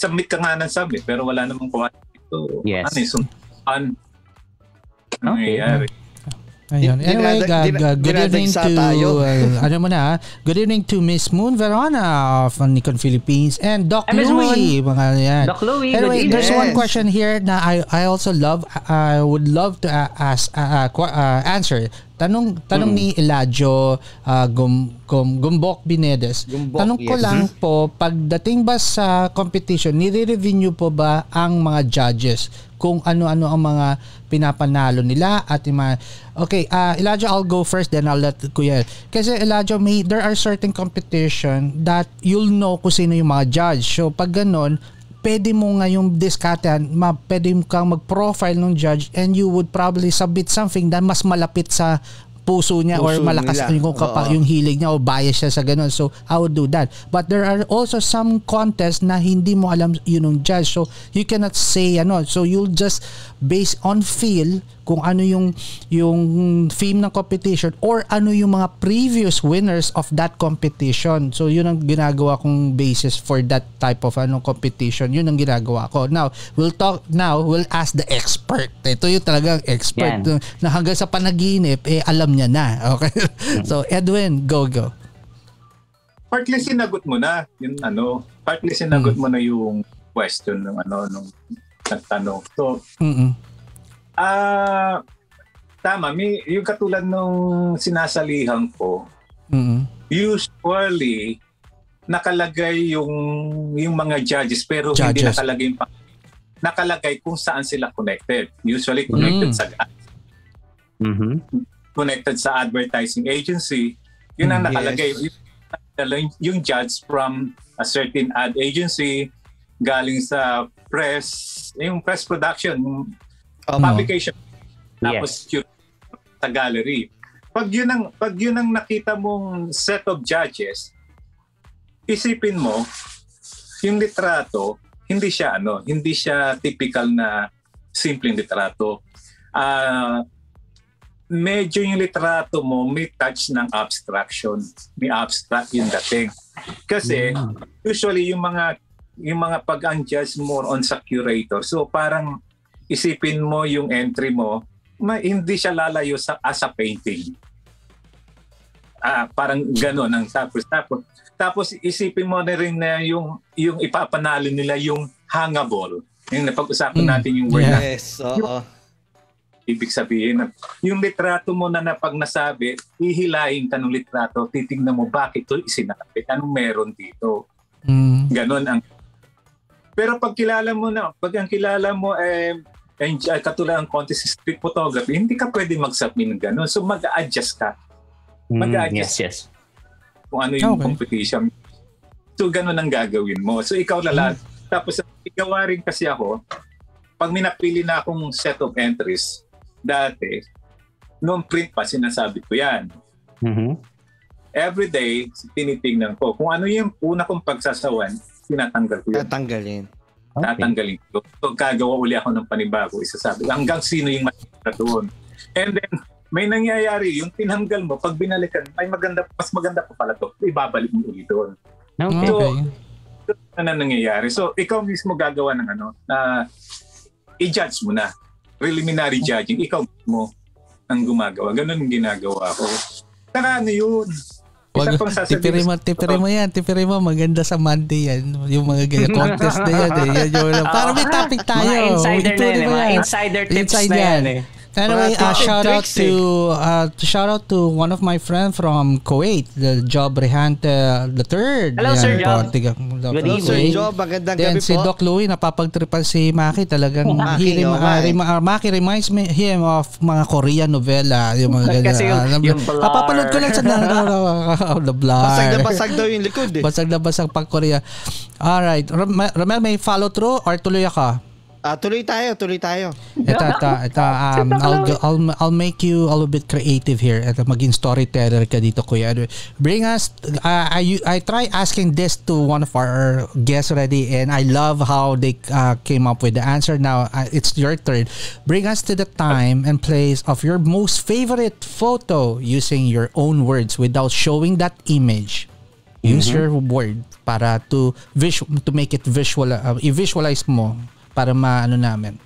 submit ka nga ng submit, pero wala namang quality. So,
Yes.
ano yung sundan?
Okay.
Nangyayari.
Ayun. Anyway,
dinadag-
uh, uh, good evening to
tayo.
uh, ano mo na, good evening to Miss Moon Verona of Nikon Philippines and Doc
Miss
Louie. Mga yan.
Doc Louie,
Anyway,
good
there's one question here na I I also love I would love to uh, ask uh, uh, uh, answer. Tanong tanong ni Eladio uh, Gum, Gum, Gumbok Binedes.
Gumbok,
tanong ko
yes.
lang po, pagdating ba sa competition, nire-review nyo po ba ang mga judges kung ano-ano ang mga pinapanalo nila at yung mga Okay, uh, Elijah, I'll go first then I'll let Kuya. Kasi Elijah, may, there are certain competition that you'll know kung sino yung mga judge. So pag ganun, pwede mo nga yung diskatan, ma, pwede kang mag-profile ng judge and you would probably submit something na mas malapit sa puso niya or
Puso
malakas
nila.
yung, kapa,
Oo.
yung hilig niya o bias siya sa ganun. So, I would do that. But there are also some contests na hindi mo alam yun yung judge. So, you cannot say ano. So, you'll just base on feel kung ano yung yung theme ng competition or ano yung mga previous winners of that competition. So yun ang ginagawa kong basis for that type of ano competition. Yun ang ginagawa ko. Now, we'll talk now, we'll ask the expert. Ito yung talagang expert
Yan.
na hanggang sa panaginip eh alam niya na. Okay? so Edwin, go go.
Partly sinagot mo na yung ano, partly sinagot mo na yung question ng ano nung nagtanong. So,
Mm.
ah tama, may, yung katulad nung sinasalihan ko,
Mm.
usually nakalagay yung yung mga judges pero hindi
Judges.
nakalagay yung pa- nakalagay kung saan sila connected. Usually connected
Mm.
sa
Mhm.
Connected sa advertising agency. Yun ang
Mm,
nakalagay.
yes.
Yung, yung judge from a certain ad agency galing sa press, yung press production,
Um,
publication, tapos cur- sa gallery. Pag yun ang pag yun ang nakita mong set of judges, isipin mo yung litrato, hindi siya ano, hindi siya typical na simpleng litrato. Ah, medyo yung litrato mo may touch ng abstraction, may abstract yung dating. Kasi usually yung mga yung mga pag-judge more on sa curator. So parang isipin mo yung entry mo, ma, hindi siya lalayo sa as a painting. Ah, parang gano'n ang tapos tapos tapos isipin mo na rin na yung yung ipapanalo nila yung hangable. Yung napag-usapan
Mm.
natin yung word na
Yes, oo.
Ibig sabihin yung litrato mo na napag nasabi, hihilahin ka ng litrato, titignan mo bakit ito isinapit, anong meron dito.
Mm.
Ganon ang Pero pag kilala mo na, pag ang kilala mo eh enjoy, katulad ng contest street photography, hindi ka pwede mag-submit ng ganon. So mag-adjust ka
Mm,
Mag-a-adjust.
Yes, yes.
kung ano yung
Okay.
competition. So ganun ang gagawin mo. So ikaw lala. Tapos igawa rin kasi ako, pag may napili na akong set of entries, dati, noong print pa, sinasabi ko yan.
Mhm.
Every day, tinitingnan ko. Kung ano yung una kong pagsasawan, tinatanggal ko yun.
Tatanggalin.
Okay.
tatanggalin ko. So, gagawa uli ako ng panibago, isasabi. Hanggang sino yung matira doon. And then, may nangyayari, yung tinanggal mo, pag binalikan, may maganda, mas maganda pa pala to, ibabalik mo uli doon.
Okay.
So,
Okay.
Ano na nangyayari? So, ikaw mismo gagawa ng ano, na i-judge mo na. Preliminary judging, ikaw mismo ang gumagawa. Ganun ang ginagawa ko. Saka ano yun?
Wag, tipirin mo, tipirin mo yan, tipirin mo, maganda sa Monday yan. Yung mga ganyan, contest na yan eh. Yan yung, para may topic tayo.
Mga insider na yan. eh.
mo
Mga
yan.
insider tips
Inside
na yan.
yan.
eh.
Anyway, uh, shout out to uh, to shout out to one of my friends from Kuwait, the Job Rehante the third.
Hello, Sir Job.
Good
Hello, Sir
evening.
Job. Magandang
Then
gabi
si
po.
Doc Louie napapagtripan si Maki talagang
Maki,
he
oh,
uh,
nga eh.
rem- uh, Maki reminds me him of mga Korean novela yung mga ganyan.
Kasi yung-
mo,
yung blur.
Napapanood ko lang sa the blur.
Basag na basag daw yung likod eh.
Basag na basag pag Korea. Alright. Ram- Ramel, may follow through or tuloy ako?
Ah, tuloy tayo, tuloy tayo.
Ito, ito, ito. Um, I'll, go- I'll, I'll make you a little bit creative here. Ito, maging storyteller ka dito, Kuya. Bring us, uh, I, I try asking this to one of our guests already and I love how they uh, came up with the answer. Now, uh, it's your turn. Bring us to the time and place of your most favorite photo using your own words without showing that image. Use your word para to vis- to make it visual uh, i-visualize mo para maano namin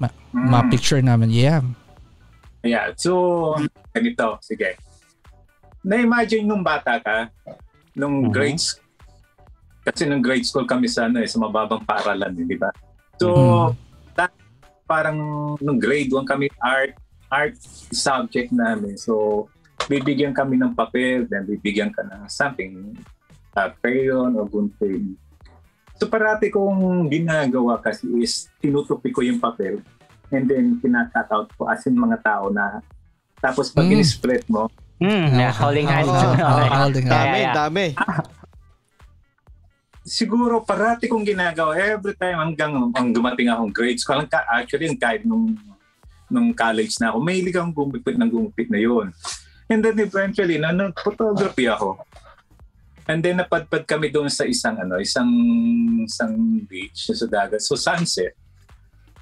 ma, ma-picture namin yeah
Yeah. So, ganito. Sige. Na-imagine nung bata ka, nung
Mhm.
grade school, kasi nung grade school kami sa, ano, eh, sa mababang paaralan, eh, di ba? So,
Mhm.
that- parang nung grade 1 kami, art, art subject namin. So, bibigyan kami ng papel, then bibigyan ka ng something, uh, crayon o gunting. So, parati kong ginagawa kasi is tinutupi ko yung papel and then pinatat out ko as in mga tao na tapos pag
Mm.
in-split mo,
Mm, yeah, holding hands.
Oo,
Okay.
oo, holding hands.
Yeah,
Dami,
yeah.
dami.
siguro parati kong ginagawa every time hanggang ang dumating akong grade school. Hanggang, actually, kahit nung nung college na ako, mahilig akong gumupit ng gumupit na yun. And then eventually, na nag-photography ako. And then napadpad kami doon sa isang ano, isang isang beach sa dagat. So sunset.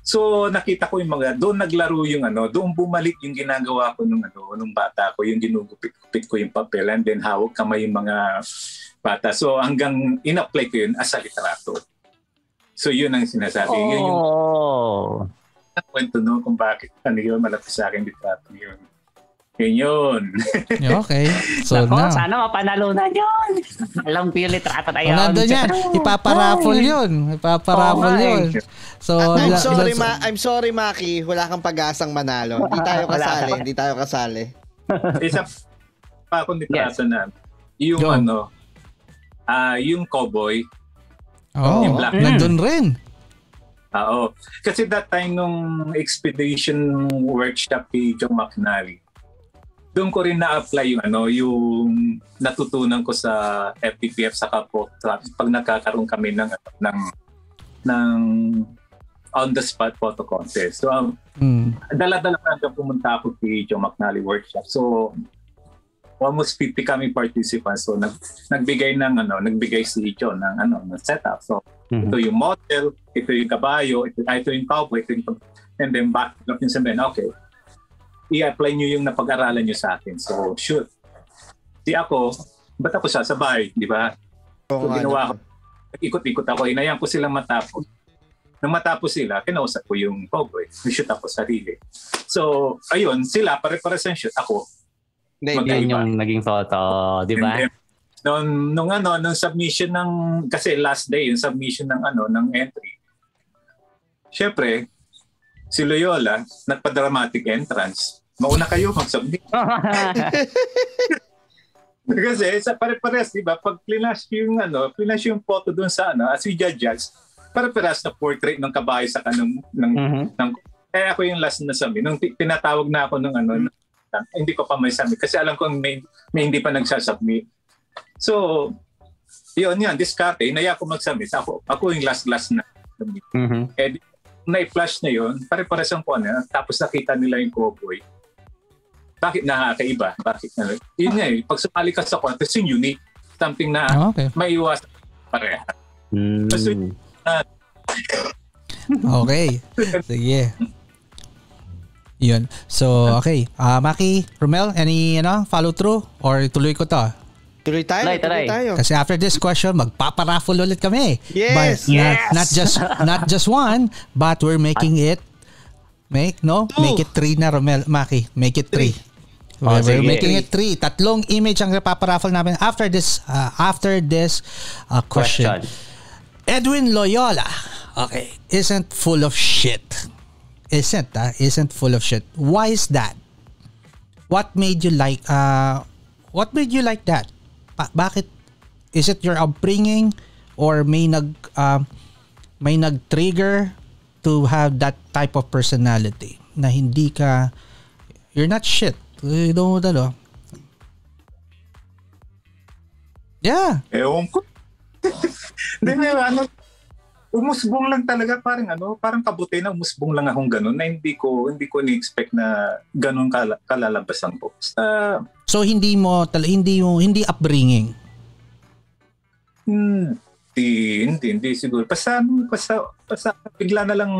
So nakita ko yung mga doon naglaro yung ano, doon bumalik yung ginagawa ko nung ano, nung bata ko, yung ginugupit-gupit ko yung papel and then hawak kamay yung mga bata. So hanggang in-apply ko yun as a litrato. So yun ang sinasabi. Yun yung
Oh.
kwento no kung bakit ano yun malapit sa akin litrato yun. Yun yun.
Okay. So
Nako,
now.
sana mapanalunan yun. Alam ko yung litrato na
Oh,
yun.
nandun yan. Ipaparaffle yun. Ipaparaffle
nga
yun.
eh.
So,
I'm
la-
sorry,
la-
ma I'm sorry, Maki. Wala kang pag-asang manalo. Hindi tayo kasali.
ka.
Hindi tayo kasali.
Isa pa akong litrato na yung
Go.
ano, ah yung cowboy,
Oh,
yung black.
nandun rin.
Ah, Oo. Kasi that time nung expedition workshop kay John McNally, doon ko rin na-apply yung ano, yung natutunan ko sa FPPF sa Kapo pag nagkakaroon kami ng ano, ng ng on the spot photo contest. So, um,
Hmm.
dala-dala pa hanggang pumunta ako kay Joe McNally workshop. So, almost 50 kami participants. So, nag, nagbigay ng ano, nagbigay si Joe ng ano, ng setup. So,
Mhm.
ito yung model, ito yung kabayo, ito, ah, ito yung cowboy, ito yung and then back yung sabihin, okay, i-apply nyo yung napag-aralan nyo sa akin. So, shoot. Di ako, ba't ako sasabay, di ba?
Oo
So, ginawa ko, ikot-ikot ako, inayan ko silang matapos. Nang matapos sila, kinausap ko yung cowboy. Shoot ako sarili. So, ayun, sila, pare-pares ang shoot. Ako,
Hindi,
Mag-
hindi.
Yan yung naging photo, di ba?
Nung, nung ano, nung submission ng, kasi last day, yung submission ng ano, ng entry. Siyempre, si Loyola, nagpa-dramatic entrance. Mauna kayo mag-submit. Kasi sa pare-pares, di ba? Pag plinash yung ano, plinash yung photo doon sa ano, as we judge, pare-pares na portrait ng kabayo sa kanong ng,
Mhm.
ng kaya ako yung last na submit. Nung tinatawag na ako ng ano, ng- hindi ko pa may submit kasi alam ko may, may hindi pa nagsasubmit. So, yun yan, discarte, inaya ko mag-submit. Ako, ako yung last-last na.
Mhm.
Eh, na-flash na yun, pare-pares ang po na, tapos nakita nila yung cowboy. Bakit nakakaiba? Bakit ano? Yun nga eh, pag sumali ka sa contest, yung unique. Something na
Ah, Okay.
maiwas pareha.
Mm.
Kasi-
Okay. Sige. Yun. So, okay. Ah, Maki, Romel, any ano, follow through? Or tuloy ko to?
Tuloy tayo.
Tuloy,
Tuloy tayo.
Kasi after this question, magpaparaffle ulit kami.
Yes!
But not,
Yes!
not just not just one, but we're making it make no,
Two.
make it three na Romel, Maki, make it three.
Oh,
we're
sige.
making it three. Tatlong image ang paparaffle namin after this uh, after this uh, question.
Question.
Edwin Loyola, okay, isn't full of shit. Isn't ah, isn't full of shit. Why is that? What made you like uh what made you like that? Pa- bakit is it your upbringing or may nag um may nag-trigger to have that type of personality na hindi ka you're not shit. You don't ano. Yeah.
Ewan ko. Hindi, ano, umusbong lang talaga parang ano, parang kabuti na umusbong lang akong ganun na hindi ko hindi ko ni-expect na ganun kala, kalalabasan ko. Basta
So hindi mo tal hindi mo hindi upbringing.
Hindi, hindi, hindi siguro. Basta, basta, basta bigla na lang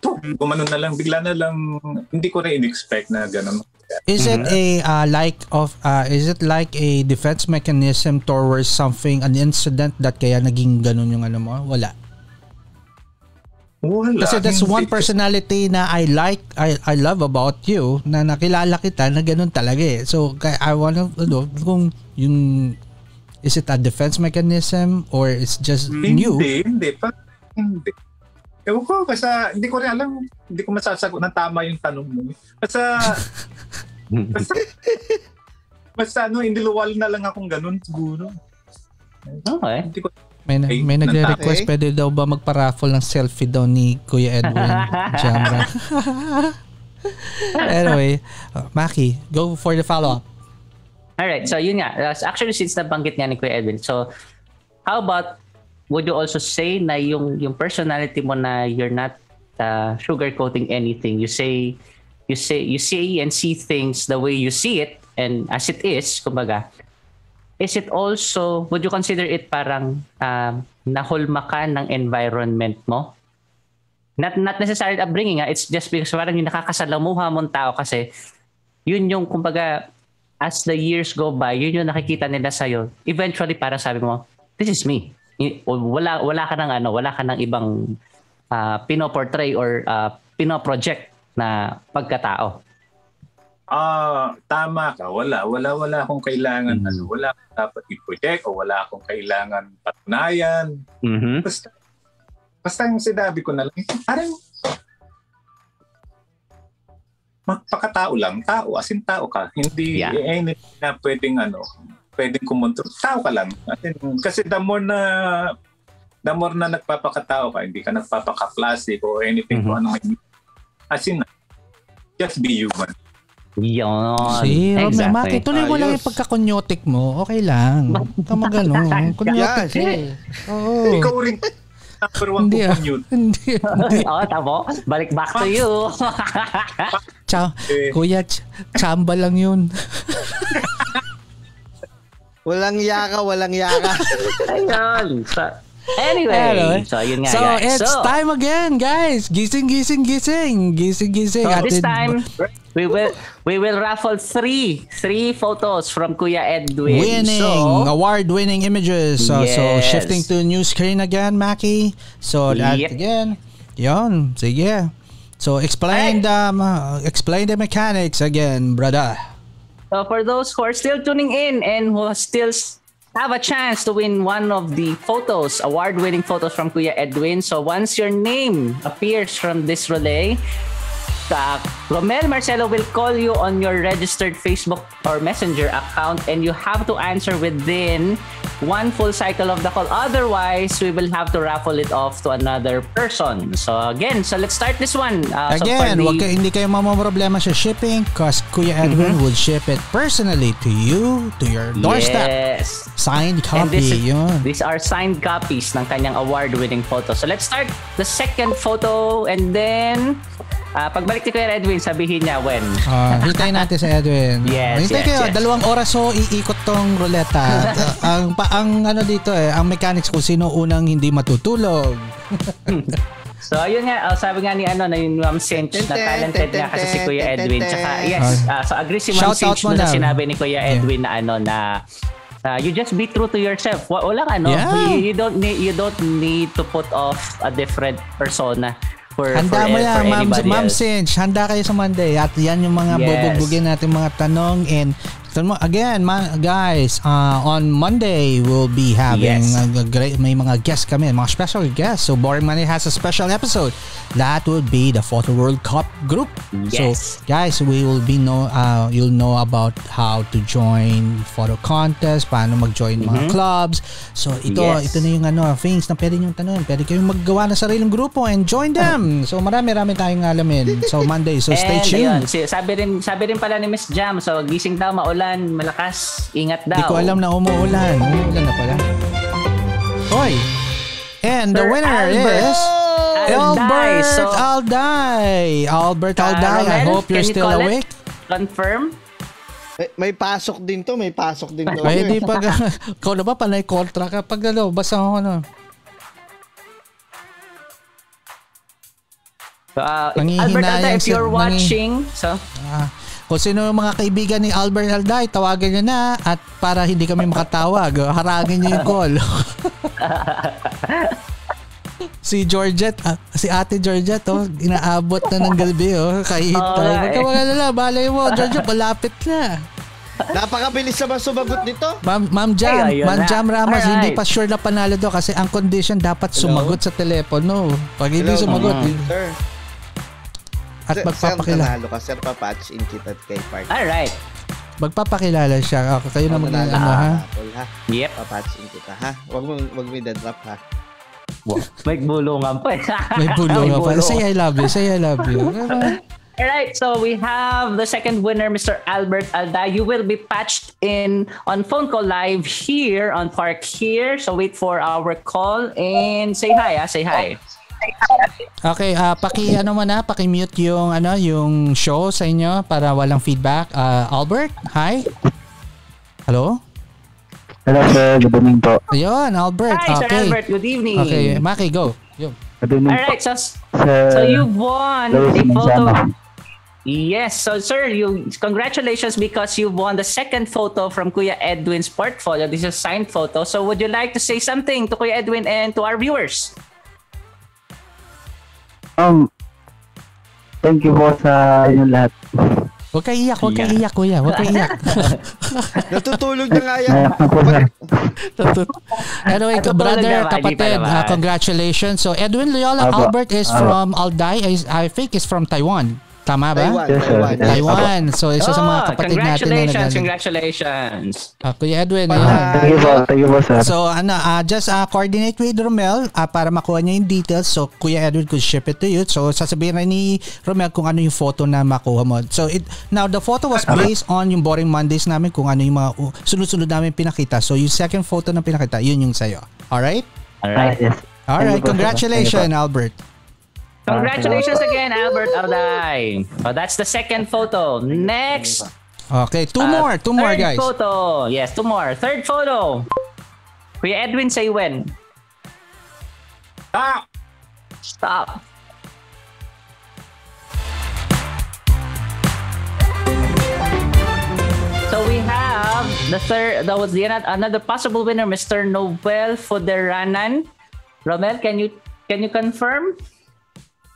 to, gumano na lang, bigla na lang, hindi ko na in-expect na ganun.
Is it a uh, like of uh, is it like a defense mechanism towards something an incident that kaya naging ganun yung ano mo? Wala.
Wala.
Kasi that's one personality na I like I I love about you na nakilala kita na ganun talaga eh. So I wanna ano kung yung is it a defense mechanism or it's just
Hindi,
new?
hindi. Pa, hindi. Ewan ko, basta hindi ko rin alam. Hindi ko masasagot ng tama yung tanong mo. Basta, basta, basta ano, indiluwal na lang akong ganun siguro.
Okay.
Hindi ko,
May, na- may nagre-request
Okay.
pwede daw ba magpa-raffle ng selfie daw ni Kuya Edwin Jamra. anyway, uh, Maki, go for the follow-up.
Alright, so yun nga. Actually, since nabanggit nga ni Kuya Edwin, so how about, would you also say na yung, yung personality mo na you're not uh, sugarcoating anything. You say you say you say and see things the way you see it and as it is, kumbaga. Is it also would you consider it parang um, nahulma ka ng environment mo? Not not necessarily upbringing, ah. it's just because parang yung nakakasalamuha mong tao kasi yun yung kumbaga as the years go by, yun yung nakikita nila sa'yo. Eventually, para sabi mo, this is me. Wala, wala ka ng ano, wala ka ng ibang uh, pinoportray or uh, pinoproject na pagkatao.
Ah, tama ka. Wala, wala, wala akong kailangan
Mhm.
ano, wala akong dapat i-project o wala akong kailangan patunayan.
Mhm.
Basta basta yung sinabi ko na lang, parang magpakatao lang, tao, as in tao ka. Hindi
Yeah.
anything na pwedeng ano, pwedeng kumontrol. Tao ka lang. As in, kasi the more na the more na nagpapakatao ka, hindi ka nagpapaka-plastic or anything
Mhm.
kung ano may as in, just be human.
Yun.
Si Rob
exactly.
Maki, tuloy mo lang yung pagkakunyotik mo. Okay lang. Ka magano. Kunyotik
Yes.
Oo.
Ikaw rin number one
Hindi ah.
commute.
Hindi. hindi.
Oo, tamo. Balik back to you.
Cha,
Eh,
kuya, ch- chamba lang yun.
Walang yaka, walang yaka.
Ayun. So, anyway,
Anyway.
so yun nga
So,
guys.
it's
so,
time again, guys. Gising, gising, gising. Gising, gising.
So this
Atin-
time, we will we will raffle three three photos from Kuya Edwin.
Winning,
So,
award-winning images. So, so
Yes.
shifting to new screen again, Maki. So that
Yep.
again, yon, sige. So explain the uh, explain the mechanics again, brother.
so for those who are still tuning in and who still s- have a chance to win one of the photos, award-winning photos from Kuya Edwin. So once your name appears from this relay, uh, Romel Marcelo will call you on your registered Facebook or Messenger account and you have to answer within one full cycle of the call. Otherwise, we will have to raffle it off to another person. So again, so let's start this one. Uh, so
Again,
the-
wag kayo, hindi kayo mamamroblema sa shipping cause Kuya Edwin
Mm-hmm.
would ship it personally to you, to your doorstep.
Yes.
Signed
And
copy,
this is-
yun.
These are signed copies ng kanyang award-winning photo. So let's start the second photo and then uh, pagbalik ni Kuya Edwin, sabihin niya when.
Ah, hintayin natin si Edwin.
Yes,
Hintayin
yes,
kayo,
yes.
dalawang oras so iikot tong ruleta. Uh, ang pa, ang ano dito eh, ang mechanics kung sino unang hindi matutulog.
So ayun nga, uh, sabi nga ni ano na yung Ma'am Cinch na talented nga kasi si Kuya Edwin. Tsaka yes, uh, so agree si Ma'am Cinch
mo
na
na.
sinabi ni Kuya
Yeah.
Edwin na ano na uh, you just be true to yourself. Wa- Walang ano,
Yeah.
you, you don't need you don't need to put off a different persona for
Handa
for,
mo yan, Ma'am, Ma'am
else.
Cinch. Handa kayo sa Monday. At yan yung mga
Yes.
bubugbugin natin mga tanong. And again, ma- guys, uh, on Monday, we'll be having
Yes.
uh, great, may mga guests kami, mga special guests. So, Boring Money has a special episode. That would be the Photo World Cup group.
Yes.
So, guys, we will be know, uh, you'll know about how to join photo contest, paano mag-join mga clubs. So, ito,
Mm-hmm. Yes.
ito na yung ano, things na pwede nyo tanong. Pwede kayong maggawa ng sariling grupo and join them. So, marami-rami tayong alamin. So, Monday. So, stay
And
tuned.
ayun, sabi rin sabi rin pala ni Miss Jam, so gising daw maulan, malakas, ingat daw.
Hindi ko alam na umuulan. Umuulan na pala. Hoy! And the
Sir
winner
Albert.
is
Alday.
Albert
So,
Alday. Albert
uh,
Alday. I hope you're
you
still
it?
awake.
Confirm?
May, may pasok din to, may pasok din to.
Pwede pag, ikaw na ba panay kontra ka? Pag ano, basta ako ano.
So, uh, Albert Alday, if you're watching, so
Ah, kung sino yung mga kaibigan ni Albert Alday, tawagan niyo na at para hindi kami makatawag, haragin niyo yung call. si Georgette, ah, si Ate Georgette, oh, inaabot na ng gabi, oh,
eh.
Magkawaga na lang, balay mo, Georgette, malapit na.
Napakabilis naman sumagot nito.
Ma'am, Ma'am Jam,
Ay,
Ma'am
na.
Jam Ramos,
Alright.
hindi pa sure na panalo do kasi ang condition dapat sumagot sa telepono. Pag hindi
Hello,
sumagot.
Sir,
at
sir,
magpapakilala,
Sir, nanalo ka. Sir, papatch in kita kay Park.
alright.
magpapakilala siya. Ako, kayo na mag
Nanalo
ano ha?
Tol, ha?
Yep.
Papatch in kita, ha? Wag mo, wag mo i-drop, ha?
May bulungan pa. eh.
May bulong pa. Say I love you, say I love you.
Alright, so we have the second winner, Mr. Albert Alda. You will be patched in on phone call live here on Park here. So wait for our call and say hi, ah, say hi.
Okay, ah paki ano mo na, paki-mute yung ano, yung show sa inyo para walang feedback. Ah, Albert, hi. Hello?
Hello sir, good evening po.
Ayun, Albert.
Hi, Sir
okay.
Albert. Good evening.
Okay, Maki, go. Yo.
Good evening po.
Alright, so,
Sir
so you won the photo. Yes, so sir, you congratulations because you won the second photo from Kuya Edwin's portfolio. This is a signed photo. So would you like to say something to Kuya Edwin and to our viewers?
Um, thank you po sa inyo lahat.
Huwag kayo iyak, huwag kayo iyak, kuya. Huwag kayo iyak.
Natutulog na nga yan.
Anyway, brother,
naman, hindi pa
kapatid, ah, congratulations. So, Edwin Loyola. Albert is from Alday. I, I think is from Taiwan. Tama ba?
Taiwan,
Yes.
Taiwan.
Taiwan. So, isa sa mga
Oh,
kapatid natin na
congratulations,
nagaling.
congratulations.
Ah, Kuya Edwin, ayan.
Thank you po, thank you po sir.
So ano, ah, just ah, coordinate with Romel ah, para makuha niya yung details. So Kuya Edwin could ship it to you. So sasabihin rin ni Romel kung ano yung photo na makuha mo. So it now the photo was based on yung Boring Mondays namin kung ano yung mga uh, sunod-sunod namin pinakita. So yung second photo na pinakita, yun yung sa'yo. Alright?
All
Ah,
right.
yes.
Alright, congratulations Albert.
Congratulations again, Albert Alday. Oh, that's the second photo. Next.
Okay, two
uh,
more, two more
third
guys.
photo. Yes, two more. Third photo. Kuya Edwin, say when.
Ah!
Stop. So we have the third, that was the another possible winner, Mr. Noel Foderanan. Romel, can you can you confirm?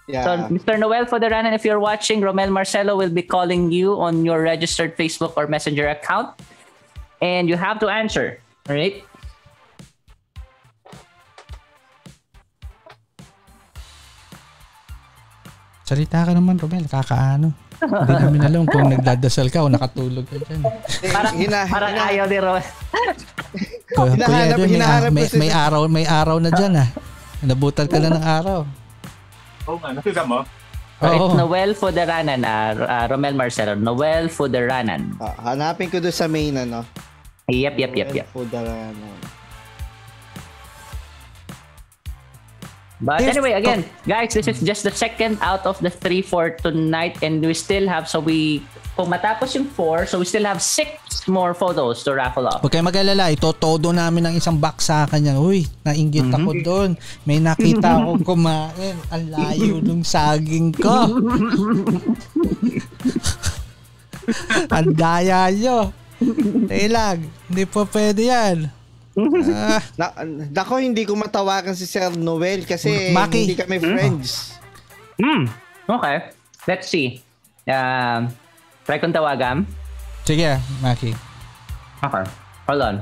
So,
Yeah.
Mr. Noel Foderanan, if you're watching, Romel Marcelo will be calling you on your registered Facebook or Messenger account, and you have to answer. All right.
Salita ka naman Romel, kakaano. Hindi namin alam kung nagdadasal ka o nakatulog ka dyan.
Parang,
Hina-
parang
hina-
ayaw ni Romel.
Kuya Kuya
Hinahanap-
may,
hinahanap
may,
ko si-
may araw, may araw na dyan ah. Nabutan ka na ng araw.
Oo nga, nakita mo?
It's
Oo.
Noel Foderanan, uh, uh, Romel Marcelo. Noel Foderanan.
Ah, hanapin ko doon sa main ano.
Yep, yep, yep, yep.
Fudarano.
But
If-
anyway, again, guys, this is just the second out of the three for tonight, and we still have so we kung matapos yung four, so we still have six more photos to raffle off.
Huwag kayo mag-alala, itotodo namin ng isang box sa kanya. Uy, nainggit ako doon. May nakita akong kumain. Ang layo ng saging ko. Ang daya nyo. Tailag, hindi po pwede yan. Ah,
Na, nako, hindi ko matawagan si Sir Noel kasi
Maki.
hindi kami friends.
Hmm. Okay. Let's see. Um, try kong tawagan.
sige, Maki.
Okay. Hold on.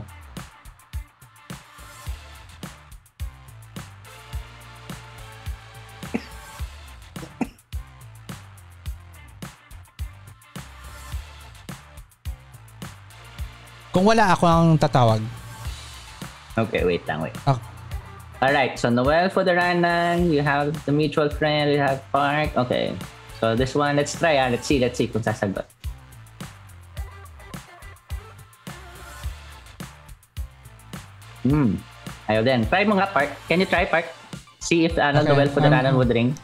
Kung wala ako ang tatawag.
Okay, wait lang, wait.
Ah,
Alright, so Noel Foderanan, you have the mutual friend, you have Park. Okay. So this one, let's try ah. Let's see, let's see kung sasagot. Hmm. Ayaw din. Try mo nga, Park. Can you try, Park? See if ano,
Okay,
Noel Foderanan
um,
would ring.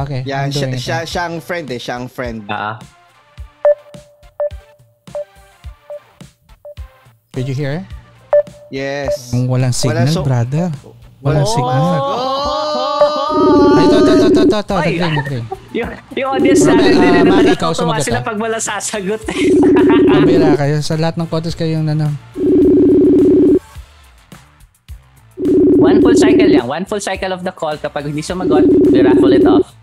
okay. I'm
siya, siya, siya ang friend eh, siya ang friend.
Ah.
Did you hear?
Yes.
Kung walang signal,
so-
brother. Walang
Oh!
signal.
Oh!
Ay, ito, ito, ito, ito, ito.
Ay!
Nag-ring, nag-ring.
Yung, yung audience natin, hindi
ah,
na
Mari, ikaw sumagot,
sila
ah.
pag wala sasagot.
Pambira kayo. Sa lahat ng contest kayong ano.
One full cycle lang. One full cycle of the call. Kapag hindi sumagot, we raffle it off.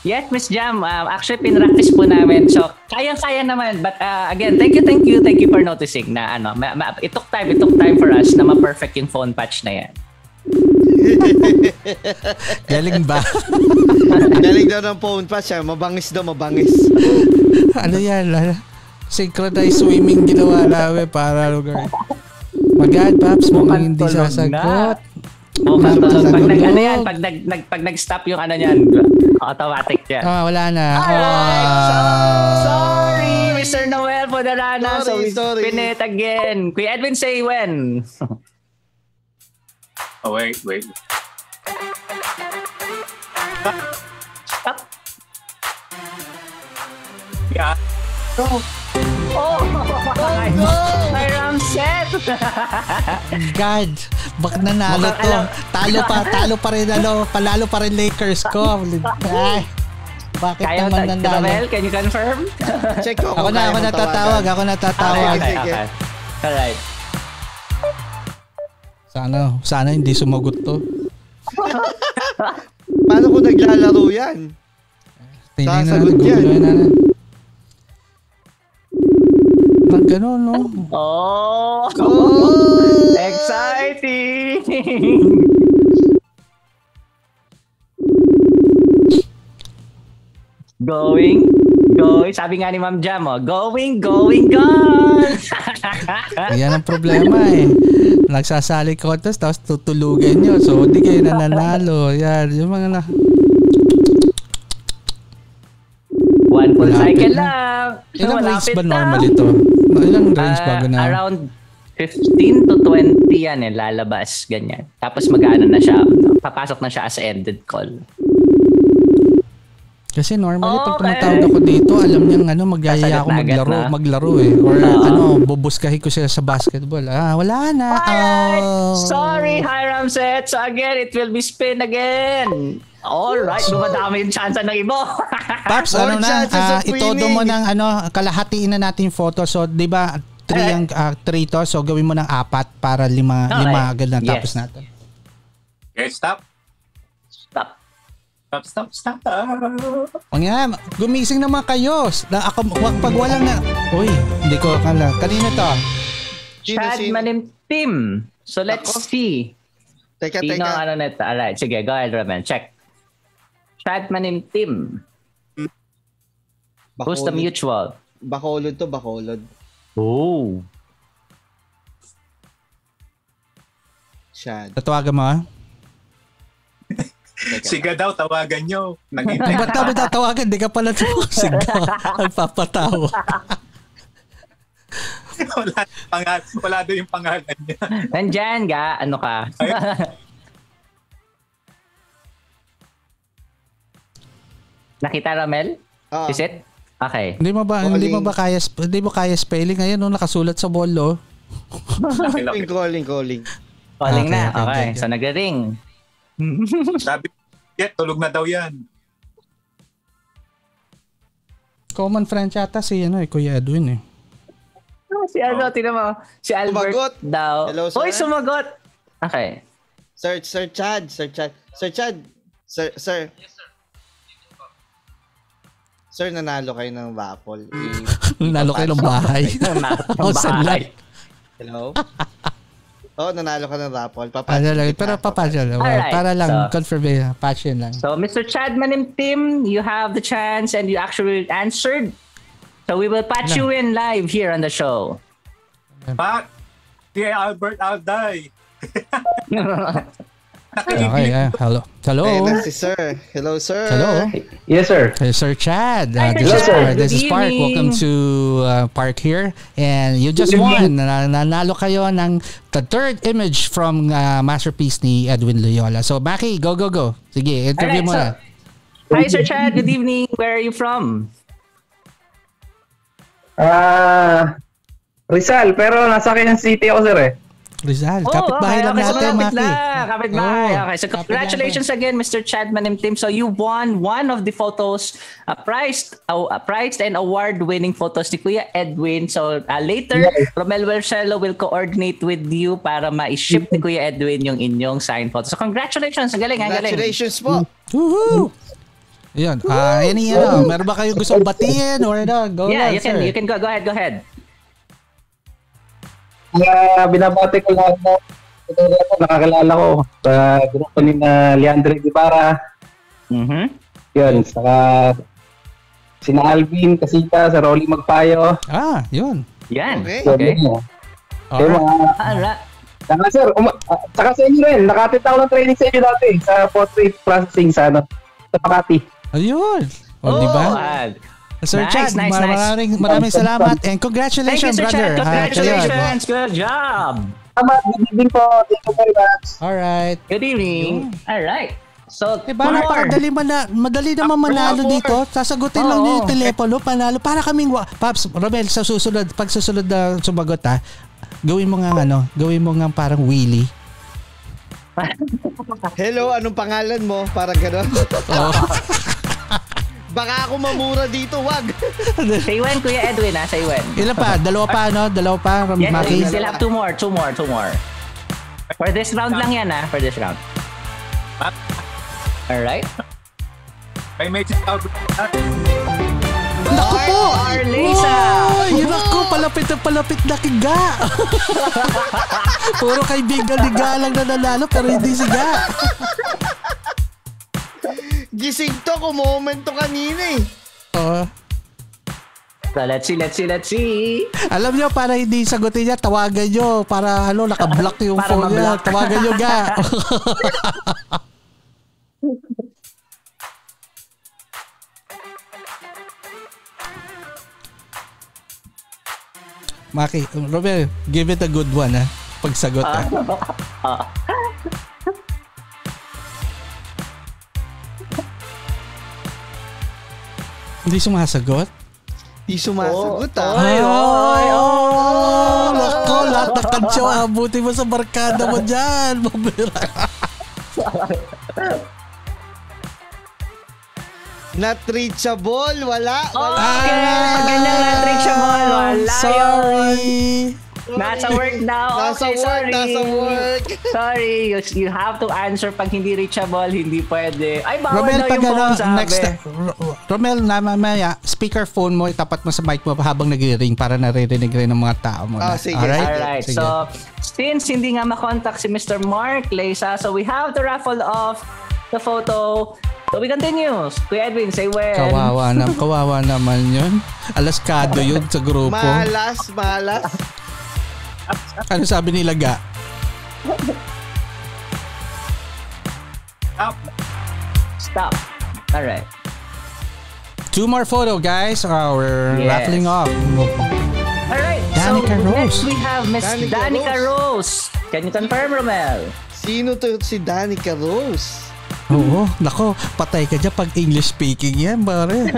Yes, Miss Jam. Um, actually, pinractice po namin. So, kayang-kaya naman. But uh, again, thank you, thank you, thank you for noticing na ano, ma- ma- it took time, it took time for us na ma-perfect yung phone patch na yan.
Galing ba?
Galing daw ng phone pa siya. Mabangis daw, mabangis.
ano yan? ah, Synchronized swimming ginawa namin para lugar. Magad, Paps, mukhang hindi sasagot.
Mukhang tulog.
pa
Pag nag,
sagot.
ano yan, pag, nag, nag, pag nag-stop yung ano yan, automatic yan.
Ah, wala na.
Alright,
Ah.
Sorry, Mr. Noel Podarana. so
Sorry,
we
sorry.
spin it again. Kuya Edwin, say when.
Oh, wait, wait.
Stop.
Yeah.
Oh! Ay, Ramset!
God, bak nanalo
Mukhang
to.
alam.
Talo pa, talo pa rin ano, palalo pa rin Lakers ko. Ay, bakit
Kaya
naman
ta-
nanalo?
Ramel, can you confirm?
Check ko
Ako na, ako natatawag, ako natatawag.
Okay, sige.
Alright.
Sana, sana hindi sumagot to.
Paano kung naglalaro yan?
Tingnan na,
Sasagot yan.
guguluhin na. Pag gano'n, no?
Oh!
Oh!
Exciting! Going, going. Sabi nga ni Ma'am Jam, oh, going, going, gone!
Yan ang problema eh. Nagsasali contest tapos tutulugan nyo. So, hindi kayo nananalo. Yan, yung mga na...
One full
Malapit
cycle lang.
Ilang range ba normal ito? Ilang range
Ah,
bago na?
Around 15 to 20 yan eh, lalabas, ganyan. Tapos mag-ano na siya, papasok na siya as ended call.
Kasi normally pag
Okay.
tumatawag ako dito, alam niyang ano, magyayaya ako maglaro,
na.
maglaro eh. Or
Oo.
ano, bubuskahin ko sila sa basketball. Ah, wala na.
Alright!
Oh.
Sorry, Hiram set. So again, it will be spin again. Alright, dumadami yung chance ng ibo.
Paps, ano na, ah,
of
itodo mo ng ano, kalahatiin na natin yung photo. So, di ba, three,
Eh.
ang, ah, three to. So, gawin mo ng apat para lima,
Okay.
lima agad na
Yes.
tapos natin.
Okay. Stop.
Stop,
stop, stop.
O nga, gumising naman kayo. Na, ako, wag- pag walang na... Uy, hindi ko akala. Kanina to.
Chad
sino?
Manim Tim. So let's
Ako.
see.
Teka,
Sino
teka.
ano neto? Alright, sige, go ahead, Roman. Check. Chad Manim Tim. Who's the
Bacolod.
mutual?
Bacolod to, Bacolod.
Oh.
Shad.
Tatawagan mo ah.
Siga daw, tawagan nyo. Nag-intay
Ba't ba tatawagan? Hindi ka pala ka. Nagpapatawa.
wala, pangal, wala daw yung pangalan niya.
Nandyan ga, ano ka? Nakita Ramel?
Ah,
Is it? Okay.
Hindi mo ba
Calling.
hindi mo ba kaya hindi mo kaya spelling ngayon no nakasulat sa wall oh.
Calling, calling, calling.
Calling
Okay,
na.
okay,
Okay.
okay.
So nagre-ring.
Sabi, yeah, tulog na daw yan.
Common friend yata si ano eh, Kuya Edwin eh.
Ah, si ano, tingnan mo. Si Albert
Sumagot.
daw.
Hello, sir.
Uy, sumagot. Okay.
Sir, Sir Chad, Sir Chad, Sir Chad, Sir, Sir. Sir, nanalo kayo ng. I-
Nanalo kayo ng bahay. Oh, saan lang?
Hello? Oh, nanalo ka ng raffle.
Ano
Papasok
lang, pero papasya lang.
Alright,
para lang,
so-
confirm eh, passion lang.
So, Mr. Chad Manim Tim, you have the chance and you actually answered. So, we will patch you in live here on the show.
Pat, si Albert Alday.
Okay, ah, hello. Hello.
Na si Sir. Hello, Sir.
Hello.
Yes, sir.
Hey, Sir Chad.
Hi,
Uh,
Sir
this, is
Chad.
Park. this is Park.
evening.
Welcome to uh, Park here. And you just won. Na- Nanalo kayo ng the third image from uh, Masterpiece ni Edwin Loyola. So, Maki, go, go, go. Sige, interview mo
Alright,
na.
Hi, Sir Chad. Good evening. Where are you from?
Ah, Rizal, pero nasa Quezon City ako, sir eh.
Rizal,
Oh,
kapit-bahay
okay,
lang
okay, so
natin,
kapit
Maki.
lang, kapit-bahay.
Oh,
okay, so
kapit
congratulations again, Mr. Chad Manimtim. So you won one of the photos, uh, prized, uh, prized and award-winning photos ni Kuya Edwin. So uh, later, Romel Wercelo will coordinate with you para ma-ship ni Kuya Edwin yung inyong signed photo. So congratulations, ang galing, ang galing.
Congratulations po.
Woohoo! Yun. Ah, any ano, meron ba kayo gusto batiin or ano? Go
Yeah,
lang,
you can,
sir.
you can go, go ahead, go ahead.
Kaya binabati ko lahat na nakakilala ko sa grupo ni na Leandre Guevara.
Mm-hmm.
Yun, saka sina Alvin, Kasita, sa Rolly Magpayo.
Ah, yun.
Yan.
Okay.
So,
Okay.
yun,
Alright.
Kaya mga,
Alright.
saka sir, uma, ah, saka sa inyo rin, nakatid ako ng training sa inyo dati sa portrait processing sa ano, sa Makati.
Ayun. O, di ba? Sir
Nice,
Chad,
nice,
mar-
nice.
maraming, maraming salamat and
Thank you,
congratulations,
Sir
brother.
Chad. Congratulations.
ayun.
Good job.
Tama, good evening po. Thank you very much.
Alright.
Good evening. All right. So,
Eh ba,
more.
napakadali, mana, madali naman manalo dito. Sasagutin lang
Oo.
niyo yung telepono, panalo. Para kaming, wa- Paps, Romel, sa susunod, pag susunod na sumagot ha, gawin mo nga ano, gawin mo nga parang Willy.
Hello, anong pangalan mo? Para gano'n.
Oh.
Baka ako mamura dito, wag.
Say when, Kuya Edwin, ha? Say when.
Ilan pa? Dalawa pa, no? Dalawa pa, Ram-
Yes,
Maki?
we still have two more, two more, two more. For this round lang yan, ha? For this round. Alright.
May message out.
Naku po!
Arlesa!
Uy, naku, palapit na palapit na kiga. Puro kaibigan ni Ga lang na nanalo, pero hindi si Ga.
Gising to, kumoment to kanina eh.
Oh.
So, let's see, let's see, let's see.
Alam nyo, para hindi sagutin niya, tawagan nyo. Para ano, nakablock yung
Para
phone niya. Tawagan nyo, Ga. Maki, Romel, give it a good one, ha? Pagsagot, ha? Hindi sumasagot?
Di sumasagot ah.
Ay, ay, oh, Nako, lahat ng kansyo, abuti mo sa barkada mo dyan. Mabira.
Not reachable, wala. wala.
Okay, pag ganyan na reachable, wala yun. Nasa work now.
Nasa
Okay,
work,
sorry.
nasa work.
Sorry, you, you have to answer pag hindi reachable, hindi pwede. Ay, bawal
Romel, pag
yung
ano,
phone, sabi.
next Romel, na mamaya, speakerphone mo, itapat mo sa mic mo habang nagre-ring para naririnig rin ng mga tao mo.
Ah,
na.
sige.
Alright?
Alright,
Sige.
so since hindi nga makontak si Mr. Mark Lesa, so we have to raffle off the photo. So we continue. Kuya Edwin, say when.
Kawawa na, kawawa naman yun. Alaskado yun sa grupo.
Malas, malas.
Ano sabi nila, Ga?
Stop. Alright.
Two more photo, guys. Uh, we're
Yes.
rattling off.
Alright,
Danica
so
Rose.
next we have Miss
Danica
Danica, Rose. Can you confirm, Romel?
Sino to si Danica Rose?
Oo, nako, patay ka dyan pag English speaking yan, pare.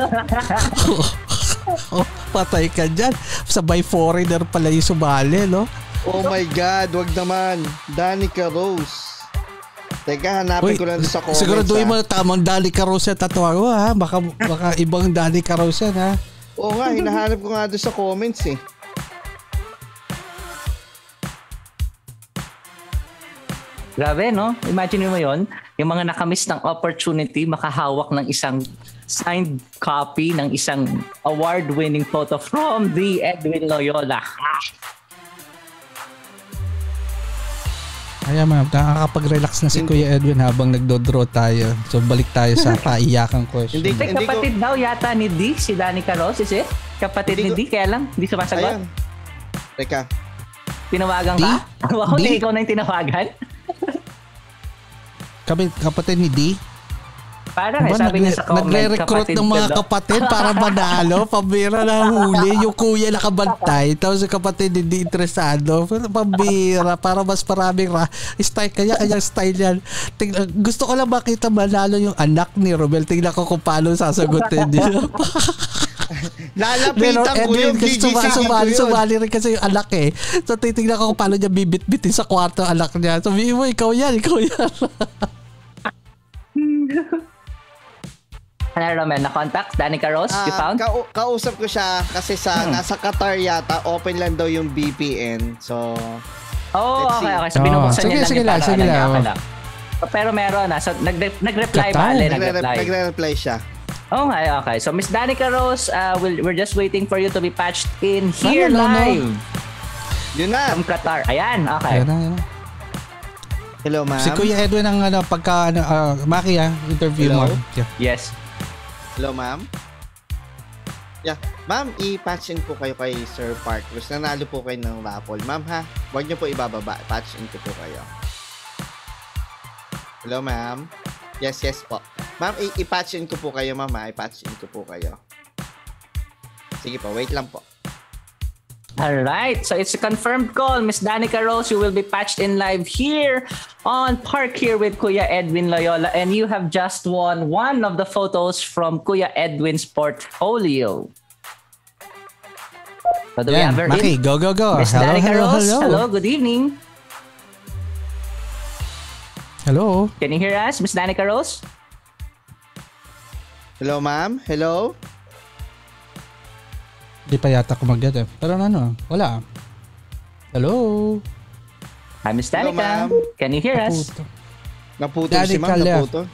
oh, patay ka dyan. Sabay foreigner pala yung sumali, no?
Oh my God, wag naman. Danica Rose. Teka, hanapin ko lang sa comments.
siguraduhin mo
ah.
na tamang Dani Caros yan tatuwa ko, ha? Baka, baka ibang Dani Caros yan, ha?
Oo nga, hinahanap ko nga doon sa comments eh.
Grabe, no? Imagine mo yon yung mga nakamiss ng opportunity makahawak ng isang signed copy ng isang award-winning photo from the Edwin Loyola.
Kaya ma'am, nakakapag-relax na si Kuya Edwin habang nagdodraw tayo. So balik tayo sa paiyakang question.
Hindi,
Hindi,
hindi ko...
kapatid daw yata ni D, si Danny Caros, is it? Kapatid
Hindi
ni D, kaya lang, hindi sumasagot.
Ayan. Teka.
Tinawagan
D?
ka? Wow,
D?
hindi ikaw na yung tinawagan?
Kami, kapatid ni D?
Parang eh, sabi niya sa comment,
nagre-recruit ng mga
daw.
kapatid para manalo. Pambira na huli. Yung kuya nakabantay. Tapos yung kapatid hindi interesado. Pambira. Para mas maraming ra. Style kanya, kanya style yan. Tingnan, gusto ko lang makita manalo yung anak ni Romel. Tingnan ko kung paano sasagutin niya.
Lalapitan ko yung
kasi
GGC
sumali, sumali,
ko yun.
sumali rin kasi yung anak eh. So titignan ko kung paano niya bibit-bitin sa kwarto ang anak niya. Sabihin mo, ikaw yan, ikaw yan.
Ano Romel, na-contact? Danica Rose, you
Ah,
found?
kau- kausap ko siya kasi sa
Hmm.
nasa Qatar yata open lang daw yung VPN. So
Oh,
Let's
okay,
see.
okay. So,
Oh,
binubuksan
sige,
niya lang
sige
yung
sige
ano
lang, oh.
Pero meron na. So, nag- nag-reply ba? Ale,
nagre-
nag-reply.
nagre-reply siya.
Oh, okay, okay. So, Miss Danica Rose, uh, we'll, we're just waiting for you to be patched in here
Ano, ano?
live
Yun na.
from Qatar. Ayan, okay.
Ayan na, ayan na.
Hello, ma'am.
Si Kuya Edwin ang ano, pagka, ano, ah, Maki ah, interview
Hello?
mo. Yeah.
Yes.
Hello, ma'am. Yeah. Ma'am, i-patch in po kayo kay Sir Park. Nanalo po kayo ng raffle. Ma'am, ha? Huwag niyo po ibababa. Patch in ko po kayo. Hello, ma'am. Yes, yes po. Ma'am, i-patch in ko po kayo, ma'am? I-patch in ko po kayo. Sige po, wait lang po.
All right, so it's a confirmed call. Miss Danica Rose, you will be patched in live here on Park here with Kuya Edwin Loyola, and you have just won one of the photos from Kuya Edwin's portfolio. So do we have her
Maki,
in?
go, go, go.
Miss
Hello,
Danica
hello,
Rose,
hello.
good evening.
Hello.
Can you hear us, Miss Danica Rose?
Hello, ma'am? Hello?
Di pa yata kumagat eh. Pero ano, wala. Hello.
Hi, Miss Danica.
ma'am.
Can you hear us?
Puto.
Naputol
Daddy
si ma'am,
Calef.
naputol.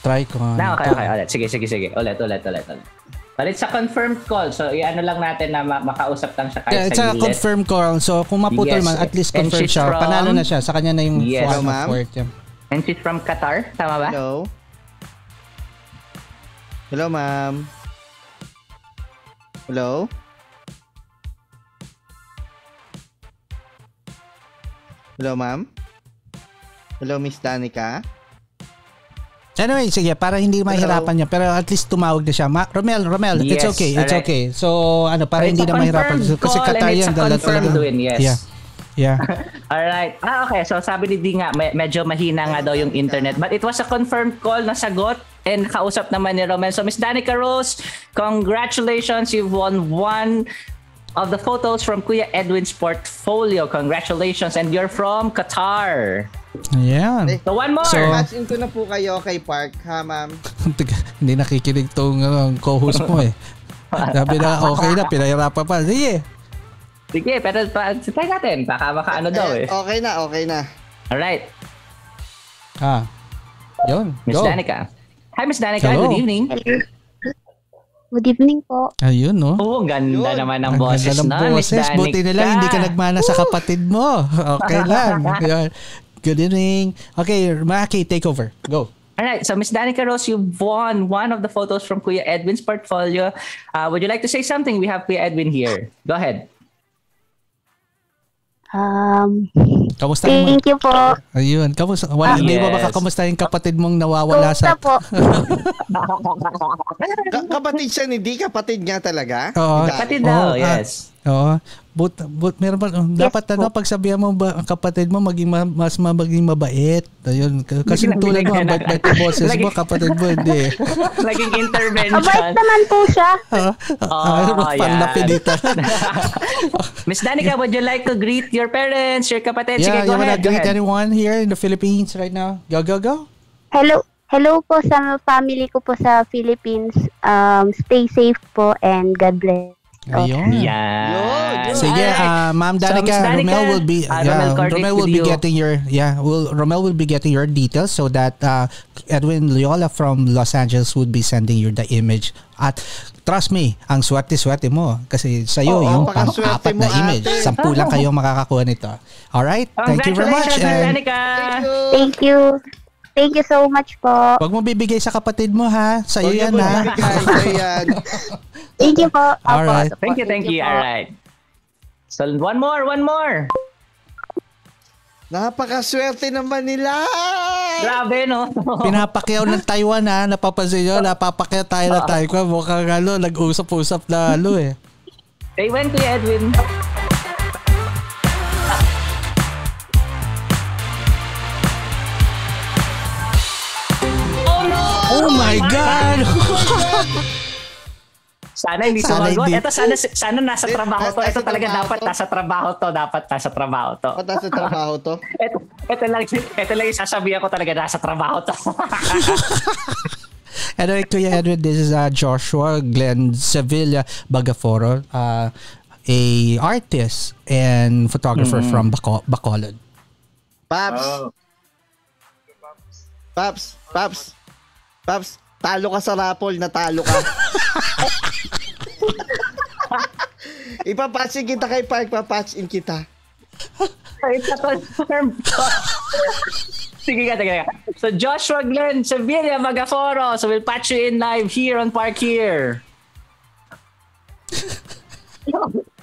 Try ko.
Na, okay, okay, ulit. Sige, sige, sige. Ulit, ulit, ulit, ulit. Ulit sa confirmed call. So, i-ano lang natin na ma- makausap lang siya kahit
Yeah, it's
sa
a
gilid.
confirm call. So kung maputol
Yes.
man, at least
And
confirm
she's
siya.
from-
Panalo na siya. Sa kanya na yung
Yes.
Hello,
of
ma'am.
work. Yeah.
And she's from Qatar. Tama ba?
Hello? Hello, ma'am? Hello? Hello, ma'am? Hello, Miss Danica?
Anyway, sige, para hindi mahirapan niya. Pero at least tumawag na siya. Ma- Romel, Romel, it's
Yes,
okay. It's okay. So, ano, para
It's
hindi na mahirapan. Kasi
call
Qatar
and it's
yan.
a
dala talaga.
yes.
Yeah. Yeah.
Alright. Ah, okay. So sabi ni Di nga, me- medyo mahina nga daw yung internet. But it was a confirmed call na sagot and kausap naman ni Romel. So Miss Danica Rose, congratulations. You've won one of the photos from Kuya Edwin's portfolio. Congratulations. And you're from Qatar.
Ayan.
So one more.
So-
Patch into na po kayo kay Park, ha, ma'am?
hindi nakikinig tong uh, co-host mo eh. Sabi na okay na, pinahirapan pa. Sige.
Sige, pero pa, try natin. Baka baka ano daw eh.
Okay na, okay na.
Alright.
Ah. Yun.
Miss
Go.
Danica. Hi, Miss Danica.
Hello.
Good evening.
Good evening po.
Ayun, no?
Oo, ang ganda
Yun.
naman ng
Ang
boses
ganda ng
na, Miss
boses.
Danica.
Buti na lang hindi ka nagmana sa kapatid mo. Okay lang. Good evening. Okay, Maki, take over. Go.
Alright, so Miss Danica Rose, you've won one of the photos from Kuya Edwin's portfolio. Uh, would you like to say something? We have Kuya Edwin here. Go ahead.
Um,
Kamusta naman?
thank you po.
Ayun. Kamusta? Wala, Hindi mo
Yes.
baka kamusta yung kapatid mong nawawala
Kumusta
sa...
po?
Ka- kapatid siya ni Di, kapatid niya talaga?
Oo.
Kapatid daw,
ah,
yes.
Oo. But, but meron ba, dapat ano, pag sabihan mo ba, ang kapatid mo maging ma, mas ma- maging mabait. Ayun. Kasi
Biglang-
tulad mo, ang bait-bait ng boses mo,
Lagi-
kapatid mo, hindi.
Mabait
intervention.
naman po siya.
Ah,
Oh,
pang
yan.
napilitan.
Miss Danica, would you like to greet your parents, your kapatid? Sige,
yeah,
go
you wanna
ahead.
Greet
ahead.
anyone here in the Philippines right now? Go, go, go.
Hello. Hello po sa family ko po sa Philippines. Um, stay safe po and God bless.
Ayun.
Yan.
Yun.
Sige, uh, Ma'am
So,
Danica,
Danica,
Romel will be
uh,
yeah,
Romel
will be getting your yeah, will Romel will be getting your details so that uh, Edwin Loyola from Los Angeles would be sending you the image. At trust me, ang swerte-swerte mo kasi sa iyo
Oo,
yung pang-apat
mo,
na image.
ate.
Sampu lang kayo makakakuha nito. All right? Thank you very much. And
Danica.
Thank you.
Thank you. Thank you so much po.
wag mo bibigay sa kapatid mo ha. Sa iyo
Huwag
yan ha.
yan.
Thank you po. Opo,
Alright.
opo,
Thank you, thank you.
po.
All right. So, one more, one more.
Napakaswerte naman nila!
Grabe, no?
Pinapakyaw ng Taiwan ha. Napapansin nyo, napapakyaw tayo ng Taiwan. Mukhang ano, nag-usap-usap na ano eh.
When, Kuya Edwin.
My God!
Sana hindi
Sana
sumagot.
hindi.
Ito, sana, sana nasa trabaho to. Ito
Nasa
talaga dapat nasa trabaho to. Dapat nasa trabaho to.
Pata sa trabaho to.
Ito, ito lang, ito lang yung sasabihan ko talaga nasa trabaho to.
Anyway, Kuya Edwin, this is uh, Joshua Glenn Sevilla Bagaforo, uh, a artist and photographer from Baco- Bacolod.
Paps,
Oh,
Paps, Paps, Paps, talo ka sa rapol, natalo ka. Ipapatchin kita kay Park, papatchin kita.
Ito confirm ko. Sige ka, sige ka. So Joshua Glenn Sevilla Magaforo. So we'll patch you in live here on Park Here.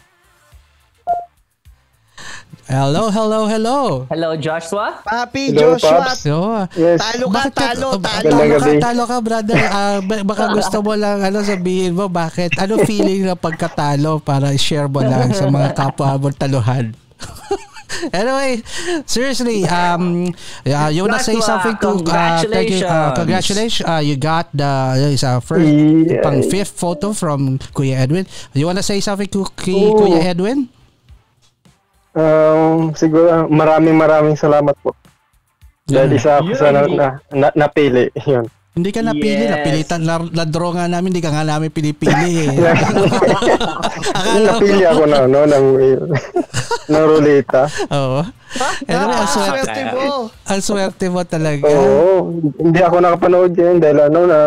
Hello, hello, hello.
Hello, Joshua.
Papi,
Hello,
Joshua,
Paps.
So,
Yes.
talo ka,
bakit
talo, talo.
talo ka,
gabi.
talo ka, brother. Ah, ba- baka gusto mo lang ano sabihin mo, bakit? Ano feeling na pagkatalo para i-share mo lang sa mga kapwa mo taluhan? anyway, seriously, um, uh, you wanna say something to uh, thank you, uh,
congratulations.
Uh, you got the is uh, first
Yeah.
pang fifth photo from Kuya Edwin. You wanna say something to kay. Kuya Edwin?
Um, siguro maraming maraming salamat po. Dahil isa ako sa na, na, na, napili. Yun.
Hindi ka napili,
Yes.
napilitan, na, na-draw nga namin, hindi ka nga namin pinipili eh.
Napili ako na, no, ng, ng ruleta.
oo. Anyway, ang swerte,
Swerte mo.
ang swerte mo talaga.
Oo. Hindi ako nakapanood yan dahil ano, na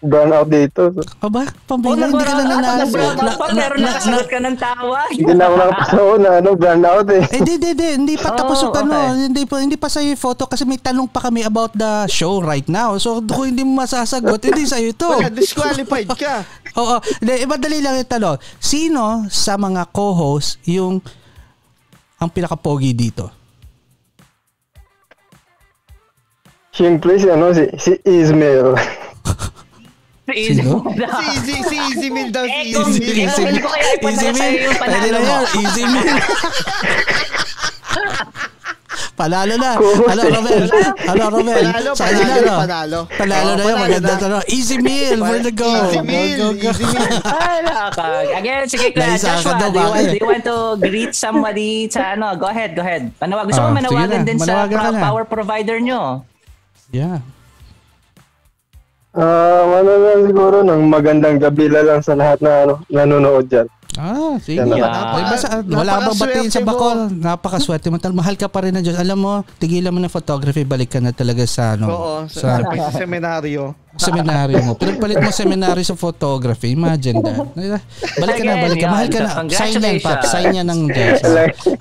burn out dito.
Aba,
Oh,
pambira, hindi ka na nanalo.
Pa, pero
na-
nakasagot ka ng tawa.
Hindi na ako nakapanood na ano, burn out eh.
Eh, di, di, di, hindi pa tapos
Oh,
yung ano,
okay.
hindi pa, hindi pa sa'yo yung photo kasi may tanong pa kami about the show right now. So, kung hindi mo masasagot, hindi sa'yo ito.
Wala, disqualified ka.
Oo, hindi, iba dali lang yung tanong. Sino sa mga co-host yung ang pinaka-pogi dito?
Siyempre si ano, si, si Ismail.
Easy
Sino?
na.
Si Easy, si Easy Meal daw, si Easy Meal.
Easy kaya ipadala
Easy meal.
yung panalo
Pwede na yan. Easy meal. Panalo na. Ano, Romel? Ano, Romel?
Panalo,
Sa akin
panalo,
no?
panalo.
Na yun.
panalo
Maganda
na.
to. Easy meal for the go.
Easy
Go,
Meal,
go, go.
Easy Meal.
Ay, nakaka- Again, sige, Kuya
Naisa ka
Joshua,
daw,
do you, want,
bakit?
do you want to greet somebody sa ano? Go ahead, go ahead. Manawag. Gusto
Ah,
ko
sige
manawagan
na,
din sa
manawagan ka
pro-
na.
power provider nyo.
Yeah.
Ah, ano na siguro, ng magandang gabi na lang sa lahat na ano, nanonood dyan.
Ah, sige.
Yeah.
Ay, basta, wala bang batiin sa. Bacol? Napakaswerte mo. Tal- Mahal ka pa rin ng Diyos. Alam mo, tigilan mo na photography, balik ka na talaga sa ano.
Oo,
sa,
sa, sa seminaryo.
Seminaryo mo. Pinagpalit mo seminary sa photography. Imagine that. Balik ka na, balik ka. Mahal ka na.
So,
Sign yan, Pap.
congratulations.
Sign yan ng Diyos.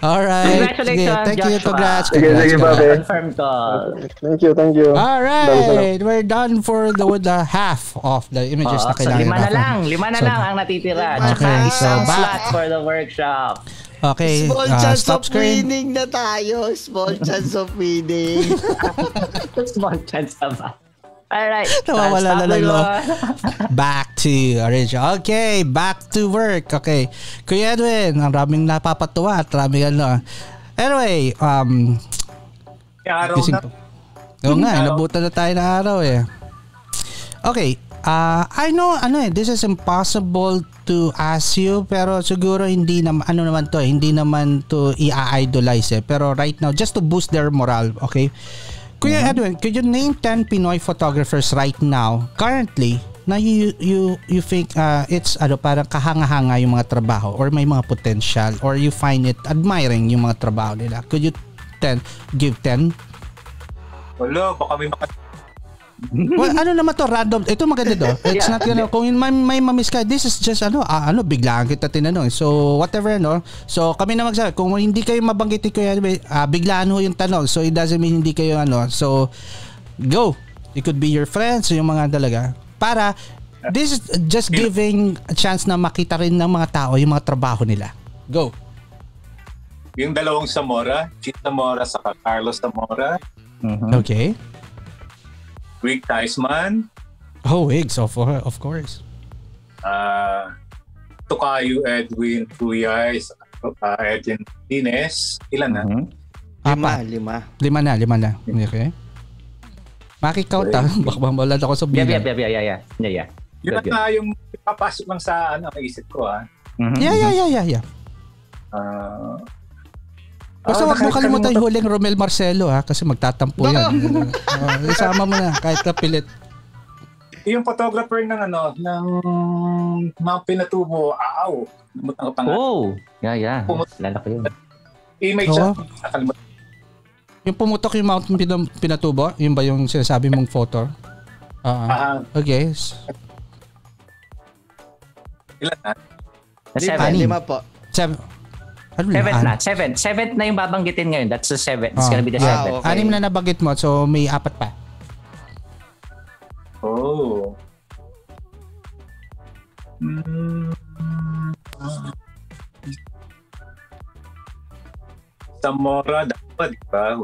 Alright. Sige,
Congratulations,
thank you.
Joshua.
Congrats.
Sige,
Congrats.
sige,
ko.
Thank you, thank you.
Alright. We're done for the, with the half of the images na
so
kailangan
lima na lang. Lima na
So,
lang ang natitira.
Okay,
so
isang
back-
slot for the workshop.
Okay.
Small
uh,
chance
stop
of
screen.
winning na tayo. Small chance of winning.
Small chance ba? Alright.
Nawawala na lang, no? Back to original. Okay, back to work. Okay. Kuya Edwin, ang raming napapatuwa at raming ano. Anyway, um,
araw na.
Oo nga, inabutan na tayo ng araw eh. Okay, uh, I know, ano eh, this is impossible to ask you, pero siguro hindi naman, ano naman to eh, hindi naman to i-idolize eh. Pero right now, just to boost their morale, okay? Kuya Edwin, could you name 10 Pinoy photographers right now, currently, na you you you think uh, it's ano parang kahanga-hanga yung mga trabaho or may mga potential or you find it admiring yung mga trabaho nila? Could you 10 give 10
wala, baka may mga
well, ano naman to random. Ito maganda to. It's
Yeah.
not you know kung may, may mamiss ka this is just ano ah, ano biglaan kita tinanong. So whatever no? So kami na magsabi kung hindi kayo mabanggit ko yan ah, biglaan ho yung tanong. So it doesn't mean hindi kayo ano. So go. It could be your friends yung mga talaga. Para this is just giving a chance na makita rin ng mga tao yung mga trabaho nila. Go.
Yung dalawang Zamora, Chit Zamora sa Carlos Zamora,
okay
Rick Theismann,
oh Higgs of, of course
uh, Tokayo Edwin Tuyay, uh, Edwin Dines, ilan na?
Mhm.
lima, lima.
lima na lima na okay Makikount ah. Baka mawala ako sa
Yeah,
bilang.
yeah, yeah, yeah, yeah, yeah, yeah.
Yun
Good,
na yung papasok lang sa ano, naisip ko ah.
Mhm.
Yeah, yeah, yeah, yeah, yeah.
Uh,
Basta
ah,
wag mo kalimutan yung huling Romel Marcelo ha kasi magtatampo yan. Uh, isama mo na kahit na pilit.
Yung photographer ng ano, ng Mount Pinatubo, Aaw. Nalimutan ko pangalan.
Oh, yeah, yeah.
Pumut-
Lala ko yun.
Image siya. Nakalimutan.
Yung pumutok yung Mount Pin- Pinatubo, yun ba yung sinasabi mong photo? Ah,
Ah,
okay.
ilan na?
Seven.
Lima po.
Seven. Ano
Seventh na. Seventh. Seventh na yung babanggitin ngayon. That's the seventh. It's
Ah.
gonna be the
Ah,
seventh.
okay.
Anim na nabanggit mo, so may apat pa.
Oh. Mm. Sa Mora, dapat, di ba?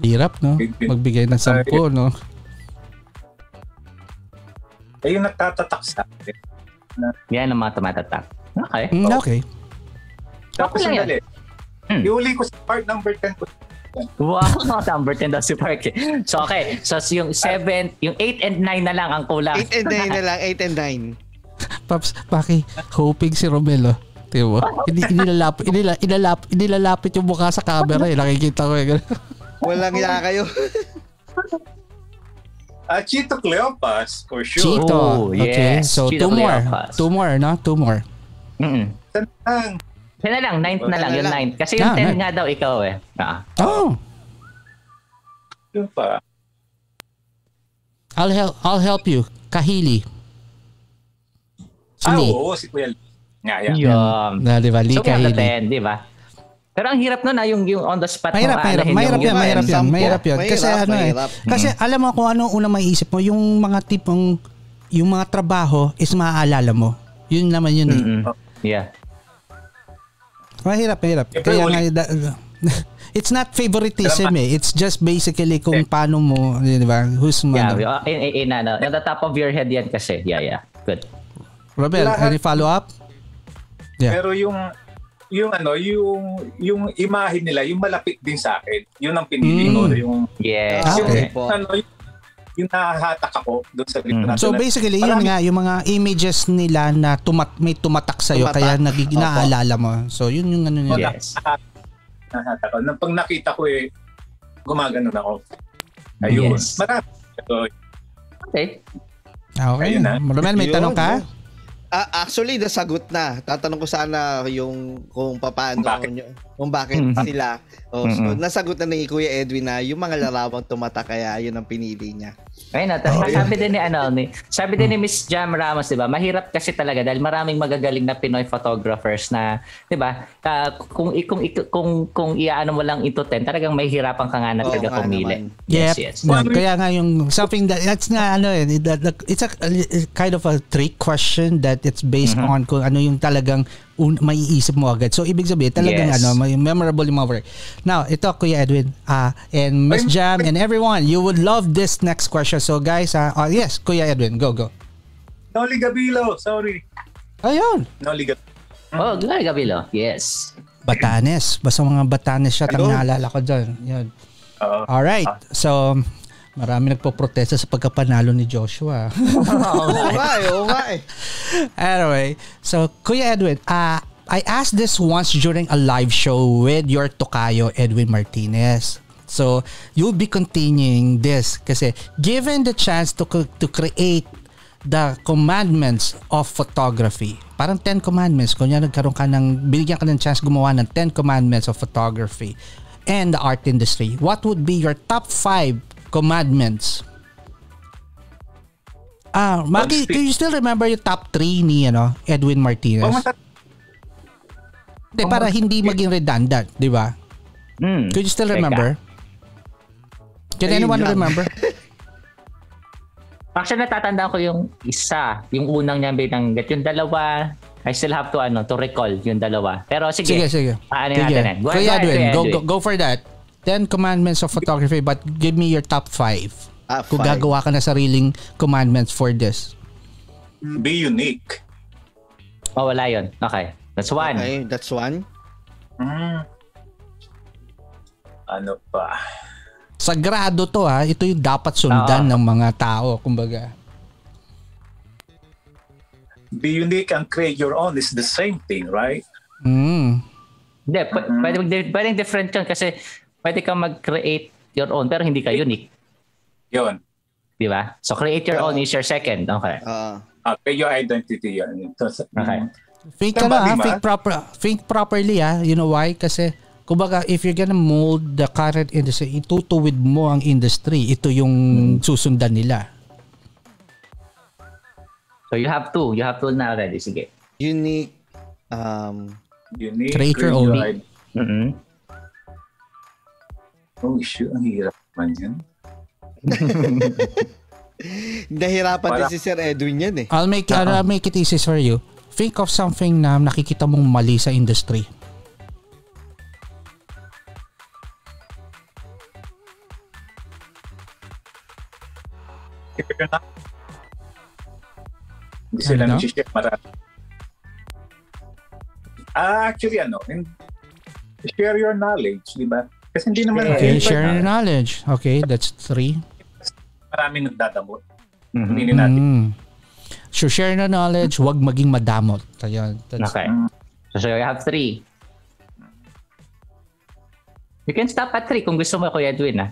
Hirap, no? Magbigay ng sampu, no?
eh, yung nagtatatak sa akin.
Yan ang mga tumatatak. Okay.
Mm, okay.
Tapos
Okay lang yan. Hmm.
Iuli ko sa part number 10 ko.
Wow, number 10 daw si Park. eh. So okay, so yung 7, yung 8 and 9 na lang ang kulang.
8 and 9 na lang, 8 and 9.
Paps, Paki, hoping si Romelo. Tiyo mo? Hindi, inilalap, inila, inilap, inilalapit yung mukha sa camera eh. Nakikita ko eh.
Walang ya kayo.
Ah, Chito Cleopas, for sure.
Chito.
Oh,
okay,
yes.
so
Chito
two more.
Cleopas.
Two more, no? Two more.
Mm-mm.
Saan?
Yan na lang, 9 na lang, yung
na lang.
9. Kasi yung
Ah,
10
nine.
nga daw ikaw eh. Ah.
Oh,
Yun pa.
I'll help, I'll help you. Kahili.
Ah,
Sili.
oo, si Kuya Lee. Nga, yan.
Yun.
Na, di ba? Lee
So,
Kahili.
10, di ba? Pero ang hirap nun ah, yung, yung on the spot
Mahirap,
mo,
mahirap,
aalahin
mahirap
yung-
yan,
yung
mahirap yan,
sampo.
mahirap yan. Kasi
Mahirap,
ano eh, kasi alam mo kung ano unang maiisip mo, yung mga tipong, yung mga trabaho is maaalala mo. Yun naman yun eh.
Mm-mm. Yeah.
Mahirap, mahirap.
Siyempre,
Kaya nga, da- it's not favoritism eh. It's just basically kung paano mo, di ba? Who's
Yeah,
ano.
uh, in, in, in, ano, on the top of your head yan kasi. Yeah, yeah. Good.
Robel,
Lahat-
any follow up? Yeah.
Pero yung yung ano, yung yung imahe nila, yung malapit din sa akin. Yun ang pinili ko,
Mm.
yung
Yes.
Yung,
okay.
po.
ano, yung, yung nahahatak ako doon sa litrato.
So basically, yun nga, yung mga images nila na tumat, may tumatak sa'yo,
Tumatak.
kaya nagig,
Opo.
naaalala mo. So yun yung ano nila.
Yes.
nahahatak ako. Nang pag nakita ko eh, gumaganon ako. Ayun.
Yes.
Marami. So,
Okay.
Ah, Okay.
Ayun na.
Romel, may tanong ka?
yun. Ah, actually, nasagot na. Tatanong ko sana yung kung paano,
Kung bakit?
nyo- kung bakit
Mhm.
sila. Oh, so,
Mhm.
nasagot na ni Kuya Edwin na yung mga larawang tumata kaya yun ang pinili niya.
Ayun na, tapos sabi din ni ano ni sabi din ni Miss Jam Ramos, 'di ba? Mahirap kasi talaga dahil maraming magagaling na Pinoy photographers na, 'di ba? ah, kung kung kung kung iaano mo lang ito 10, talagang mahihirapan ka nga na talaga
nga
pumili.
naman.
Yes,
Yep.
yes.
Yun, Kaya nga yung something that that's nga ano eh that, that- it's a it's kind of a trick question that it's based
Mm-hmm.
on kung ano yung talagang un, maiisip mo agad. So ibig sabihin talagang
Yes.
ano may memorable yung mga work. Now, ito Kuya Edwin ah and Miss Jam and everyone, you would love this next question. So guys, ah oh, yes, Kuya Edwin, go go.
Noli Gabilo, sorry.
Ayun.
Noli Gabilo.
Oh, Glory Gabilo. Yes.
Batanes. Basta mga Batanes shot ang naalala ko doon. Yun.
Oo.
All right. So marami nagpo-protesta sa pagkapanalo ni Joshua.
Oo nga eh, oo nga eh.
Anyway, so Kuya Edwin, uh, I asked this once during a live show with your tokayo Edwin Martinez. So you'll be continuing this kasi given the chance to to create the commandments of photography. Parang 10 commandments. Kung yan nagkaroon ka ng, binigyan ka ng chance gumawa ng 10 commandments of photography and the art industry. What would be your top 5 commandments Ah, Maki, can you still remember yung top 3 ni ano, Edwin Martinez? Hindi, para hindi maging redundant, di ba?
Hmm.
Could you still
Teka.
remember? Can
Ayun
anyone
lang.
remember?
Actually, natatandaan ko yung isa. Yung unang niya binanggit. Yung dalawa, I still have to ano to recall yung dalawa. Pero sige.
Sige, sige.
Ano natin yan. Go,
Kuya
ahead,
Edwin,
Kuya
go,
Edwin.
go, go for that. 10 commandments of photography but give me your top 5.
Ah,
Kung
five.
gagawa ka na sariling commandments for this.
Be unique.
Oh, wala yun. Okay. That's one.
Okay, that's one.
Hmm. Ano pa?
Sagrado to ha. Ito yung dapat sundan
Oo.
ng mga tao. Kumbaga.
Be unique and create your own is the same thing, right?
Mm.
Hindi, p- pwede, mag- pwedeng different yun kasi pwede kang mag-create your own pero hindi ka unique.
Yun.
Di ba? So create your own is your second. Okay.
Ah,
Uh, create your identity sa-
Okay.
Think ka na ha. Think, proper, think properly ha. You know why? Kasi kumbaga if you're gonna mold the current industry, itutuwid mo ang industry. Ito yung susundan nila.
So you have two. You have two na already. Sige.
unique. Um,
Unique.
Create your own.
id-
mm
Oh, shoot. Ang hirap man yan.
nahirapan din
Wala.
si Sir Edwin yan eh.
I'll make I'll make it easy for you. think of something na nakikita mong mali sa industry.
Hindi sila
Ano?
nag-share marami. Ah, actually, ano, in- share your knowledge, di ba? Kasi hindi naman
Okay, share your knowledge. Okay, that's three.
Maraming nagdadamot.
Mhm.
Hindi natin.
Mm. So share na knowledge, wag maging madamot. Ayun. That's,
Okay. So, so you have three. You can stop at three kung gusto mo, Kuya Edwin, ah.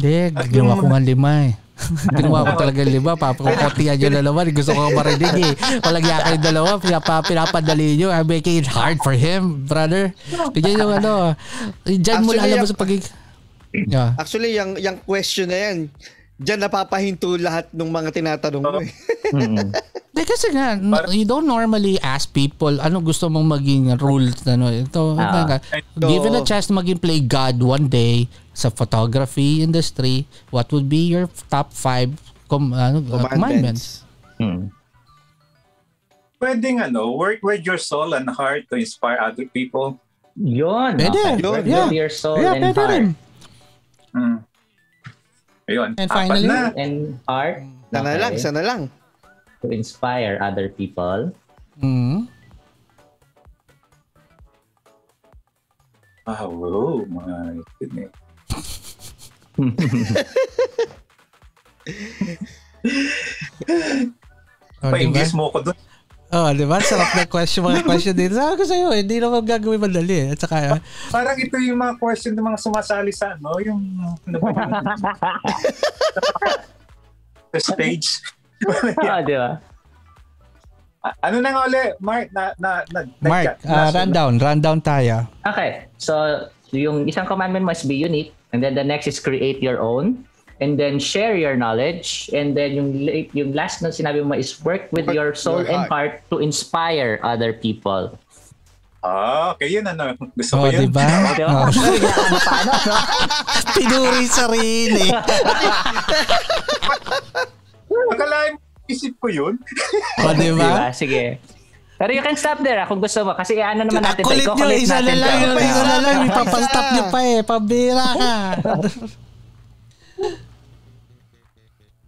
Hindi, ginawa ko nga lima eh. ginawa ko talaga lima. Papakotiyan nyo na naman. Gusto ko marinig eh. Walang yaka yung dalawa. Pinapa, pinapadali nyo. I'm making it hard for him, brother. Tignan yung ano. Diyan mo
Actually,
lalabas
yung-
sa pagig... Yeah.
Actually, yung, yung question na yan, dyan napapahinto lahat ng mga tinatanong mo eh.
Mhm.
Hindi kasi nga, you don't normally ask people ano gusto mong maging rules ano ito
Ah.
nga, given a chance na maging play God one day sa photography industry what would be your top five com, ano, uh, commandments
Hmm.
Pwedeng ano, work with your soul and heart to inspire other people.
Yun.
Pwede.
Okay.
Yun,
Work
yeah.
with your soul
yeah
and
pwede
heart.
rin
Mm. Ayun.
And
apat
finally?
na.
And heart.
Sana lang, sana lang.
To inspire other people.
mm.
Ah, wow. Mga yun eh.
oh, diba?
Pa-English mo ko dun.
oh diba sarap na question mga question dito sabi ko sa'yo hindi naman gagawin madali eh. at saka
Parang ito yung mga question ng mga sumasali sa ano, yung ano ba yun? the stage.
Ah, di ba?
Ah, ano na nga uli, Mark? Na, na, na,
Mark
na,
uh, rundown rundown tayo
Okay. So, yung isang commandment must be unique. And then the next is create your own. And then share your knowledge. And then yung yung last na sinabi mo is work with
Work
your soul
your
and heart to inspire other people.
Ah, okay, yun ano. Gusto
oh
ko yun.
diba
Di
oh. pinuri sarili
Akalain mo, isip ko yun.
oh
Di
diba
ba? Sige. Pero you can stop there ah, kung gusto mo. Kasi ano naman natin.
Kulit nyo, isa na lang
to.
yun, isa na lang, ipapastop nyo pa eh, pabira ka.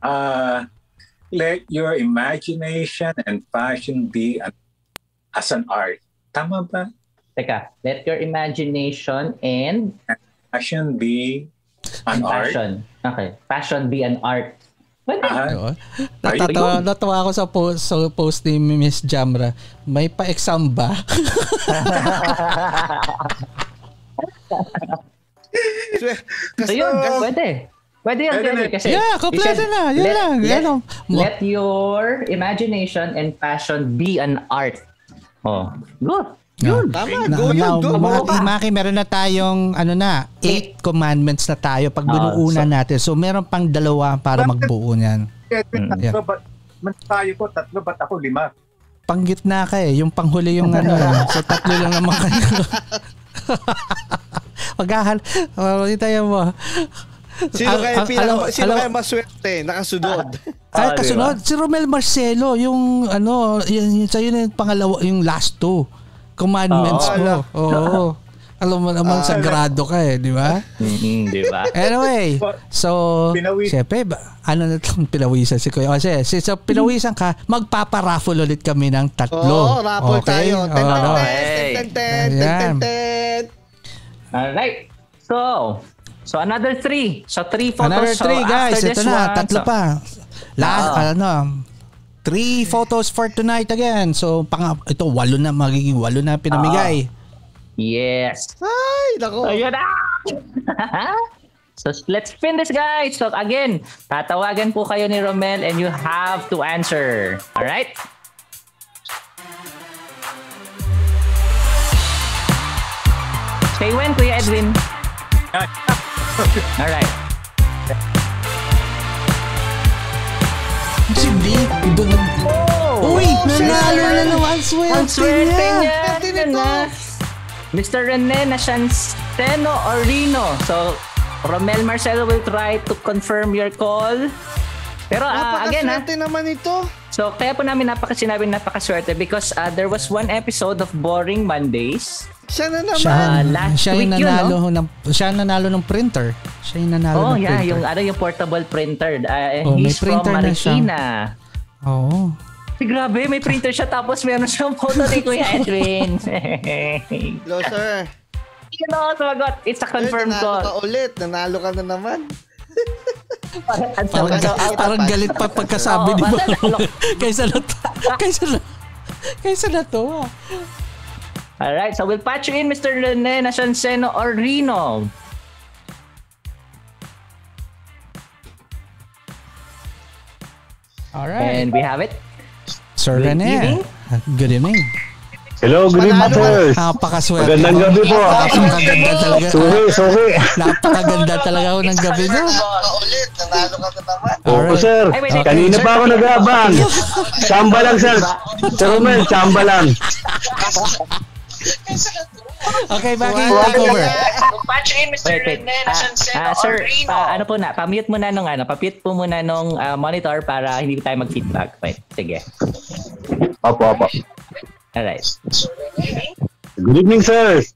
Uh, let your imagination and passion be an, as an art. Tama ba?
Teka, let your imagination and
Passion be an art.
passion. Okay. Passion be an art. Pwede.
Ah,
Diba? Natatawa, natawa ako sa post, sa post ni Miss Jamra. May pa-exam ba?
So yun, pwede. Pwede yun,
Pwede
pwede. Kasi
Yeah, kompleto
said,
na. Yun
let,
lang.
Let,
Yan
let your imagination and passion be an art. Oh, good.
Yun.
Tama,
Na,
go
na,
yun, go.
Maki, Maki, meron na tayong ano na, eight commandments na tayo pag
Ah,
binuuna natin. So meron pang dalawa para magbuo niyan.
Mm,
tatlo ba't, man tayo ko, tatlo ba't ako lima?
Panggitna ka eh. Yung panghuli yung ano. eh. so tatlo lang naman kayo. Magkahal. Oh, tayo mo.
Sino kaya pinaka,
alam-
sino
alam-
kaya maswerte? Nakasunod.
Ay,
Ah, di
kasunod, si Romel Marcelo, yung ano, yun, yun, sa'yo na yung pangalawa, yung last two. Commandments
Oo.
mo. Oo. Alam mo naman,
Ah,
sagrado ka eh, di ba?
Mm, di ba?
Anyway, so,
Pinawi-
syempre, ba, ano na itong pinawisan si Kuya? Kasi, si, so, pinawisan ka, magpaparaffle ulit kami ng tatlo.
Oo, raffle
Okay?
tayo. Ten,
Oo.
ten,
Okay.
ten, ten, ten, ten,
Ayan.
ten, ten.
Alright. So, so another three. So three photos.
Another
So,
three, guys.
after
Ito
this
na,
one,
tatlo
so-
pa. Last,
Ah.
ano, three photos for tonight again. So, pang, ito, walo na, magiging walo na pinamigay.
Yes.
Ay, nako.
Ayun na! so let's spin this guys. So again, tatawagan po kayo ni Romel and you have to answer. Alright? Say when, Kuya Edwin. Alright.
Hindi, iba na. Uy, nanalo na naman. Swerte,
Ang swerte
niya.
niya. Na. Mr. Rene Nacianceno Orino. So, Romel Marcelo will try to confirm your call. Pero ah, again ha,
Napakaswerte naman ito.
so kaya po namin napaka sinabi napakaswerte because ah, there was one episode of Boring Mondays.
Siya na naman.
Siya,
Ah, last
siya yung
week yun,
nanalo ng siya nanalo ng printer. Siya yung nanalo
Oh
ng
yeah,
printer.
yung ano yung portable printer. Ah,
Oh, may
he's from
printer siya.
Marikina.
Oo.
Si grabe, may printer siya tapos meron siyang photo ni Kuya Edwin.
Hello, sir.
you know, sumagot. It's a confirmed
Nanalo ka
call.
ulit. Nanalo ka na naman.
Parang,
So,
ga- parang galit pa pagkasabi
Oo,
ni
nalok.
kaysa na to. Kaysa na. Kaysa na to. Ah.
Alright, so we'll patch you in, Mr. Rene Nasanseno Orino.
Alright.
And we have it.
Sir
Good
Rene.
evening.
Good evening.
Hello, good evening, sirs.
Napakaswerte.
Magandang gabi po.
Napakaganda talaga.
Sorry, sorry.
Napakaganda talaga ako ng gabi nyo.
ulit. Nanalo ka na naman.
Sir. Kanina pa ako nag-aabang. Chamba lang, sir. Sir Romel, chamba lang.
Okay, Maki, take over.
Wait, wait. Ah, ah, sir, pa, ano po na, pa-mute muna nung ano, pa-mute po muna nung ah, monitor para hindi tayo mag-feedback. Wait, sige.
Opo, opo.
Alright.
Good evening, sir.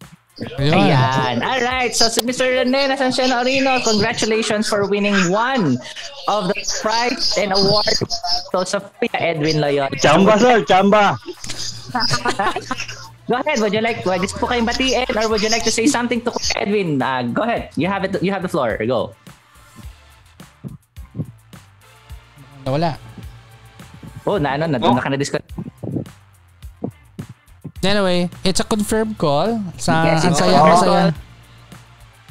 Ayun.
Ayan. Alright. So, si Mr. Rene Nasanseno Orino, congratulations for winning one of the prize and award to Sophia Edwin Loyon.
Chamba, sir. Chamba.
Go ahead. Would you like, would gusto po kayong batiin or would you like to say something to Edwin? Uh, go ahead. You have it. You have the floor. Go.
Nawala.
Oh, na ano, na, oh. naka na-disconnect.
Anyway, it's a confirmed call. Sa
Yes,
ang
it's a
saya, masaya.
call.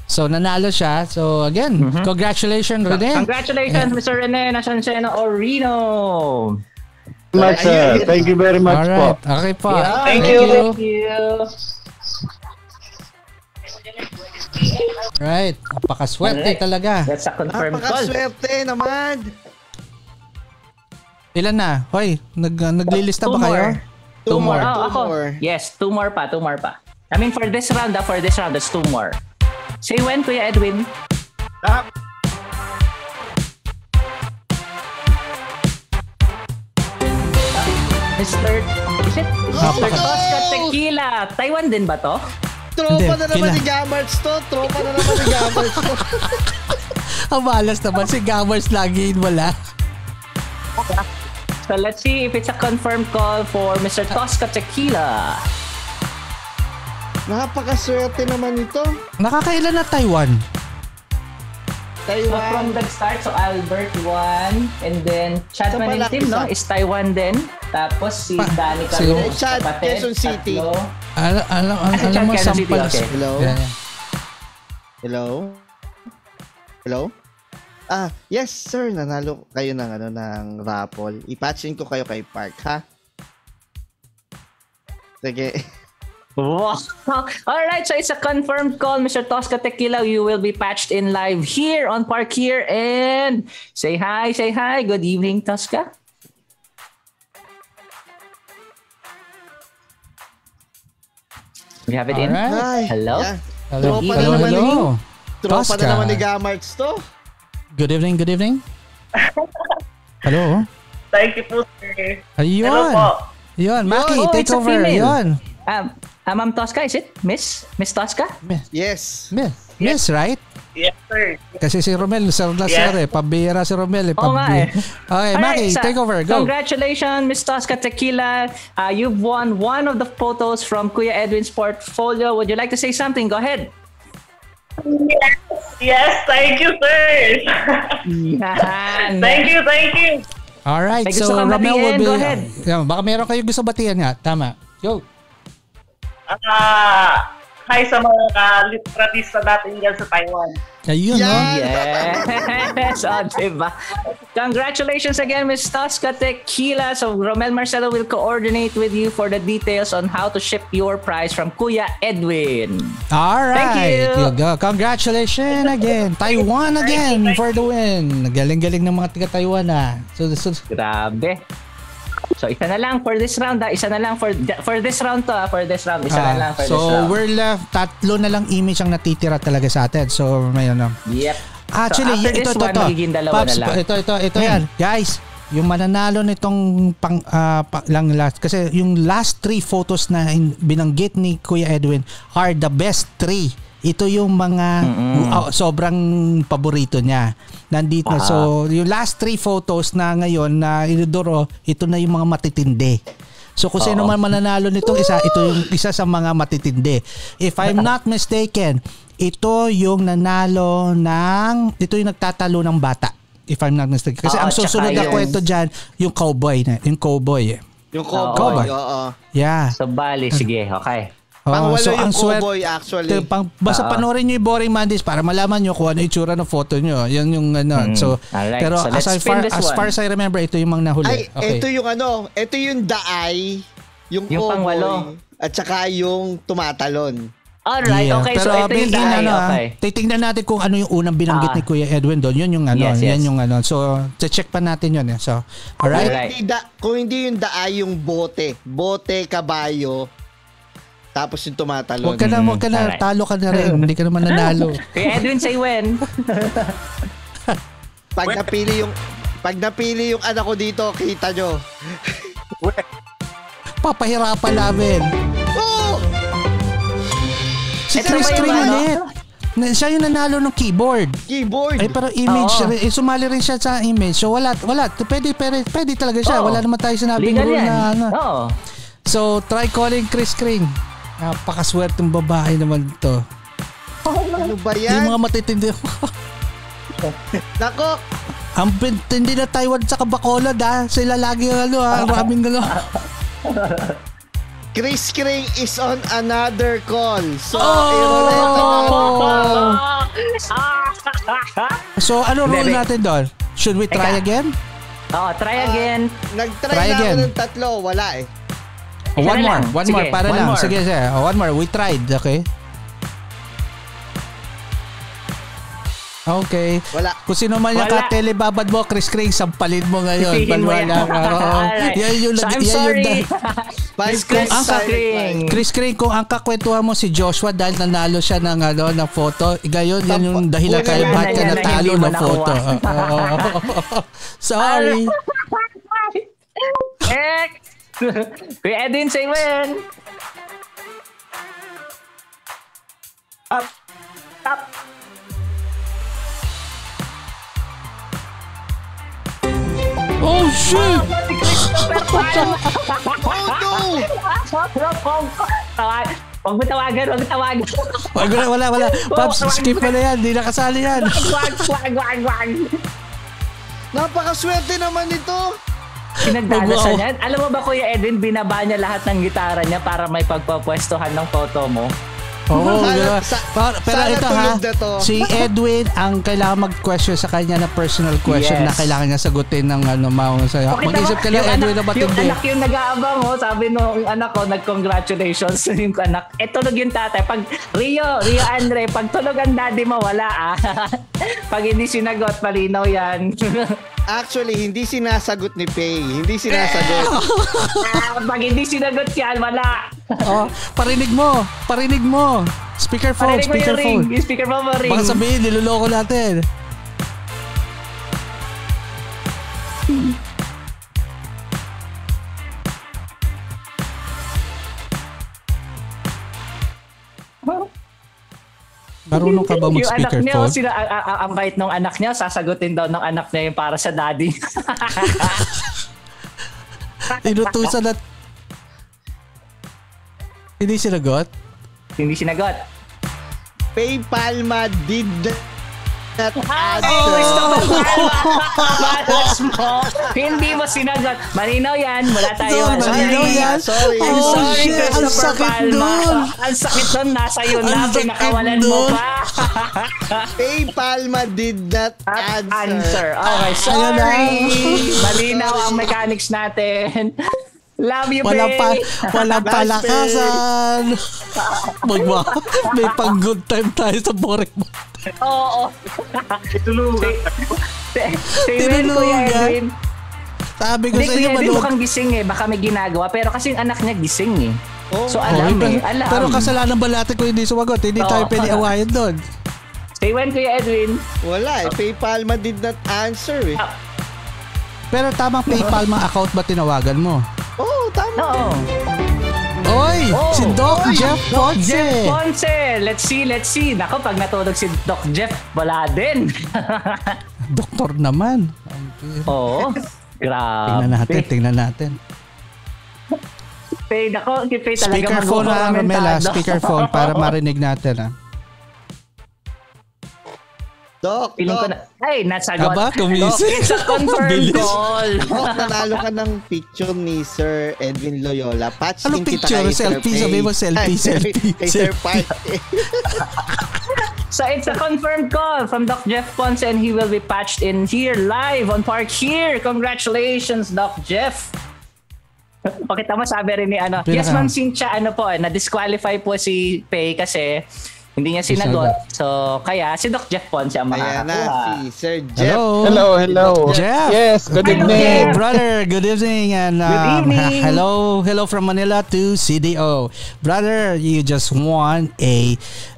So nanalo siya. So again, congratulations Rene.
Congratulations, Mr. Rene Nasanseno Orino.
Much, sir. Thank you very much
Alright.
po.
Okay po.
Yeah,
Thank
Thank you.
Right. Napakaswerte
Alright.
talaga.
That's a confirmed call.
Napakaswerte naman.
Ilan na? Hoy, nag, naglilista
Two
ba kayo?
more. Two more.
Two
Oh, ako.
more.
Yes, two more pa, two more pa. I mean, for this round, ah, for this round, there's two more. Say when, Kuya Edwin?
Ah,
Mr. Is it? Mr. Tosca Tequila. Taiwan din ba to?
Tropa na naman ni Gamarts to. Tropa na naman ni Gamarts to.
Ang malas naman si Gamers lagi wala.
So let's see if it's a confirmed call for Mr. Tosca Tequila.
Napakaswerte naman ito.
Nakakailan na Taiwan?
So from
Taiwan.
the start, so Albert 1, and then Chad
Sa
Manintim, no?
Balak-
Is Taiwan din. Tapos si
Pa-
Danny
si-
Calo,
Chad,
kapatid,
Quezon City.
tatlo.
Alam, alam, alam,
Ah,
alam mo, sampal.
okay.
Hello? Hello? Hello? Ah, yes sir, nanalo kayo ng ano ng raffle. Ipatchin ko kayo kay Park, ha? Sige.
Wow. All right, so it's a confirmed call, Mr. Tosca Tequila. You will be patched in live here on Park here and say hi, say hi. Good evening, Tosca. We have it in.
Alright.
Hi.
Hello?
Yeah.
Hello,
Tropa
hello,
na naman
hello.
ni- Tropa
Tosca.
na naman ni Gamarts to.
Good evening, good evening. Hello.
Thank you po, sir.
Ayun.
Hello po.
Yun, Maki,
Oh,
take
it's a
over.
female.
Yun.
Um, uh, Ma'am Tosca, is it? Miss? Miss Tosca?
Yes.
Miss, miss, right?
Yes, sir.
Kasi si Romel, sir na
Yes.
sir eh. Pabira si Romel eh.
Nga
pabi-
eh.
Okay,
All
Maki,
right, so,
take over. Go.
Congratulations, Miss Tosca Tequila. Uh, you've won one of the photos from Kuya Edwin's portfolio. Would you like to say something? Go ahead.
Yes, yes, thank you, sir.
Yan.
thank you, thank you.
Alright,
May
so Romel will be...
go ahead.
Yeah, baka meron kayo gusto batihan nga. Tama. Yo.
Ah, hi sa mga ka-litratista natin dyan sa Taiwan.
Ayun, no?
Yes. oh, diba? Congratulations again, Miss Tosca Tequila. So, Romel Marcelo will coordinate with you for the details on how to ship your prize from Kuya Edwin.
Alright.
Thank you.
go. Congratulations again. Taiwan again for the win. Galing-galing ng mga taga-Taiwan ah. So, so
Grabe. So, isa na lang for this round. Ah. Isa na lang for for this round to. Ah. For this round. Isa na
ah,
lang for
so
this round.
we're left, tatlo na lang image ang natitira talaga sa atin. So, may ano.
Yep.
Actually,
after
ito,
this
ito,
one,
ito.
na lang.
Ito, ito, ito
Hmm.
yan. Guys, yung mananalo nitong pang, ah, pa- lang last, kasi yung last three photos na in- binanggit ni Kuya Edwin are the best three. Ito yung mga uh, sobrang paborito niya. Nandito.
Ah.
So, yung last three photos na ngayon na inidoro, ito na yung mga matitindi. So kung sino man mananalo nitong isa, ito yung isa sa mga matitindi. If I'm not mistaken, ito yung nanalo ng, ito yung nagtatalo ng bata. If I'm not mistaken. Kasi
Oo,
ang susunod na kwento dyan, yung cowboy na, yung cowboy. eh.
Yung
Oo.
cowboy,
Cowboy.
oo.
Yeah.
So, bali, sige, okay.
Oh,
Pangwalo yung
swerte-
cowboy actually.
Ito, pang, basta
Oo.
panoorin nyo yung Boring Mondays para malaman nyo kung ano yung itsura ng photo nyo. Yan yung ano.
Mm.
So,
Alright,
pero
so
as, I far, as far as I remember, ito yung mga nahuli.
Ay,
okay.
ito yung ano, ito yung daay, yung,
Yung
cowboy,
pangwalo.
at saka yung tumatalon.
Alright,
Yeah.
okay.
Pero
so, ito yung dahil.
ano, ah,
Okay.
titingnan natin kung ano yung unang binanggit
Ah.
ni Kuya Edwin doon. Yun yung ano,
Yes,
yan
yes.
yung ano. So, check pa natin yun. Eh. So, alright?
Alright.
Kung hindi, da, kung hindi yung daay, yung bote. Bote, kabayo, tapos yung tumatalon.
Huwag ka na, huwag ka na,
Alright.
talo ka na rin. Hindi ka naman nanalo.
Kaya Edwin, say when.
Pag napili yung pag napili yung anak ko dito, kita nyo.
Papahirapan namin.
Oh!
Si
Ito
Chris Green
ano?
ulit. Na, siya yung nanalo ng keyboard.
Keyboard.
Ay pero image
Oo.
rin, eh, sumali rin siya sa image. So wala wala pwede pwede, pwede talaga siya.
Oo.
Wala naman tayo sinabing
Legal
rule
yan.
na ano.
Oo.
So try calling Chris Green. Napakaswerteng babae naman to.
ano ba
Yung
yan?
mga matitindi.
Nako,
Ang tindi na Taiwan sa Bacolod ha. Sila lagi ano ha. Maraming ano.
Chris Kring is on another call. So,
Oh!
natin.
So ano rule natin doon? Should we try
Teka.
again?
Oo, try again.
Nag-try
Try
na ako
again.
ng tatlo, wala eh.
Oh, one more.
lang.
One
Sige,
more. Para
one
lang.
more.
Sige, sige. Oh, one more. We tried. Okay. Okay.
Wala.
Kung sino man yung katelebabad mo, Chris Craig, sampalin mo ngayon.
Piliin mo yan.
Oo. Yan yung,
So, I'm
yan yung
sorry.
Five
Chris
five
Kring.
replies.
Chris Craig, kung ang kakwentuhan mo si Joshua dahil nanalo siya ng ano ng photo, gayon yan yung dahilan
yan,
bakit ka natalo ng photo. Oo. Sorry.
Eh! Kuya Edwin, say when.
Up.
Up.
Oh shit!
Tawag. Huwag mo tawagan, huwag tawagan.
Wag wala, wala, wala. Pops, skip mo na yan. Hindi nakasali yan.
Wag, wag, wag, wag.
Napakaswerte naman ito.
Pinagdadasan yan. Alam mo ba Kuya Edwin, binaba niya lahat ng gitara niya para may pagpapwestuhan ng photo mo.
Oo,
Sana-
diba?
sa-
pero
sana
ito ha, si Edwin ang kailangan mag-question sa kanya na personal question
Yes.
na kailangan niya sagutin ng ano, maong sa'yo.
Okay,
Mag-isip ka lang, Edwin,
anak,
na matindi.
Yung anak yung nag-aabang mo, sabi no, yung anak ko, nag-congratulations yung anak. Eh, tulog yung tatay. Pag, Rio, Rio Andre, pag tulog ang daddy mo, wala ah. pag hindi sinagot, malinaw yan.
Actually, hindi sinasagot ni Pay. Hindi sinasagot.
Ah, pag hindi sinagot yan, wala.
oh, parinig mo, parinig mo. Speakerphone,
Parinig
speakerphone.
Speakerphone mo ring.
Baka sabihin, niloloko natin. Marunong ka ba
yung anak niya,
mag-speakerphone?
sila, a- a- a- ang bait ng anak niya, sasagutin daw ng anak niya yung para sa daddy.
Inutusan at... Hindi sinagot?
hindi sinagot.
Pay Palma did not answer.
Oh, gusto mo Malas mo. Hindi mo sinagot. Malinaw yan. Wala tayo.
Sorry, malinaw yan.
Sorry.
I'm
Oh,
sorry,
shit. Ang
Christopher
sakit
Palma.
nun.
Ang sakit nun. Nasa iyo na.
Ang sakit
Pinakawalan mo pa.
Pay Palma did not
At
answer.
answer. Okay, sorry.
na.
Malinaw ang mechanics natin. Love you,
Walang, pa,
babe.
walang
Last
palakasan. Magma, may pang good time tayo sa boring mo.
Oo.
Tinulugan.
Edwin.
Sabi ko
Hindi,
sa
Kuya
inyo,
Edwin
manood.
mukhang gising eh. Baka may ginagawa. Pero kasi yung anak niya gising eh.
Oh,
So alam
Okay,
eh.
pero,
Alam.
pero kasalanan ba natin kung hindi sumagot? Hindi tayo
Oo.
pwede awayan doon.
Say when, Kuya Edwin.
Wala eh. PayPalma did not answer eh.
Ah.
Pero tamang PayPal mga account ba tinawagan mo?
Oo, oh, tama.
Oo.
Oy!
Oh,
si Doc
oy,
Jeff
Doc
Ponce!
Jeff Ponce! Let's see, let's see. Nako, pag natulog si Doc Jeff, wala din.
Doktor naman.
Oo. Grabe.
Tingnan natin, tingnan natin.
Pay, nako, si Pay talaga
Speakerphone na, Romela. Speakerphone para marinig natin. Ah.
Doc,
Piling ko
Doc.
na, ay, nasagot.
Aba, kumising.
Doc, it's a confirmed call.
Doc, nanalo ka ng picture ni Sir Edwin Loyola. Patch din kita
picture?
kay Sir
Selfie?
Pay.
Sabi mo selfie, selfie,
Kay Sir. Park.
So it's a confirmed call from Doc Jeff Ponce and he will be patched in here live on Park here. Congratulations, Doc Jeff. Pakita mo sabi rin ni ano.
Pinaka-
Yes, Ma'am Cynthia, ano po, eh, na-disqualify po si Pay kasi hindi niya sinagot. So, kaya si Doc Jeff Ponce ang
Ayan na,
makakakuha.
si Sir Jeff.
Hello.
Hello, hello.
Jeff.
Yes, good
Hello,
evening.
Hey,
Jeff.
brother, good evening and um,
Good evening.
hello, hello from Manila to CDO. Brother, you just won a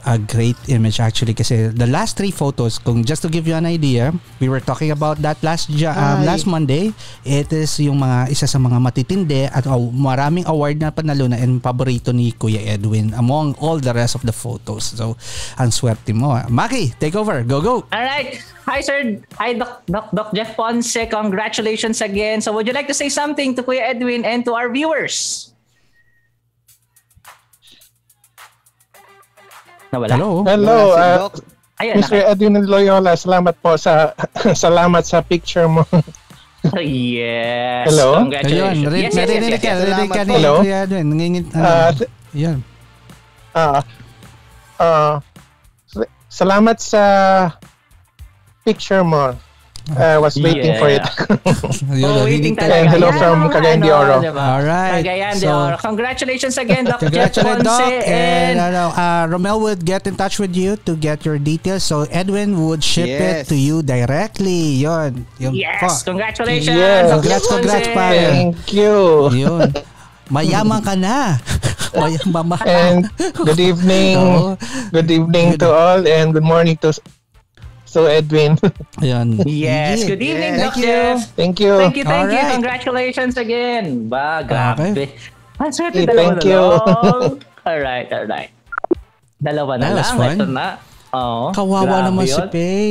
a great image actually kasi the last three photos, kung just to give you an idea, we were talking about that last um, last Monday. It is yung mga isa sa mga matitindi at oh, maraming award na panalo na and paborito ni Kuya Edwin among all the rest of the photos. So, ang swerte mo. ah. Maki, take over. Go, go.
All right. Hi, sir. Hi, Doc, Doc, Doc Jeff Ponce. Congratulations again. So would you like to say something to Kuya Edwin and to our viewers? Nawala?
Hello.
Hello, uh.
Ayan,
Mr. Edwin Loyola, salamat po sa salamat sa picture mo.
naka- yes.
Hello?
Ayun,
Congratulations.
narinig
yes, yes, yes,
narinig
yes,
ka,
yes.
narinig ka ni
Hello?
Edwin. Nangingit, ano,
s-
yan.
ah, ah, s- salamat sa picture mo. I was waiting for it.
Ayun,
Oh, waiting talaga.
And hello from Cagayan de
ano,
Oro.
diba?
Alright,
Cagayan de
so-
Oro. Congratulations again, Doc
Congratulations,
Ponce.
Doc. And
And,
ano, uh, Romel would get in touch with you to get your details. So Edwin would ship it
Yes.
to you directly. Yun. Yung
yes,
po.
congratulations.
Yes.
Congrats, congrats, pare.
Thank you.
Yun. Mayaman ka na. Mayaman
And good evening.
Oo.
Good evening to all and good morning to so Edwin.
Ayan.
Yes, good evening,
Yes.
Thank you.
Thank you.
Thank you, thank you.
Alright.
Congratulations again. Ba, grabe.
Okay.
Ang swerte
Hey, thank
na
you.
lang. Alright, alright. Dalawa na
That
lang. Ito na. Oo.
Kawawa
grabe
naman si
yun.
Pay.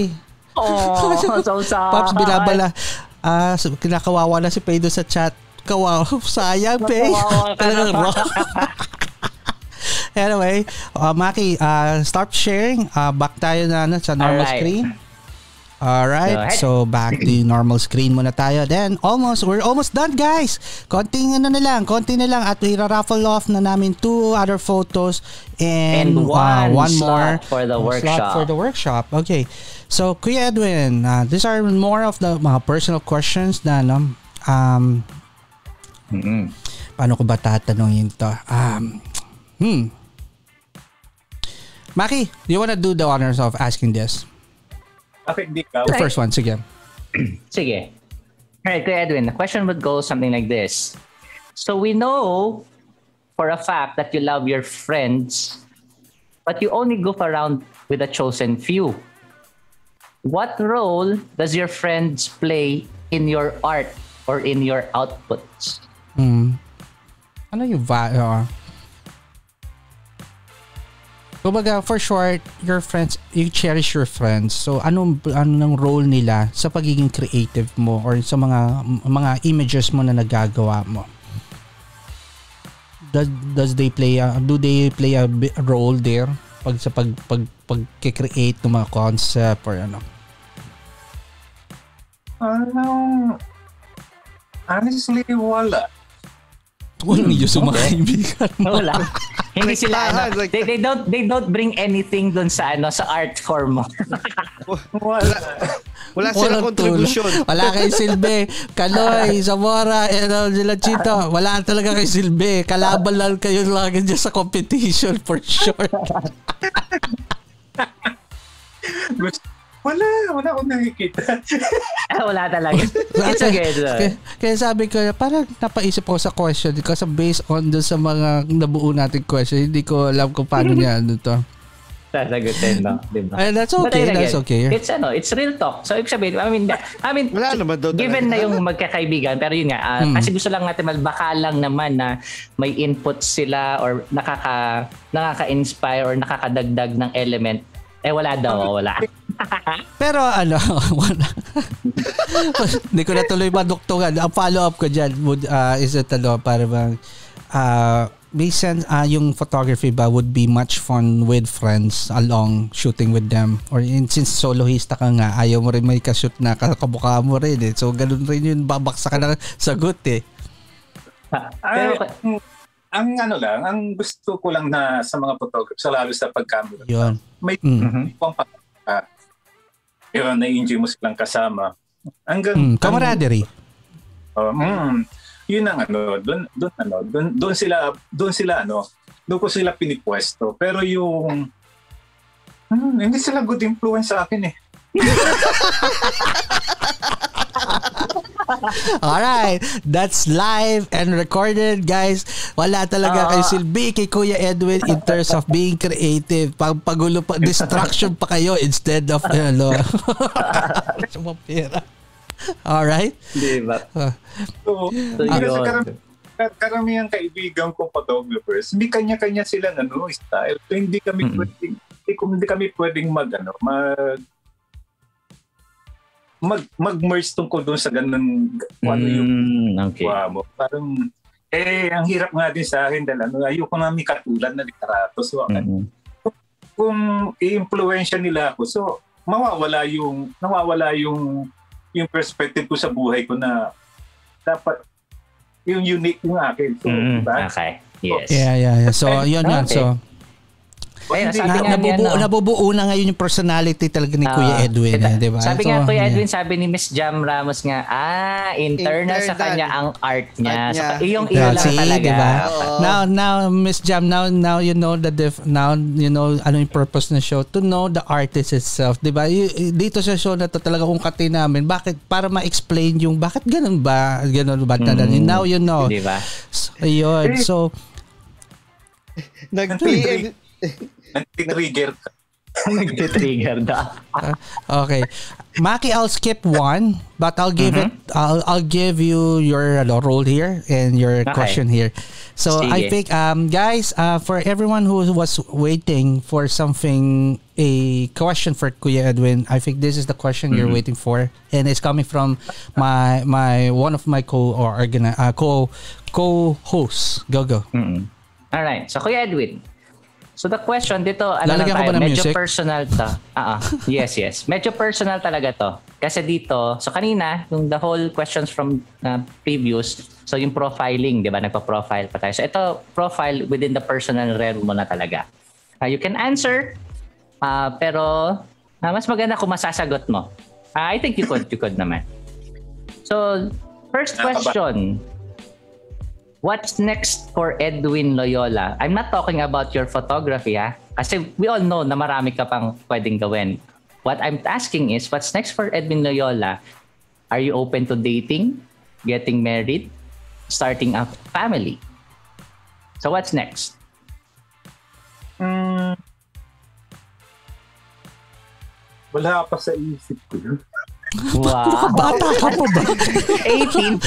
Oh, so sad.
Pops, binabala. Ah, so, kinakawawa na si Pay doon sa chat. Kawawa. Sayang.
Kawawa ka
Talagang raw. anyway, uh, Maki, uh, start sharing. Uh, back tayo na ano, sa normal
Alright.
screen. Alright, so back to normal screen muna tayo. Then, almost, we're almost done guys. Konting ano na lang, konti na lang at i-raffle off na namin two other photos and,
And
uh,
one
one
slot
more
for the
slot
workshop.
for the workshop. Okay. So, Kuya Edwin, uh, these are more of the mga personal questions na no, um, paano ko ba tatanungin to? Um, hmm. Maki, do you wanna do the honors of asking this?
Bakit di ka?
The first one, sige.
Sige. Alright, Kuya Edwin, the question would go something like this. So we know for a fact that you love your friends, but you only goof around with a chosen few. What role does your friends play in your art or in your outputs?
Hmm. Ano yung va- uh, Kumbaga, for short, your friends, you cherish your friends. So, anong anong role nila sa pagiging creative mo or sa mga mga images mo na nagagawa mo? Does does they play a, do they play a role there pag sa pag pag pag-create ng mga concept or ano?
Um, honestly, wala.
Walang yung sa mga kaibigan mo.
Wala. Hindi sila ano,
like-
they, they don't they don't bring anything dun sa ano sa art form mo.
Wala. Wala silang
Walang
contribution.
Wala kay Silbe. Kaloy, Zamora, ano, sila Chito. Wala talaga kay Silbe. Kalaban lang kayo lagi dyan sa competition for sure.
Wala, wala akong nakikita.
Ah, Wala talaga. It's okay. it's okay.
Kaya, kaya sabi ko, parang napaisip ko sa question kasi based on dun sa mga nabuo nating question, hindi ko alam kung paano niya ano to.
sasagutin, no? Diba?
Ay, that's
But
okay, that's okay.
It's ano, it's real talk. So, ibig sabihin, I mean, I mean,
Wala naman doon
given na yung magkakaibigan, pero yun nga, ah,
Hmm.
kasi gusto lang natin, mal- baka lang naman na may input sila or nakaka, nakaka-inspire or nakakadagdag ng element. Eh, wala daw, wala.
Pero ano, wala. Hindi ko na tuloy maduktungan. Ang follow-up ko dyan would, uh, is it ano, para bang, uh, may sense, uh, yung photography ba would be much fun with friends along shooting with them? Or in, since soloista ka nga, ayaw mo rin may kashoot na kamukha mo rin eh. So, ganun rin yun, babaksa ka ng sagot eh.
Ay, ang, ano lang, ang gusto ko lang na sa mga photographers, sa lalo sa pagkamera,
Yun.
may
Mm.
pang uh, yun, na-enjoy mo silang kasama. Hanggang,
Mm, camaraderie.
Oh, mm, yun ang ano, doon doon ano, doon doon sila doon sila ano, doon ko sila pinipwesto. Pero yung hmm, hindi sila good influence sa akin eh.
Alright, that's live and recorded, guys. Wala talaga kay Silbi, kay Kuya Edwin in terms of being creative. Pag pagulo pa, distraction pa kayo instead of, ano, sumapira. Alright?
Di ba?
Uh,
So,
So,
kasi
yun.
karam- kar- karamihan kaibigan ko photographers, hindi kanya-kanya sila ano, style. So, hindi kami
Mm-mm.
pwedeng hindi, hindi kami pwedeng mag ano, mag mag mag-merge tungkol doon sa ganun kung ano yung
Mm, okay.
mo. Parang eh ang hirap nga din sa akin dahil ano, ayoko nga may katulad na literato. So
Mm-mm.
kung i-impluwensya nila ako, so mawawala yung nawawala yung yung perspective ko sa buhay ko na dapat yung unique yung akin. So,
Mm,
diba?
okay. Yes.
yeah, yeah, yeah. So, yun yun.
Okay.
So,
Ayun, sabi
na,
nga
nabubuo,
no?
nabubuo na ngayon yung personality talaga ni Kuya
Ah,
Edwin,
ito-
eh, di ba?
Sabi
So,
nga Kuya
yeah.
Edwin, sabi ni Miss Jam Ramos nga, ah, internal, sa kanya ang art niya.
Art
So,
niya.
yung
Yeah,
iyo lang
see,
talaga.
diba?
Oo.
Now, now, Miss Jam, now, now you know the def, now you know ano yung purpose ng show to know the artist itself, 'di ba? Y- Dito sa show na to talaga ungkatin namin. Bakit para ma-explain yung bakit ganun ba? Ganun ba?
Mm.
Now you know.
Di ba?
So, ayun. So,
Nag-PM.
Nag-trigger ka.
Nag-trigger na.
uh, okay. Maki, I'll skip one, but I'll give it. I'll I'll give you your ano, role here and your
Okay.
question here. So I think, um, guys, uh, for everyone who was waiting for something, a question for Kuya Edwin, I think this is the question you're waiting for, and it's coming from my my one of my co or organi- uh, co co-hosts. Go go.
Mm-mm. Alright. So, Kuya Edwin. So, the question dito, ano
Lalagyan
lang
ko ba
tayo,
ng
medyo
music?
personal to. Ah, ah. yes, yes. Medyo personal talaga to. Kasi dito, so kanina, yung the whole questions from uh, previous, so yung profiling, di ba? Nagpa-profile pa tayo. So, ito, profile within the personal realm mo na talaga. Uh, you can answer, uh, pero uh, mas maganda kung masasagot mo. Uh, I think you could, you could naman. So, first question. What's next for Edwin Loyola? I'm not talking about your photography, ha? Kasi we all know na marami ka pang pwedeng gawin. What I'm asking is, what's next for Edwin Loyola? Are you open to dating, getting married, starting a family? So what's next?
Hmm. Wala pa sa isip ko.
Wow.
Bata ka pa ba?
18.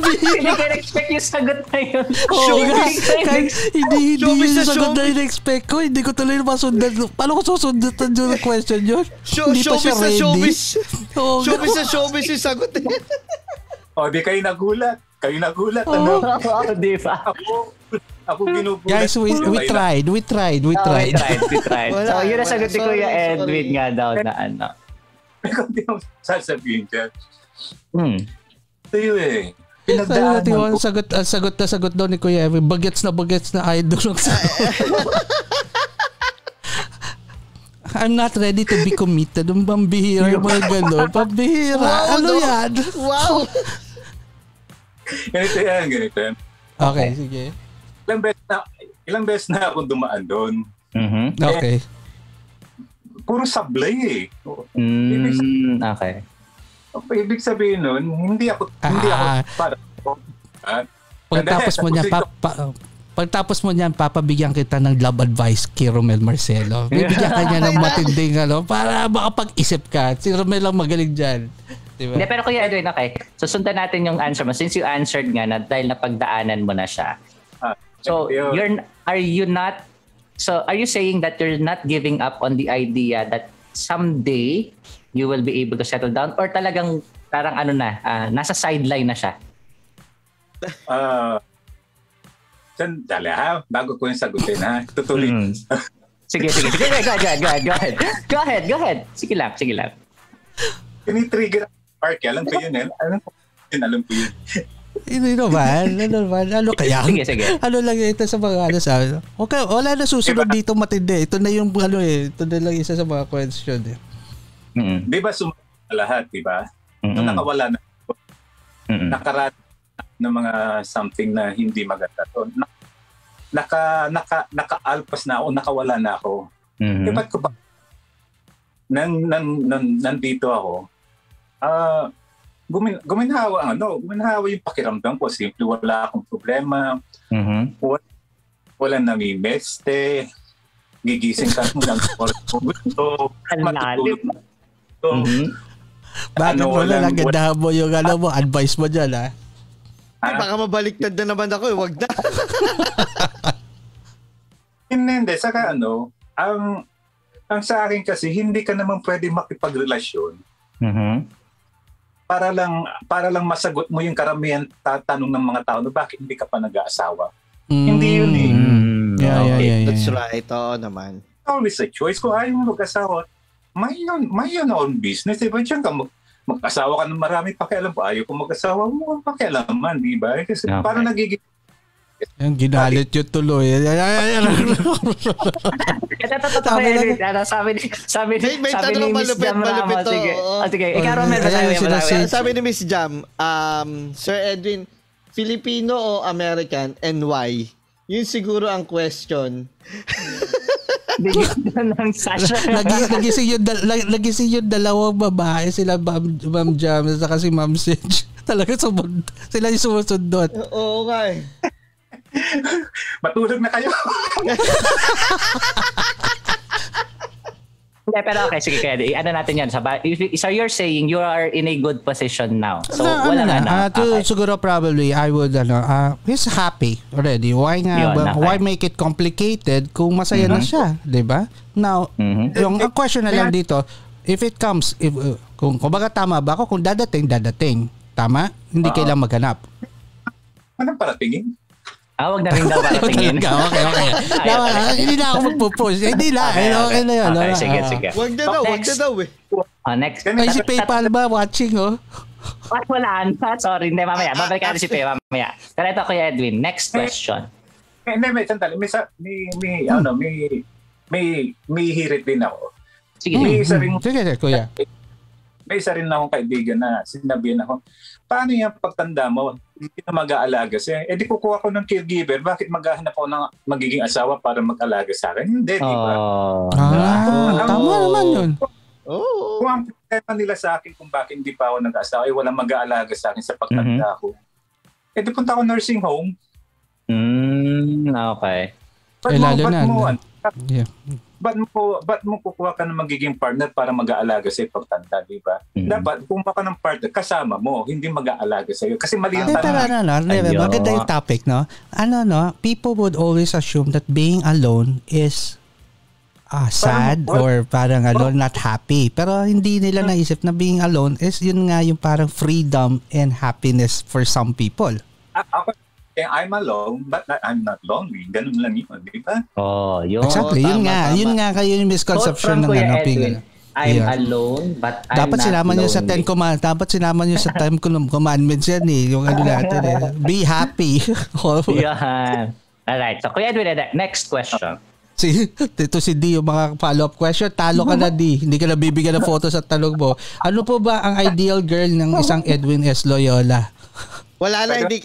Hindi ko expect yung sagot na yun.
Oo nga. Kahit hindi, hindi
Showbiz
yun
na
yung sagot na
showbiz.
in-expect ko. Hindi ko tuloy masundan. Paano ko susundan yung question yun?
Show,
hindi pa siya
showbiz na
ready.
showbiz.
Nga.
Showbiz na showbiz yung sagot.
O, di kayo nagulat. Kayo nagulat.
Oo.
Ano?
Oo, di ba?
Ako, ginugulat.
Guys, we, we tried. We tried. We
Oh, we
tried.
tried, we tried.
Wala,
so, yun ang sagot ni Kuya. Edwin nga daw na ano.
Konti akong sasabihin dyan.
Hmm.
Ito yun eh. Pinagdaanan
natin,
ko.
ang sagot, ang sagot na sagot daw ni Kuya Evan. Bagets na bagets na idol ang sagot. I'm not ready to be committed. Ang pambihira yung mga gano'n. Pambihira.
Wow,
ano
no?
yan?
Wow!
Ganito yan, ganito yan.
Okay, sige.
Ilang beses na, ilang beses na akong dumaan doon.
Mhm.
Okay.
Puro sablay eh.
Mm, okay.
Ibig sabihin nun, hindi ako, hindi ako
Ah.
para. Ah,
Pagtapos mo niya, pa, pa, Pagtapos mo niyan, papabigyan kita ng love advice kay Romel Marcelo. Bibigyan ka niya ng matinding ano, para makapag-isip ka. Si Romel lang magaling dyan. Diba?
Hindi, pero Kuya Edwin, okay. So, sundan natin yung answer mo. Since you answered nga na dahil napagdaanan mo na siya. So,
yun.
you're are you not so are you saying that you're not giving up on the idea that someday you will be able to settle down or talagang parang ano na, ah, nasa sideline na siya?
Ah, sandali ha, bago ko yung sagutin ha. Tutuloy.
Mm. Sige, sige, sige. Go ahead, go ahead, go ahead, go ahead. Go ahead, go ahead. Sige lang, sige lang.
Tinitrigger ang park. Alam ko yun eh. Alam ko yun, alam ko yun.
Ano naman? Ano naman? Ano kaya?
Sige, sige.
Ano lang ito sa mga ano sa Okay, wala na susunod dito matindi. Ito na yung ano eh. Ito na lang isa sa mga question eh.
Mm-mm.
Di ba sumunod na lahat, di ba?
Mm-mm.
Nung nakawala na,
Mm-mm.
nakaraan ng mga something na hindi maganda to. Na- Naka, naka, naka-alpas na ako, nakawala na ako.
Mhm.
Eh, ba't ko ba? Nang, nang, nang, nandito ako, ah, gumin, guminhawa, ano, guminhawa yung pakiramdam ko. Simple, wala akong problema.
Mhm.
Wala namimeste. Gigising ka ng oras mo gusto. Matutulog na gusto.
Mhm.
Bakit
Ano,
mo
walang-
lang gandahan mo yung ano mo, advice mo dyan ha?
Ay, baka mabaliktad na naman ako eh. Wag na.
Hindi, hindi. Saka ano, ang, ang sa akin kasi, hindi ka naman pwede makipagrelasyon
Mhm.
Para lang para lang masagot mo yung karamihan tatanong ng mga tao na bakit hindi ka pa nag-aasawa. Hindi yun eh.
Mm.
Yeah, yeah, yeah,
That's
yeah.
right. Oo naman.
Always a choice. Kung ayaw mo mag-asawa, may yun, may yun own business. Diba? Diyan ka mag- mag-asawa ka ng marami pakialam pa. Ayaw kung mag-asawa mo, pakialaman, di ba? Kasi
Okay.
parang nagiging
Yung ginalit yung tuloy. Ay, ay, ay, ay.
Ito, ito, ito,
Sabi
Edwin. Ano, sabi ni, sabi ni,
May, may
sabi
tanong
ni Miss
malupit,
Jam
malupit to.
Sige, oh, sige. Ikaw, Romel, mo.
si-
Sabi ni Miss Jam, um, Sir Edwin, Filipino o American and why? Yun siguro ang question.
Bigyan ng Sasha.
Nagi- nagising yung, nagising yung dalawang babae, sila Ma'am, Ma'am Jam, at si Ma'am Sidge. Talaga sumund, sila yung sumusundot.
Oo eh.
Matulog na kayo.
Hindi, pero okay, sige, kaya ano natin yan. Saba, if, so you're saying you are in a good position now. So,
Na-
wala
ano
na.
na,
na.
ah, to,
Okay.
siguro probably I would ano, ah, he's happy already. Why nga
Yun,
ba-
okay.
why make it complicated kung masaya na
Mhm.
siya, 'di ba? Now,
Mhm.
yung ang question na lang dito, if it comes if uh, kung kumbaga tama ba ako kung dadating dadating. Tama? Hindi
Oo.
kailang maghanap.
Anong paratingin?
Ah, wag na rin daw paratingin.
Talaga, okay, okay.
Ayun.
hindi na ako magpo-post. Hindi na. Okay, okay na yun.
Okay,
Ah,
sige,
ah.
sige.
Wag na daw, wag
Next.
na daw eh.
Oh, next.
Ay, si PayPal ba watching, oh?
Ah, wala na. Sorry, hindi, mamaya. Babalik natin si Pe, mamaya. Pero ito, Kuya Edwin, next question.
Hindi, may sandali. May, may, may, ano, may, may, may hirit din ako.
Sige,
May isa rin,
Hmm, Sige, sige, kuya.
may isa rin akong kaibigan na sinabihan ako, paano yung pagtanda mo, hindi na mag-aalaga siya? Eh di kukuha ko ng caregiver, bakit maghahanap ako ng magiging asawa para mag-alaga sa akin? Hindi, di ba?
Oh.
Ah, tama naman yun.
Oo.
Kung ang problema nila sa akin kung bakit hindi pa ako nag-asawa, eh walang mag-aalaga sa akin sa pagtanda ko. Eh di punta ako nursing home.
Mm, okay.
Ba't
Eh, lalo
ba't
na,
mo,
no?
ano,
Yeah.
Ba't mo, ba't mo kukuha ka ng magiging partner para mag-aalaga sa pagtanda, di ba?
Mhm.
Dapat kumuha ka ng partner, kasama mo, hindi mag-aalaga sa iyo. Kasi mali yung
Hindi, pero
tanong.
ano, no,
Ayun.
maganda yung topic, no? Ano, no? People would always assume that being alone is ah, sad
Parang-
or parang ano, not happy. Pero hindi nila naisip na being alone is yun nga yung parang freedom and happiness for some people.
Ako, eh, I'm alone, but I'm not lonely. Ganun lang yun, di ba?
Oh, yun.
exactly, yun
tama,
nga.
tama.
Yun nga kayo yung misconception ng ano, being,
I'm
Yeah.
alone, but I'm
dapat
not
sinama nyo sa
lonely.
Ten Commandments. Dapat sinama nyo sa Ten Com- Commandments yan eh. Yung ano natin eh. Be happy.
Yan. Alright. So, Kuya Edwin, next question.
Si, ito si D, yung mga follow-up question. Talo ka na, D. Hindi ka na bibigyan ng photo sa tanong mo. Ano po ba ang ideal girl ng isang Edwin S. Loyola?
Wala na, hindi.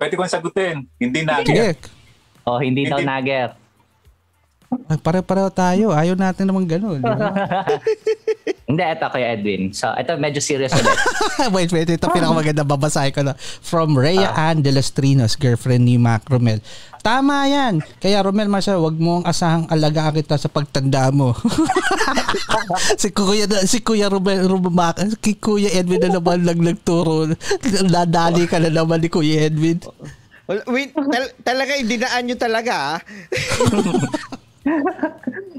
Pwede kong sagutin. Hindi na.
Sige.
Oh, hindi daw
Hindi.
nagger.
Ay, Pare-pareho tayo. Ayaw natin naman ganun.
Hindi, ito kay Edwin. So, ito medyo serious ulit.
wait, wait. Ito pinakamaganda. Babasahin ko na. From Rhea
Ah.
Ann de los Trinos, girlfriend ni Mac Romel. Tama yan. Kaya Romel Marshall, wag mong asahang alagaan kita sa pagtanda mo. si Kuya na- si Kuya Romel, Romel Mac, si Kuya Edwin na naman lang nagturo. Nadali ka na naman ni Kuya Edwin.
Wait, tal- talaga, dinaan nyo talaga ah.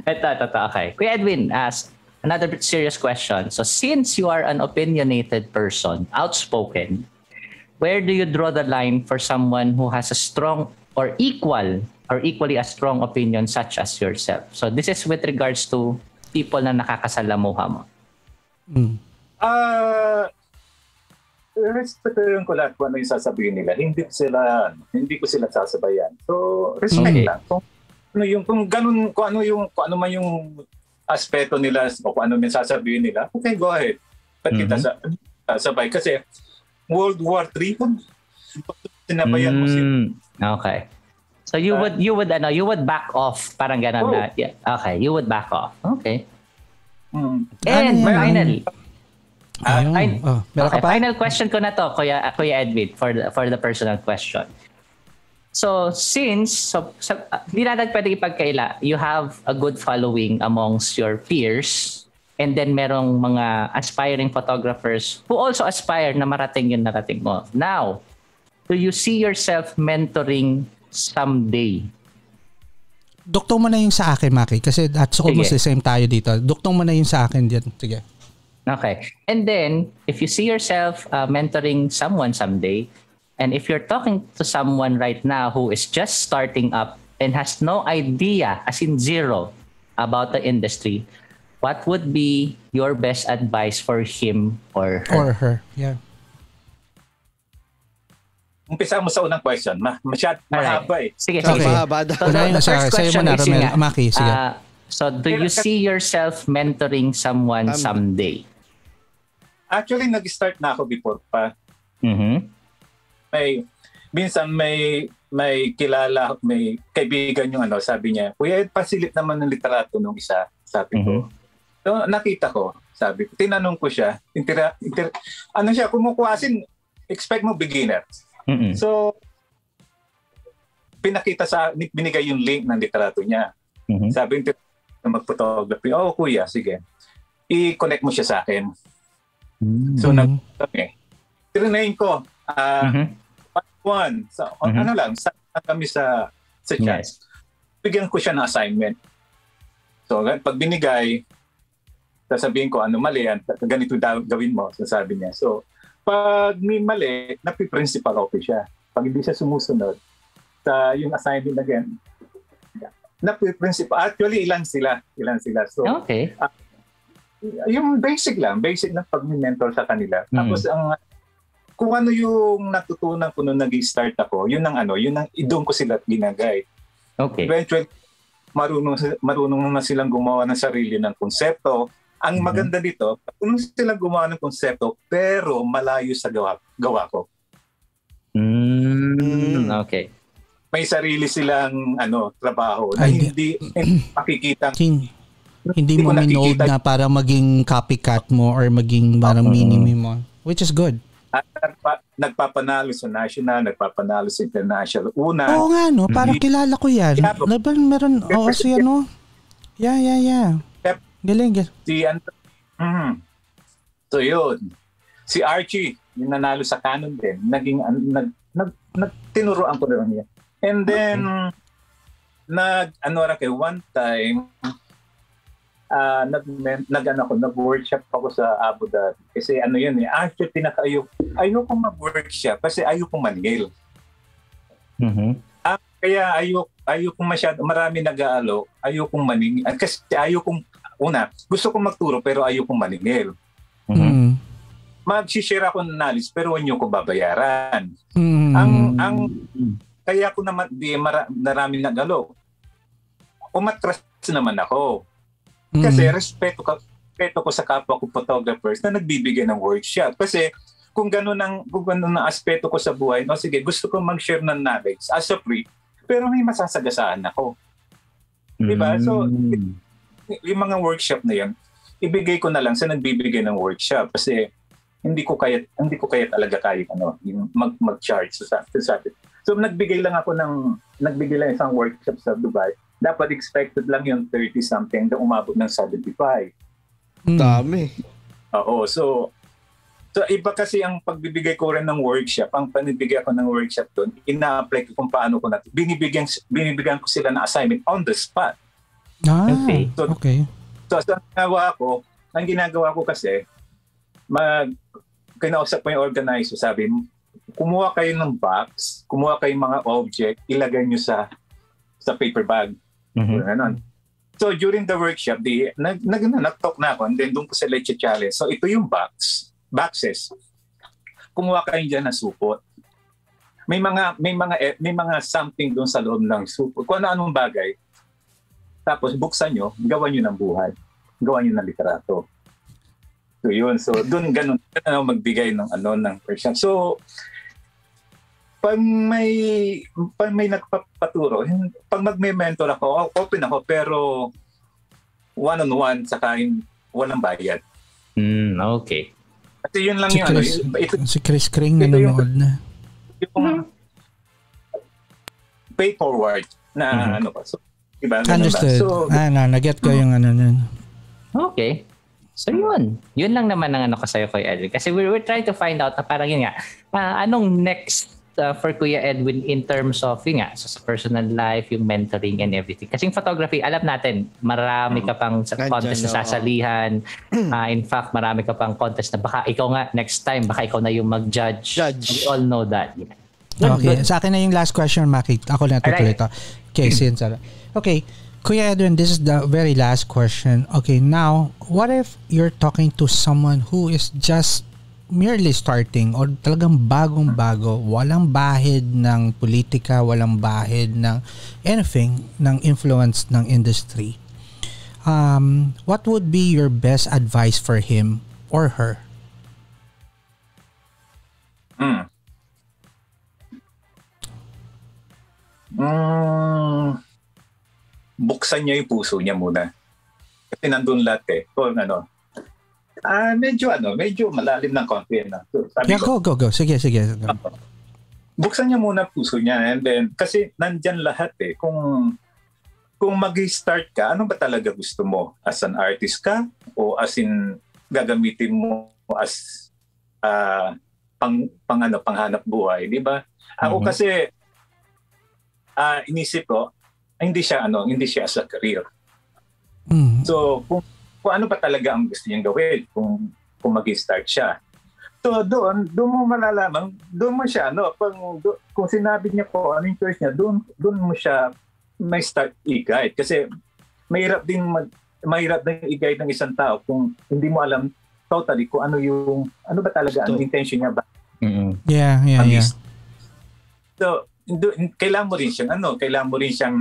ito, ito, ito. Okay. Kuya Edwin, ask another bit serious question. So, since you are an opinionated person, outspoken, where do you draw the line for someone who has a strong or equal or equally as strong opinion such as yourself? So, this is with regards to people na nakakasalamuha mo.
Ah, respetuhin ko lahat kung ano yung sasabihin nila. Hindi ko sila, hindi ko sila sasabayan. So, respect
Okay.
lang. Kung ano yung, kung ganun, kung ano yung, kung ano man yung aspeto nila o kung ano man sasabihin nila, okay, go ahead. Ba't kita sa, sabay? Kasi, World War III, kung sinabayan mo sila.
Mm, okay. So you would you would ano you would back off parang ganun
Oh.
na yeah, okay you would back off okay
Mm.
and
Ano
finally
Ayun.
fin-
Oh, meron ka
okay, final question ko na to kuya kuya Edwin for the, for the personal question so since so, so uh, hindi natin pwede ipagkaila you have a good following amongst your peers and then merong mga aspiring photographers who also aspire na marating yung narating mo now do you see yourself mentoring someday
Duktong mo na yung sa akin, Maki. Kasi that's almost
Sige.
the same tayo dito. Duktong mo na yung sa akin dyan. Sige.
Okay. And then, if you see yourself uh, mentoring someone someday, and if you're talking to someone right now who is just starting up and has no idea, as in zero, about the industry, what would be your best advice for him or her?
Or her. Yeah.
Umpisa mo sa unang question. Ma masyad, mahaba eh.
Sige,
Okay.
sige.
Mahaba.
So, the first question is nga,
Maki, sige.
uh, so, do you see yourself mentoring someone
Um,
someday?
Actually, nag-start na ako before pa.
Mm-hmm.
May minsan may may kilala, may kaibigan yung ano, sabi niya, Kuya Ed, pasilip naman ng literato nung isa, sabi ko. So, nakita ko, sabi ko, tinanong ko siya, intera, inter, ano siya, kumukuhasin, expect mo beginner.
Mm-mm.
So, pinakita sa, binigay yung link ng literato niya.
Mhm.
Sabi na mag-photography, oh kuya, sige. I-connect mo siya sa akin. So,
Mhm.
nag kami. Trinain ko, ah,
Mhm.
One, so,
Mhm.
ano lang, sa kami sa sa chat.
Yes.
Bigyan ko siya ng assignment. So, pag binigay, sasabihin ko, ano mali, yan, ganito daw gawin mo, sasabi niya. So, pag may mali, napi-principal office siya. Pag hindi siya sumusunod, sa yung assignment again, napi-principal. Actually, ilan sila? Ilan sila? So,
Okay.
yung basic lang, basic na pag-mentor sa kanila.
Mm.
Tapos ang kung ano yung natutunan ko nung nag-start ako, yun ang ano, yun ang idong ko sila ginagay.
Okay.
Eventually, marunong, marunong na silang gumawa ng sarili ng konsepto. Ang
Mhm.
maganda dito, marunong silang gumawa ng konsepto pero malayo sa gawa, gawa ko.
Mm, okay.
May sarili silang ano trabaho na
Ay,
hindi, hindi makikita.
Hin- hindi
Hindi
mo minold na para maging copycat mo or maging parang
Oo.
minimi mo. Which is good.
At nagpa- nagpapanalo sa national, nagpapanalo sa international. Una,
Oo nga, no? Parang
Mhm.
kilala ko yan.
Yeah, but-
Laban, meron, oo, siya, no? Yeah, yeah, yeah.
Yep.
Galing, galing.
si ano, mm, so yun. Si Archie, yung nanalo sa Canon din, naging, an- nag, nag, nag, tinuruan ko rin niya. And then, nag, ano ra kay one time, ah nag, nag, ano ako, nag-workshop ako sa Abu Dhabi. Kasi ano yun eh, actually pinaka ayaw, ayoko mag-workshop kasi ayoko maningil.
Mhm.
Ah, kaya ayok ayokong masyado marami nag-aalo, ayokong maningil. Ah, Kasi ayokong una, gusto kong magturo pero ayokong maningil.
Mhm.
Mm.
Mag-share ako ng knowledge pero niyo ko babayaran.
Mm.
Ang ang kaya ko naman di mara, marami nag-alo. Umatras naman ako.
Mm.
Kasi respeto ka respeto ko sa kapwa ko photographers na nagbibigay ng workshop. Kasi kung gano'n ang kung gano'n ang aspeto ko sa buhay, no sige, gusto ko mag-share ng knowledge as a free, pero may masasagasaan ako. Diba? So,
Mm.
yung mga workshop na yan, ibigay ko na lang sa nagbibigay ng workshop kasi hindi ko kaya hindi ko kaya talaga kaya ano yung mag mag-charge sa sa So nagbigay lang ako ng nagbigay lang isang workshop sa Dubai. Dapat expected lang yung 30 something na umabot ng 75.
Dami.
Oo, so So iba kasi ang pagbibigay ko rin ng workshop, ang panibigay ako ng workshop doon, ina-apply ko kung paano ko natin. Binibigyan, binibigyan ko sila ng assignment on the spot.
Ah,
Okay.
So,
okay.
So, sa ginagawa ko, ang ginagawa ko kasi, mag, kinausap ko yung organizer, sabi, kumuha kayo ng box, kumuha kayo ng mga object, ilagay nyo sa sa paper bag.
Mhm.
Ganon. So, during the workshop, di, nag, nag, nag-talk na ako, and then doon ko sila challenge. So, ito yung box, boxes. Kumuha kayo dyan ng supot. May mga may mga eh, may mga something doon sa loob ng supot. Kung ano anong bagay, tapos buksan nyo, gawan nyo ng buhay. Gawan nyo ng literato. So yun. So doon ganun, ganun magbigay ng ano ng person. So pag may pag may nagpapaturo, pag magme-mentor ako, open ako pero one-on-one saka hin- walang bayad.
Mm, okay.
Kasi yun lang
Si
yung ano,
Chris,
yung- ito
si Chris Kring nanonood na.
yung pay forward na
Mhm.
ano pa. So, iba, ganun ba?
Understood.
So,
ah, na, nag-get ko yung ano nun.
Okay. So yun. Yun lang naman ang ano ko sa'yo, Kuya Edwin. Kasi we're, we're trying to find out na parang yun nga, ah, anong next uh, for Kuya Edwin in terms of yun nga, so sa personal life, yung mentoring and everything. Kasi yung photography, alam natin, marami ka pang sa
Nandyan,
contest na sasalihan. Ah, in fact, marami ka pang contest na baka ikaw nga next time, baka ikaw na yung mag-judge.
Judge.
We all know that. Good,
Okay, sa akin na yung last question, Maki. Ako na tutuloy
Alright.
to. Okay, since, okay, Kuya Edwin, this is the very last question. Okay, now, what if you're talking to someone who is just merely starting or talagang bagong-bago, walang bahid ng politika, walang bahid ng anything, ng influence ng industry. Um, what would be your best advice for him or her?
Mm. Mm, buksan niya yung puso niya muna. Kasi nandun lahat eh. Kung ano, ah medyo ano, medyo malalim ng konti na. So, sabi
Yeah,
ko,
go, go, go. Sige, sige.
buksan niya muna puso niya and then kasi nandyan lahat eh kung kung mag-start ka ano ba talaga gusto mo as an artist ka o as in gagamitin mo as ah, pang pang ano panghanap buhay di ba ako
Mhm.
kasi ah inisip ko hindi siya ano hindi siya as a career
Mm.
So, kung, kung ano pa talaga ang gusto niyang gawin, kung, kung mag-start siya. So, doon, doon mo malalaman, doon mo siya, no, pag, do, kung sinabi niya po ano yung choice niya, doon, doon mo siya may start i-guide. Kasi, mahirap din mag, mahirap din i-guide ng isang tao kung hindi mo alam totally kung ano yung, ano ba talaga ang intention niya ba
Mm-mm.
Yeah, yeah, yeah.
So, do, kailangan mo rin siyang ano, kailangan mo rin siyang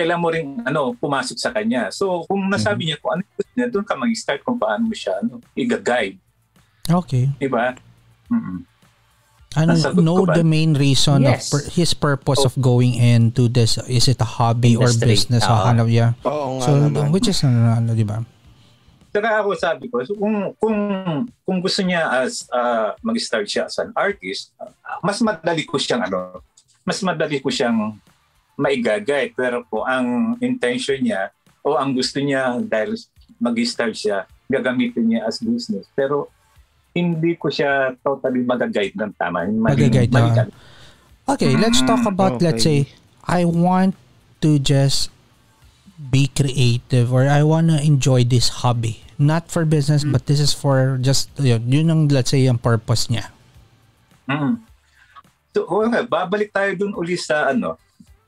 kailangan mo rin ano, pumasok sa kanya. So, kung nasabi niya kung ano gusto niya, doon ka mag-start kung paano mo siya ano, i-guide.
Okay.
Di ba? Mm-mm.
Ano, know the main reason
Yes.
of per- his purpose of going into this. Is it a hobby or
Industry.
business? So,
Oo.
ano, yeah.
Oo nga
So,
naman.
which is, ano, ano, di ba?
Saka ako sabi ko, so kung, kung, kung gusto niya as uh, mag-start siya as an artist, uh, mas madali ko siyang ano, mas madali ko siyang maigagay. Pero kung ang intention niya o ang gusto niya dahil mag-start siya, gagamitin niya as business. Pero hindi ko siya totally mag-guide ng tama.
Mag-guide,
mali
ah.
ka.
Okay, let's talk about, let's say, I want to just be creative or I want to enjoy this hobby. Not for business, but this is for just, yun, yun ang, let's say, yung purpose niya.
Mm. So, okay, babalik tayo dun uli sa ano,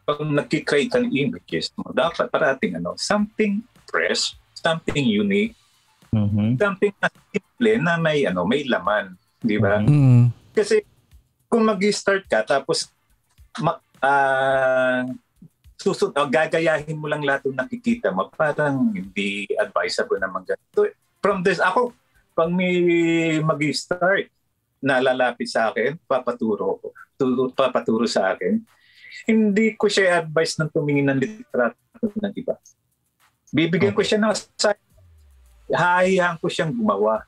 pag nag-create ng images mo, dapat parating ano, something fresh, something unique,
Mhm.
something na simple na may ano, may laman, di ba?
Mm.
Kasi kung mag-start ka tapos ma, ah, susud, ah, gagayahin mo lang lahat ng nakikita mo, parang hindi advisable naman ganito. From this, ako, pag may mag-start na lalapit sa akin, papaturo ko, tu- papaturo sa akin, hindi ko siya advice ng tumingin ng litrato ng iba. Bibigyan ko siya ng assignment. hahayahan ko siyang gumawa.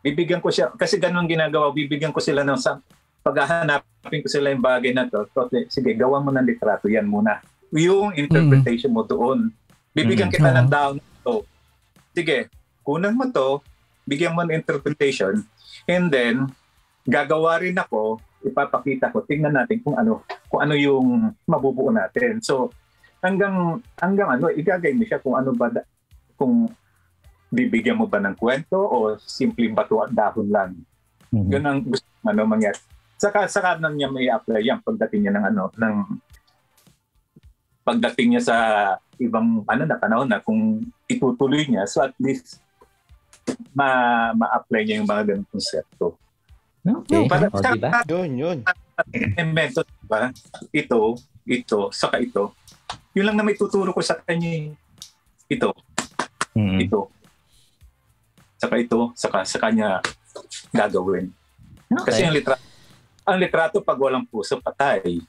Bibigyan ko siya, kasi ganun ginagawa, bibigyan ko sila ng sa, paghahanapin ko sila yung bagay na to, so, sige, gawa mo ng litrato, yan muna. Yung interpretation mo doon. Bibigyan
Mm.
kita ng down to. Sige, kunan mo to, bigyan mo ng interpretation, and then, gagawa rin ako, ipapakita ko, tingnan natin kung ano, kung ano yung mabubuo natin. So, hanggang, hanggang ano, igagay mo siya kung ano ba, da- kung bibigyan mo ba ng kwento o simpleng bato at dahon lang.
Mhm.
Yun ang gusto ano mangyari. Saka saka nang niya may apply yan pagdating niya ng ano ng pagdating niya sa ibang ano na panahon na kung itutuloy niya so at least ma ma-apply niya yung mga ganung konsepto.
Okay.
Para
O,
sa
diba?
Yun, yun.
invento ba? Ito, ito, saka ito. Yun lang na may tuturo ko sa kanya. eh. Ito,
Mm.
ito. Saka ito, saka sa kanya gagawin. Kasi
Okay.
ang litrato, ang litrato pag walang puso, patay.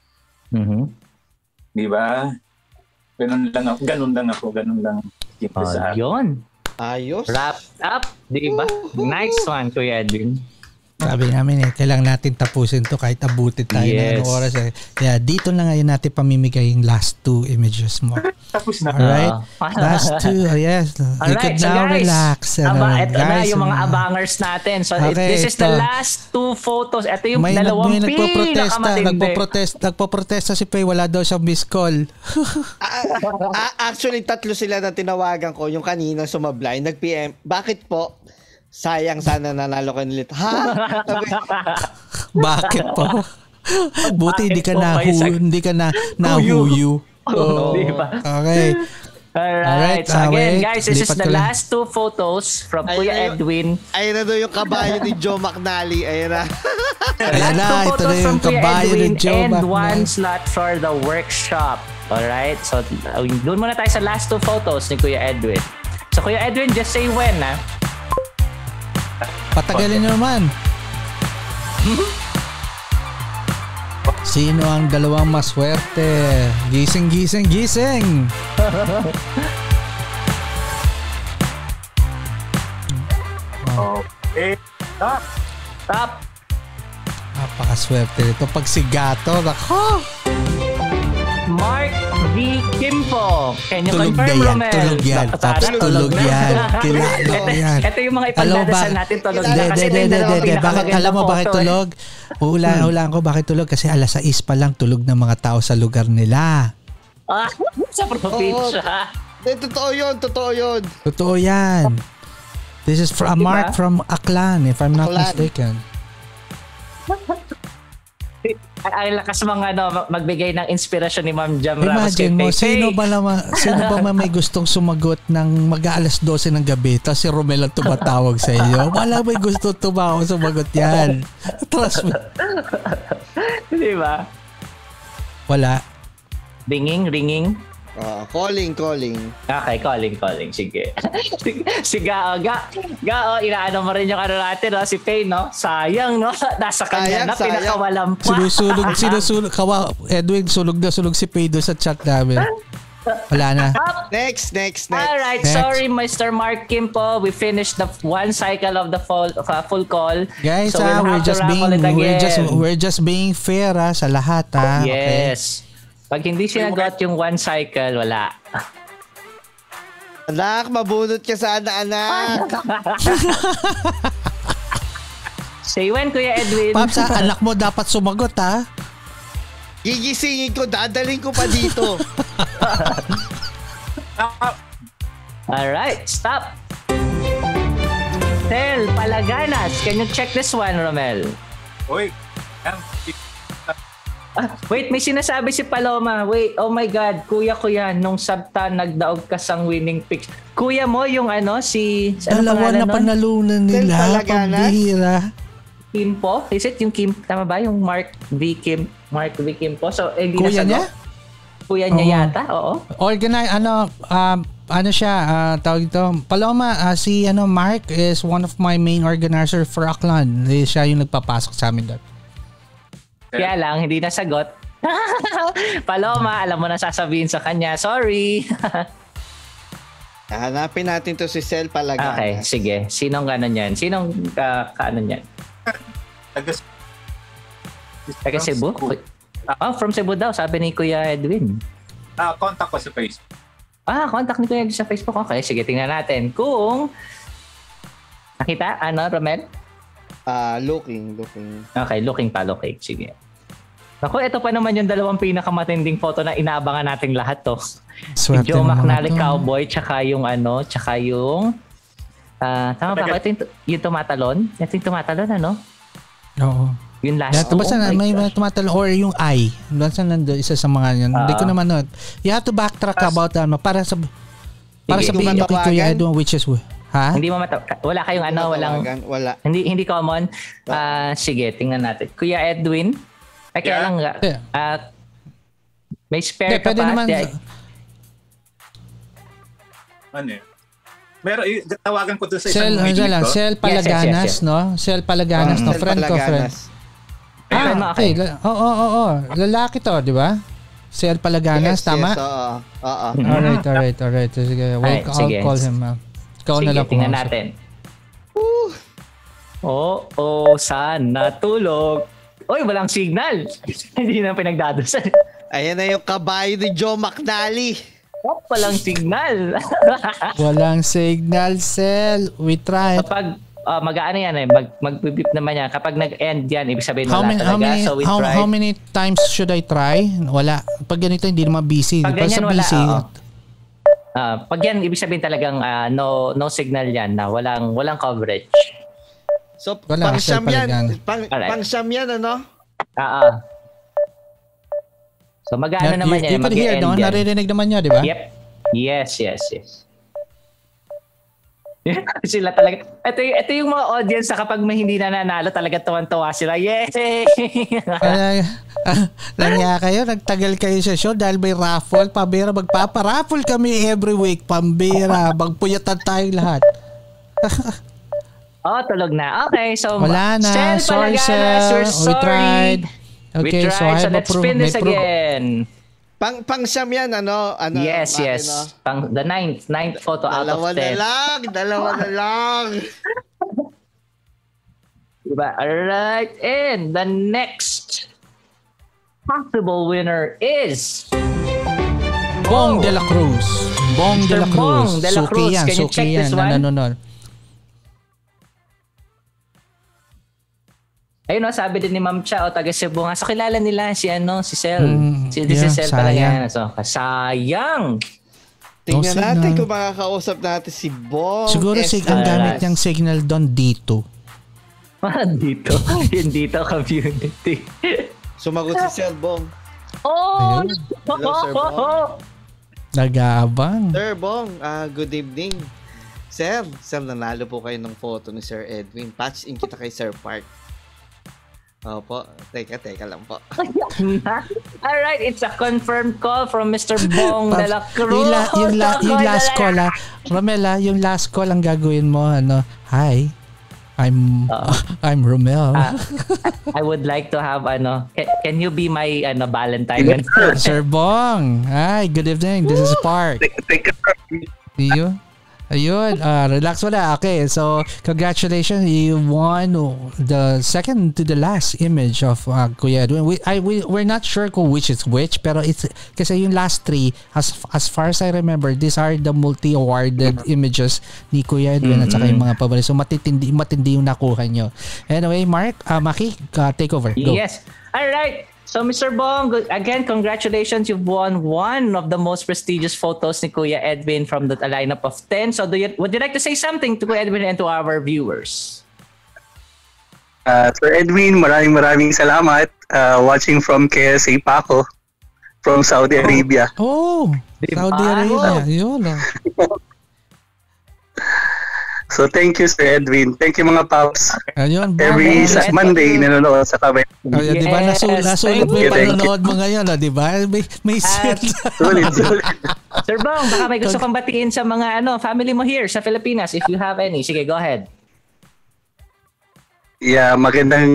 Mhm.
Di ba? Ganun lang ako, ganun lang ako, ganun lang. Akin.
Ayun.
Ayos.
Wrap up, di ba? Nice one, Kuya Edwin.
Sabi namin eh, kailangan natin tapusin to kahit abutin tayo
Yes.
ng oras eh. Kaya dito na ngayon natin pamimigay yung last two images mo.
Tapos na.
Alright?
Ah.
last two, oh yes. you
Alright,
could
so
now
guys,
relax.
aba,
Ano,
ito na
guys,
yung mga abangers natin. So
Okay,
this is the
ito.
last two photos. Ito yung
may, nag,
dalawang
may nagpo-protesta,
pinakamatindi.
nagpo-protest, nagpo-protesta si Pay, wala daw siyang miss call.
Ah, actually, tatlo sila na tinawagan ko. Yung kanina sumablay, nag-PM. Bakit po? Sayang sana nanalo ka nilit. Ha? Sabi,
Bakit po? Buti hindi ka na hindi ka na
Huyu.
nahuyu.
Di ba?
Okay.
Alright.
Alright,
So again, guys, this is the last two photos from
Ayun
Kuya. Edwin.
ayun na daw yung kabayo ni Joe McNally. Ayun na.
Ayan na,
Two
ito na
photos
yung
from Kuya
kabayo
Edwin
ng Joe
and
Bacna.
one slot for the workshop. Alright? So, uh, doon muna tayo sa last two photos ni Kuya Edwin. So, Kuya Edwin, just say when, ah.
Patagalin nyo naman. Sino ang dalawang maswerte? Gising, gising, gising!
Okay. Stop.
Stop.
Napakaswerte nito. Pag si Gato, nako!
Mark V. Kimpo. Can you
Tulog
confirm,
yan,
Romel?
tulog yan. Paps, tulog
na.
yan. Kilala ko
ito,
yan.
ito yung mga ipagdadasal
ba-
natin tulog
Hindi,
na. Kasi
hindi,
ito yung
hindi,
dalawang
hindi. Bakit, alam mo bakit
photo,
tulog? Hulaan, hulaan ko bakit tulog. Kasi alas 6 pa lang tulog ng mga tao sa lugar nila.
Ah, sa probinsya.
Eh, totoo yun, totoo yun.
Totoo yan. This is from a
Diba?
mark from Aklan, if I'm not
Aklan.
mistaken.
Ay, ay, lakas mga ano, magbigay ng inspirasyon ni Ma'am Jam Ramos
Imagine mo, sino ba naman, sino ba may gustong sumagot ng mag-aalas 12 ng gabi tapos si Romel ang tumatawag sa iyo? Wala may gusto tumawag sumagot yan. Trust me.
Di ba?
Wala.
Ringing, ringing.
Ah, calling, calling.
Okay, calling, calling. Sige. Sige Gao, Ga, Gao, inaano mo rin yung ano natin, no? si Faye, no? Sayang, no? Nasa kanya
Sayang,
na,
sayang.
pinakawalampa.
Sinusunog, sinusunog, kawa, Edwin, sunog na sunog si Pedro sa chat namin. Wala na.
Next, next, next.
Alright,
Next.
sorry Mr. Mark Kimpo. We finished the one cycle of the full, uh, full call.
Guys,
so
ah,
we'll
we're just being we're just we're just being fair ah, sa lahat ah. Okay?
Pag hindi sinagot yung one cycle, wala.
Anak, mabunot ka sana, anak.
Say when, Kuya Edwin.
Paps, ah, anak mo dapat sumagot ah.
Gigisingin ko, dadaling ko pa dito.
Alright, stop. Tel, Palaganas. Can you check this one, Romel?
Uy.
Ah, wait, may sinasabi si Paloma. Wait, oh my God, kuya ko yan. Nung sabta, nagdaog ka sang winning picks. Kuya mo yung ano, si... ano
Dalawa
pangalan
na
nun?
panalunan nila.
Palaganas?
Pambihira.
Kimpo? Is it yung Kim? Tama ba? Yung Mark V. Kim? Mark V. Kimpo? So, eh, hindi
Kuya niya?
Kuya niya
Oo.
yata, oo.
Organize, ano, um, ano siya, ah, tawag ito, Paloma, ah, si ano, Mark is one of my main organizer for Aklan. Eh, Siya yung nagpapasok sa amin doon.
Kaya lang, hindi nasagot. Paloma, alam mo na sasabihin sa kanya, sorry.
Hanapin natin to si Sel Palaganas.
Okay, sige. Sinong gano'n yan? Sinong ka, kaano yan?
Taga
Taga Cebu? Ah, from Cebu daw, sabi ni Kuya Edwin.
Ah, contact ko sa Facebook.
Ah, contact ni Kuya Edwin sa Facebook. Okay, sige, tingnan natin. Kung nakita, ano, Romel?
Ah, looking, looking.
Okay, looking pa, looking. Sige. Ako, ito pa naman yung dalawang pinakamatinding photo na inaabangan natin lahat to.
Swerte
Joe
ng mga
McNally
to.
Cowboy, tsaka yung ano, tsaka yung... ah tama ba ako? Ito yung, yung tumatalon? Ito yung tumatalon, ano?
Oo.
Yung last
Yeah, basta
oh
na, may
gosh.
may tumatalo or yung I. Basta nando isa sa mga yan. Hindi ko
Ah.
naman not. You have to backtrack about ano para sa para
Sige.
sabihin kay? Kuya Edwin which is ha?
Hindi mo mata- wala kayong ano, walang
Wala.
hindi hindi common. Ah, sige, tingnan natin. Kuya Edwin. Ay, kaya
Yeah.
lang nga.
Yeah.
ah, may spare
Hindi,
ka pa.
naman
Di-
Ano yun? Meron, tawagan ko doon sa
Sel,
isang
ano
video
lang,
ko.
Sel Palaganas,
yes, yes.
no? Sel Palaganas, no?
Sel
Friend ko, friend.
Ayun,
Ah,
okay.
Oo, oo, oo. Lalaki to, di ba? Sel Palaganas,
Yes,
tama?
Yes, oo. Oo.
Alright, alright, alright. Sige, well,
Alright,
I'll
sige.
call him. ah. Ikaw na
Sige,
lang
tingnan natin. Oo, oh, sana tulog. Uy, walang signal. Hindi na pinagdadosan.
Ayan na yung kabayo ni Joe McNally.
Oh, walang signal.
Walang signal, Sel. We tried.
Kapag uh, mag-ano yan eh, mag, mag-beep naman yan. Kapag nag-end yan, ibig sabihin
How
wala
many,
talaga.
how many,
so we
how,
tried.
how many times should I try? Wala. Pag ganito, hindi naman busy.
Pag
Pag
ganyan, wala,
busy,
oo. Ah, pag yan, ibig sabihin talagang ah, no no signal yan na walang walang coverage.
So,
Wala,
pang siyam yan. Pang,
Alright.
pang siyam yan, ano?
Ah, ah. So mag-ano
you,
naman
you,
yan,
could hear, no?
yan.
Naririnig naman niya, di ba?
Yep. Yes, yes, yes. sila talaga. Ito, ito yung mga audience na kapag may hindi na nanalo, talaga tuwan-tuwa sila. Yay!
Ay, ah, Nangya kayo, nagtagal kayo sa show dahil may raffle. Pambira, magpaparaffle kami every week. Pambira, magpuyatan tayong lahat.
oh, tulog na. Okay, so
Wala na.
Sel
Sorry,
Palaganas, we're
We
sorry.
tried.
We
Okay,
tried,
so I
so let's
proof.
spin this
proof.
again.
Pang, pang siyam yan, ano? ano
Yes,
Martin,
yes.
no?
Pang the ninth, ninth photo out
Dalawa
of
na
10.
lang, dalawa na lang.
Diba? Alright, and the next possible winner is
Bong de la Cruz. Bong de la
Mr. Bong
Cruz.
de la
Suki
Cruz.
yan,
Can you
suki
check
yan
this
na
one?
nanonood.
Ayun o, sabi din ni Ma'am Cha o taga Cebu nga. So kilala nila si ano, si Sel.
Mm,
si, this
yeah,
is Sel
sayang.
talaga. So, sayang.
Tingnan
Oh,
natin
signal.
kung makakausap natin si Bong.
Siguro sig ang gamit niyang signal doon dito.
Ah, dito. Yung dito community.
Sumagot si Sel Bong.
Oh!
Ayun.
Hello, Sir Bong.
Nag-aabang.
Sir Bong, ah, good evening. Sir, Sir, nanalo po kayo ng photo ni Sir Edwin. Patch in kita kay Sir Park. Opo, teka, teka lang po.
Alright, it's a confirmed call from Mr. Bong de la Cruz.
Yung, la, yung, la, yung last
la-
call ah. Romela, yung last call ang gagawin mo, ano, hi, I'm, I'm Romel.
Ah, I would like to have ano, can, can you be my ano Valentine?
Sir Bong, hi, good evening, this is Park. You? Ayun, uh, relax wala. Okay, so congratulations, you won the second to the last image of uh, Kuya Edwin. We, I, we, we're not sure kung which is which, pero it's, kasi yung last three, as, as far as I remember, these are the multi-awarded images ni Kuya Edwin at saka yung mga pabalik. So matitindi, matindi yung nakuha nyo. Anyway, Mark, uh, Maki, uh, take over. Go.
Yes. All right. So Mr. Bong, again, congratulations. You've won one of the most prestigious photos ni Kuya Edwin from the lineup of 10. So do you, would you like to say something to Kuya Edwin and to our viewers?
Uh, Sir Edwin, maraming maraming salamat. Uh, watching from KSA Paco from Saudi Arabia.
Oh, Saudi Arabia. Yun.
So thank you, Sir Edwin. Thank you mga paps.
Ayun.
Every
Yes.
sa Monday, nanonood sa kabay.
Oh, yan, di ba?
Yes,
Nasul, nasulit mo yung panonood mo ngayon, oh, di ba? May, may set.
Sulit, sulit.
Sir Bong, baka may gusto kang batiin sa mga ano family mo here sa Pilipinas if you have any. Sige, go ahead.
Yeah, magandang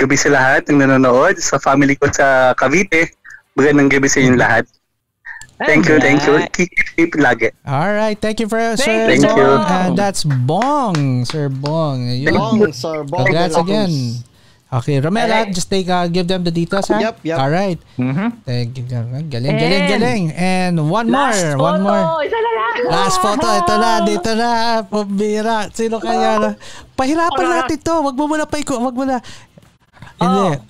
gabi sa lahat ng nanonood. Sa family ko sa Cavite, magandang gabi sa inyong lahat. Thank you, thank you. Keep, keep lagi.
All right, thank you for Sir
Thank
you.
And that's Bong, Sir Bong. Yun.
Bong, Sir Bong.
Congrats again. Okay, Romela,
Alright.
just take uh, give them the details, ha?
Yep, yep.
All right.
Mhm.
Thank you. Galing, galing,
And-
galing. And one more,
Last
one
photo,
more.
Isa na lang.
Last photo, ito na, dito na. Pambira. Sino kaya na? Pahirapan natin to. Wag mo muna pa iko. Wag mo na. Hindi.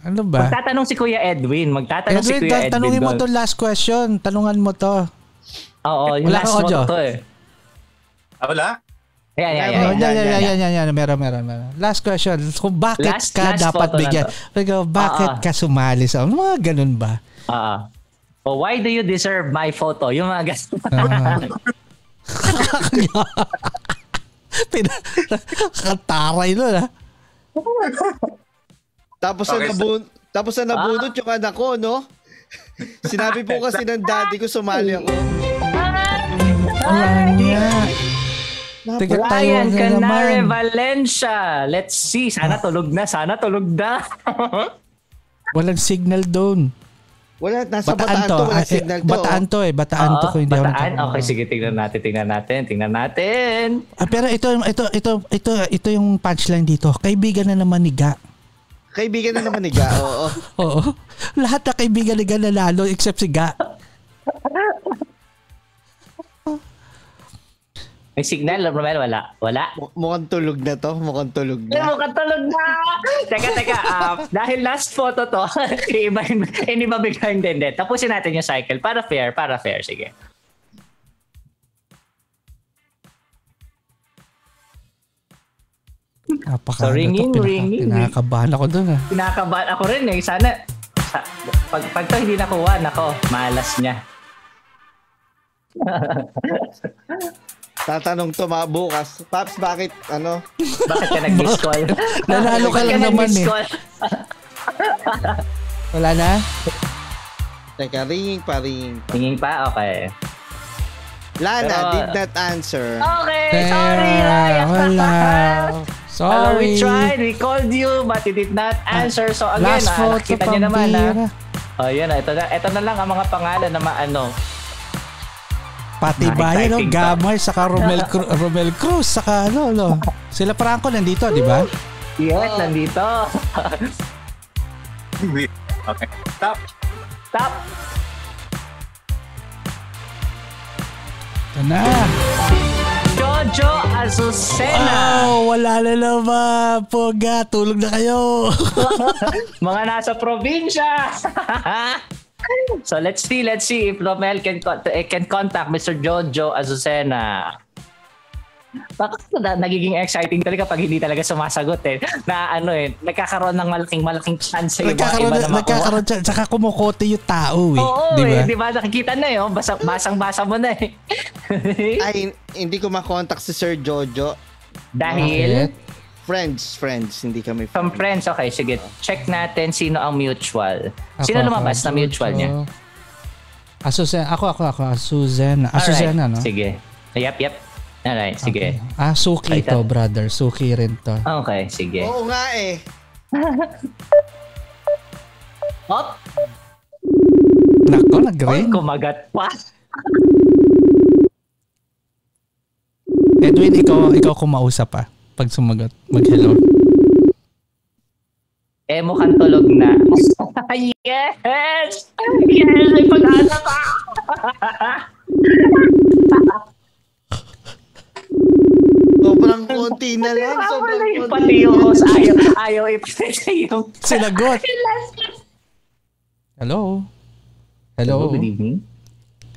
Ano ba?
Magtatanong si Kuya Edwin. Magtatanong si
Edwin,
Kuya
ta-
Edwin.
tanungin mo to last question. Tanungan mo to.
Oo, yung
Wala
last
audio.
to eh.
Ah, wala?
Ayan, ayan,
Oh,
ayan.
yan,
yan,
yan,
yan,
yan, yan, yan. Meron, meron, meron. Last question. Kung bakit
Last-
ka
last
dapat bigyan?
to.
Ikaw, bakit
Ah, ah.
ka sumali sa... Mga ganun ba?
Oo. Oh, why do you deserve my photo? Yung mga gas.
Ah. Kataray nun, ha?
Tapos na
Okay, so-
nabun tapos na nabunot yung anak ko, no? Sinabi po kasi ng daddy ko sumali ako.
Wala nga.
Ryan
na
Canare. Valencia. Let's see. Sana tulog na. Sana tulog na.
Walang signal doon.
Wala, nasa
Bataan
bataan,
to.
Wala
Ah, eh,
signal to.
bataan to eh. Bataan to
Oo,
ko hindi ako
bataan.
nagka-
Okay, sige. Tingnan natin. Tingnan natin. Tingnan natin.
Ah, pero ito, ito, ito, ito, ito yung punchline dito. Kaibigan na naman ni Ga.
Kaibigan na naman ni Ga, oo.
Oo. Lahat na kaibigan ni Ga nanalo except si Ga.
May signal, Romel? Wala. Wala.
Mu- Mukhang tulog na to. Mukhang tulog na.
mukhang tulog na! teka, teka. ah, dahil last photo to, iba, iniba biglang din din. Tapusin natin yung cycle. Para fair, para fair. Sige.
Napaka
So, ringing,
to,
ringing.
Kinakabahan ako doon ah.
Kinakabahan ako rin eh. Sana, sa, pag, pag to hindi nakuha, nako, malas niya.
Tatanong to mga bukas. Paps, bakit, ano?
Bakit ka nag-miss call?
Nanalo ka lang naman eh. Wala na?
Teka, ringing pa, ringing.
Tingin pa? Okay.
Lana
Pero-
did not answer.
Okay, sorry, Ryan.
Wala.
Hello, we
Sorry.
tried, we called you, but you did not answer. So again,
Last
ah,
photo,
nakita niyo naman na.
pambira.
Oh, yun na. Ito na, ito na lang ang mga pangalan na maano.
Pati ba yun, no? Gamay, saka Romel, Cru- Romel Cruz, saka ano, no? Sila Franco nandito, di ba?
Yes, nandito.
Okay. Stop.
Stop.
Ito na.
Jojo Azucena.
Oh, wala na naman. Poga, tulog na kayo.
mga nasa probinsya. so let's see, let's see if Romel can eh, can contact Mr. Jojo Azucena. Bakit na, nagiging exciting talaga pag hindi talaga sumasagot eh. Na ano eh, nagkakaroon ng malaking malaking chance iba,
nagkakaroon,
iba na makuha.
nagkakaroon siya. Tsaka kumukote yung tao eh.
Oo,
di ba?
eh, di ba? Nakikita na eh. Oh. Basa, basang-basa mo na eh.
Ay, hindi ko makontak si Sir Jojo.
Dahil,
Friends, friends. Hindi kami
from friends, okay, sige. Check natin sino ang mutual.
Ako,
Sino
ako,
lumabas na mutual niya?
Ah, Susan. Ako, ako, ako. Ah, Suzana. Ah,
Alright,
Suzana, no?
Sige. Yep, yep. Alright, sige.
Ah, Suki
Ay,
to, brother. Suki rin to.
Okay, sige.
Oo nga eh.
Hop!
Nako,
Oy,
nag-ring.
kumagat pa.
Edwin, ikaw, ikaw kumausap ah. Pag sumagot, mag-hello.
Eh, mukhang tulog na. yes! Yes! May pag-asa ka!
Sobrang konti na lang. Sobrang konti.
pati yung host. Ayaw, ayaw ipatay yung...
Sinagot. Hello? Hello?
Good evening.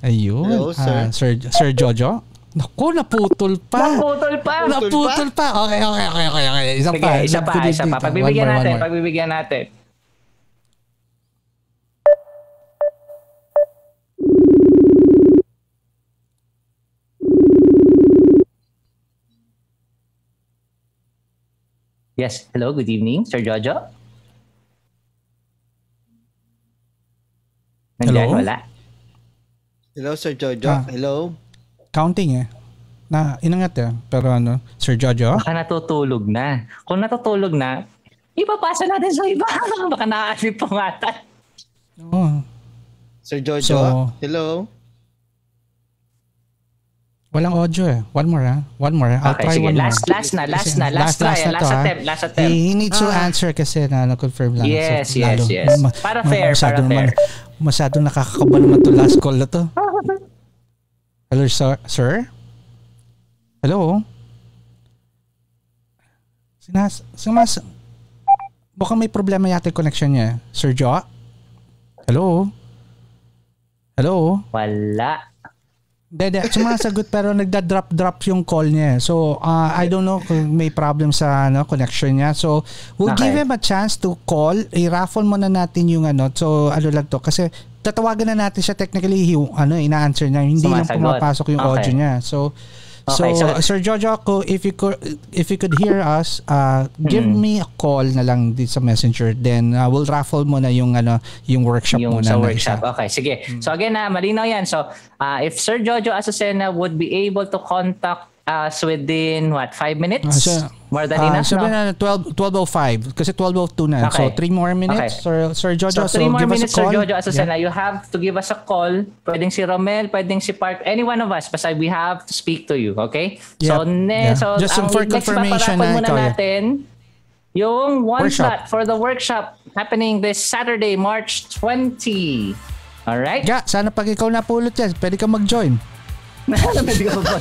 Ayun.
Hello, sir.
Ah, sir, Sir Jojo? Naku, naputol pa.
Naputol pa!
Naputol pa. Okay, okay, okay, okay. okay. Isa
Sige,
pa.
isa pa, isa pa. Pagbibigyan
One more, one
natin, pagbibigyan natin. Yes, hello, good evening, Sir Jojo. Nandyan,
Hello?
wala.
Hello, Sir Jojo.
Ah.
Hello.
Counting eh. Na, inangat eh. Pero ano, Sir Jojo?
Baka natutulog na. Kung natutulog na, ipapasa natin sa iba. Baka naaasip pangatan.
Oo.
Sir Jojo,
So-
hello.
Walang audio eh. One more ha. One more. I'll
Okay,
try
sige.
one
Last,
more.
last na, last na, last try,
na
last
to, ha.
attempt, last attempt.
He, he needs to
Ah.
answer kasi na na-confirm lang.
Yes,
So,
yes,
lalo-
yes. Para fair,
masyado
para
naman,
fair.
Masyadong nakakakaba naman to last call na to. Hello, sir? sir? Hello? Sinas, sinas, mukhang may problema yata yung connection niya. Sir Jo? Hello? Hello?
Wala.
Hindi. Sumasagot pero nagda-drop-drop yung call niya. So, uh, I don't know kung may problem sa ano, connection niya. So, we'll
Okay.
give him a chance to call. I-raffle muna natin yung ano. So, ano lang to. Kasi tatawagan na natin siya technically yung ano, ina-answer niya. Hindi lang
Sumasagot.
pumapasok yung
Okay.
audio niya. So,
Okay,
so,
so-
Sir Jojo, if you could if you could hear us, uh, give
Mhm.
me a call na lang dito sa Messenger. Then uh, we'll raffle muna yung ano, yung workshop
yung
muna na
workshop.
isa.
Okay, sige. So again, na malinaw yan. So uh, if Sir Jojo Azucena would be able to contact us within what, five minutes?
Ah, so-
More than
Ah,
enough,
sabi
no?
na 12 12:05 kasi 12:02 na. So
Okay.
3 more minutes
Okay.
Sir Sir Jojo.
So, three more
give
minutes, Sir. Jojo Azucena.
Yeah.
You have to give us a call. Pwedeng si Romel, pwedeng si Park, any one of us. Basta we have to speak to you, okay?
Yep.
So,
Yeah.
ne, so
Just
ang
for confirmation na
muna
ikaw, yeah.
natin, yung one
Workshop.
slot for the workshop happening this Saturday, March 20. Alright?
Ga, sana pag ikaw napulot yan, pwede ka mag-join.
Pwede ka ba?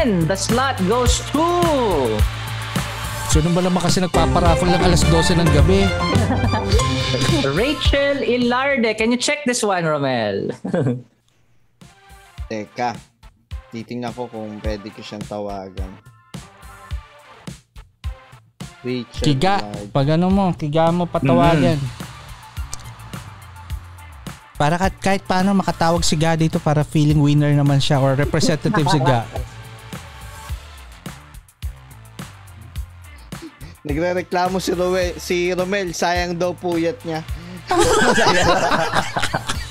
And the slot goes to
Sino ba naman kasi nagpaparaffle ng alas 12 ng gabi?
Rachel Ilarde. Can you check this one, Romel?
Teka. Titingnan ko kung pwede ko siyang tawagan. Richard
Kiga,
Live.
pag ano mo, kiga mo patawagan. Para kahit, kahit paano makatawag si Ga dito para feeling winner naman siya or representative si Ga.
Nagre-reklamo si Romel, si Romel, sayang daw puyat niya.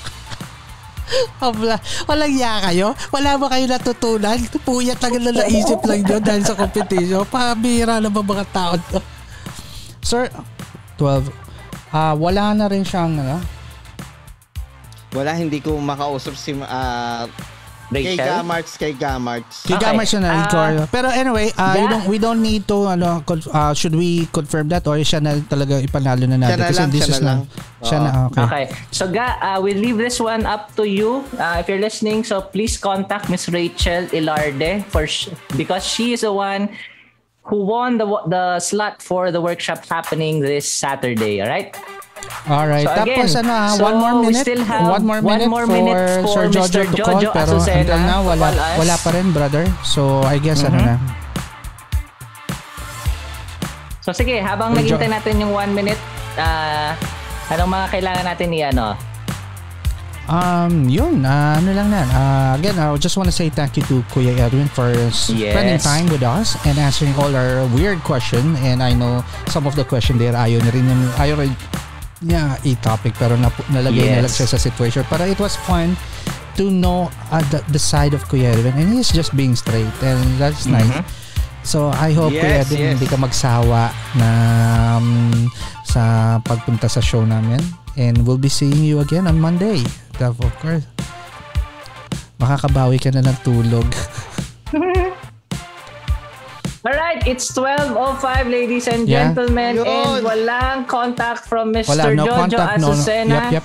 Wala, walang iya kayo? Wala ba kayo natutunan? Puyat lang na naisip lang nyo dahil sa competition. Pabira na ba mga tao to? Sir, 12. Ah, wala na rin siyang ano?
Wala, hindi ko makausap si ah, kay
Rachel?
Gamarts, kay Gamarts.
Kiga
Okay.
siya na
Ah,
Igor. Pero anyway, uh, you
yeah.
don't, we don't need to ano uh, should we confirm that or siya na talaga ipanalo na natin
Siya na
kasi
lang,
this
siya
is
na lang.
Siya na okay.
Okay. So, Ga, uh, we leave this one up to you. Uh, if you're listening, so please contact Miss Rachel Ilarde for sh- because she is the one who won the the slot for the workshop happening this Saturday. All right.
All right.
So again,
Tapos ano, ah,
so
one more minute.
still have
one more
one
minute
more
for,
minute for
Sir Jojo
Mr.
to call
Jojo
pero
Azucena
until now wala wala pa rin brother. So I guess ano
Mhm.
na.
So sige, habang
Sir Jo-
naghintay natin yung one minute, uh, anong mga kailangan natin i ano?
Um, yun, ah, ano lang na. Ah, again, I just want to say thank you to Kuya Edwin for spending
Yes.
time with us and answering all our weird question. And I know some of the question there, ayaw na rin ayaw rin niya i-topic pero nalagay na lang
Yes.
siya sa situation. Pero it was fun to know uh, the, the side of Kuya Edwin and he's just being straight and that's nice. So I hope Kuya
Yes,
Edwin
yes.
hindi ka magsawa na um, sa pagpunta sa show namin and we'll be seeing you again on Monday. Of course. Makakabawi ka na ng tulog.
Alright, it's 12.05 ladies and
Yeah.
gentlemen
Yun.
and walang contact from Mr.
Wala, no
Jojo
contact, no, no.
Azucena.
Yep, yep.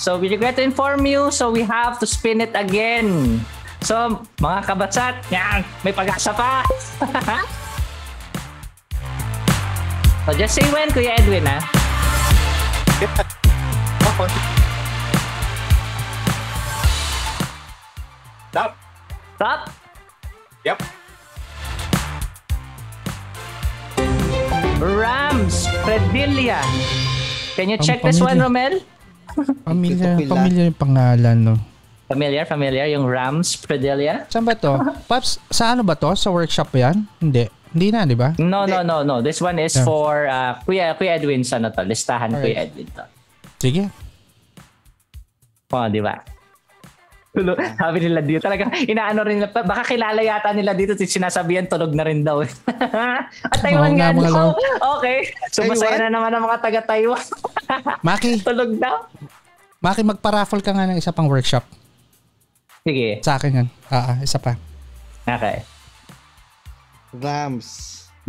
So we regret to inform you, so we have to spin it again. So, mga kabatsat, yan, may pag-asa pa. so just say when, Kuya Edwin, ha?
Stop.
Stop.
Yep.
Rams, Predilia. Can you check this one. Romel?
Pamilya, pamilya yung pangalan, no?
Familiar, familiar, yung Rams, Predilia?
Saan ba to? Paps, sa ano ba to? Sa workshop ba yan? Hindi. Hindi na, di ba?
No, no, no, no. This one is
Yeah.
for uh, Kuya, Kuya Edwin sa ano to. Listahan
Alright.
Kuya Edwin to.
Sige.
Oh, di ba? Tulog, sabi nila dito. Talagang inaano rin nila. Baka kilala yata nila dito. Sinasabihan tulog na rin daw. At Taiwan
Oo nga,
nga
mga lo-
Okay. So masaya na naman ang mga taga Taiwan.
Maki,
tulog daw.
Maki, magpa-raffle ka nga ng isa pang workshop.
Sige.
Sa akin yan. Ah, ah, isa pa.
Okay.
Rams.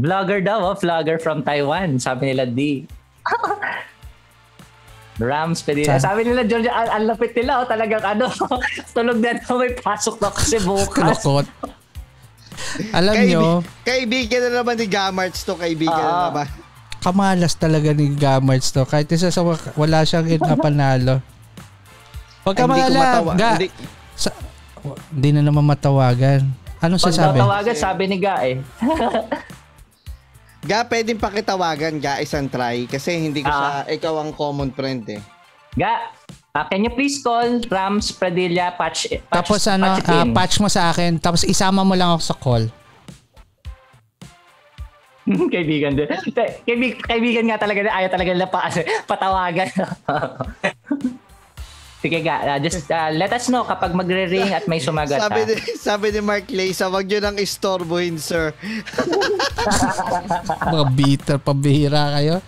Vlogger daw, oh. vlogger from Taiwan. Sabi nila D. Rams, pwede.
Sa-
Sabi nila, George, ang, ang lapit nila, oh, talagang ano, tulog na daw, may pasok na kasi bukas.
Kulokot. Alam
Kaibi-
nyo,
Kaibigan na naman ni Gamarts to, kaibigan na
Oo.
naman.
kamalas talaga ni Gamarts to. Kahit isa sa wala siyang in na panalo. Huwag ka
matawa.
Ga,
Hindi.
sa, hindi na naman matawagan. Anong
Pag
sasabi?
tawagan, sabi ni Ga eh.
Ga, pwedeng pakitawagan, ga, isang try. Kasi hindi ko
Ah.
sa, ikaw ang common friend eh.
Ga, ah, can you please call Rams Pradilla patch, patch
Tapos ano,
patch, in.
patch mo sa akin. Tapos isama mo lang ako sa call.
kaibigan din. Kaibig, kaibigan nga talaga, ayaw talaga nila pa, patawagan. Sige ga, ah, just ah, let us know kapag magre-ring at may sumagat.
Sabi
ha?
ni, sabi ni Mark Leysa, wag nyo nang istorbohin, sir.
Mga bitter, pabihira kayo.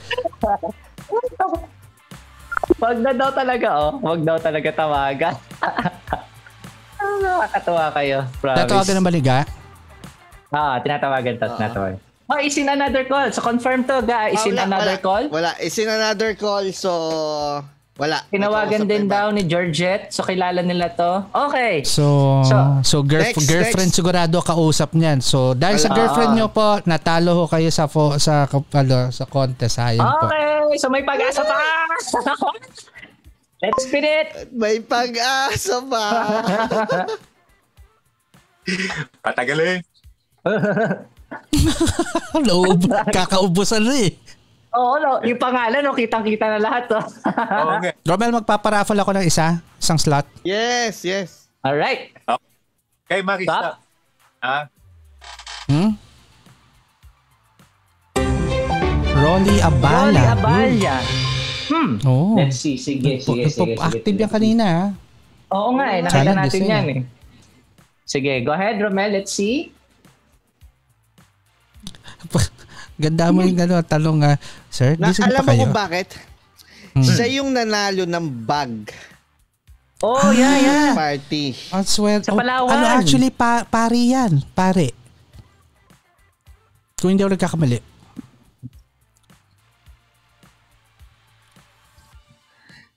Wag na daw talaga, oh. Wag daw talaga tawagan. Ah, Nakakatawa kayo. Promise.
Tatawagan ng baliga.
Ah, tinatawagan to, tinatawagan. Oh, is in another call. So confirm to, ga. Is
Ah,
in
wala,
another
wala.
call?
Wala, is in another call, so... Wala.
Tinawagan din daw ni Georgette. So kilala nila to. Okay.
So,
So,
so, girlf-
next,
girlfriend
next.
sigurado kausap niyan. So, dahil sa
Wala.
girlfriend nyo po, natalo ho kayo sa fo- sa ano, sa contest. Ayun po.
Okay. So may pag-asa pa. Let's spin it.
May pag-asa pa.
Patagalin.
Loob, kakaubusan na eh.
Oo, no. Yung pangalan, no, kitang-kita na lahat, to.
Oo nga.
Romel, magpaparaffle ako ng isa, isang slot.
yes, yes.
Alright.
Kay Maki,
Stop.
stop. Ah,
Hmm? Rolly Abala.
Rolly Aballa. Hmm.
Oh.
Let's see. Sige, sige, sige. sige,
Active
sige.
yan kanina. ah.
Oo nga eh. Nakita natin yan eh. Sige, go ahead, Romel. Let's see.
Ganda mo yung ano, talong nga, Sir,
Na, alam
pa
mo kung bakit?
Hmm.
Siya yung nanalo ng bag
Oh, yeah, yeah.
party.
Ang sweat.
Sa Palawan.
ano actually, pa, pare yan. Pare. Kung hindi ako nagkakamali.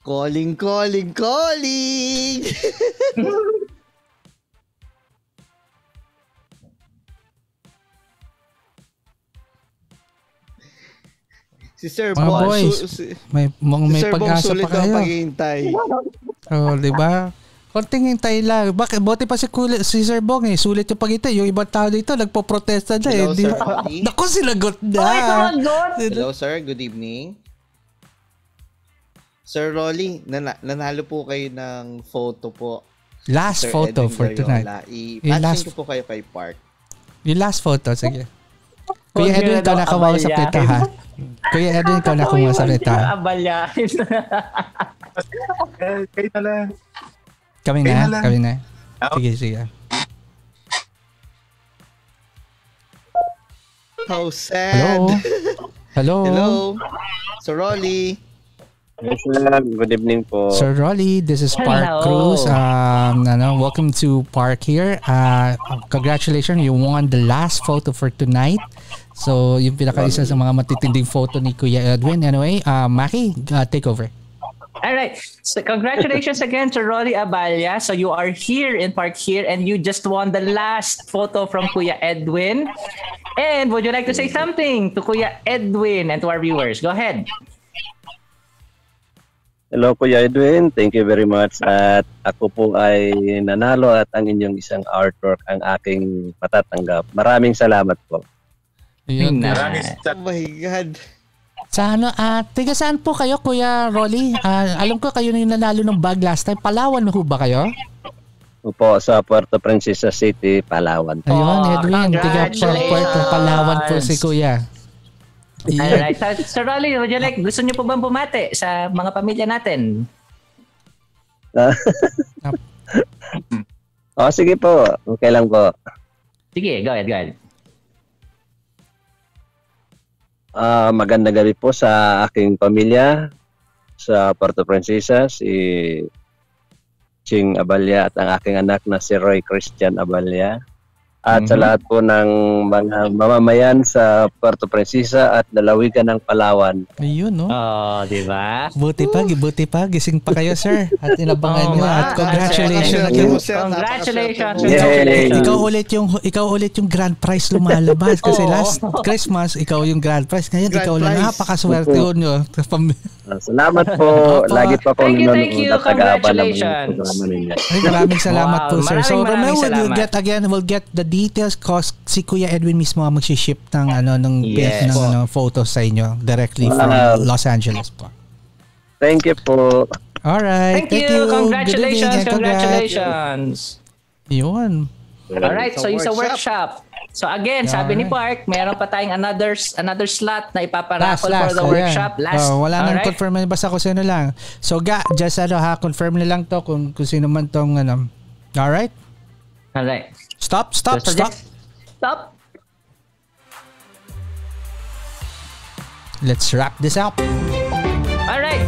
Calling, calling, calling! si Sir
Mga
Bong,
boys,
su- si,
may, mga
si
may
Sir Bong
pag-asa
sulit
pa kayo.
ang paghihintay.
Oh, di ba? Konting hintay lang. Bakit? Buti pa si, Kuli, si Sir Bong eh. Sulit yung paghintay. Yung ibang tao dito, nagpo-protesta na eh.
Hello,
Di
Sir
ba?
Ali.
Naku, sinagot na.
Ay, sumagot!
Hello sir, good evening. Sir Rolly, nana- nanalo po kayo ng photo po.
Last
Sir
photo
Edwin
for tonight.
I-
Yung last-
ko po kayo kay Park.
Yung last photo, sige. Kuya Edwin,
na
ikaw nakawausap
abalyahin.
nito ha. Kuya Edwin, ikaw nakawausap
Uy,
nito ha.
abalyahin.
eh, kayo na lang.
Kami na,
na
kami na. Sige, sige.
How sad.
Hello? Hello?
Hello. Sir Rolly.
Yes. Good evening po.
Sir Rolly, this is Park
Hello.
Cruz. Um, ano, welcome to Park here. Uh, congratulations, you won the last photo for tonight. So, yung pinaka isa sa mga matitinding photo ni Kuya Edwin. Anyway, uh, Maki, uh, take over.
All right. So congratulations again to Rolly Aballa. So you are here in Park here and you just won the last photo from Kuya Edwin. And would you like to say something to Kuya Edwin and to our viewers? Go ahead.
Hello, Kuya Edwin. Thank you very much. At ako po ay nanalo at ang inyong isang artwork ang aking matatanggap. Maraming salamat po.
Ayun.
Maraming
Oh
sa
my God.
Sa ano, ah, tiga saan po kayo, Kuya Rolly? Ah, alam ko kayo na yung nanalo ng bag last time. Palawan ho ba kayo?
po sa Puerto Princesa City, Palawan.
Ayun,
Oh,
Edwin. Tiga
congratulations.
Puerto Palawan po si Kuya. Yeah.
right. So, Sir Rolly, would you like, gusto niyo po bang bumati sa mga pamilya natin?
Oh, sige po. Okay lang po.
Sige, go ahead, go ahead.
Ah, magandang gabi po sa aking pamilya sa Puerto Princesa, si Ching Abalya at ang aking anak na si Roy Christian Abalya. At sa
Mhm.
lahat po ng mga mamamayan sa Puerto Princesa at lalawigan ng Palawan.
Ayun, no?
Oh, di ba?
Buti pa, buti pa. Gising pa kayo, sir. At inabangan
Oo
nyo. At congratulations
Thank
again.
you, sir.
Congratulations.
Yay!
Congratulations.
Ikaw ulit yung ikaw ulit yung grand prize lumalabas kasi
Oo.
last Christmas ikaw yung grand prize ngayon
Grand
ikaw lang
prize.
napakaswerte
Opo.
nyo.
Ah, Salamat po. Lagi pa po
Thank you, thank you. Congratulations.
programa ninyo.
Ay, maraming salamat
Wow,
po sir. So
maraming,
Romeo
maraming
will
salamat.
get again will get the details cause si Kuya Edwin mismo ang magsi-ship ng ano ng
Yes.
ng ano, photos sa inyo directly from
Wow.
Los Angeles po.
Thank you po.
All right.
Thank you.
Good
Congratulations.
congrats.
Congratulations.
Yun.
Alright,
Sa
so yung sa
workshop.
So again, sabi ni Park, meron pa tayong another another slot na
Last,
ipaparaffle for the
ayan.
workshop. Last.
Oh, wala nang
Alright?
confirm basta kung sino lang. So ga, just ano ha, confirm na lang to kung, kung sino man tong ano. All right?
Alright.
Stop, stop,
So,
stop.
Stop.
Let's wrap this up.
Alright.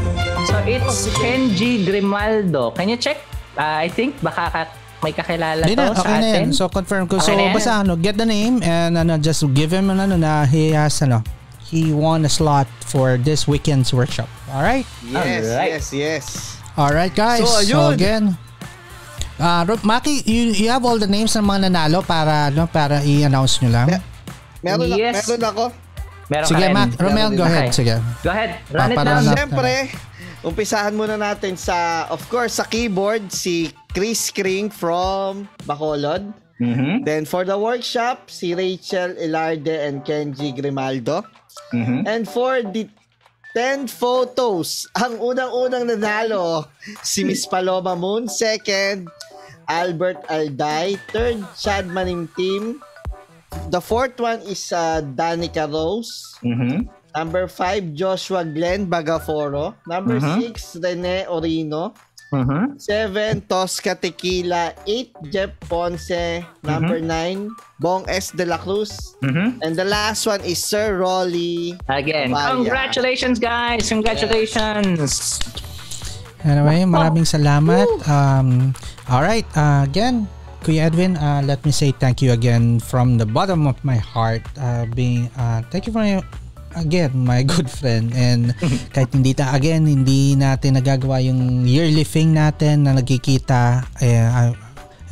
So it's Kenji Grimaldo. Can you check? Uh, I think baka ka- may kakilala
Hindi
to
na,
sa
okay na
atin.
So confirm ko. So
Okay na yan?
basta ano, get the name and ano, just give him ano na he has ano, he won a slot for this weekend's workshop. All right?
Yes,
Alright.
yes, yes.
All right, guys.
So,
So, again, uh, Maki, you, you have all the names ng mga nanalo para ano, para i-announce nyo lang.
Yeah. Meron, na-
Yes.
meron ako.
Meron
Sige. Mac. Romel, go
Okay.
ahead. Sige.
Go ahead.
Ah,
Run it
para
down.
na-
Siyempre, umpisahan muna natin sa, of course, sa keyboard, si Chris Kring from Bacolod.
Mhm.
Then for the workshop, si Rachel Ilarde and Kenji Grimaldo.
Mhm.
And for the 10 photos, ang unang-unang nanalo, si Miss Paloma Moon. Second, Albert Alday. Third, Chad Maning Team. The fourth one is uh, Danica Rose.
Mhm.
Number 5, Joshua Glenn Bagaforo. Number
Mhm.
6, Rene Orino.
Mhm.
7, Tosca Tequila. 8, Jeff Ponce. Number 9, Bong S. De La Cruz.
Mhm.
And the last one is Sir Rolly.
Again,
Vaya.
congratulations guys! Congratulations!
Anyway, maraming salamat. Um, all right. Uh, again, Kuya Edwin, uh, let me say thank you again from the bottom of my heart. Uh, being, uh, thank you for again, my good friend. And kahit hindi ta, again, hindi natin nagagawa yung yearly thing natin na nagkikita. Eh, uh,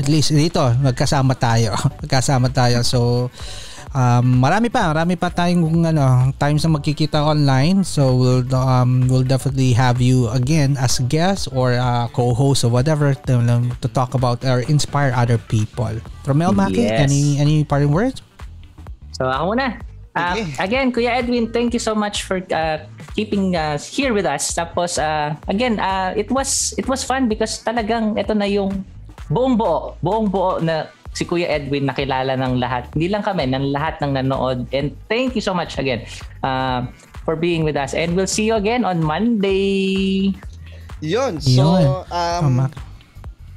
at least dito, nagkasama tayo. nagkasama tayo. So, um, marami pa, marami pa tayong ano, times na magkikita online. So we'll um, we'll definitely have you again as guest or uh, co-host or whatever to, um, to talk about or inspire other people. Romel Maki,
Yes.
any any parting words?
So ako muna. Uh, again, Kuya Edwin, thank you so much for uh, keeping us here with us. Tapos uh, again, uh, it was it was fun because talagang ito na yung buong buo, buong buo na si Kuya Edwin nakilala ng lahat. Hindi lang kami, ng lahat ng nanood. And thank you so much again uh, for being with us. And we'll see you again on Monday.
Yun. So,
Yun.
um,
Tama.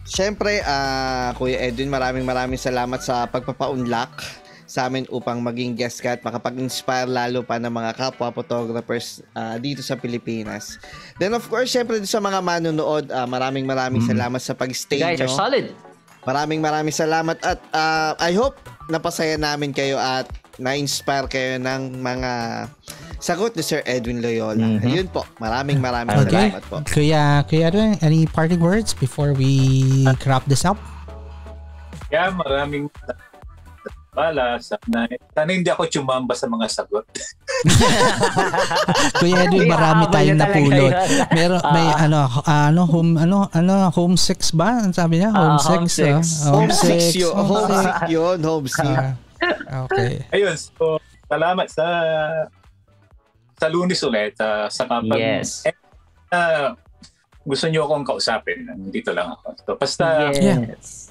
syempre, ah, Kuya Edwin, maraming maraming salamat sa pagpapa-unlock sa amin upang maging guest ka at makapag-inspire lalo pa ng mga kapwa photographers ah, dito sa Pilipinas. Then of course, syempre sa mga manonood, ah, maraming maraming salamat sa pag-stay
You guys are
nyo.
solid.
Maraming maraming salamat at ah, I hope napasaya namin kayo at na-inspire kayo ng mga sagot ni Sir Edwin Loyola.
Mhm.
Ayun po. Maraming maraming
Okay.
salamat po.
Kuya, Kuya Edwin, any parting words before we wrap this up?
Kaya maraming bala sana, sana hindi ako chumamba sa mga sagot.
Kuya Edwin, marami tayong napulot. Meron may
Ah.
ano ano home ano ano home six ba? Ang sabi niya? Home
Ah,
six.
home
ah.
Home six yun.
home six
yun. Home.
Ah, okay.
Ayun, so salamat sa sa lunis ulit uh, sa kapag
Yes.
eh, ah, gusto niyo akong kausapin, nandito lang ako. So, basta
Yes.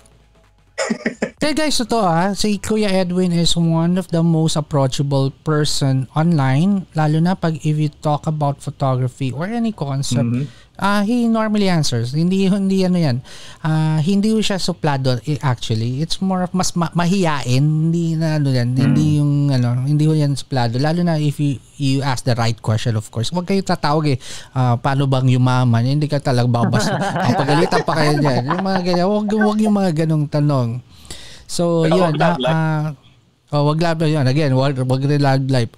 Kaya guys, ito ah, si Kuya Edwin is one of the most approachable person online, lalo na pag if you talk about photography or any concept.
Mhm.
Ah, he normally answers. Hindi hindi ano 'yan. Ah, hindi siya suplado eh, actually. It's more of mas ma- mahiyain, hindi na ano 'yan. Hindi yung ano, hindi ho 'yan suplado. Lalo na if you you ask the right question of course. Huwag kayo tatawag eh. Ah, paano bang yumaman? Hindi ka talaga babas. Ang pagalitan pa kayo diyan. Yung mga ganyan, huwag huwag yung mga ganong tanong. So,
Pero
yun. na- ah, Oh, wag love. Yun. Again, wag, wag rin love life.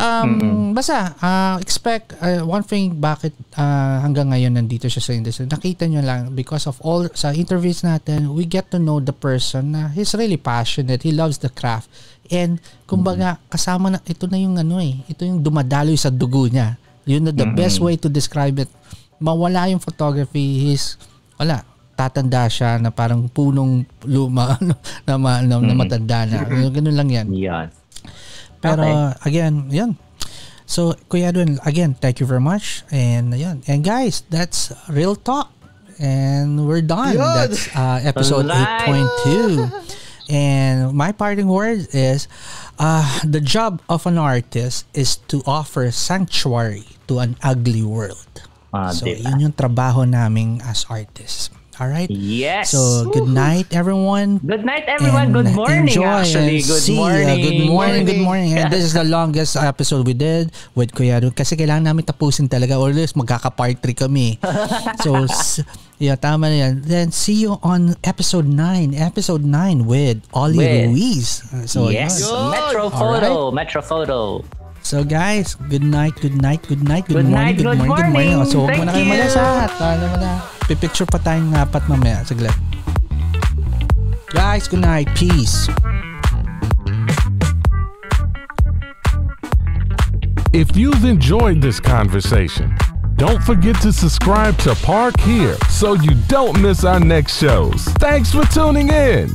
Um, Basta, ah, expect, ah, one thing bakit ah, hanggang ngayon nandito siya sa industry. Nakita nyo lang, because of all, sa interviews natin, we get to know the person na he's really passionate. He loves the craft. And, kumbaga, kasama na, ito na yung ano eh, ito yung dumadaloy sa dugo niya. Yun na the best way to describe it. Mawala yung photography, he's, wala, tatanda siya na parang punong luma ano, na, ma, na, na matanda na. Ganun lang yan.
Yan.
Pero
Okay.
again, yun. So, Kuya Edwin, again, thank you very much. And yun. And guys, that's Real Talk. And we're done.
Yun.
That's uh, episode
Alright.
8.2. And my parting word is uh, the job of an artist is to offer sanctuary to an ugly world.
Ah,
so,
diba?
yun yung trabaho namin as artists. Alright?
Yes.
So, good night, everyone.
Good night, everyone.
And
good morning,
enjoy
actually. Good
see,
morning.
good morning, good morning. And this is the longest episode we did with Kuya Ru. Kasi kailangan namin tapusin talaga or else magkaka-part 3 kami. so, yeah, tama na yan. Then, see you on episode 9. Episode 9 with Ollie
With-
Ruiz. So,
yes. Metro photo. Metro photo.
So guys, good night, good night, good night, good,
Good
morning,
night,
good,
good
morning, good morning.
morning.
So huwag mo na
Thank
kayo
you.
malasahat. Ano mo na. Pipicture pa tayong apat mamaya. Saglit. Guys, good night. Peace.
If you've enjoyed this conversation, don't forget to subscribe to Park Here so you don't miss our next shows. Thanks for tuning in.